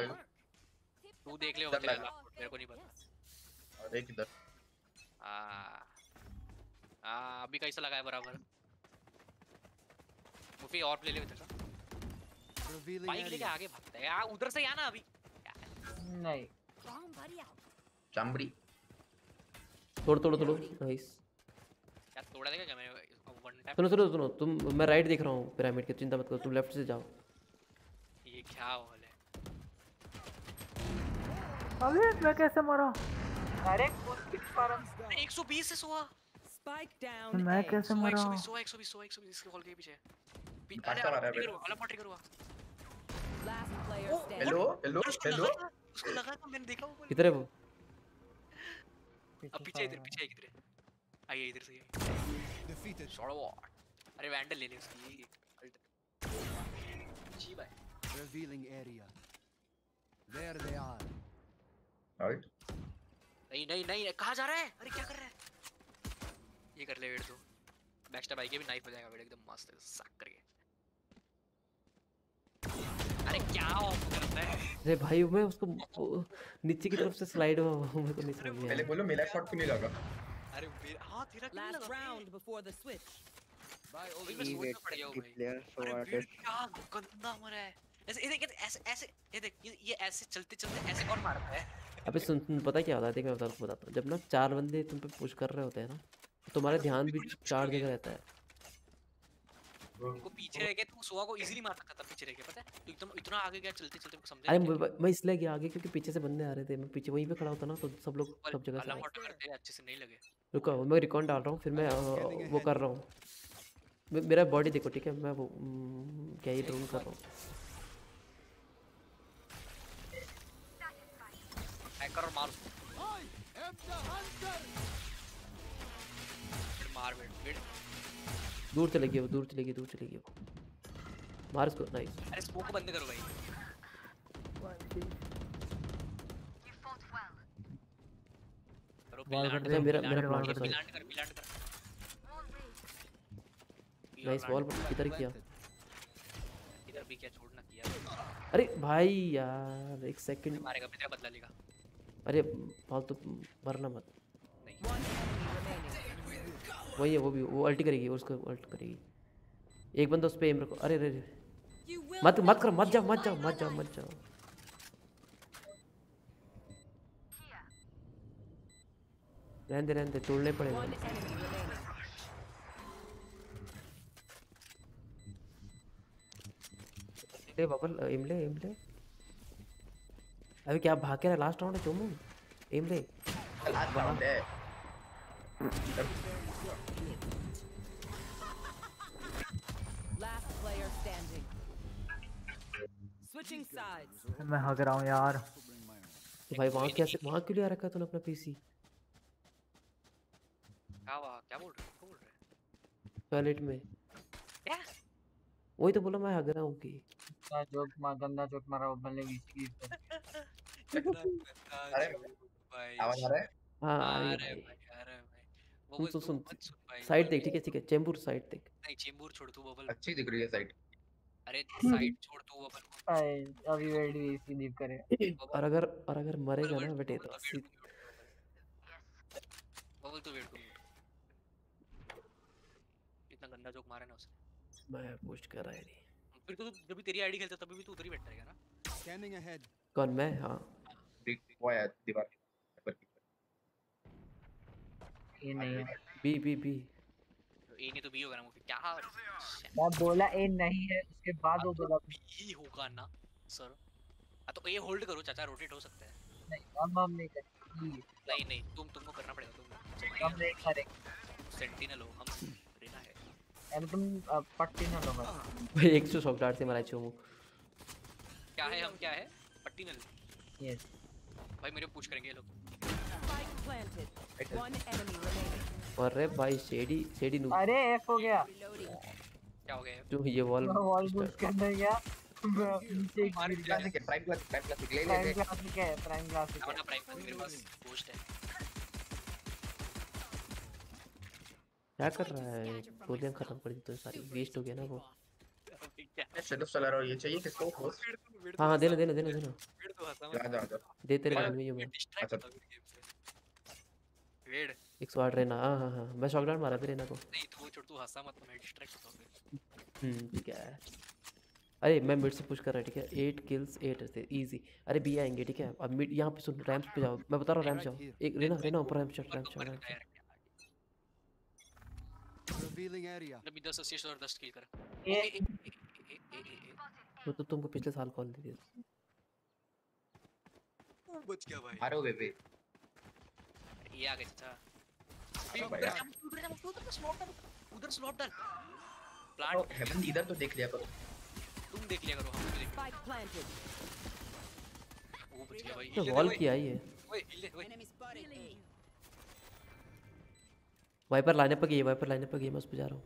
तू देख ले अलार्म मेरे को नहीं पता। अरे किधर? आ आ अभी कैसा लगा है बराबर? मुफी और ले ले Revealing बाइक लेके आगे भागता है यार उधर से आना अभी। नहीं. चामड़ी तोड़ तोड़ तोड़ो। नाइस यार तोड़ा देगा क्या मैंने वन टैप सुनो सुनो सुनो तुम मैं राइट देख रहा हूँ पिरामिड के चिंता मत करो तुम लेफ़्ट से जाओ। ये क्या होल है? अबे मैं कैसे मरा? अरे कौन किस पर 120 से सोआ Spike down. मैं कैसे मरा? 120 सोआ 120 सोआ 120 इसके हॉल के पीछे। अरे मारा ट्रिगर हुआ अलग ट्रिगर हुआ. हेलो हेलो हेलो उसको लगा था मैंने देखा वो किधर है वो? अब पीछे इधर पीछे किधर है आइए इधर से Defeated. शॉट वॉट अरे वैंडल ले ले उसकी अल्ट जी भाई। Revealing area. There they are. Right नहीं नहीं नहीं कहाँ जा रहा है? अरे क्या कर रहा है? ये कर ले वेट तो बैकस्टैब आएगी भी नाइफ हो जाएगा वेट एकदम मस्त है सक करके। अरे क्या ऑफ़ करता है अरे भाई मैं उसको नीचे की तरफ़ से स्लाइड हुआ हूँ मेरे को नहीं समझ में पहले बोलो मेरा शॉट क्यों नहीं लगा? अरे हाँ तेरा क्यों नहीं लगा? round before the switch. भाई मैं सोचना पड़ गया भाई। प्लेयर सो वेट क्या गंदा मरा है। ऐसे ये देख ऐसे ऐसे ये देख ये ऐसे चलते चलते ऐसे कौन मारता है। अबे सुन सुन पता क्या होता है? देख मैं बताता बताता हूँ। जब ना चार बंदे तुम पे पुश कर रहे होते हैं ना तो तुम्हारा ध्यान भी चार जगह रहता है। उनको पीछे रह के तू सोआ को इजीली मार सकता था पीछे रह के पता है? तू एकदम इतना आगे गया चलते चलते समझा अरे मैं इसलिए गया आगे क्योंकि पीछे से बंदे आ रहे थे मैं पीछे वहीं पे खड़ा होता ना तो सब लोग सब जगह से करते अच्छे से नहीं लगे। रुको मैं रिकॉर्ड डाल रहा हूँ फिर मैं वो कर रहा हूँ। मेरा बॉडी देखो ठीक है? मैं वो क्या ही ड्रोन कर रहा हूँ। हैकर और मार। I am the hunter. मार वेट वेट दूर चले गए वो दूर चले गए दूर चले गए वो। मार इसको नाइस अरे स्मोक बंद करो भाई। करो कर कर मेरा मेरा कर प्लांट सॉरी बिलांड कर बिलांड कर नाइस वॉल किधर किया? इधर भी क्या छोड़ना किया। अरे भाई यार एक सेकंड मारेगा तेरा बदला लेगा। अरे फालतू मरना मत। वही है वो भी वो अल्टी करेगी उसको अल्ट करेगी। एक बंदा उस पे एम रखो। अरे अरे अरे। मत मत करो मत जाओ मत जाओ मत जाओ मत जाओ। रहने दे रहने दे तोड़ने पड़ेगा. ले बबल एम ले एम ले। अभी क्या भाग के रहा लास्ट राउंड है चोमू? एम ले। लास्ट राउंड है। Switching sides. मैं हग रहा हूँ यार। तो भाई वहाँ कैसे वहाँ क्यों ले आ रखा है तूने अपना पीसी क्या हुआ क्या बोल रहे हो? क्या बोल रहे हो? टॉयलेट में। क्या? वही तो बोला मैं हग रहा हूँ कि गंदा जोक मार गंदा जोक मारा वो मैंने वीसी की अरे आवाज़ आ रहा है? हाँ आ रही है अरे भाई। भाई अरे भाई। सुन बबल सुन तू सुन भाई साइड देख ठीक है ठीक है चेंबूर साइड देख। नहीं चेंबूर छोड़ तू बबल। अच्छी दिख रही है साइड अरे साइड छोड़ तू बबल आए अभी वेडी वीसी लीव करे। और अगर और अगर मरेगा ना बेटे तो बबल तू वेट कर इतना गंदा जोक मारा ना उसने। मैं पोस्ट कर रहा है नहीं। फिर तो जब भी तेरी आईडी खेलता तभी भी तू उधर ही बैठा रहेगा ना। Scanning ahead. कौन मैं? हाँ। देख वो आया दीवार। के की ये नहीं है। B B B. ए नहीं तो बी होगा ना मुझे क्या मैं बोला ए नहीं है उसके बाद वो बोला बी होगा ना सर हाँ तो ए होल्ड करो चाचा रोटेट हो सकता है। नहीं हम हम नहीं करेंगे नहीं नहीं तुम तुमको करना पड़ेगा तुम हम नहीं करेंगे। सेंटिनल हो हम रेना है। तुम पट्टी ना लो भाई एक सौ शॉक डार्ट से मारा चोमू। क्या है हम क्या है? पट्टीनल यस भाई मेरे पूछ करेंगे ये लोग। Spike planted. One enemy remaining. और भाई शेडी शेडी नू अरे एफ़ हो गया। क्या हो गया? जो ये वॉल वॉल बूस्ट करने गया। नीचे क्लासिक है प्राइम क्लासिक प्राइम क्लासिक ले ले प्राइम ले। क्लासिक है प्राइम क्लासिक है। अपना प्राइम मेरे पास पोस्ट है। क्या कर रहा है? गोलियाँ खत्म कर दी तो सारी। वेस्ट हो गया ना वो। शेडो चला रहा है ये चाहिए किसको? हो हाँ हाँ देना देना देना। देना तो जा दे तेरे गन में ये मैं डिस्ट्रैक्ट सौ आठ रहना। हाँ हाँ हाँ। मैं शॉक डाउन मारा फिर रहना को। नहीं तू छोड़ तू हंसा मत मैं डिस्ट्रैक्ट होता हूँ हम्म ठीक है। अरे मैं मिड से पुश कर रहा ठीक है? एट किल्स एट से इजी अरे बी आएँगे ठीक है? अब मिड यहाँ पे सुन रैम्स पे जाओ। मैं बता रहा हूँ रैम्स जाओ। एक रेना रेना ऊपर ramp shot ramp shot ramp shot Revealing area. जब भी 10 असिस्ट और 10 किल कर। वो तो तुमको पिछले साल कॉल दी थी बच गया भाई। मारो बेबे। ये आ गए चाचा उधर भैया। जा, उधर जा, स्लॉट डाल उधर स्लॉट डाल तो प्लांट हेवन इधर तो देख लिया करो। तुम देख लिया करो हम भी देख Spike planted. वो बच गया भाई। तो वॉल ओए, किया ही है ओए। हिल ओए. वाइपर लाने पर गई वाइपर लाने पर गई मैं उस पर जा रहा हूँ.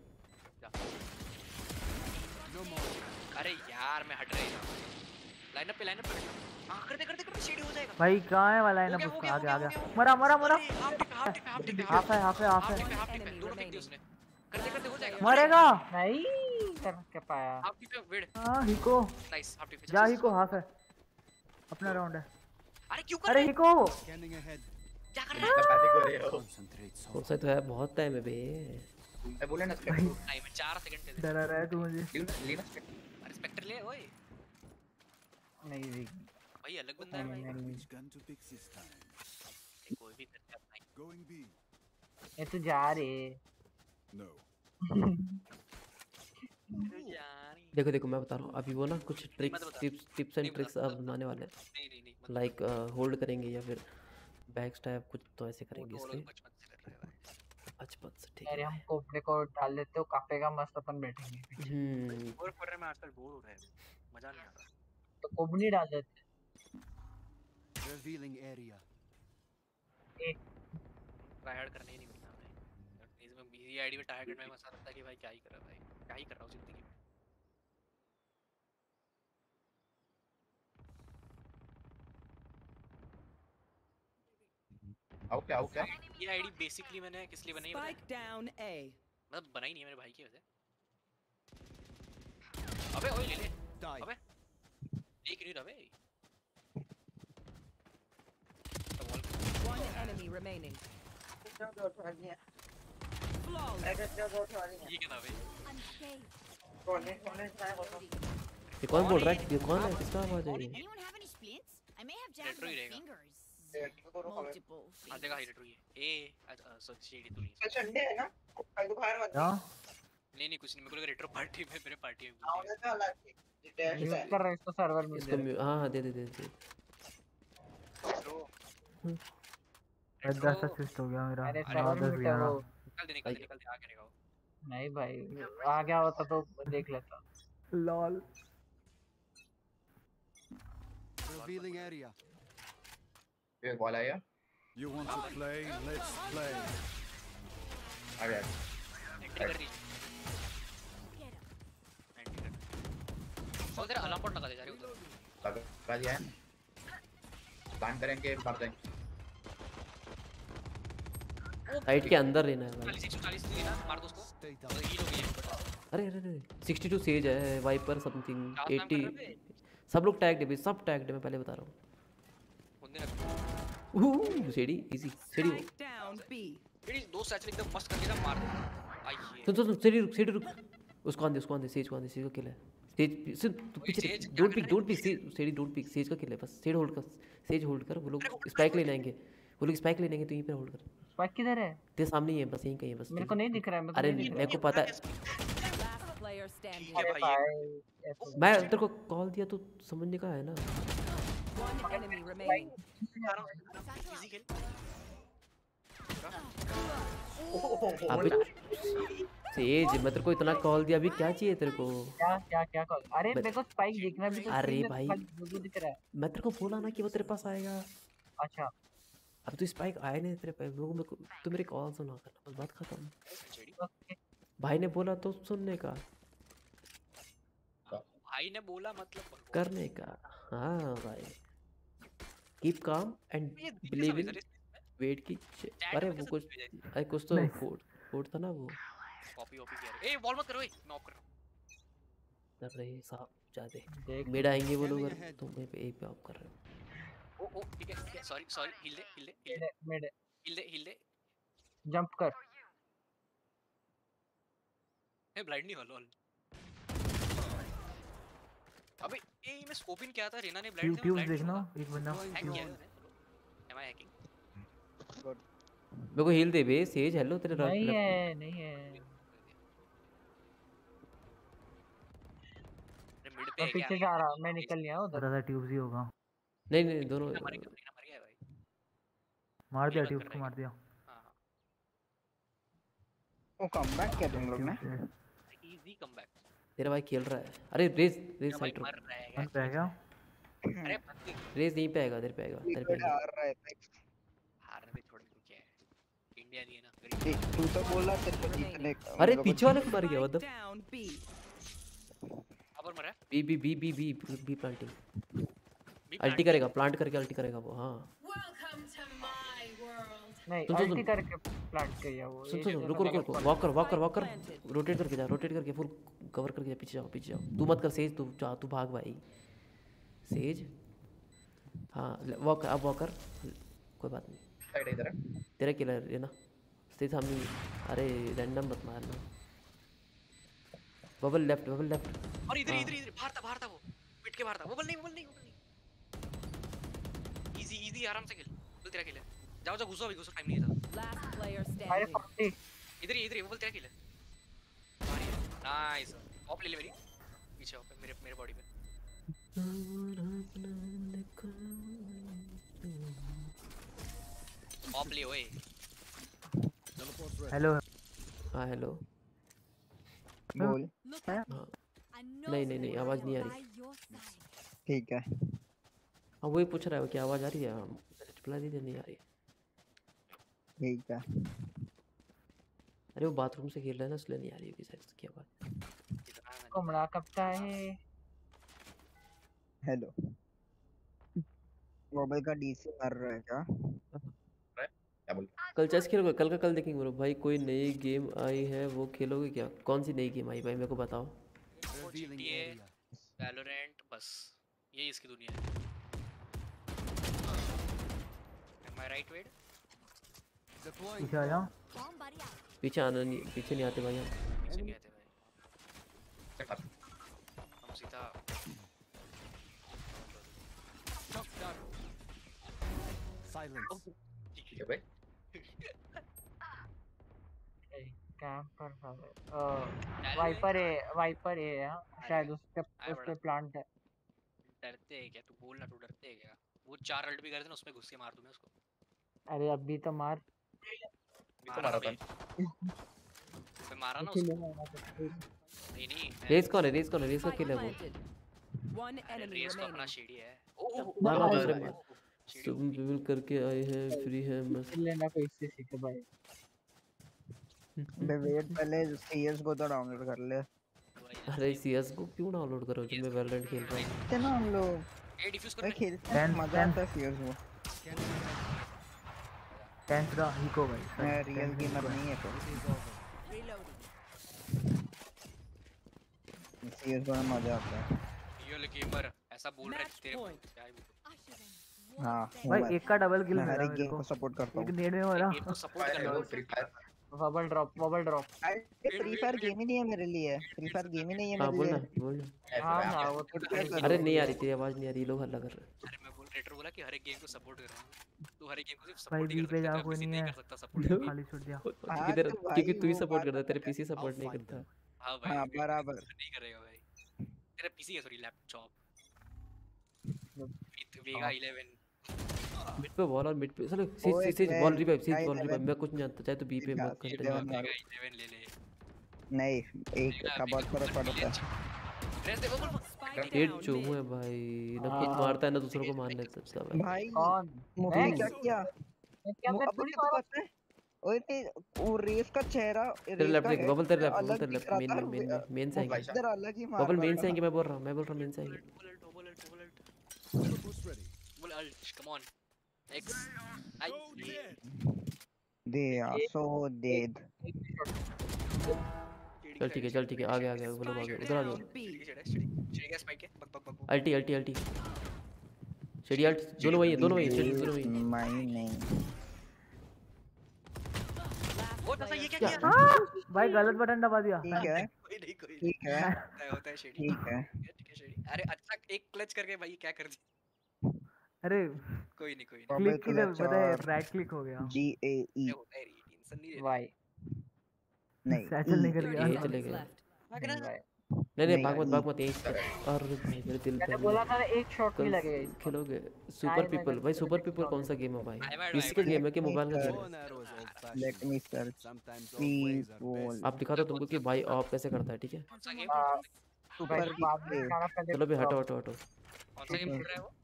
अरे यार मैं हट रही था लाइनअप पे लाइनअप पे। हाँ करते करते करते शेड हो जाएगा। भाई कहाँ है वाला है ना गया, उसका आ गया, हो गया, मरा मरा मरा। हाफ़ है हाफ़ है हाफ़ है पे हाफ़ पे Enemy दोनों टिक दिए. उसने। करते करते हो जाएगा। मरेगा? नहीं कर के पाया? हाफ़ टिक पे वेट हाँ हिको। नाइस हाफ़ टिक पे जा हिको हाफ़ है। अपना राउंड है। अरे क्यों कर अरे हिको! Scanning ahead. क्या कर रहे हो? हो रहे हो Concentrate. कौन सा तो है बहुत टाइम है बे मैं बोले ना स्पेक्टर टाइम है 4 सेकंड दे दे डरा रहा है तू मुझे। लीना स्पेक्टर ले ओए। नहीं जी। भाई अलग बंदा है भाई। gun to pick this time? ये कोई भी करता है भाई। Going B. ये तू जा रे No. यार देखो देखो मैं बता रहा हूँ। अभी वो ना कुछ tricks tips tips and tricks अब बनाने वाले हैं। नहीं नहीं नहीं मत लाइक होल्ड करेंगे या फिर बैक स्टैप कुछ तो ऐसे करेंगे वो इसलिए। बचपन से हैं ठीक है। हम कोपड़े को डाल देते हो काफेगा मस्त अपन बैठेंगे हम्म। बोर कर रहे हैं मैं आजकल बोर हो रहा है। मज़ा नहीं आ रहा। तो कोबनी डाल देते Revealing area. ट्राई हार्ड करने ही नहीं मिलता भाई। इसमें बिज़ी आईडी में ट्राई करने में मज़ा आता है कि भाई क्या ही कर रहा भाई। क्या ही कर रहा हूँ ज़िंदगी में। आओ क्या आओ क्या? ये आईडी बेसिकली मैंने किस लिए बनाई है पता है? Spike मतलब बनाई नहीं है मेरे भाई की वजह अबे ओए ले ले। अबे नहीं रहा बे तो वॉल One enemy remaining. ये कौन बोल रहा है ये कौन है किसका आवाज़ है ये Anyone have any splints? I may have he my रहेगा। fingers. Multiple आ देखा हाइड टू ये ए सॉरी सीडी तू नहीं संडे है ना कल तो बाहर मत क्या नहीं नहीं कुछ नहीं मेरे को रेट्रो पार्टी में मेरे पार्टी में गया। म्यूट कर रहा है इसको सर्वर में इसको हाँ हाँ दे दे दे दे दस असिस्ट हो गया मेरा अरे सर्वर दस में ग्यारह वो निकल दे निकल दे निकल दे आगे रहेगा नहीं भाई आ गया होता तो देख लेता लॉल Revealing area. एक बॉल आया You want to play? Let's play. आ गया अलार्म पॉट लगा दे जा रही उधर। लगा दिया है। प्लान करेंगे भाग जाएँगे साइड के अंदर रहना है भाई। 40 140 ना मार दो उसको। हील हो गई अरे अरे अरे 62 सेज है वाइपर समथिंग क्या नाम कर 80 सब लोग टैग्ड है भाई सब टैग्ड है मैं पहले बता रहा हूँ। बंदे रख। ओह सीढ़ी इजी सीढ़ी down दो सैचुर एकदम मस्त करके ना मार दे। आइए। सुन सुन सुन सीढ़ी रुक सीढ़ी रुक। उसको आंदे उसको आंदे सेज को आंदे सेज को किल है। सेज तू पीछे Sage, don't pick don't pick सीढ़ी डोंट पिक सेज का किल है बस। सेज होल्ड कर सेज होल्ड कर। वो लोग स्पाइक ले लेंगे वो लोग स्पाइक ले लेंगे तो यहीं पे होल्ड कर। स्पाइक किधर है? तेरे सामने ही है बस यहीं कहीं है बस। मेरे को नहीं दिख रहा है मेरे को अरे मेरे को पता है। मैं तेरे को कॉल दिया तो समझने का है ना। खेल अबे सेज मैं तेरे को इतना कॉल दिया अभी क्या चाहिए तेरे को? क्या क्या क्या कॉल अरे मेरे को स्पाइक दिखना भी तो अरे भाई। दिख रहा है। मैं तेरे को बोला ना कि वो तेरे पास आएगा। अच्छा। अब तू स्पाइक आए नहीं तेरे पास लोगों में तू मेरी कॉल सुना कर बस बात खत्म। भाई ने बोला तो सुनने का। भाई ने बोला मतलब करने का। हाँ भाई। Keep calm and believe in wait की अरे वो कुछ अरे कुछ तो। कोड कोड था ना वो। कॉपी वॉपी किया ए बॉल मत करो ए ऑफ़ कर। रहा कर रहे साहब जाते देख मेड आएँगे वो लोग. तुम पे एक पे ऑफ़ कर रहे हो। ओ ओ ठीक है ठीक है सॉरी सॉरी हिल दे हिल दे हिल मिड दे मिड हिल दे हिल दे। जंप कर। ए ब्लाइंड नहीं हो हॉल अबे ए मैं स्कोपिंग क्या था रेना ने ब्लाइंड ट्यूब ट्यूब देखना एक बंदा हैक किया एम आई हैकिंग गुड मेरे को हील दे बे सेज हेलो तेरे नहीं है नहीं है अरे मिड पे पीछे क्या जा रहा मैं निकल लिया उधर। पता था ट्यूब ही होगा। नहीं नहीं दोनों मर गया मर गया भाई। मार दिया बंद ट्यूब को मार दिया। हाँ वो कमबैक किया तुम लोग ने इजी कमबैक तेरा भाई खेल रहा है। अरे रेस रेस साइड मर रहा है रह अरे रेस यहीं पे आएगा तेरे पे आएगा तेरे पे आएगा। हार रहा है हारने तो क्या है। इंडिया नहीं है ना तू तो बोला तेरे को जीतने का अरे पीछे वाले को मर गया Spike मतलब अबर मरा? B B B B B B planting ult करेगा प्लांट करके अल्टी करेगा वो हाँ. नहीं सुन, सुन, अल्टी करके प्लांट किया वो सुन सुन रुको रुको रुको वॉक कर वॉक कर वॉक कर। रोटेट करके जा रोटेट करके फुल कवर करके जा पीछे जाओ पीछे जाओ। तू मत कर सेज तू जा तू भाग भाई। सेज हाँ वॉक अब वॉक कर। कोई बात नहीं। साइड इधर है। तेरा किलर है ना? तेरे सामने अरे रैंडम मत मारना। बबल लेफ़्ट बबल लेफ़्ट और इधर हाँ। इधर इधर। बाहर था बाहर था वो। पिट के बाहर था बबल नहीं बबल नहीं बबल नहीं। इजी इजी आराम से खेल। बबल तेरा खेल जाओ जाओ घुसो अभी घुसो। टाइम नहीं है ज़्यादा। अरे. पत्ती इधर ही इधर ही। बबल तेरा खेल नाइस ऑफ़ ले ले मेरी। पीछे ऑफ़ मेरे मेरे बॉडी पे। ऑफ़ ले ओए। हेलो हाँ हेलो बोल। हाँ नहीं नहीं नहीं आवाज़ नहीं आ रही। ठीक है। हाँ वही पूछ रहा है कि आवाज़ आ रही है? हाँ रिप्लाई दे दे नहीं आ रही। ठीक है। अरे वो बाथरूम से खेल रहा है ना इसलिए नहीं आ रही होगी शायद उसकी आवाज़। कुमड़ा कपता है। हेलो मोबाइल का डीसी मार रहा है क्या? क्या बोल। कल चेस खेलोगे? कल का कल देखेंगे ब्रो भाई कोई नई गेम आई है वो खेलोगे क्या? कौन सी नई गेम आई भाई? मेरे को बताओ. वैलोरेंट बस। यही इसकी दुनिया है। एम आई राइट वेड पीछे आ जाओ। पीछे आना नहीं पीछे नहीं आते भाई हम। पीछे नहीं आते भाई। हम सीधा. Silence. ठीक है भाई। कैंपर वाइपर है वाइपर है हाँ, शायद उस पे प्लांट है डरते हैं क्या तू बोल ना तू डरते हैं क्या वो चार अल्ट भी कर देना उसमें घुस के मार दूँ मैं उसको अरे अभी तो मार भी तो मारा था मैं मारा ना उसको। नहीं नहीं रेस कौन है रेस कौन है रेस का किल है वो रेस तो अपना शेडी है ओ मार मार दूसरे ओ, मार ओ, शेडी तुम विल करके आए हैं फ्री है मस्त। लेना कोई इससे सीखे भाई। बे वेट पहले सीएस को तो डाउनलोड कर ले। अरे सीएस को क्यों डाउनलोड करो जब मैं वैलोरेंट खेल रहा हूँ? कितने हम लोग ए डिफ्यूज कर खेलते हैं मज़ा आता है सीएस को। टेंथ का हिको भाई। मैं रियल गेमर नहीं है तो। सीएस को में मज़ा आता है। रियल गेमर ऐसा बोल रहा है तेरे को क्या ही हाँ हूँ भाई एक का डबल किल मिला मेरे गेम को। सपोर्ट करता एक हूँ। नेड में मरा गेम को सपोर्ट कर रहा हूँ bubble drop bubble drop Free Fire game ही नहीं है मेरे लिए। फ्री फायर गेम ही नहीं है हाँ मेरे बोल ना लिए बोल ना। हाँ हाँ वो तो अरे नहीं आ रही तेरी आवाज़ नहीं आ रही। लोग हल्ला कर रहे हैं। अरे मैं बोल रेटर बोला कि हर एक गेम को सपोर्ट कर। रहा हूँ तू हर एक गेम को सिर्फ़ भाई सपोर्ट ही बी कर पे सकता जा है कोई नहीं है। कर सकता सपोर्ट खाली छूट दिया हाँ क्योंकि तो तू ही सपोर्ट करता है तेरे पीसी सपोर्ट नहीं करता। हाँ भाई हाँ बराबर। नहीं करेगा भाई। तेरा पीसी है सॉरी लैपटॉप वेगा 11 मिड पे बॉल और मिड पे चलो Sage Sage Sage ball revive Sage ball revive मैं कुछ नहीं जानता चाहे तो बी पे मैं हाँ, करते eleven जा मारो। वेगा 11 ले ले नहीं एक का बहुत फ़र्क पड़ता है दे जो है भाई ना खुद हाँ। मारता है ना दूसरों को मारने सकता भाई भाई कौन मैं? क्या किया क्या है ओए नहीं वो रेस का चेहरा तेरे लेफ़्ट देख बबल तेरे लेफ़्ट बबल तेरे left main main main main से आएँगे इधर अलग ही मार बबल मेन से आएँगे मैं बोल रहा हूँ मैं बोल रहा हूँ मेन से आएँगे बोल अल्ट बोल ult come on X I they are so dead चल ठीक है चल ठीक है आगे आगे बोलो आगे उधर आ जाओ है अल्टी अल्टी अल्टी शेडी अल्ट दोनों वही है दोनों वही है शेडी दोनों वही है माई नहीं वो दसा ये क्या क्या? हाँ, भाई गलत बटन दबा दिया ठीक है कोई नहीं कोई ठीक है होता है शेडी ठीक है ठीक है शेडी अरे अच्छा एक क्लच करके भाई क्या कर दी अरे कोई नहीं कोई नहीं। क्लिक किधर clutch पता है राइट क्लिक हो गया। जी ए ई टेंशन नहीं लेना नहीं सैचल E, निकल गया। यही चले गए। नहीं नहीं भाग मत E. भाग मत से और मेरे दिल पे मैंने बोला था एक शॉट नहीं लगेगा इसका। खेलोगे? सुपर पीपल भाई सुपर पीपल कौन सा गेम है भाई? I might- पीसी I का might- गेम है कि मोबाइल का गेम है. Let me search. आप दिखा दो तुमको कि भाई ऑफ़ कैसे करता है ठीक है? कौन सा गेम हाँ, सुपर पहले चलो भी हटो हटो हटो। कौन सा गेम खेल रहा है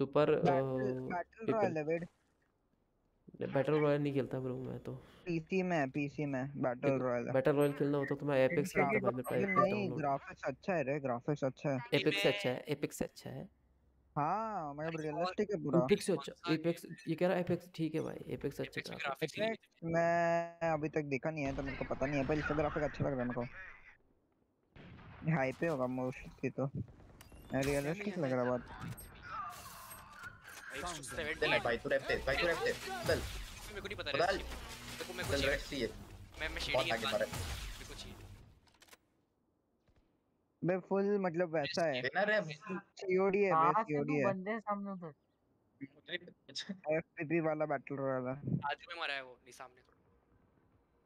सुपर बैटल रॉयल है वेट बैटल रॉयल नहीं खेलता ब्रो मैं तो। पीसी में पीसी में बैटल रॉयल। बैटल रॉयल खेलना होता तो मैं एपेक्स खेलता पास लेकिन नहीं डाउनलोड। ग्राफिक्स अच्छा है रे ग्राफिक्स अच्छा है। एपेक्स अच्छा है एपेक्स अच्छा है। हाँ मतलब रियलिस्टिक है पूरा। एपेक्स अच्छा एपेक्स ये कह रहा है एपेक्स ठीक है भाई एपेक्स अच्छा ग्राफिक्स मैं अभी तक देखा नहीं है तो मेरे को पता नहीं है पर इसका ग्राफिक अच्छा लग रहा है मेरे को। हाई पे होगा मोस्टली तो। रियलिस्टिक लग रहा है बहुत। चल भाई तू रेप दे भाई तू रेप दे चल। मेरे को नहीं पता बदल रेस मेरे को चल चाहिए चाहिए मैं मैं शेडी आगे के मेरे को चाहिए बे फुल मतलब वैसा है। है सीओडी है बे सीओडी है। बंदे सामने उधर एफपीपी वाला बैटल है आजू में मारा है वो नहीं सामने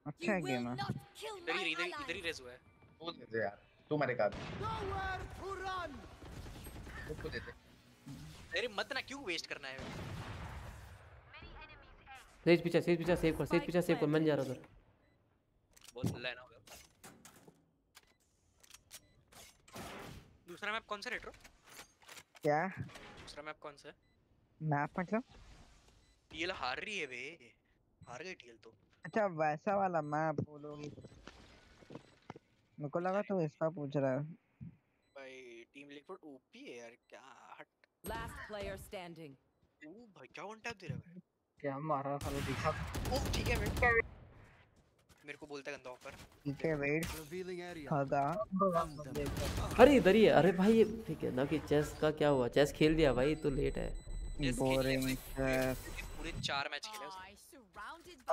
अच्छा है गेम है इधर ही इधर ही- इधर ही रेस हुआ है। तू दे यार तू मेरे का तू दे दे। अरे मत ना क्यों वेस्ट करना है? सेज पीछे सेज पीछे सेव कर सेज पीछे सेव कर मन जा रहा उधर। बहुत लल्ला है ना दूसरा मैप कौन सा रेट्रो क्या? दूसरा मैप कौन सा है? मैप मतलब? टीएल हार रही है बे हार गई टीएल तो। अच्छा वैसा वाला मैप बोलोगी मेरे को लगा तू इसका पूछ रहा है। भाई टीम लिक्विड ओपी है यार क्या? Last player standing. ओ भाई क्या वन टैप दे रहा है क्या मारा साला? दिखा। ओ ठीक है वेट मेरे को बोलता है गंदा ऑफ़र ठीक है वेट Revealing area. खगा। अरे इधर ही है। अरे भाई ये ठीक है ना कि चेस का क्या हुआ? चेस खेल दिया भाई तो लेट है। बोरिंग पूरे चार मैच खेले उसने।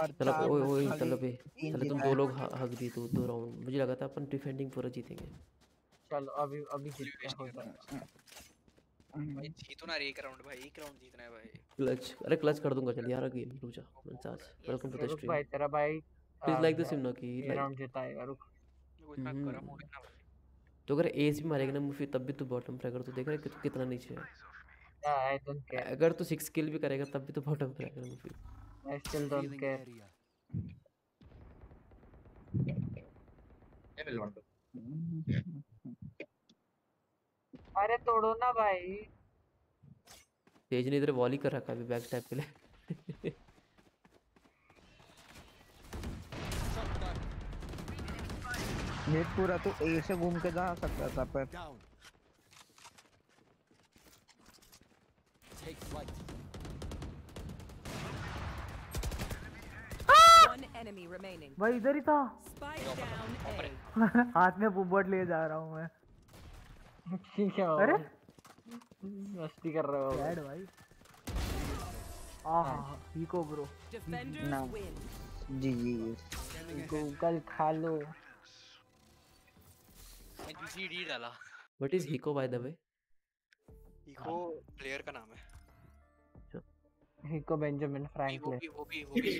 और चलो ओए ओए चलो बे तीन चलो तुम दो लोग ह- हक दी तो दो राउंड मुझे लगा था अपन डिफेंडिंग पूरा जीतेंगे। चलो अभी अभी जीतते हो जाएगा भाई जीतो ना एक राउंड भाई एक राउंड जीतना है भाई। क्लच अरे क्लच कर दूँगा चल यार गेम रुक जा charge welcome to the stream भाई तेरा भाई प्लीज़ लाइक दिस ना कि ये राउंड जिताएगा रुक। वो इतना हम्म। हो गया ना तो अगर एज भी मारेगा ना मुफी तब भी तू बॉटम पे अगर तू देख रहा है कि तू कितना नीचे है। आई डोंट केयर अगर तू सिक्स किल भी करेगा तब भी तो बॉटम पे रहेगा मुफी। आई स्टिल डोंट केयर मिल वन अरे तोड़ो ना भाई तेज ने इधर वॉली कर रखा है बैक स्टैप के लिए नेट पूरा तो ए से घूम के जा सकता था पर Take flight. One enemy remaining. भाई इधर ही था. हाथ में बुबट लिए जा रहा हूँ मैं ठीक है अरे? मस्ती कर रहे हो बैड भाई। आह eco bro win. G G Google खा लो। मैं जीसीडी डाला। What is हिको by the way eco player का नाम है। हिको बेंजामिन फ्रैंकलिन वो भी वो भी वो भी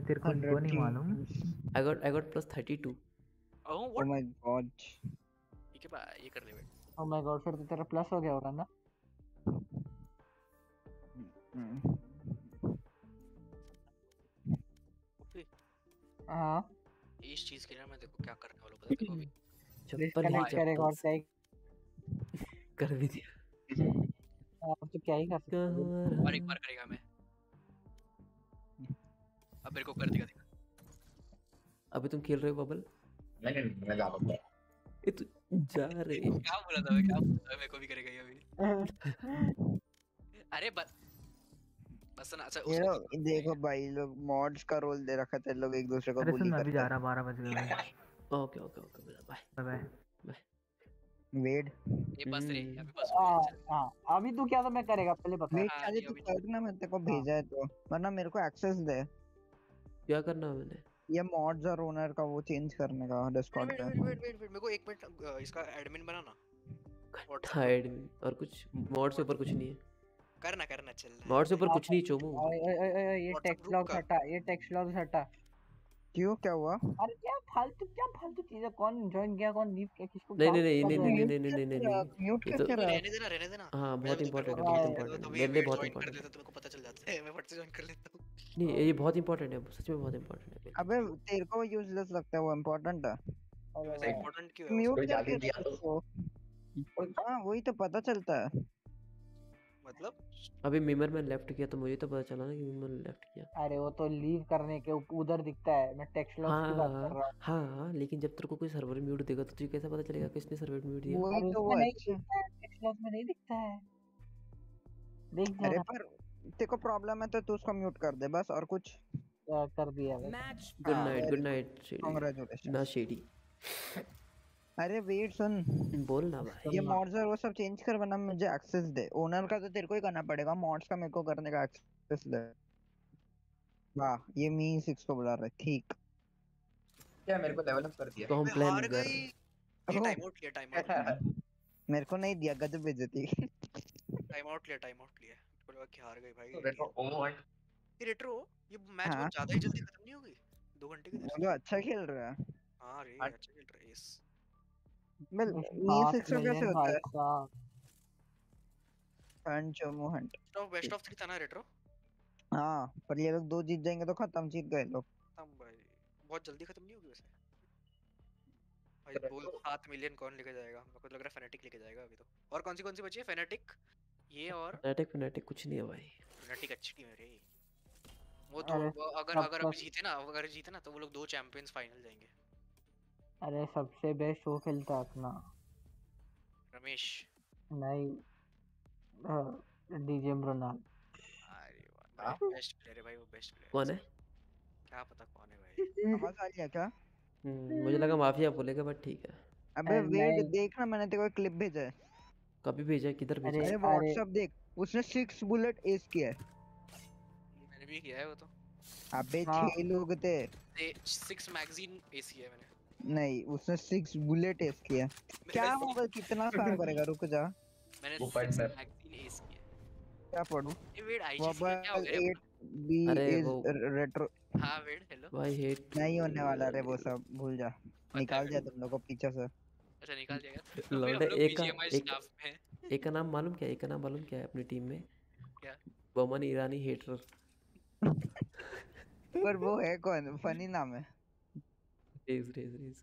तेरे को नहीं मालूम। I got I got plus 32 oh oh what my god ठीक है भाई ये कर ले बेटा ओ माय गॉड फिर तो तेरा प्लस हो गया होगा ना? हाँ। इस चीज़ के लिए मैं देखो क्या करने वाला हूँ, पता है अभी चप्पल ही डिस्कनेक्ट करेगा और क्या कर भी दिया। आप तो क्या ही कर सकते हो। और एक बार करेगा मैं। अब मेरे को कर देगा देखा अभी तुम खेल रहे हो बबल नहीं नहीं मैं जा रहा हूँ। ये तू जा रहे क्या बोला था मैं क्या बोला था मेरे को भी करेगा ये अभी अरे बस बस ना अच्छा ये लोग देखो भाई लोग मॉड्स का रोल दे रखा था लोग एक दूसरे को बुली मैं अभी जा रहा बारह बज गए okay okay okay bye bye bye wait ये बस रे अभी बस हाँ हाँ अभी तू क्या तो मैं करेगा पहले बता वेट हाँ, खाली ये तू करना मैं तेरे को भेजा है तो वरना मेरे को एक्सेस दे क्या करना है मैंने ये मॉड्स और ओनर का वो चेंज करने का डिस्कॉर्ड पे। वेट वेट वेट मेरे को 1 मिनट इसका एडमिन बनाना। थाइड और कुछ मॉड से ऊपर कुछ नहीं है। करना करना चल मॉड से ऊपर कुछ नहीं चोमू। ये टेक्स्ट लॉग हटा ये टेक्स्ट लॉग हटा। क्यों? क्या हुआ? अरे क्या फालतू क्या फालतू चीज़ें? कौन ज्वाइन किया कौन लीव किया किसको नहीं नहीं नहीं नहीं नहीं हो? नहीं नहीं नहीं नहीं म्यूट ये कर तो क्या रहा रहने देना रहने देना। हाँ बहुत तो इंपॉर्टेंट को है बहुत हाँ, इंपॉर्टेंट तो है। मेरे लिए वेट बहुत इंपॉर्टेंट देता तो मेरे को पता चल जाता है। मैं फट से ज्वाइन कर लेता हूँ। नहीं ये बहुत इंपॉर्टेंट है सच में बहुत इंपॉर्टेंट है। अबे तेरे को यूजलेस लगता है वो इम्पोर्टेंट है। वैसे इंपॉर्टेंट क्यों है? म्यूट करके दिया तो। हाँ वही तो पता चलता है। मतलब? अभी मिमर में लेफ़्ट किया तो मुझे तो पता चला ना कि मिमर लेफ़्ट किया। अरे वो तो लीव करने के उधर दिखता है। मैं टेक्स्ट लॉग की बात कर रहा हाँ। हूँ हाँ लेकिन जब तेरे को कोई सर्वर म्यूट देगा तो तुझे कैसे पता चलेगा किसने सर्वर म्यूट दिया? अरे तो वो नहीं दिखता है टेक्स्ट लॉग में नहीं दिखता है। देख अरे पर तेरे को प्रॉब्लम है तो तू उसको म्यूट कर दे बस और कुछ। कर दिया गुड हाँ night good night shady congratulation ना शेडी अरे वेट सुन। बोल ना भाई। ये मॉड्स और वो सब चेंज कर वरना मुझे एक्सेस दे। ओनर का तो तेरे को ही करना पड़ेगा। मॉड्स का मेरे को करने का एक्सेस दे। वाह ये मी सिक्स को बुला रहा है। ठीक। क्या मेरे को लेवल अप कर दिया? तो हम प्लान कर गई। ये टाइम आउट लिया टाइम आउट मेरे को नहीं दिया गजब बेइज्जती। टाइम आउट लिया टाइम आउट लिया। मेरे को लगा कि हार गई भाई तो देखो ओमो हट ये रेट्रो ये मैच हाँ। बहुत ज़्यादा ही जल्दी खत्म नहीं हो गई दो घंटे की देर वो से तो अच्छा खेल रहा है। हाँ रे अच्छा खेल रहा है इस मिल मी सात कैसे होता है। साहब। Fun hunt. तो बेस्ट ऑफ़ 3 था ना रेट्रो हाँ पर ये लोग दो जीत जाएँगे तो खत्म जीत गए लोग। खत्म भाई। बहुत जल्दी खत्म नहीं होगी वैसे? भाई बोल 7 मिलियन कौन लेके जाएगा? मेरे को तो लग रहा है फैनेटिक लेके जाएगा अभी तो। और कौन सी कौन सी बची है? फैनेटिक ये और? फनाटिक फनाटिक कुछ नहीं है भाई। फैनेटिक अच्छी टीम है रे। वो तो अगर अगर तो अभी जीते ना अगर जीते ना तो वो लोग दो चैंपियंस फाइनल जाएँगे। अरे सबसे बेस्ट वो खेलता है अपना। रमेश। नहीं डीजे मृणाल अरे वाह बेस्ट प्लेयर है भाई वो बेस्ट प्लेयर कौन है? क्या पता कौन है भाई। आवाज़ आ रही है क्या? हम्म, मुझे लगा माफिया बोलेगा बट ठीक है। अबे वेट। देखना मैंने तेरे को क्लिप भेजा है। कभी भेजा है? किधर भेजा अरे है व्हाट्सएप देख उसने सिक्स बुलेट एस किया है। मैंने भी किया है वो तो। अबे हाँ। छह लोग थे। 6 मैगजीन एसी है मैंने। नहीं उसने सिक्स बुलेट एस किया। क्या होगा कितना काम करेगा? रुक जा। मैंने वो 6 partner। मैगजीन एस किया क्या पढ़ूं? वेट का क्या हो गया? रे 8 बी इज़ रेट्रो? हाँ वेट हेलो भाई हेट नहीं होने वाला रे वो सब भूल जा। निकाल दिया तुम लोग को पीछे से। अच्छा निकाल दिया लौंडे लोग एक का एक एक का नाम मालूम क्या? है एक का नाम मालूम क्या है अपनी टीम में? क्या? बमन ईरानी हेटर पर वो है कौन? फनी नाम है। रेज रेज रेज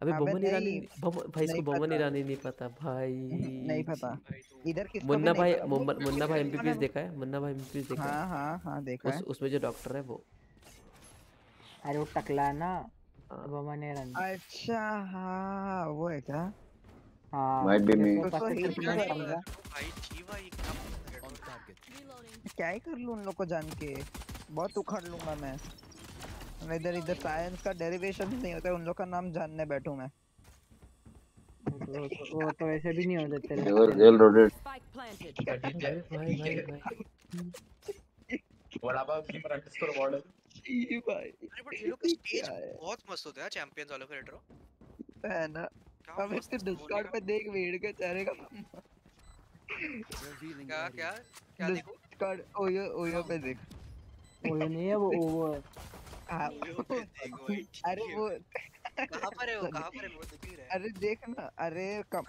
अबे अबे बमन ईरानी भाई इसको बमन ईरानी नहीं पता भाई। नहीं पता। इधर किसको मुन्ना भाई मुन्ना मुन्ना भाई एमबीबीएस देखा है? मुन्ना भाई एमबीबीएस देखा हाँ? है हाँ हाँ देखा है। उसमें जो डॉक्टर है वो। अरे वो टकला ना बमन ने रन अच्छा हाँ वो है क्या? हाँ है। नहीं समझा भाई जीवा ये क्या क्या ही कर लूँ उन लोग को जान के? बहुत उखड़ लूँगा मैं। मैं इधर इधर साइंस का डेरिवेशन नहीं होता उन लोग का नाम जानने बैठूं मैं। वो तो- वो तो ऐसे भी नहीं well rotated. Spike planted. अरे भाई भाई भाई पाव की पर अंडरस्कोर अवार्ड ये भाई अरे बट ये लोग का स्टेज बहुत मस्त होता है चैंपियंस वालों का रेट्रो है ना? अब इसके डिस्कॉर्ड पे देख भीड़ के चेहरे का क्या क्या क्या देखो? डिस्कॉर्ड ओयो ओयो पे देख। वो ये नहीं है वो वो है। हाँ, ओयो अरे वो कहाँ पर है वो? कहाँ पर है? वो दिख ही रहा है? अरे देख ना अरे कम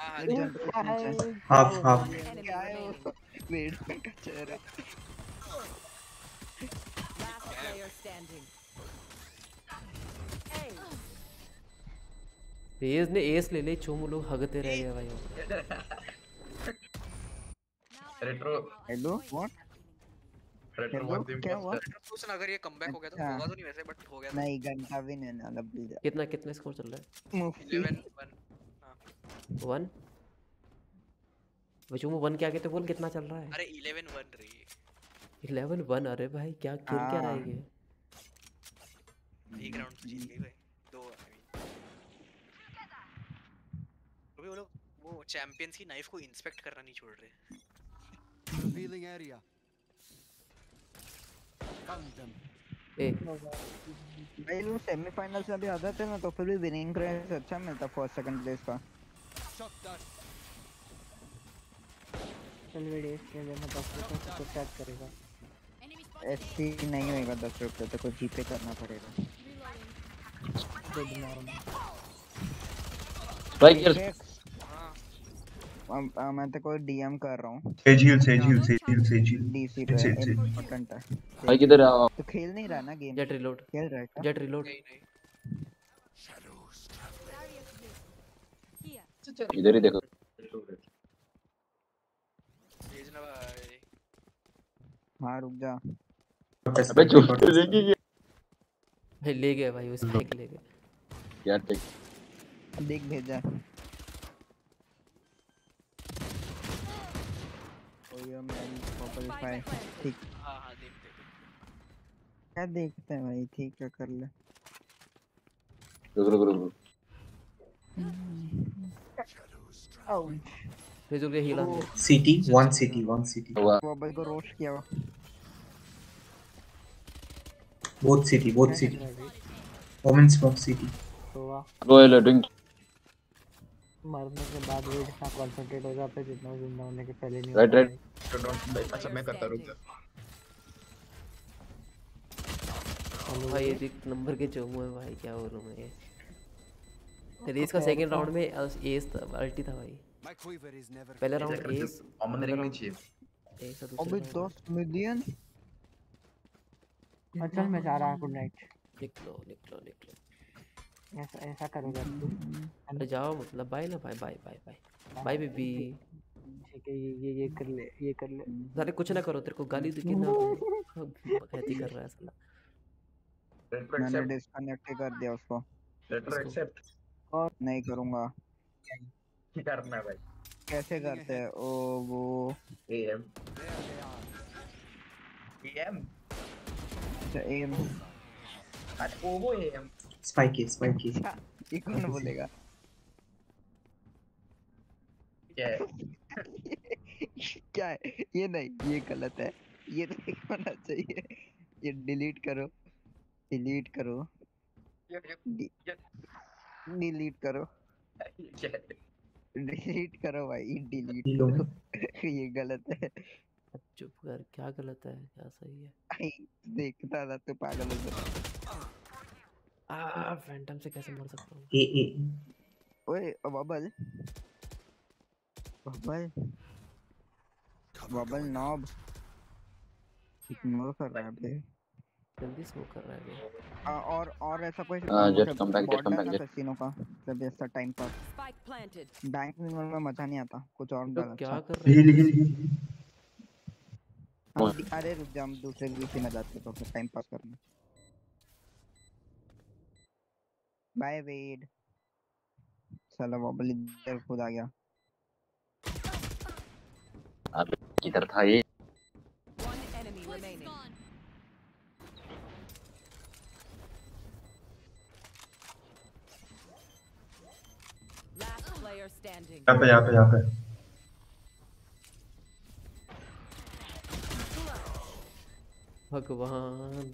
हाफ़ हाफ़ क्या है वो? भीड़ का चेहरा Last player standing. Hey. ने एस ले ली चुम लोग हगते रह गए भाई। रेट्रो हेलो व्हाट अगर ये कमबैक हो गया तो अच्छा। होगा तो नहीं वैसे बट हो गया तो। नहीं घंटा भी नहीं ना लबली कितना कितना स्कोर चल रहा है? 11 1 वन वो चुम वन क्या कहते बोल कितना चल रहा है? अरे 11 1 रही है। इलेवन वन अरे भाई क्या खेल क्या रहा है हाँ। ये? एक राउंड तो जीत गई भाई। दो अभी वो लोग वो चैंपियंस की नाइफ को इंस्पेक्ट करना नहीं छोड़ रहे। Revealing area. भाई लोग सेमीफाइनल्स में भी आ जाते ना तो फिर भी विनिंग रेस अच्छा मिलता फ़र्स्ट सेकंड प्लेस का। चल वीडियो के लिए मैं दस रुपये को चेक करेगा। एससी नहीं होएगा दस रुपये तो कुछ जीपे करना पड़ेगा। गुड देख, अब मैं तो कोई डीएम कर रहा हूँ। Sage heal Sage heal Sage heal Sage heal DC पे इम्पोर्टेंट है भाई किधर है आप? तो खेल नहीं रहा ना गेम जेट रिलोड खेल रहा है क्या? जेट रिलोड नहीं नहीं। इधर ही देखो। भेजना भाई। हाँ रुक जा। अबे चुप देखी क्या भाई ले गए भाई उस स्पाइक ले गए यार टेक देख भेजा ओयो मैन पॉपल फाई ठीक। हाँ हाँ देखते क्या देखते हैं भाई? ठीक है कर ले। रुक रुक रुक रुक। रिजुल के heal city one city one city bubble को रोस्ट किया हुआ। Both city both city women's both city तो लो ड्रिंक मरने के बाद भी इतना कंसंट्रेट हो जाता है जितना ज़िंदा होने के पहले नहीं राइट राइट तो डोंट अच्छा मैं करता रुक जा। भाई ये एक नंबर के चोमू है भाई क्या बोलूँ मैं ये? रेस का सेकंड राउंड में एस था अल्टी था भाई. पहले राउंड एस कॉमन रिंग नहीं चाहिए। अबे दूसरा 10 मिलियन अच्छा मैं जा रहा हूँ गुड नाइट निकलो निकलो निकलो। ऐसा ऐसा करोगे तू अरे जाओ मतलब बाय ना bye bye bye bye bye baby ठीक है ये ये ये कर ले ये कर ले। साले कुछ ना करो तेरे को गाली देके ना बकैती कर रहा है साला। मैंने डिस्कनेक्ट कर दिया उसको। रेट्रो एक्सेप्ट और नहीं करूँगा। क्या करना है भाई? कैसे करते हैं? ओ वो। They are. एएम एम अरे ओ वो एएम स्पाइकी स्पाइकी ये कौन बोलेगा? क्या है? क्या है? ये नहीं ये गलत है। ये नहीं होना चाहिए। ये डिलीट करो। डिलीट करो। डिलीट करो। डिलीट करो भाई डिलीट करो। ये गलत है। चुप कर क्या गलत है? क्या सही है? देखता था तो पागल हो गया। आ फैंटम से कैसे मर सकता हूँ? ए ए। ओए bubble bubble bubble noob ignore कर रहा है बे जल्दी स्मोक कर रहा है ये आ, और और ऐसा कोई हाँ, वो just सब come back, just bot come है back, ना just- कैसीनो का मतलब ऐसा टाइम पास. बैंक में मज़ा नहीं आता कुछ और तो क्या अच्छा कर रहे हील हैं? हील हील अरे रुक जा हम दूसरे वीसी में जाते तो फिर टाइम पास करना। बाय वेड चलो बबल इधर खुद आ गया। अबे किधर था ये. यहाँ पे यहाँ पे यहाँ पे। भगवान।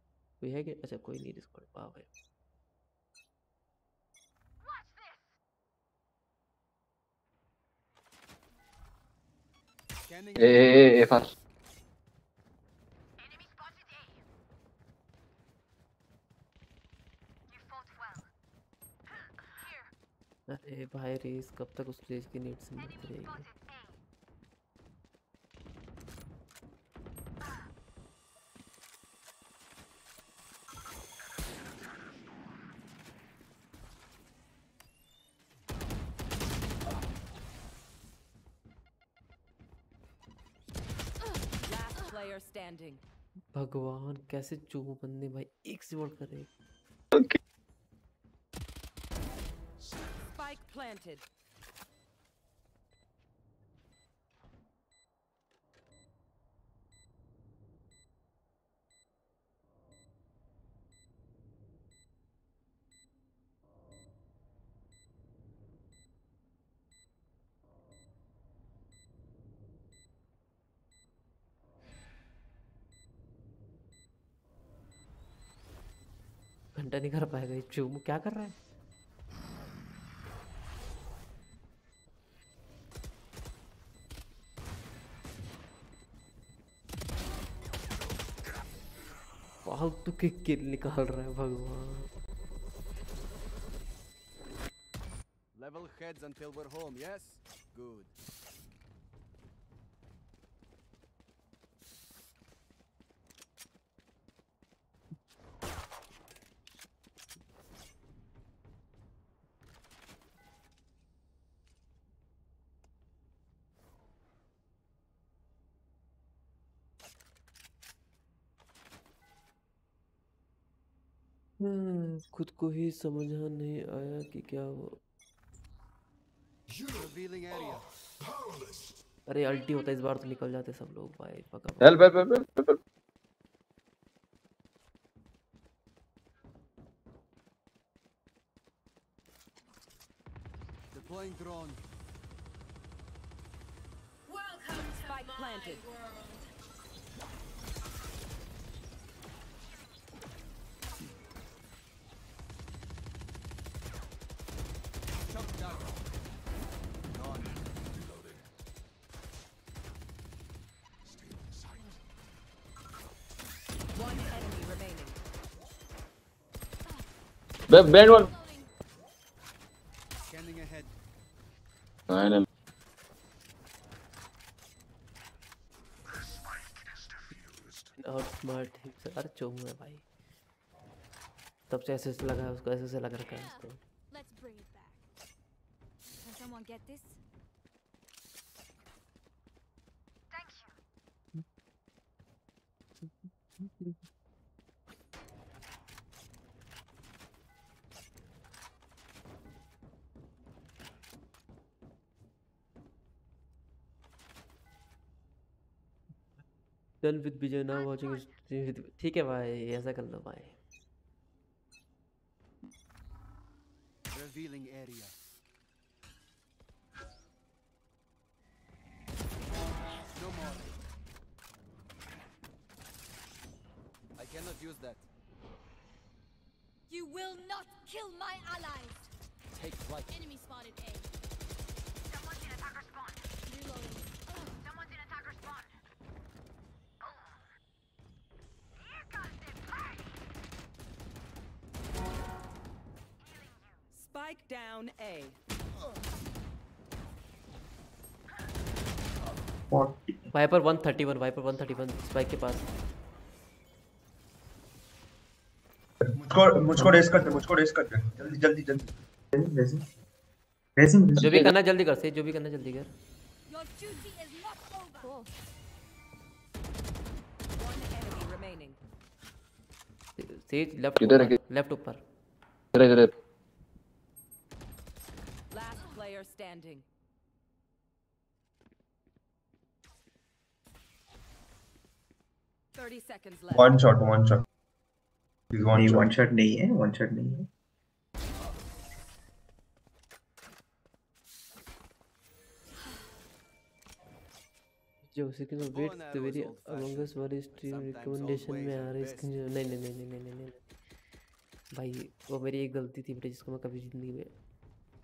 कोई है क्या? अच्छा कोई नहीं डिस्कॉर्ड वाह भाई. ए ए ए फास्ट। अरे भाई रेस कब तक उस रेस की नीड से मरती रहेगी Last player standing. भगवान कैसे चू बंदे भाई एक से वोट करे Spike planted. घंटा नहीं कर पाएगा ये चू क्या कर रहा है फालतू के किल निकाल रहा है भगवान Level heads until we're home, yes? Good. हम्म, खुद को ही समझा नहीं आया कि क्या वो अरे अल्टी होता है इस बार तो निकल जाते सब लोग भाई पका help help help help Deploying drone. Spike planted. Chuck Bend one. Scanning ahead. Aynen. और स्मार्ट हिप अरे चोमू है भाई तब से ऐसे ऐसे लगा है उसको ऐसे ऐसे लग रखा है उसको Let's bring Done with Vijay now watching stream with ठीक है भाई ऐसा कर लो भाई Revealing area. No more. I cannot use that. You will not kill my allies. Take flight. Enemy spotted A. Spike down A. Viper 131 Viper 131 spike के पास। मुझको मुझको रेस कर दे मुझको रेस कर दे। जल्दी जल्दी जल्दी। रेसिंग रेसिंग जो भी करना जल्दी कर से जो भी करना जल्दी कर। Your duty is not over. One enemy remaining. Sage left किधर है लेफ़्ट ऊपर। इधर इधर इधर। Last player standing. Thirty seconds left. One shot one shot नहीं वन शॉट नहीं है वन शॉट नहीं है। जो उसी के wait the very Among Us वाली स्ट्रीम रिकमेंडेशन में आ रहा है इसकी नहीं नहीं नहीं नहीं नहीं नहीं नहीं। भाई वो मेरी एक गलती थी बेटे जिसको मैं कभी ज़िंदगी में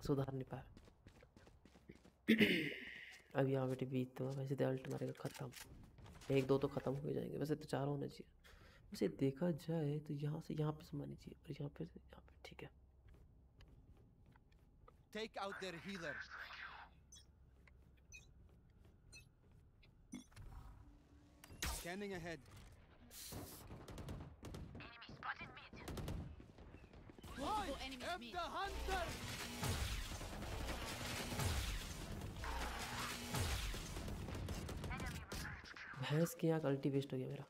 सुधार नहीं पाया। अब यहाँ बेटे बीत तो वैसे तो अल्ट मारेगा ख़त्म एक दो तो ख़त्म हो ही जाएँगे वैसे तो चार होने चाहिए वैसे देखा जाए तो यहाँ से यहाँ पे समानी चाहिए और यहाँ पे से यहाँ पे ठीक है Take out their healer. Scanning ahead. Multiple enemies F mid. the hunter! भैंस के यहाँ अल्टी वेस्ट हो गया मेरा।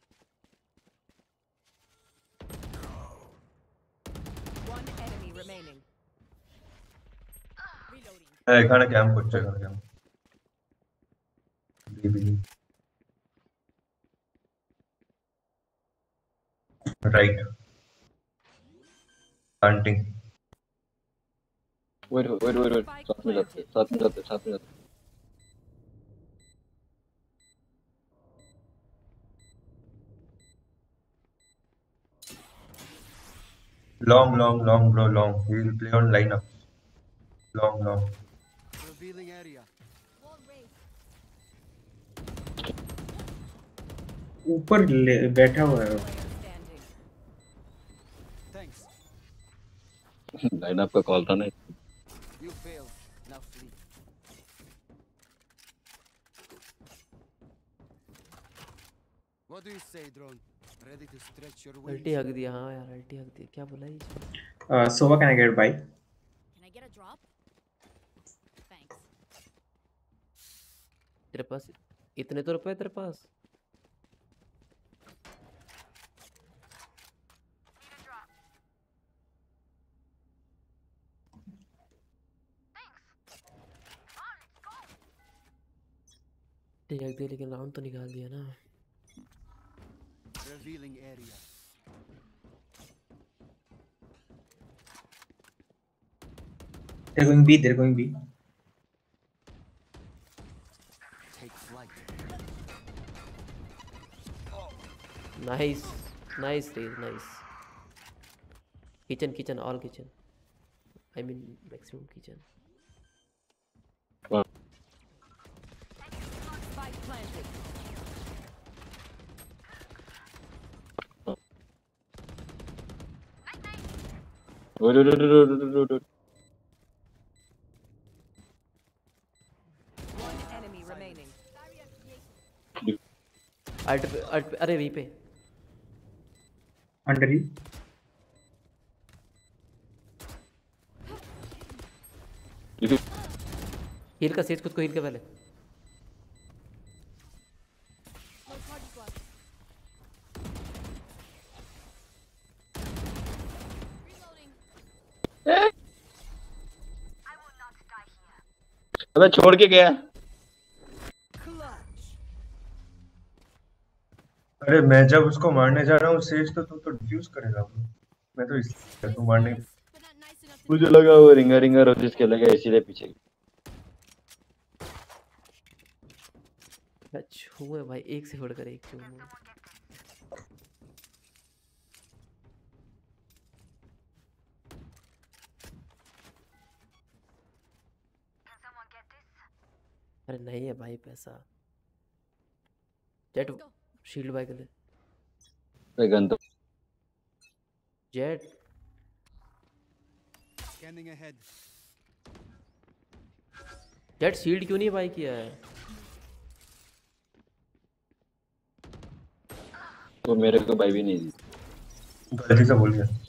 ఎక్కడ క్యాంప్ వచ్చా ఎక్కడ camp right hunting wait wait wait wait साथ में जाते साथ में जाते साथ में जाते long long long bro long we will play on lineup long long Revealing area. ऊपर ले- बैठा हुआ है वो। Thanks. लाइन आपका कॉल था ना You failed. Now flee. What do you say, drone? अल्टी हक दिया हाँ यार अल्टी हक दिया। क्या बोला ये? सोवा कैन गेट बाय तेरे पास इतने तो रुपए तेरे पास? लेकिन राउंड तो निकाल दिया ना। Revealing area. They're going B, they're going B. Take flight. Nice. Nice. Nice. Kitchen, kitchen, all kitchen. I mean, maximum kitchen. Wow. Ult ult अरे वहीं पे Under you. हील का सेज खुद को हील के पहले अबे छोड़ के गया। अरे मैं जब उसको मारने जा रहा हूँ सेज तो तू तो डिफ्यूज करेगा मैं तो इस तू मारने मुझे लगा वो रिंगा रिंगा रोजिस के लगा इसीलिए पीछे छुए भाई एक से बढ़कर एक छुए अरे नहीं है भाई पैसा। जेट शील्ड बाय कर ले। गन तो। Jett. Scanning ahead. Jett shield क्यों नहीं बाय किया है? वो मेरे को भाई भी नहीं दी। गलती से बोल गया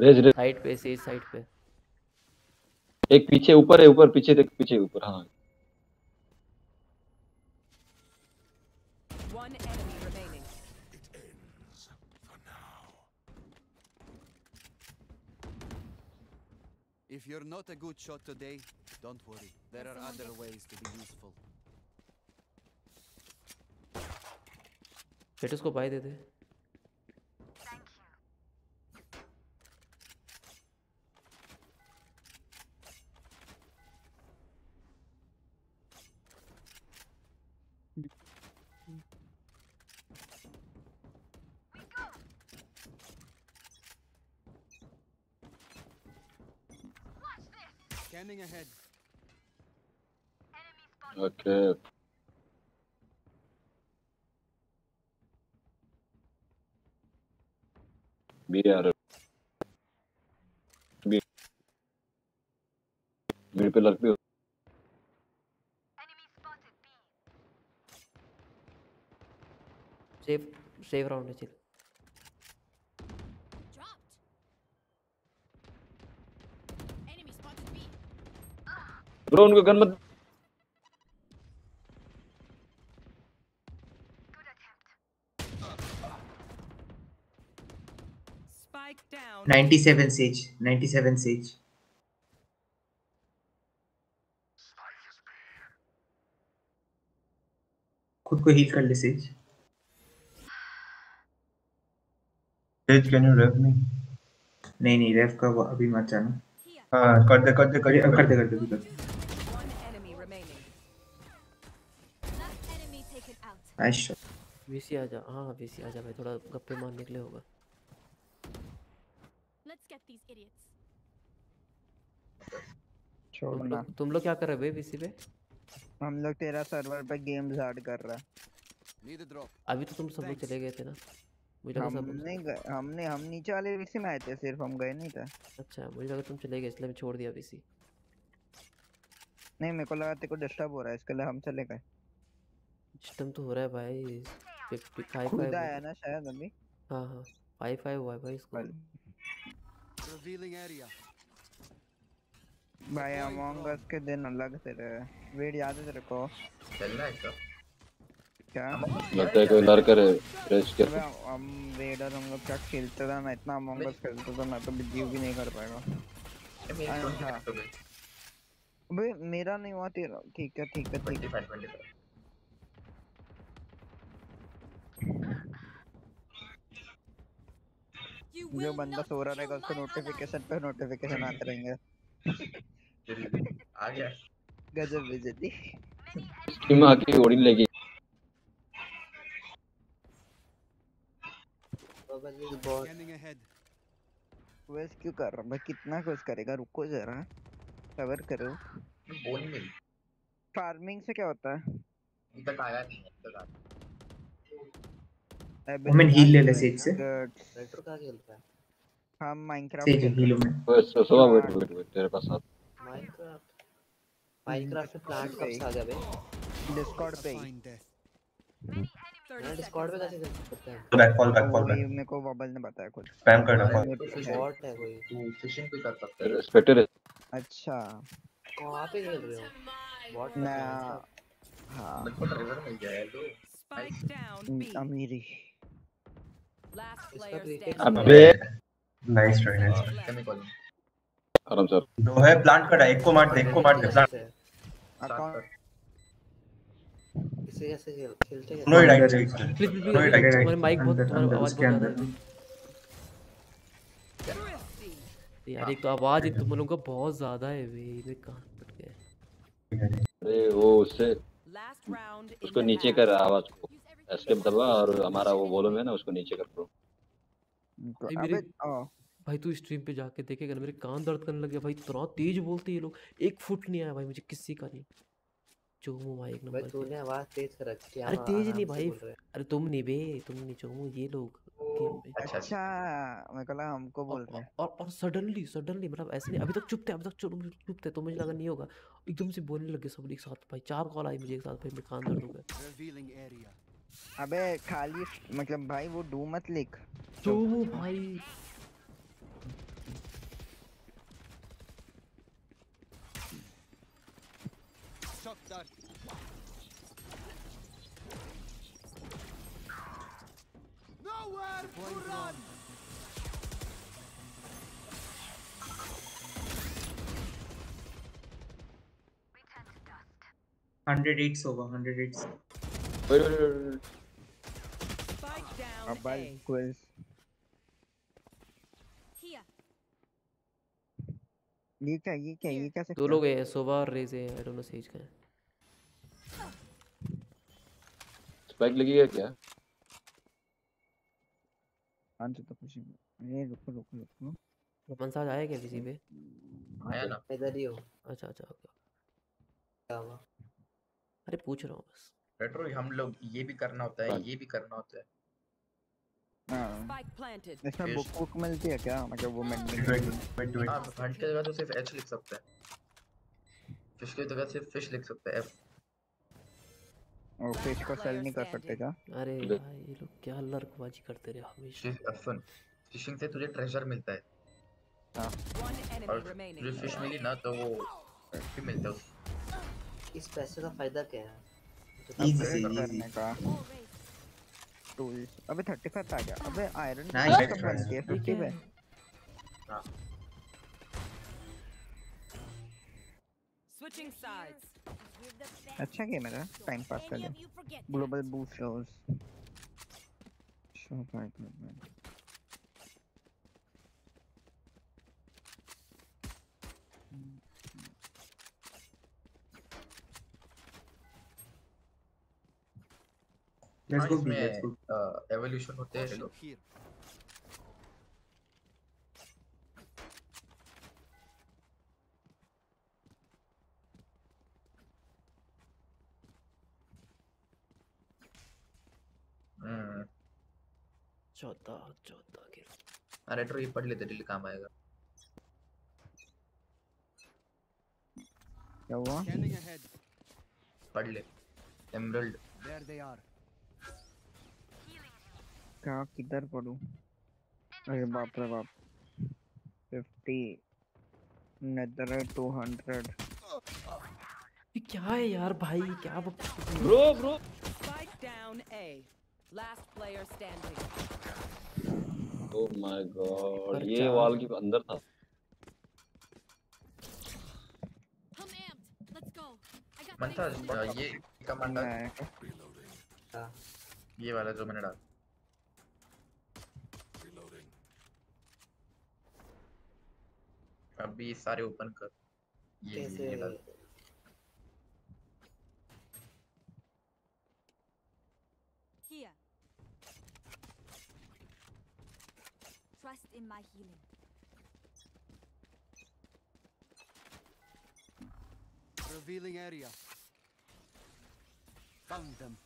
रेज रेज साइड पे से साइड पे एक पीछे ऊपर है ऊपर पीछे देख पीछे ऊपर हाँ One enemy remaining. If you're not a good shot today, don't worry. There are other ways to be useful. Jett उसको बाय दे दे Scanning ahead. Okay B R B मेरे पे लग पे सेफ़ सेफ़ राउंड है चल ब्रो उनको गन मत Spike down. 97 sage 97 sage खुद को हील कर ले सेज तेज कैन यू रेप मी नहीं नहीं रेफ का वो अभी मत जाना। हाँ कर दे कर दे कर दे। कर दे कर दे कर दे। One नाइस शॉट वीसी आ जा हाँ वीसी आ जा भाई थोड़ा गप्पे मार निकले होगा। Let's get these idiots. छोड़ तुम लोग क्या कर रहे हो बे वीसी पे? हम लोग तेरा सर्वर पे गेम्स ऐड कर रहा a drop. अभी तो तुम सब लोग चले गए थे ना? मुझे हम सब नहीं गए हमने हम नीचे वाले विसी में आए थे सिर्फ़ हम गए नहीं था। अच्छा मुझे लगा तुम चले गए इसलिए मैं छोड़ दिया वीसी नहीं मेरे को लगा तेरे को डिस्टर्ब हो रहा है इसके लिए हम चले गए। सिस्टम तो हो रहा है भाई। फाइव खुद फाइव आया ना शायद अभी हाँ हाँ। फाइव फाइव हुआ है भाई इसको Revealing area. भाई अमोंग अस के दिन अलग तेरे वेट याद है तेरे को? चल रहा है क्या? क्या? लगता है कोई है रेज कर। अबे हम वेडर हम लोग क्या खेलते था? ना इतना अमोंग अस खेलते था मैं तो बिलीव भी नहीं कर पाएगा अच्छा अबे मेरा नहीं हुआ तेरा। ठीक है ठीक है ठीक है। जो बंदा सो रहा रहेगा उसको नोटिफिकेशन पे नोटिफिकेशन आते रहेंगे आ गया। गजब बेइज्जती। टीम आके ओड़ी लगी। Scanning ahead. वेस्ट क्यों कर रहा भाई कितना कुछ करेगा? रुको जरा। सबर करो। बोन मिल फ़ार्मिंग से क्या होता है? अभी तक आया नहीं अभी तक आया। वुमेन हील ले ले सेज से। रेट्रो कहाँ खेलता है? हम माइनक्राफ्ट सेज हील में। बस सुबह वेट वेट तेरे पास आ माइनक्राफ्ट माइनक्राफ्ट में प्लांट कब से आ गया बे डिस्कॉर्ड पे ही। मैं डिस्कॉर्ड पे कैसे कर सकता है बैक फॉल बैक वही बैक मेरे को बबल ने बताया खुद स्पैम करना फॉल बॉट है कोई? तू फिशिंग भी कर सकता है। स्पेक्टर अच्छा। कहाँ पे खेल रहे हो? बॉट ना हाँ। मेरे को रिवर मिल जाए तो. अमीरी। अबे नाइस ट्राई नाइस केमिकल आराम से दो है प्लांट करा एक को मार दे एक को मार दे प्लांट अकाउंट इसे कैसे खेल खेलते नो ही राइट कैसे प्लीज़ प्लीज़ नो ही राइट माइक बहुत तुम्हारी आवाज़ बहुत। है। यार एक तो आवाज़ एक तुम लोगों का बहुत ज़्यादा है वे ये कहाँ पट गए अरे वो उससे उसको नीचे कर आवाज़ को। एस्केप दबा और हमारा वो वॉल्यूम है ना उसको नीचे कर प्रो भाई मेरे भाई तू स्ट्रीम पे जाके देखेगा ना मेरे कान दर्द करने लग गया भाई इतना तेज बोलते हैं ये लोग। एक फुट नहीं आया भाई मुझे किसी का नहीं। चोमू भाई एक भाई नंबर तूने आवाज़ तेज कर रखी है अरे तेज नहीं भाई। अरे तुम नहीं बे तुम नहीं चोमू ये लोग अच्छा मैं कहा हमको बोल रहे हैं। और और सडनली सडनली मतलब ऐसे नहीं अभी तक चुप थे अभी तक चुप थे तो मुझे लगा नहीं होगा। एकदम से बोलने लगे सब एक साथ। भाई चार कॉल आई मुझे एक साथ भाई मेरे कान दर्द हो area. अबे खाली मतलब भाई वो डू मत लिख चोमू भाई. Nowhere to run. Hundred eights होगा hundred eights wait, wait, wait, wait. Spike down अब भाई A. क्विज ये क्या ये क्या ये कैसे दो लोग हैं सोवा और रेज है आई डोंट नो सेज का स्पाइक लगी है क्या आंसर तो खुशी ये रुको रुको रुको मनसाज आया क्या किसी पे आया ना इधर ही हो अच्छा अच्छा ओके क्या हुआ अरे पूछ रहा हूँ बस रेट्रो हम लोग ये भी करना होता है ये भी करना होता है। हाँ. इसमें बुक बुक मिलती है क्या? मतलब वो वेट हाँ हंट की जगह तो सिर्फ़ एच लिख सकता है। फ़िश की जगह सिर्फ़ फ़िश लिख सकता है। एफ़ और फ़िश को सेल नहीं कर सकते क्या? अरे भाई ये लोग क्या लड़कबाजी करते रहे हमेशा। सुन। फिशिंग से तुझे ट्रेजर मिलता है। enemy और तुझे फ़िश मिली ना तो वो मिलता है। इस पैसे का फ़ायदा क्या है? Upgrade easy. टूल्स अबे 35 आ गया। अबे आयरन Nice. कब बनती है 50 पे हाँ। Switching sides. अच्छा गेम है टाइम पास कर ले global boost shows show by government let's go B let's go evolution होते हैं लोग हम्म चौथा चौथा के हाँ रेट्रो ये पढ़ लेते डेली काम आएगा। क्या हुआ? पढ़ ले। Emerald There they are. क्या किधर पढ़ू? अरे बाप रे बाप। 50 नेदर 200 ये क्या है यार भाई? क्या bro bro. Spike down A. Last player standing. Oh my god ये वॉल के अंदर था। Do. ये कमांड मैं हाँ ये वाला जो मैंने डाला। अभी सारे ओपन कर ये ये कैसे ये डाल Here. Trust in my healing. Revealing area. Found them.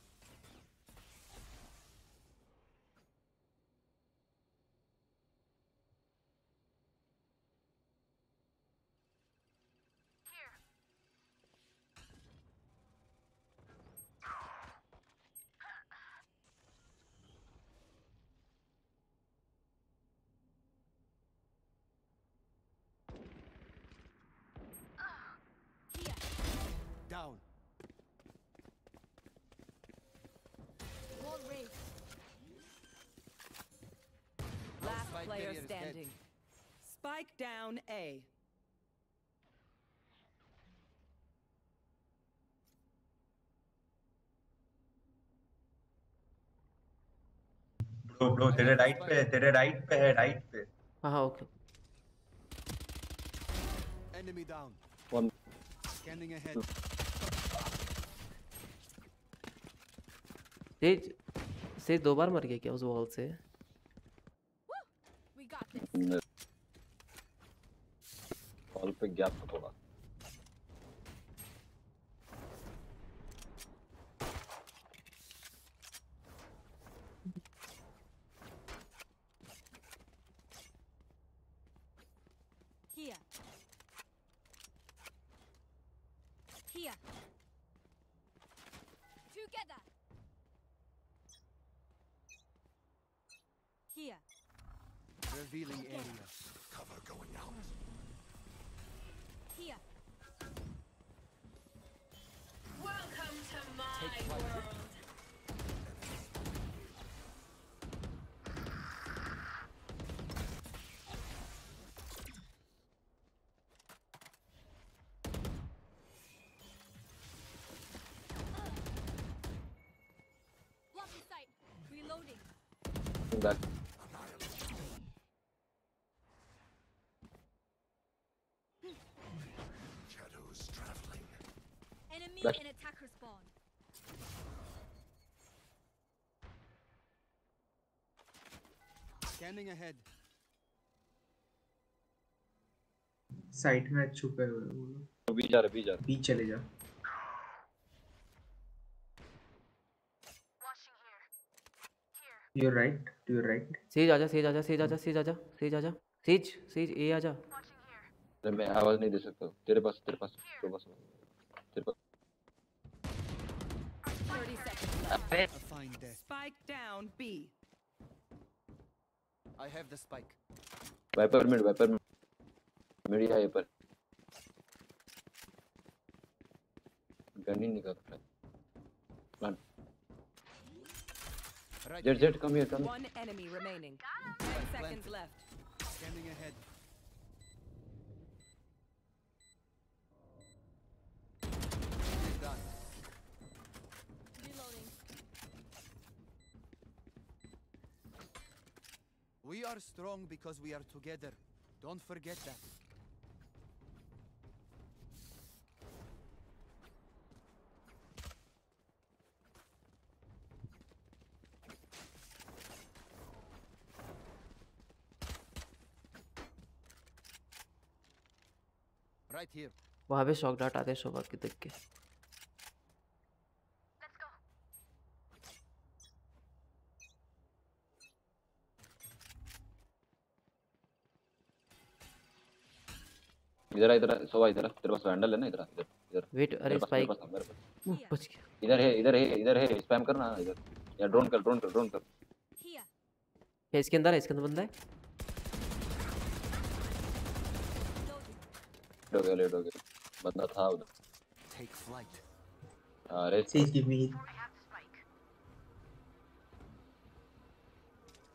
Player standing. Spike down A. Bro bro तेरे राइट पे है तेरे राइट पे है राइट पे हाँ हाँ okay Enemy down. One. Scanning ahead. Sage Sage दो बार मर गया क्या उस वॉल से. कॉल पे गैप थोड़ा Here. Here. Together. Here. Revealing area. Cover going out. Here. Welcome to my Take flight. world. Blocking sight. Reloading. back. Shadows traveling. Enemy Back. in attacker spawn. Scanning ahead. Side में छुपे हुए हैं वो लोग। तो B जा रहे B जा रहे बीच चले जा You're right. To your right. Sage आजा सेज आजा सेज आजा सेज आजा सेज आजा सेज सेज ए आजा अरे मैं आवाज़ नहीं दे सकता तेरे पास तेरे पास तेरे पास तेरे पास 30 seconds left. A. Spike down B. I have the spike. Viper mid Viper mid mid या पर गन ही निकाल रहा है plant Right Jett Jett come here come One enemy remaining. 10 seconds left. Scanning ahead. We are strong because we are together. Don't forget that. Right here. वहाँ पे shock dot आते हैं शोभा के देख के इधर आ, इधर आ, सोवा इधर तेरे पास वैंडल है ना इधर इधर इधर। वेट अरे स्पाइक बच गया। इधर है इधर है इधर है स्पैम करना इधर। या ड्रोन कर ड्रोन कर ड्रोन कर. है इसके अंदर है इसके अंदर बंदा है। लेट हो गया लेट हो गया। बंदा था उधर। Take flight. अरे। Sage, give me.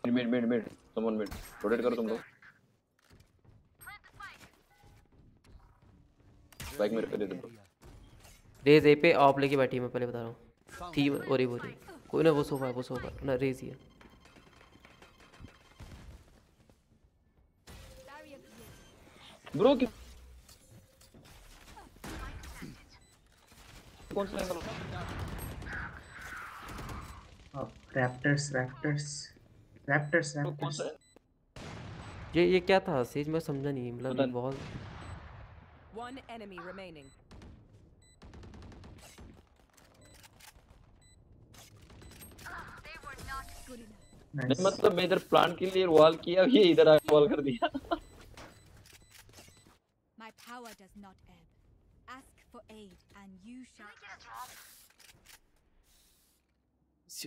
Mid mid mid someone mid rotate करो तुम लोग। बाइक मेरे पे दे दो रेज ए पे ऑफ़ लेके बैठी मैं पहले बता रहा हूँ। थी और ही वो रही कोई ना वो सोफा है वो सोफा ना रेज ही है। ब्रो कि कौन सा angle Raptors, Raptors. Raptors, Raptors. ये ये क्या था? सेज मैं समझा नहीं। मतलब बहुत One enemy remaining. Good enough. नहीं मतलब मैं इधर प्लांट के लिए वॉल किया ये इधर आके वॉल कर दिया My power does not ebb. Ask for aid and you shall.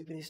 please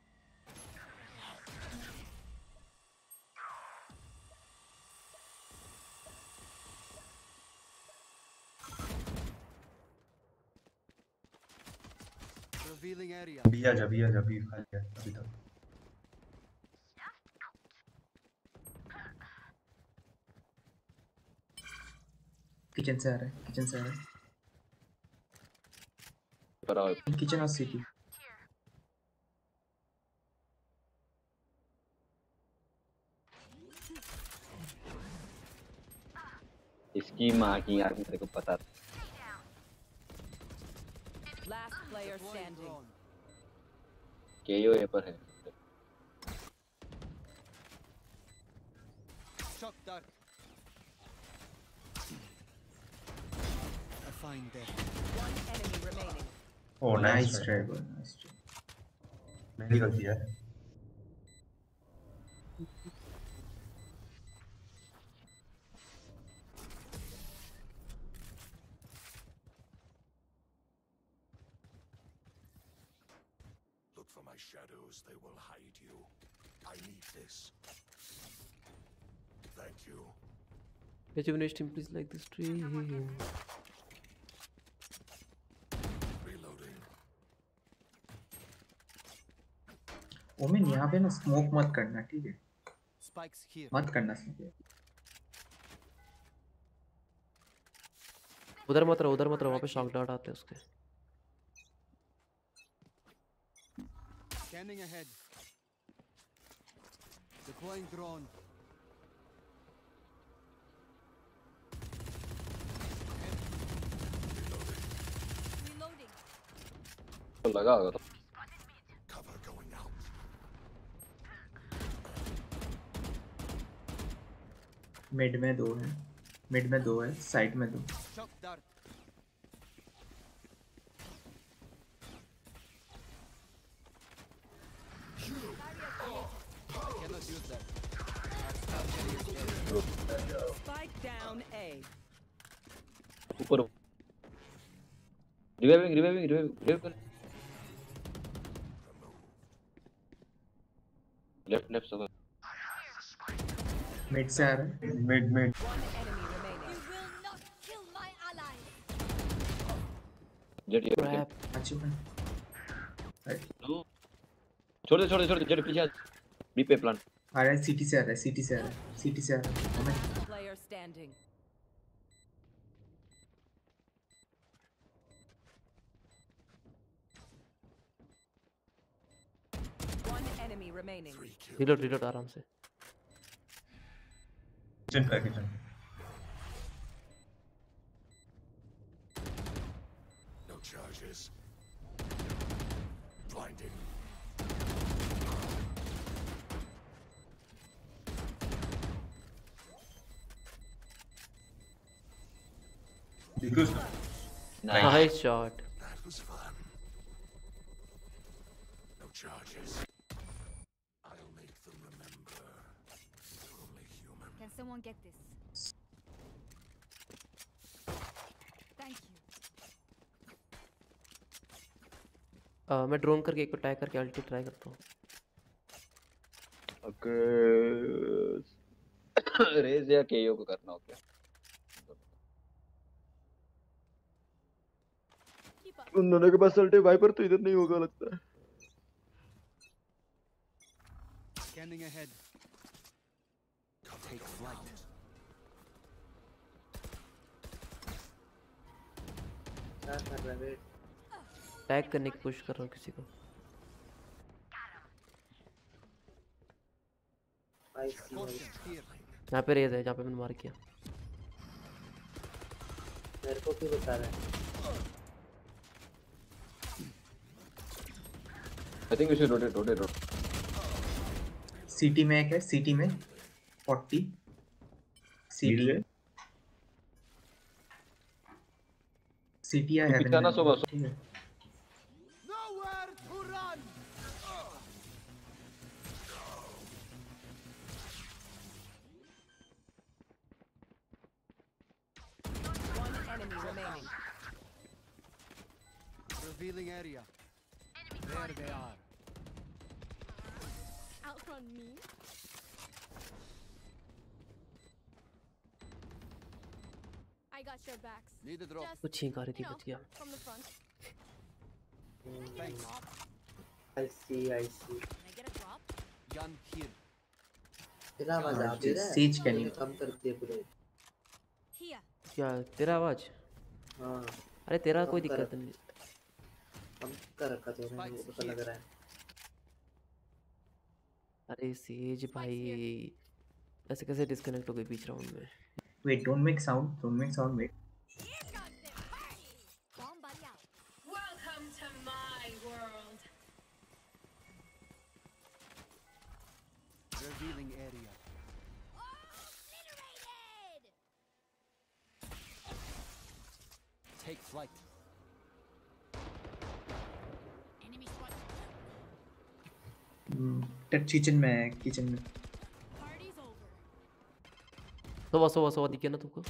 revealing area. Kitchen से आ रहा है किचन से आ रहा है। बराबर। किचन और सिटी। इसकी माँ की यार मेरे को पता था। standing. केयो ये पर है Shock dart. I find death. One enemy remaining. Oh nice try. Try bro nice try मेरी गलती है shadows, they will hide you. I need this. Thank you. Rejuvenation, please like this tree. Reloading. Omen यहाँ पे ना smoke मत करना ठीक है Spikes here. मत करना स्मोक उधर मत रहो उधर मत रहो वहाँ पे शॉक डार्ट आते हैं उसके Scanning ahead. Deploying drone. तो लगा होगा तो. मिड में दो है मिड में दो है साइड में दो Shock dart. Cannot use that. Spike down A. ऊपर रिवाइविंग रिवाइविंग रिवाइविंग रिवाइव कर लेफ़्ट लेफ़्ट सब मिड से आ रहा है। मिड मिड जेट ये. अच्छी नो छोड़ दे छोड़ दे छोड़ दे। जेट पीछे बी पे प्लान आ रहा है सिटी से आ रहा है सिटी से आ रहा है सिटी से आ रहा है player standing. One enemy remaining. Reload reload आराम से किचन का किचन देखो nice shot That was fun. No charges. I'll make them remember. Only human. Can someone get this? Thank you. आ, मैं ड्रोन करके एक को टैग करके अल्टी ट्राई करता हूँ ओके रेज या केयो को करना ओके उन्होंने के पास अल्टे वाइपर तो इधर नहीं होगा लगता है Scanning ahead. Take flight. Tag करने की कोशिश कर रहा हूँ किसी को. यहाँ पे रेज है जहाँ पे मैंने मार किया मेरे को क्यों बता रहा है I think we should rotate rotate rotate city में एक है सिटी में 40 सिटी है सिटी तू हेवन में सुबह, है run. One enemy remaining. Revealing area. There they are. Outrun me? I got your backs. Need a drop. Just, कुछ you know, बच गया from the front. Thanks. I C I C Can I get a drop? Gun here. तेरा मज़ा आ Siege रहा. है कम कर दिए पूरे Here. क्या तेरा आवाज़ हाँ अरे तेरा कोई दिक्कत नहीं कम कर रखा तो वो पता लग रहा है अरे सेज भाई ऐसे कैसे डिस्कनेक्ट हो गई बीच राउंड में Wait, don't make sound. Don't make sound. Wait. Welcome to my world. Revealing area. Take flight. Hmm. टेट किचन में है किचन में सोवा सोवा सोवा दिख गया ना तुमको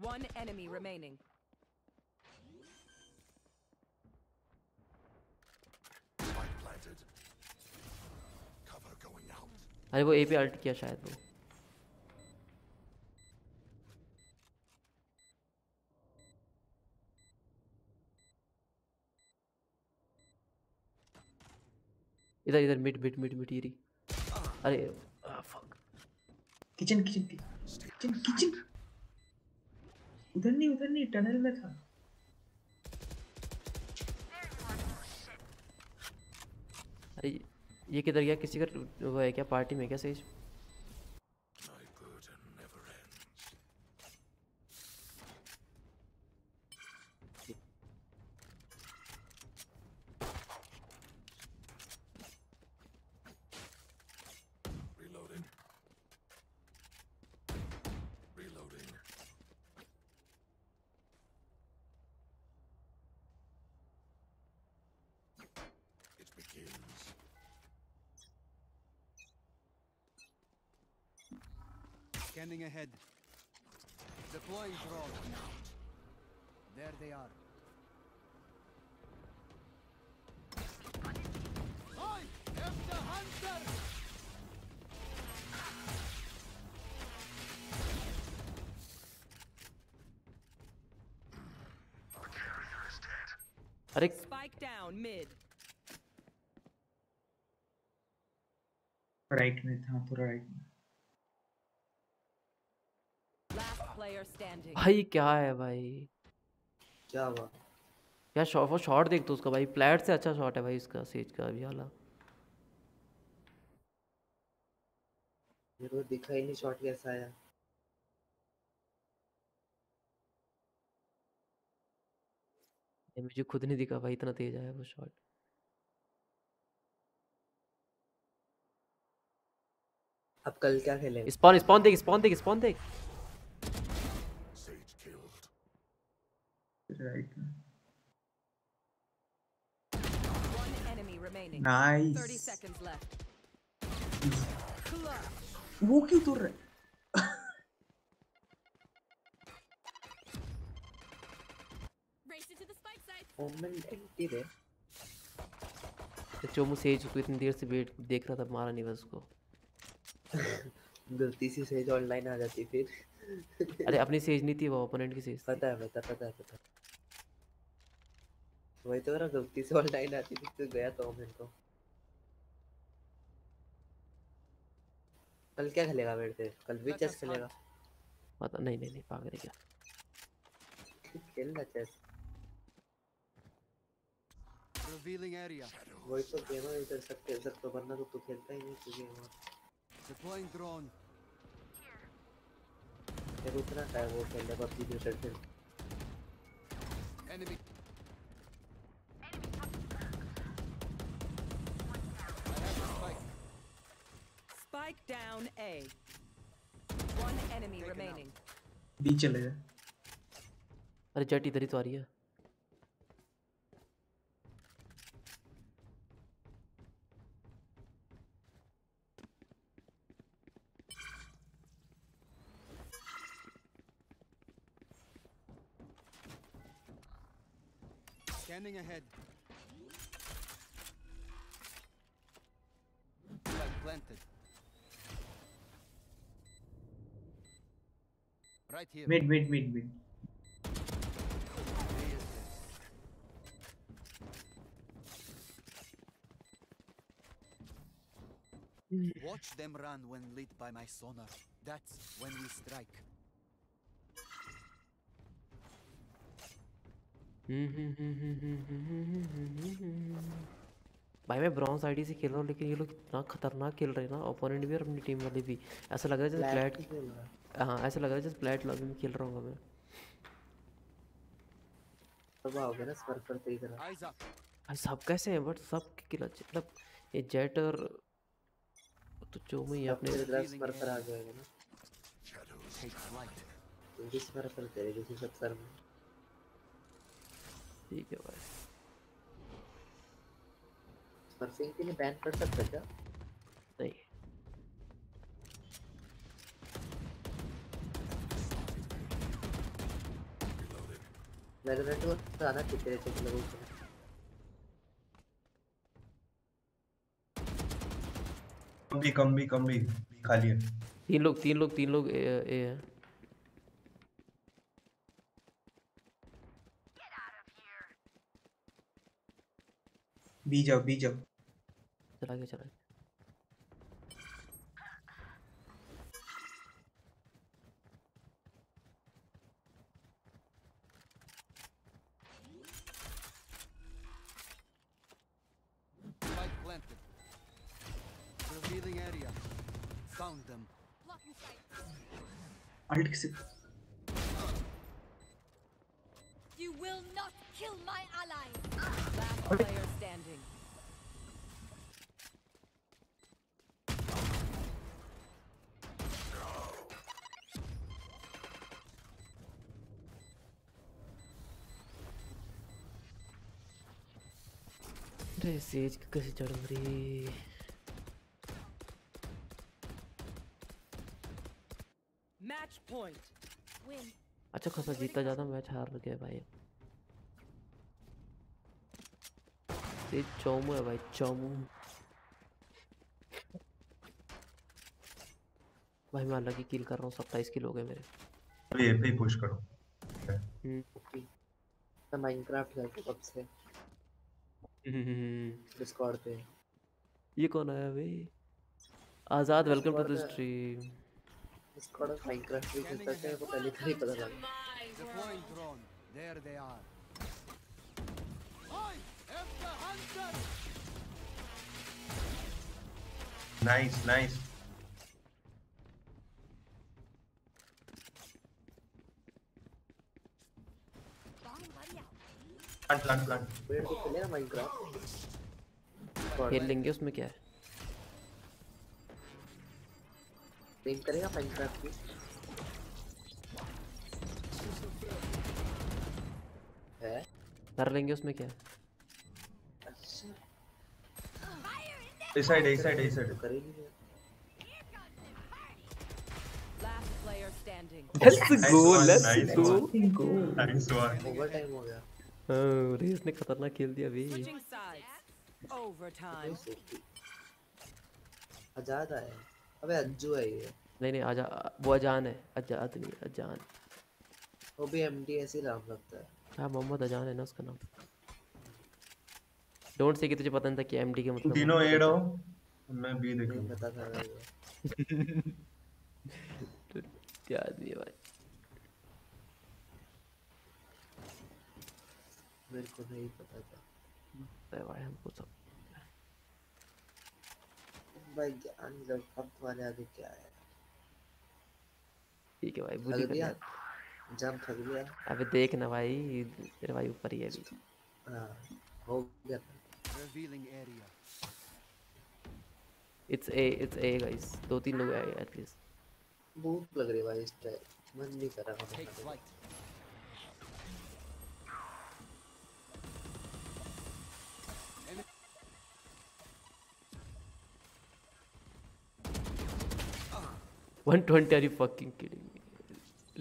One enemy remaining. Spike planted. Cover going out. अरे वो ए पे अल्ट किया शायद वो इधर इधर मिट मिट मिट मिट ये अरे fuck kitchen kitchen kitchen kitchen उधर नहीं उधर नहीं टनल में था। अरे ये किधर गया? किसी का वो है क्या? पार्टी में क्या सेज राइट में था पूरा राइट में. भाई क्या है भाई? क्या हुआ? क्या शॉट वो शॉट देख तो उसका भाई। प्लेट से अच्छा शॉट है भाई इसका सेज का अभी वाला। मेरे को दिखा ही नहीं शॉट कैसा आया। मुझे खुद नहीं दिखा भाई इतना तेज आया वो शॉट अब कल क्या खेलेंगे स्पॉन स्पॉन देख स्पॉन देख स्पॉन देख Sage राइट में One enemy remaining. Nice. 30 seconds left. Clutch. वो क्यों तोड़ रहा. ओमन एंटी रे चोमू सेज उसको इतनी देर से वेट देख रहा था मारा नहीं बस उसको गलती से सेज ऑनलाइन आ जाती फिर। अरे अपनी सेज नहीं थी वो ओपोनेंट की सेज पता है पता पता है पता वही तो ना गलती से ऑनलाइन आती थी तो गया तो ओमन को। कल क्या खेलेगा बैठ के कल भी चेस खेलेगा। पता नहीं नहीं नहीं पागल है क्या? खेलना चेस Revealing area. वही तो गेम है इधर सब खेल सकते हो वरना तो तू खेलता ही नहीं तुझे Deploying drone. फिर उतना है वो खेलने पबजी दूसरे फिर Enemy. Spike down A. One enemy remaining. B चले गए अरे जट इधर ही तो आ रही है Scanning ahead. Flag planted. Right here. Mid, mid, mid, mid. Watch them run when lit by my sonar. That's when we strike. भाई मैं ब्रॉन्ज आईडी से खेल रहा हूँ लेकिन ये लोग इतना खतरनाक खेल रहे हैं ना ओपोनेंट भी और अपनी टीम वाले भी ऐसा लग रहा है जैसे फ्लैट खेल रहा है। हाँ ऐसा लग रहा है जैसे फ्लैट लॉबी में खेल रहा हूँ मैं. भाई सब कैसे हैं बट सब किल अच्छे मतलब ये जेट और तो जो मैं अब अपने तेरे तरफ़ स्मर्फर आ जाएगा ना Take flight. तू भी स्मर्फर करेगी किसी चक्कर में ठीक है भाई स्मर्फिंग के लिए बैन कर सकते हैं क्या? नहीं। मैग्नेट को आना चाहिए तेरे चेक लोगों को कम भी कम भी कम भी। खाली है। तीन लोग तीन लोग तीन लोग ए, ए है बी जाओ बी जाओ चला गया चला गया Spike planted. Revealing area. Found them. Ult किसे You will not kill my ally. Player standing. अरे सेज कैसे चढ़ रही Match point. Win. अच्छा खासा जीता ज़्यादा मैच हार गया भाई सेज चौमू है भाई चौमू भाई मैं अलग ही किल कर रहा हूँ सत्ताईस किल हो गए मेरे अभी ये पे ही पुश करो हम्म मैं माइनक्राफ्ट खेलता हूँ कब से डिस्कॉर्ड पे ये कौन आया भाई Azad welcome to the stream Discord Minecraft भी खेलता था मेरे को पहले से ही पता लगा प्लांट प्लांट प्लांट खेलेगा माइनक्राफ्ट खेल लेंगे उसमें क्या? है करेगा माइनक्राफ्ट की। है कर लेंगे उसमें क्या? है इस साइड इस साइड इस साइड करेगी नहीं Last player standing. Let's go, let's nice go. one. Nice one. Over time हो गया हाँ, रेस ने खतरनाक खेल दिया भाई Switching sides. आज़ाद आया अबे अज्जू है ये नहीं नहीं आजा वो अजान है आज़ाद नहीं अजान वो भी एमडी ऐसे ही नाम लगता है हाँ मोहम्मद अजान है ना उसका नाम डोंट से कि तुझे पता नहीं था कि एमडी के मतलब तीनों एड हो मैं बी देखूँगा पता था क्या आदमी है भाई। मेरे को नहीं पता था। पता भाई हमको सब भाई ज्ञान जब अब तुम्हारे आगे क्या है? ठीक है भाई बुद्धि कर गया। जम थक गया। अबे देख ना भाई तेरे भाई ऊपर ही है अभी। हाँ हो गया। था Revealing area. It's a it's a guys दो तीन लोग आए एटलीस्ट भूख लग रही भाई इस टाइम मन नहीं कर रहा Take खाने का। flight. One twenty are you fucking kidding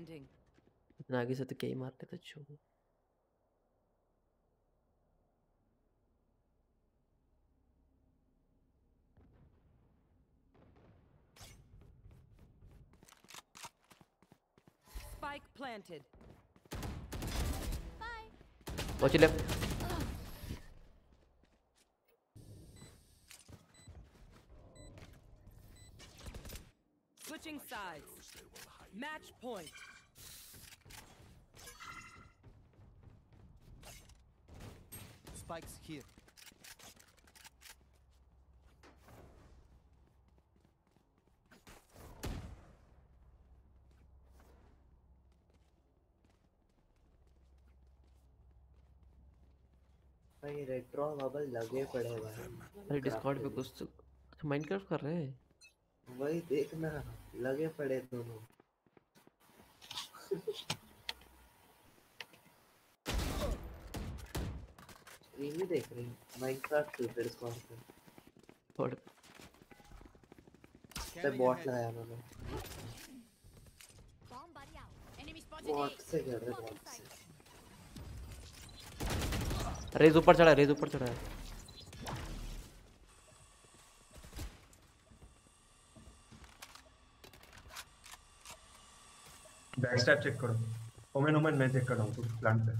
standing. Nagisa the game market at show. Spike planted. Bye. Watch your left. Switching sides. Match point. Spikes here. भाई रेट्रो बबल लगे पड़े भाई अरे डिस्कॉर्ड पे कुछ तो माइनक्राफ्ट कर रहे हैं वही देखना लगे पड़े दोनों स्ट्रीम ही देख रही माइनक्राफ्ट पे पे बॉट लगाया उन्होंने बॉट से खेल रहे बॉट से रेज ऊपर चढ़ा रेज ऊपर चढ़ा है बैक स्टैप चेक करो। ओमेन ओमेन मैं चेक कर रहा हूँ तू प्लांट पे.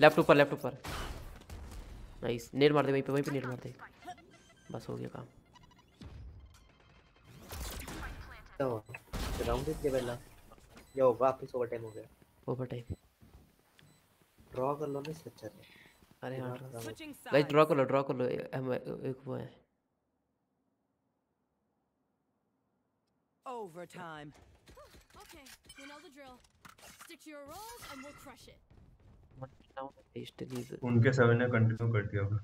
लेफ़्ट ऊपर लेफ़्ट ऊपर नाइस नेट मार दे वहीं पे वहीं पे नेट मार दे। बस हो गया काम। हुआ राउंड जीत के पहला यो वापस ओवर टाइम हो गया। ओवर टाइम ड्रॉ कर लो ना है अरे हाँ। हो- गाइस ड्रॉ कर लो ड्रॉ कर लो हम एक वो है। Overtime. Okay, we know the drill. Stick to your roles and we'll crush it. Test lease उनके सेवन ने कंटिन्यू कर दिया होगा।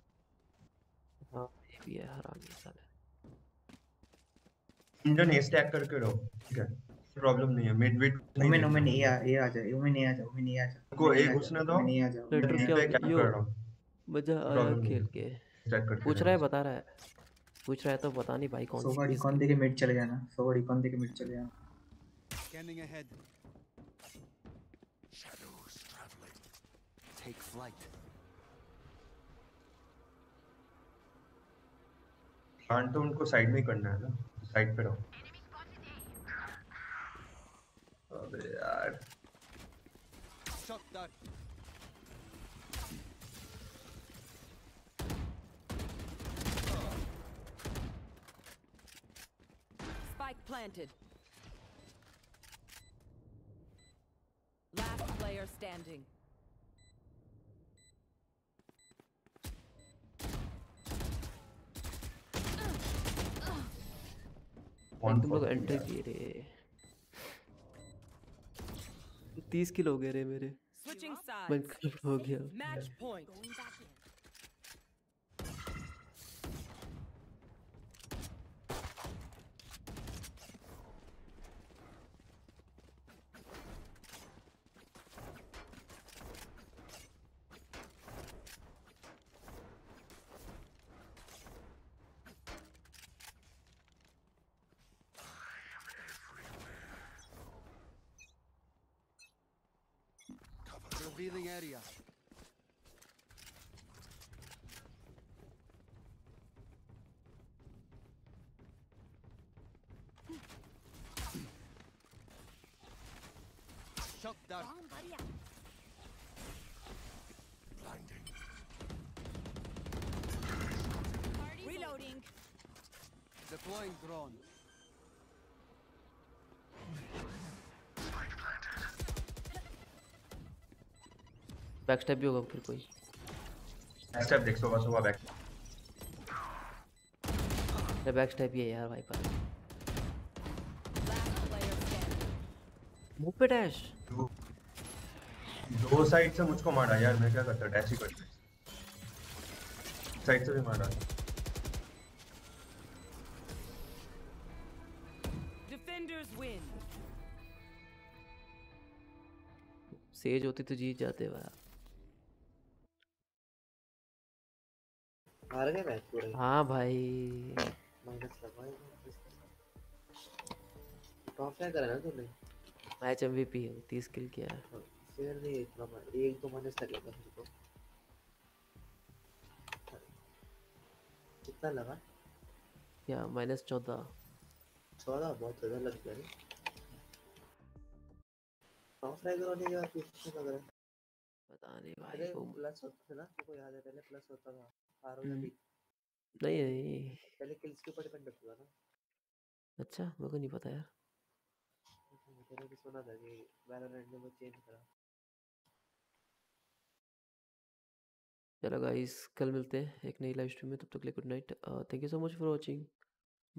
हाँ ये भी है हरामी साला इंजन ए स्टैक करके रहो ठीक है? प्रॉब्लम नहीं है मिड विड ओमेन ओमेन ए आ ए आ जा ओमेन ए आ जा ओमेन ए आ जा को ओमेन ए ए घुसने दो ए आ आ पे। क्या कर रहा हूँ। मज़ा आया खेल के। पूछ रहा है बता रहा है। पूछ रहा है तो बता नहीं भाई कौन सी सोवा रिकॉन देके मिड चले जाना? सोवा रिकॉन देके मिड चले जाना? Scanning ahead. Shadows traveling. Take flight. Plant तो उनको साइड में करना है ना? साइड पे रहो। अबे यार. Spike planted. Last player standing. One तुम लोग एंटर किए रे तीस किलो हो गए रे मेरे Switching sides. माइनक्राफ्ट हो गया aérea. बैक स्टेप भी होगा फिर कोई। बैक स्टेप देख सोवा सोवा बैक अरे बैक स्टेप ही है यार भाई पर। मुँह पे डैश दो साइड से मुझको मारा यार मैं क्या करता डैश ही करता। साइड से भी मारा। Defenders win. सेज होती तो जीत जाते भाई। हाँ भाई। माइनस टॉप क्या करा ना तूने? मैच एमवीपी है 30 किल किया है। फिर नहीं इतना एक माइनस कितना लगा? या माइनस चौदह। चौदह बहुत ज़्यादा लग गया के बाद कितना लग रहा है? पता नहीं भाई प्लस होता था ना तुमको याद है पहले प्लस होता था। आर या बी नहीं नहीं पहले किल्स के ऊपर डिपेंड करता था ना। अच्छा मेरे को नहीं पता यार। मैंने भी सुना था कि वैलोरेंट ने वो चेंज करा। चलो गाइस कल मिलते हैं एक नई लाइव स्ट्रीम में तब तक के लिए good night thank you so much for watching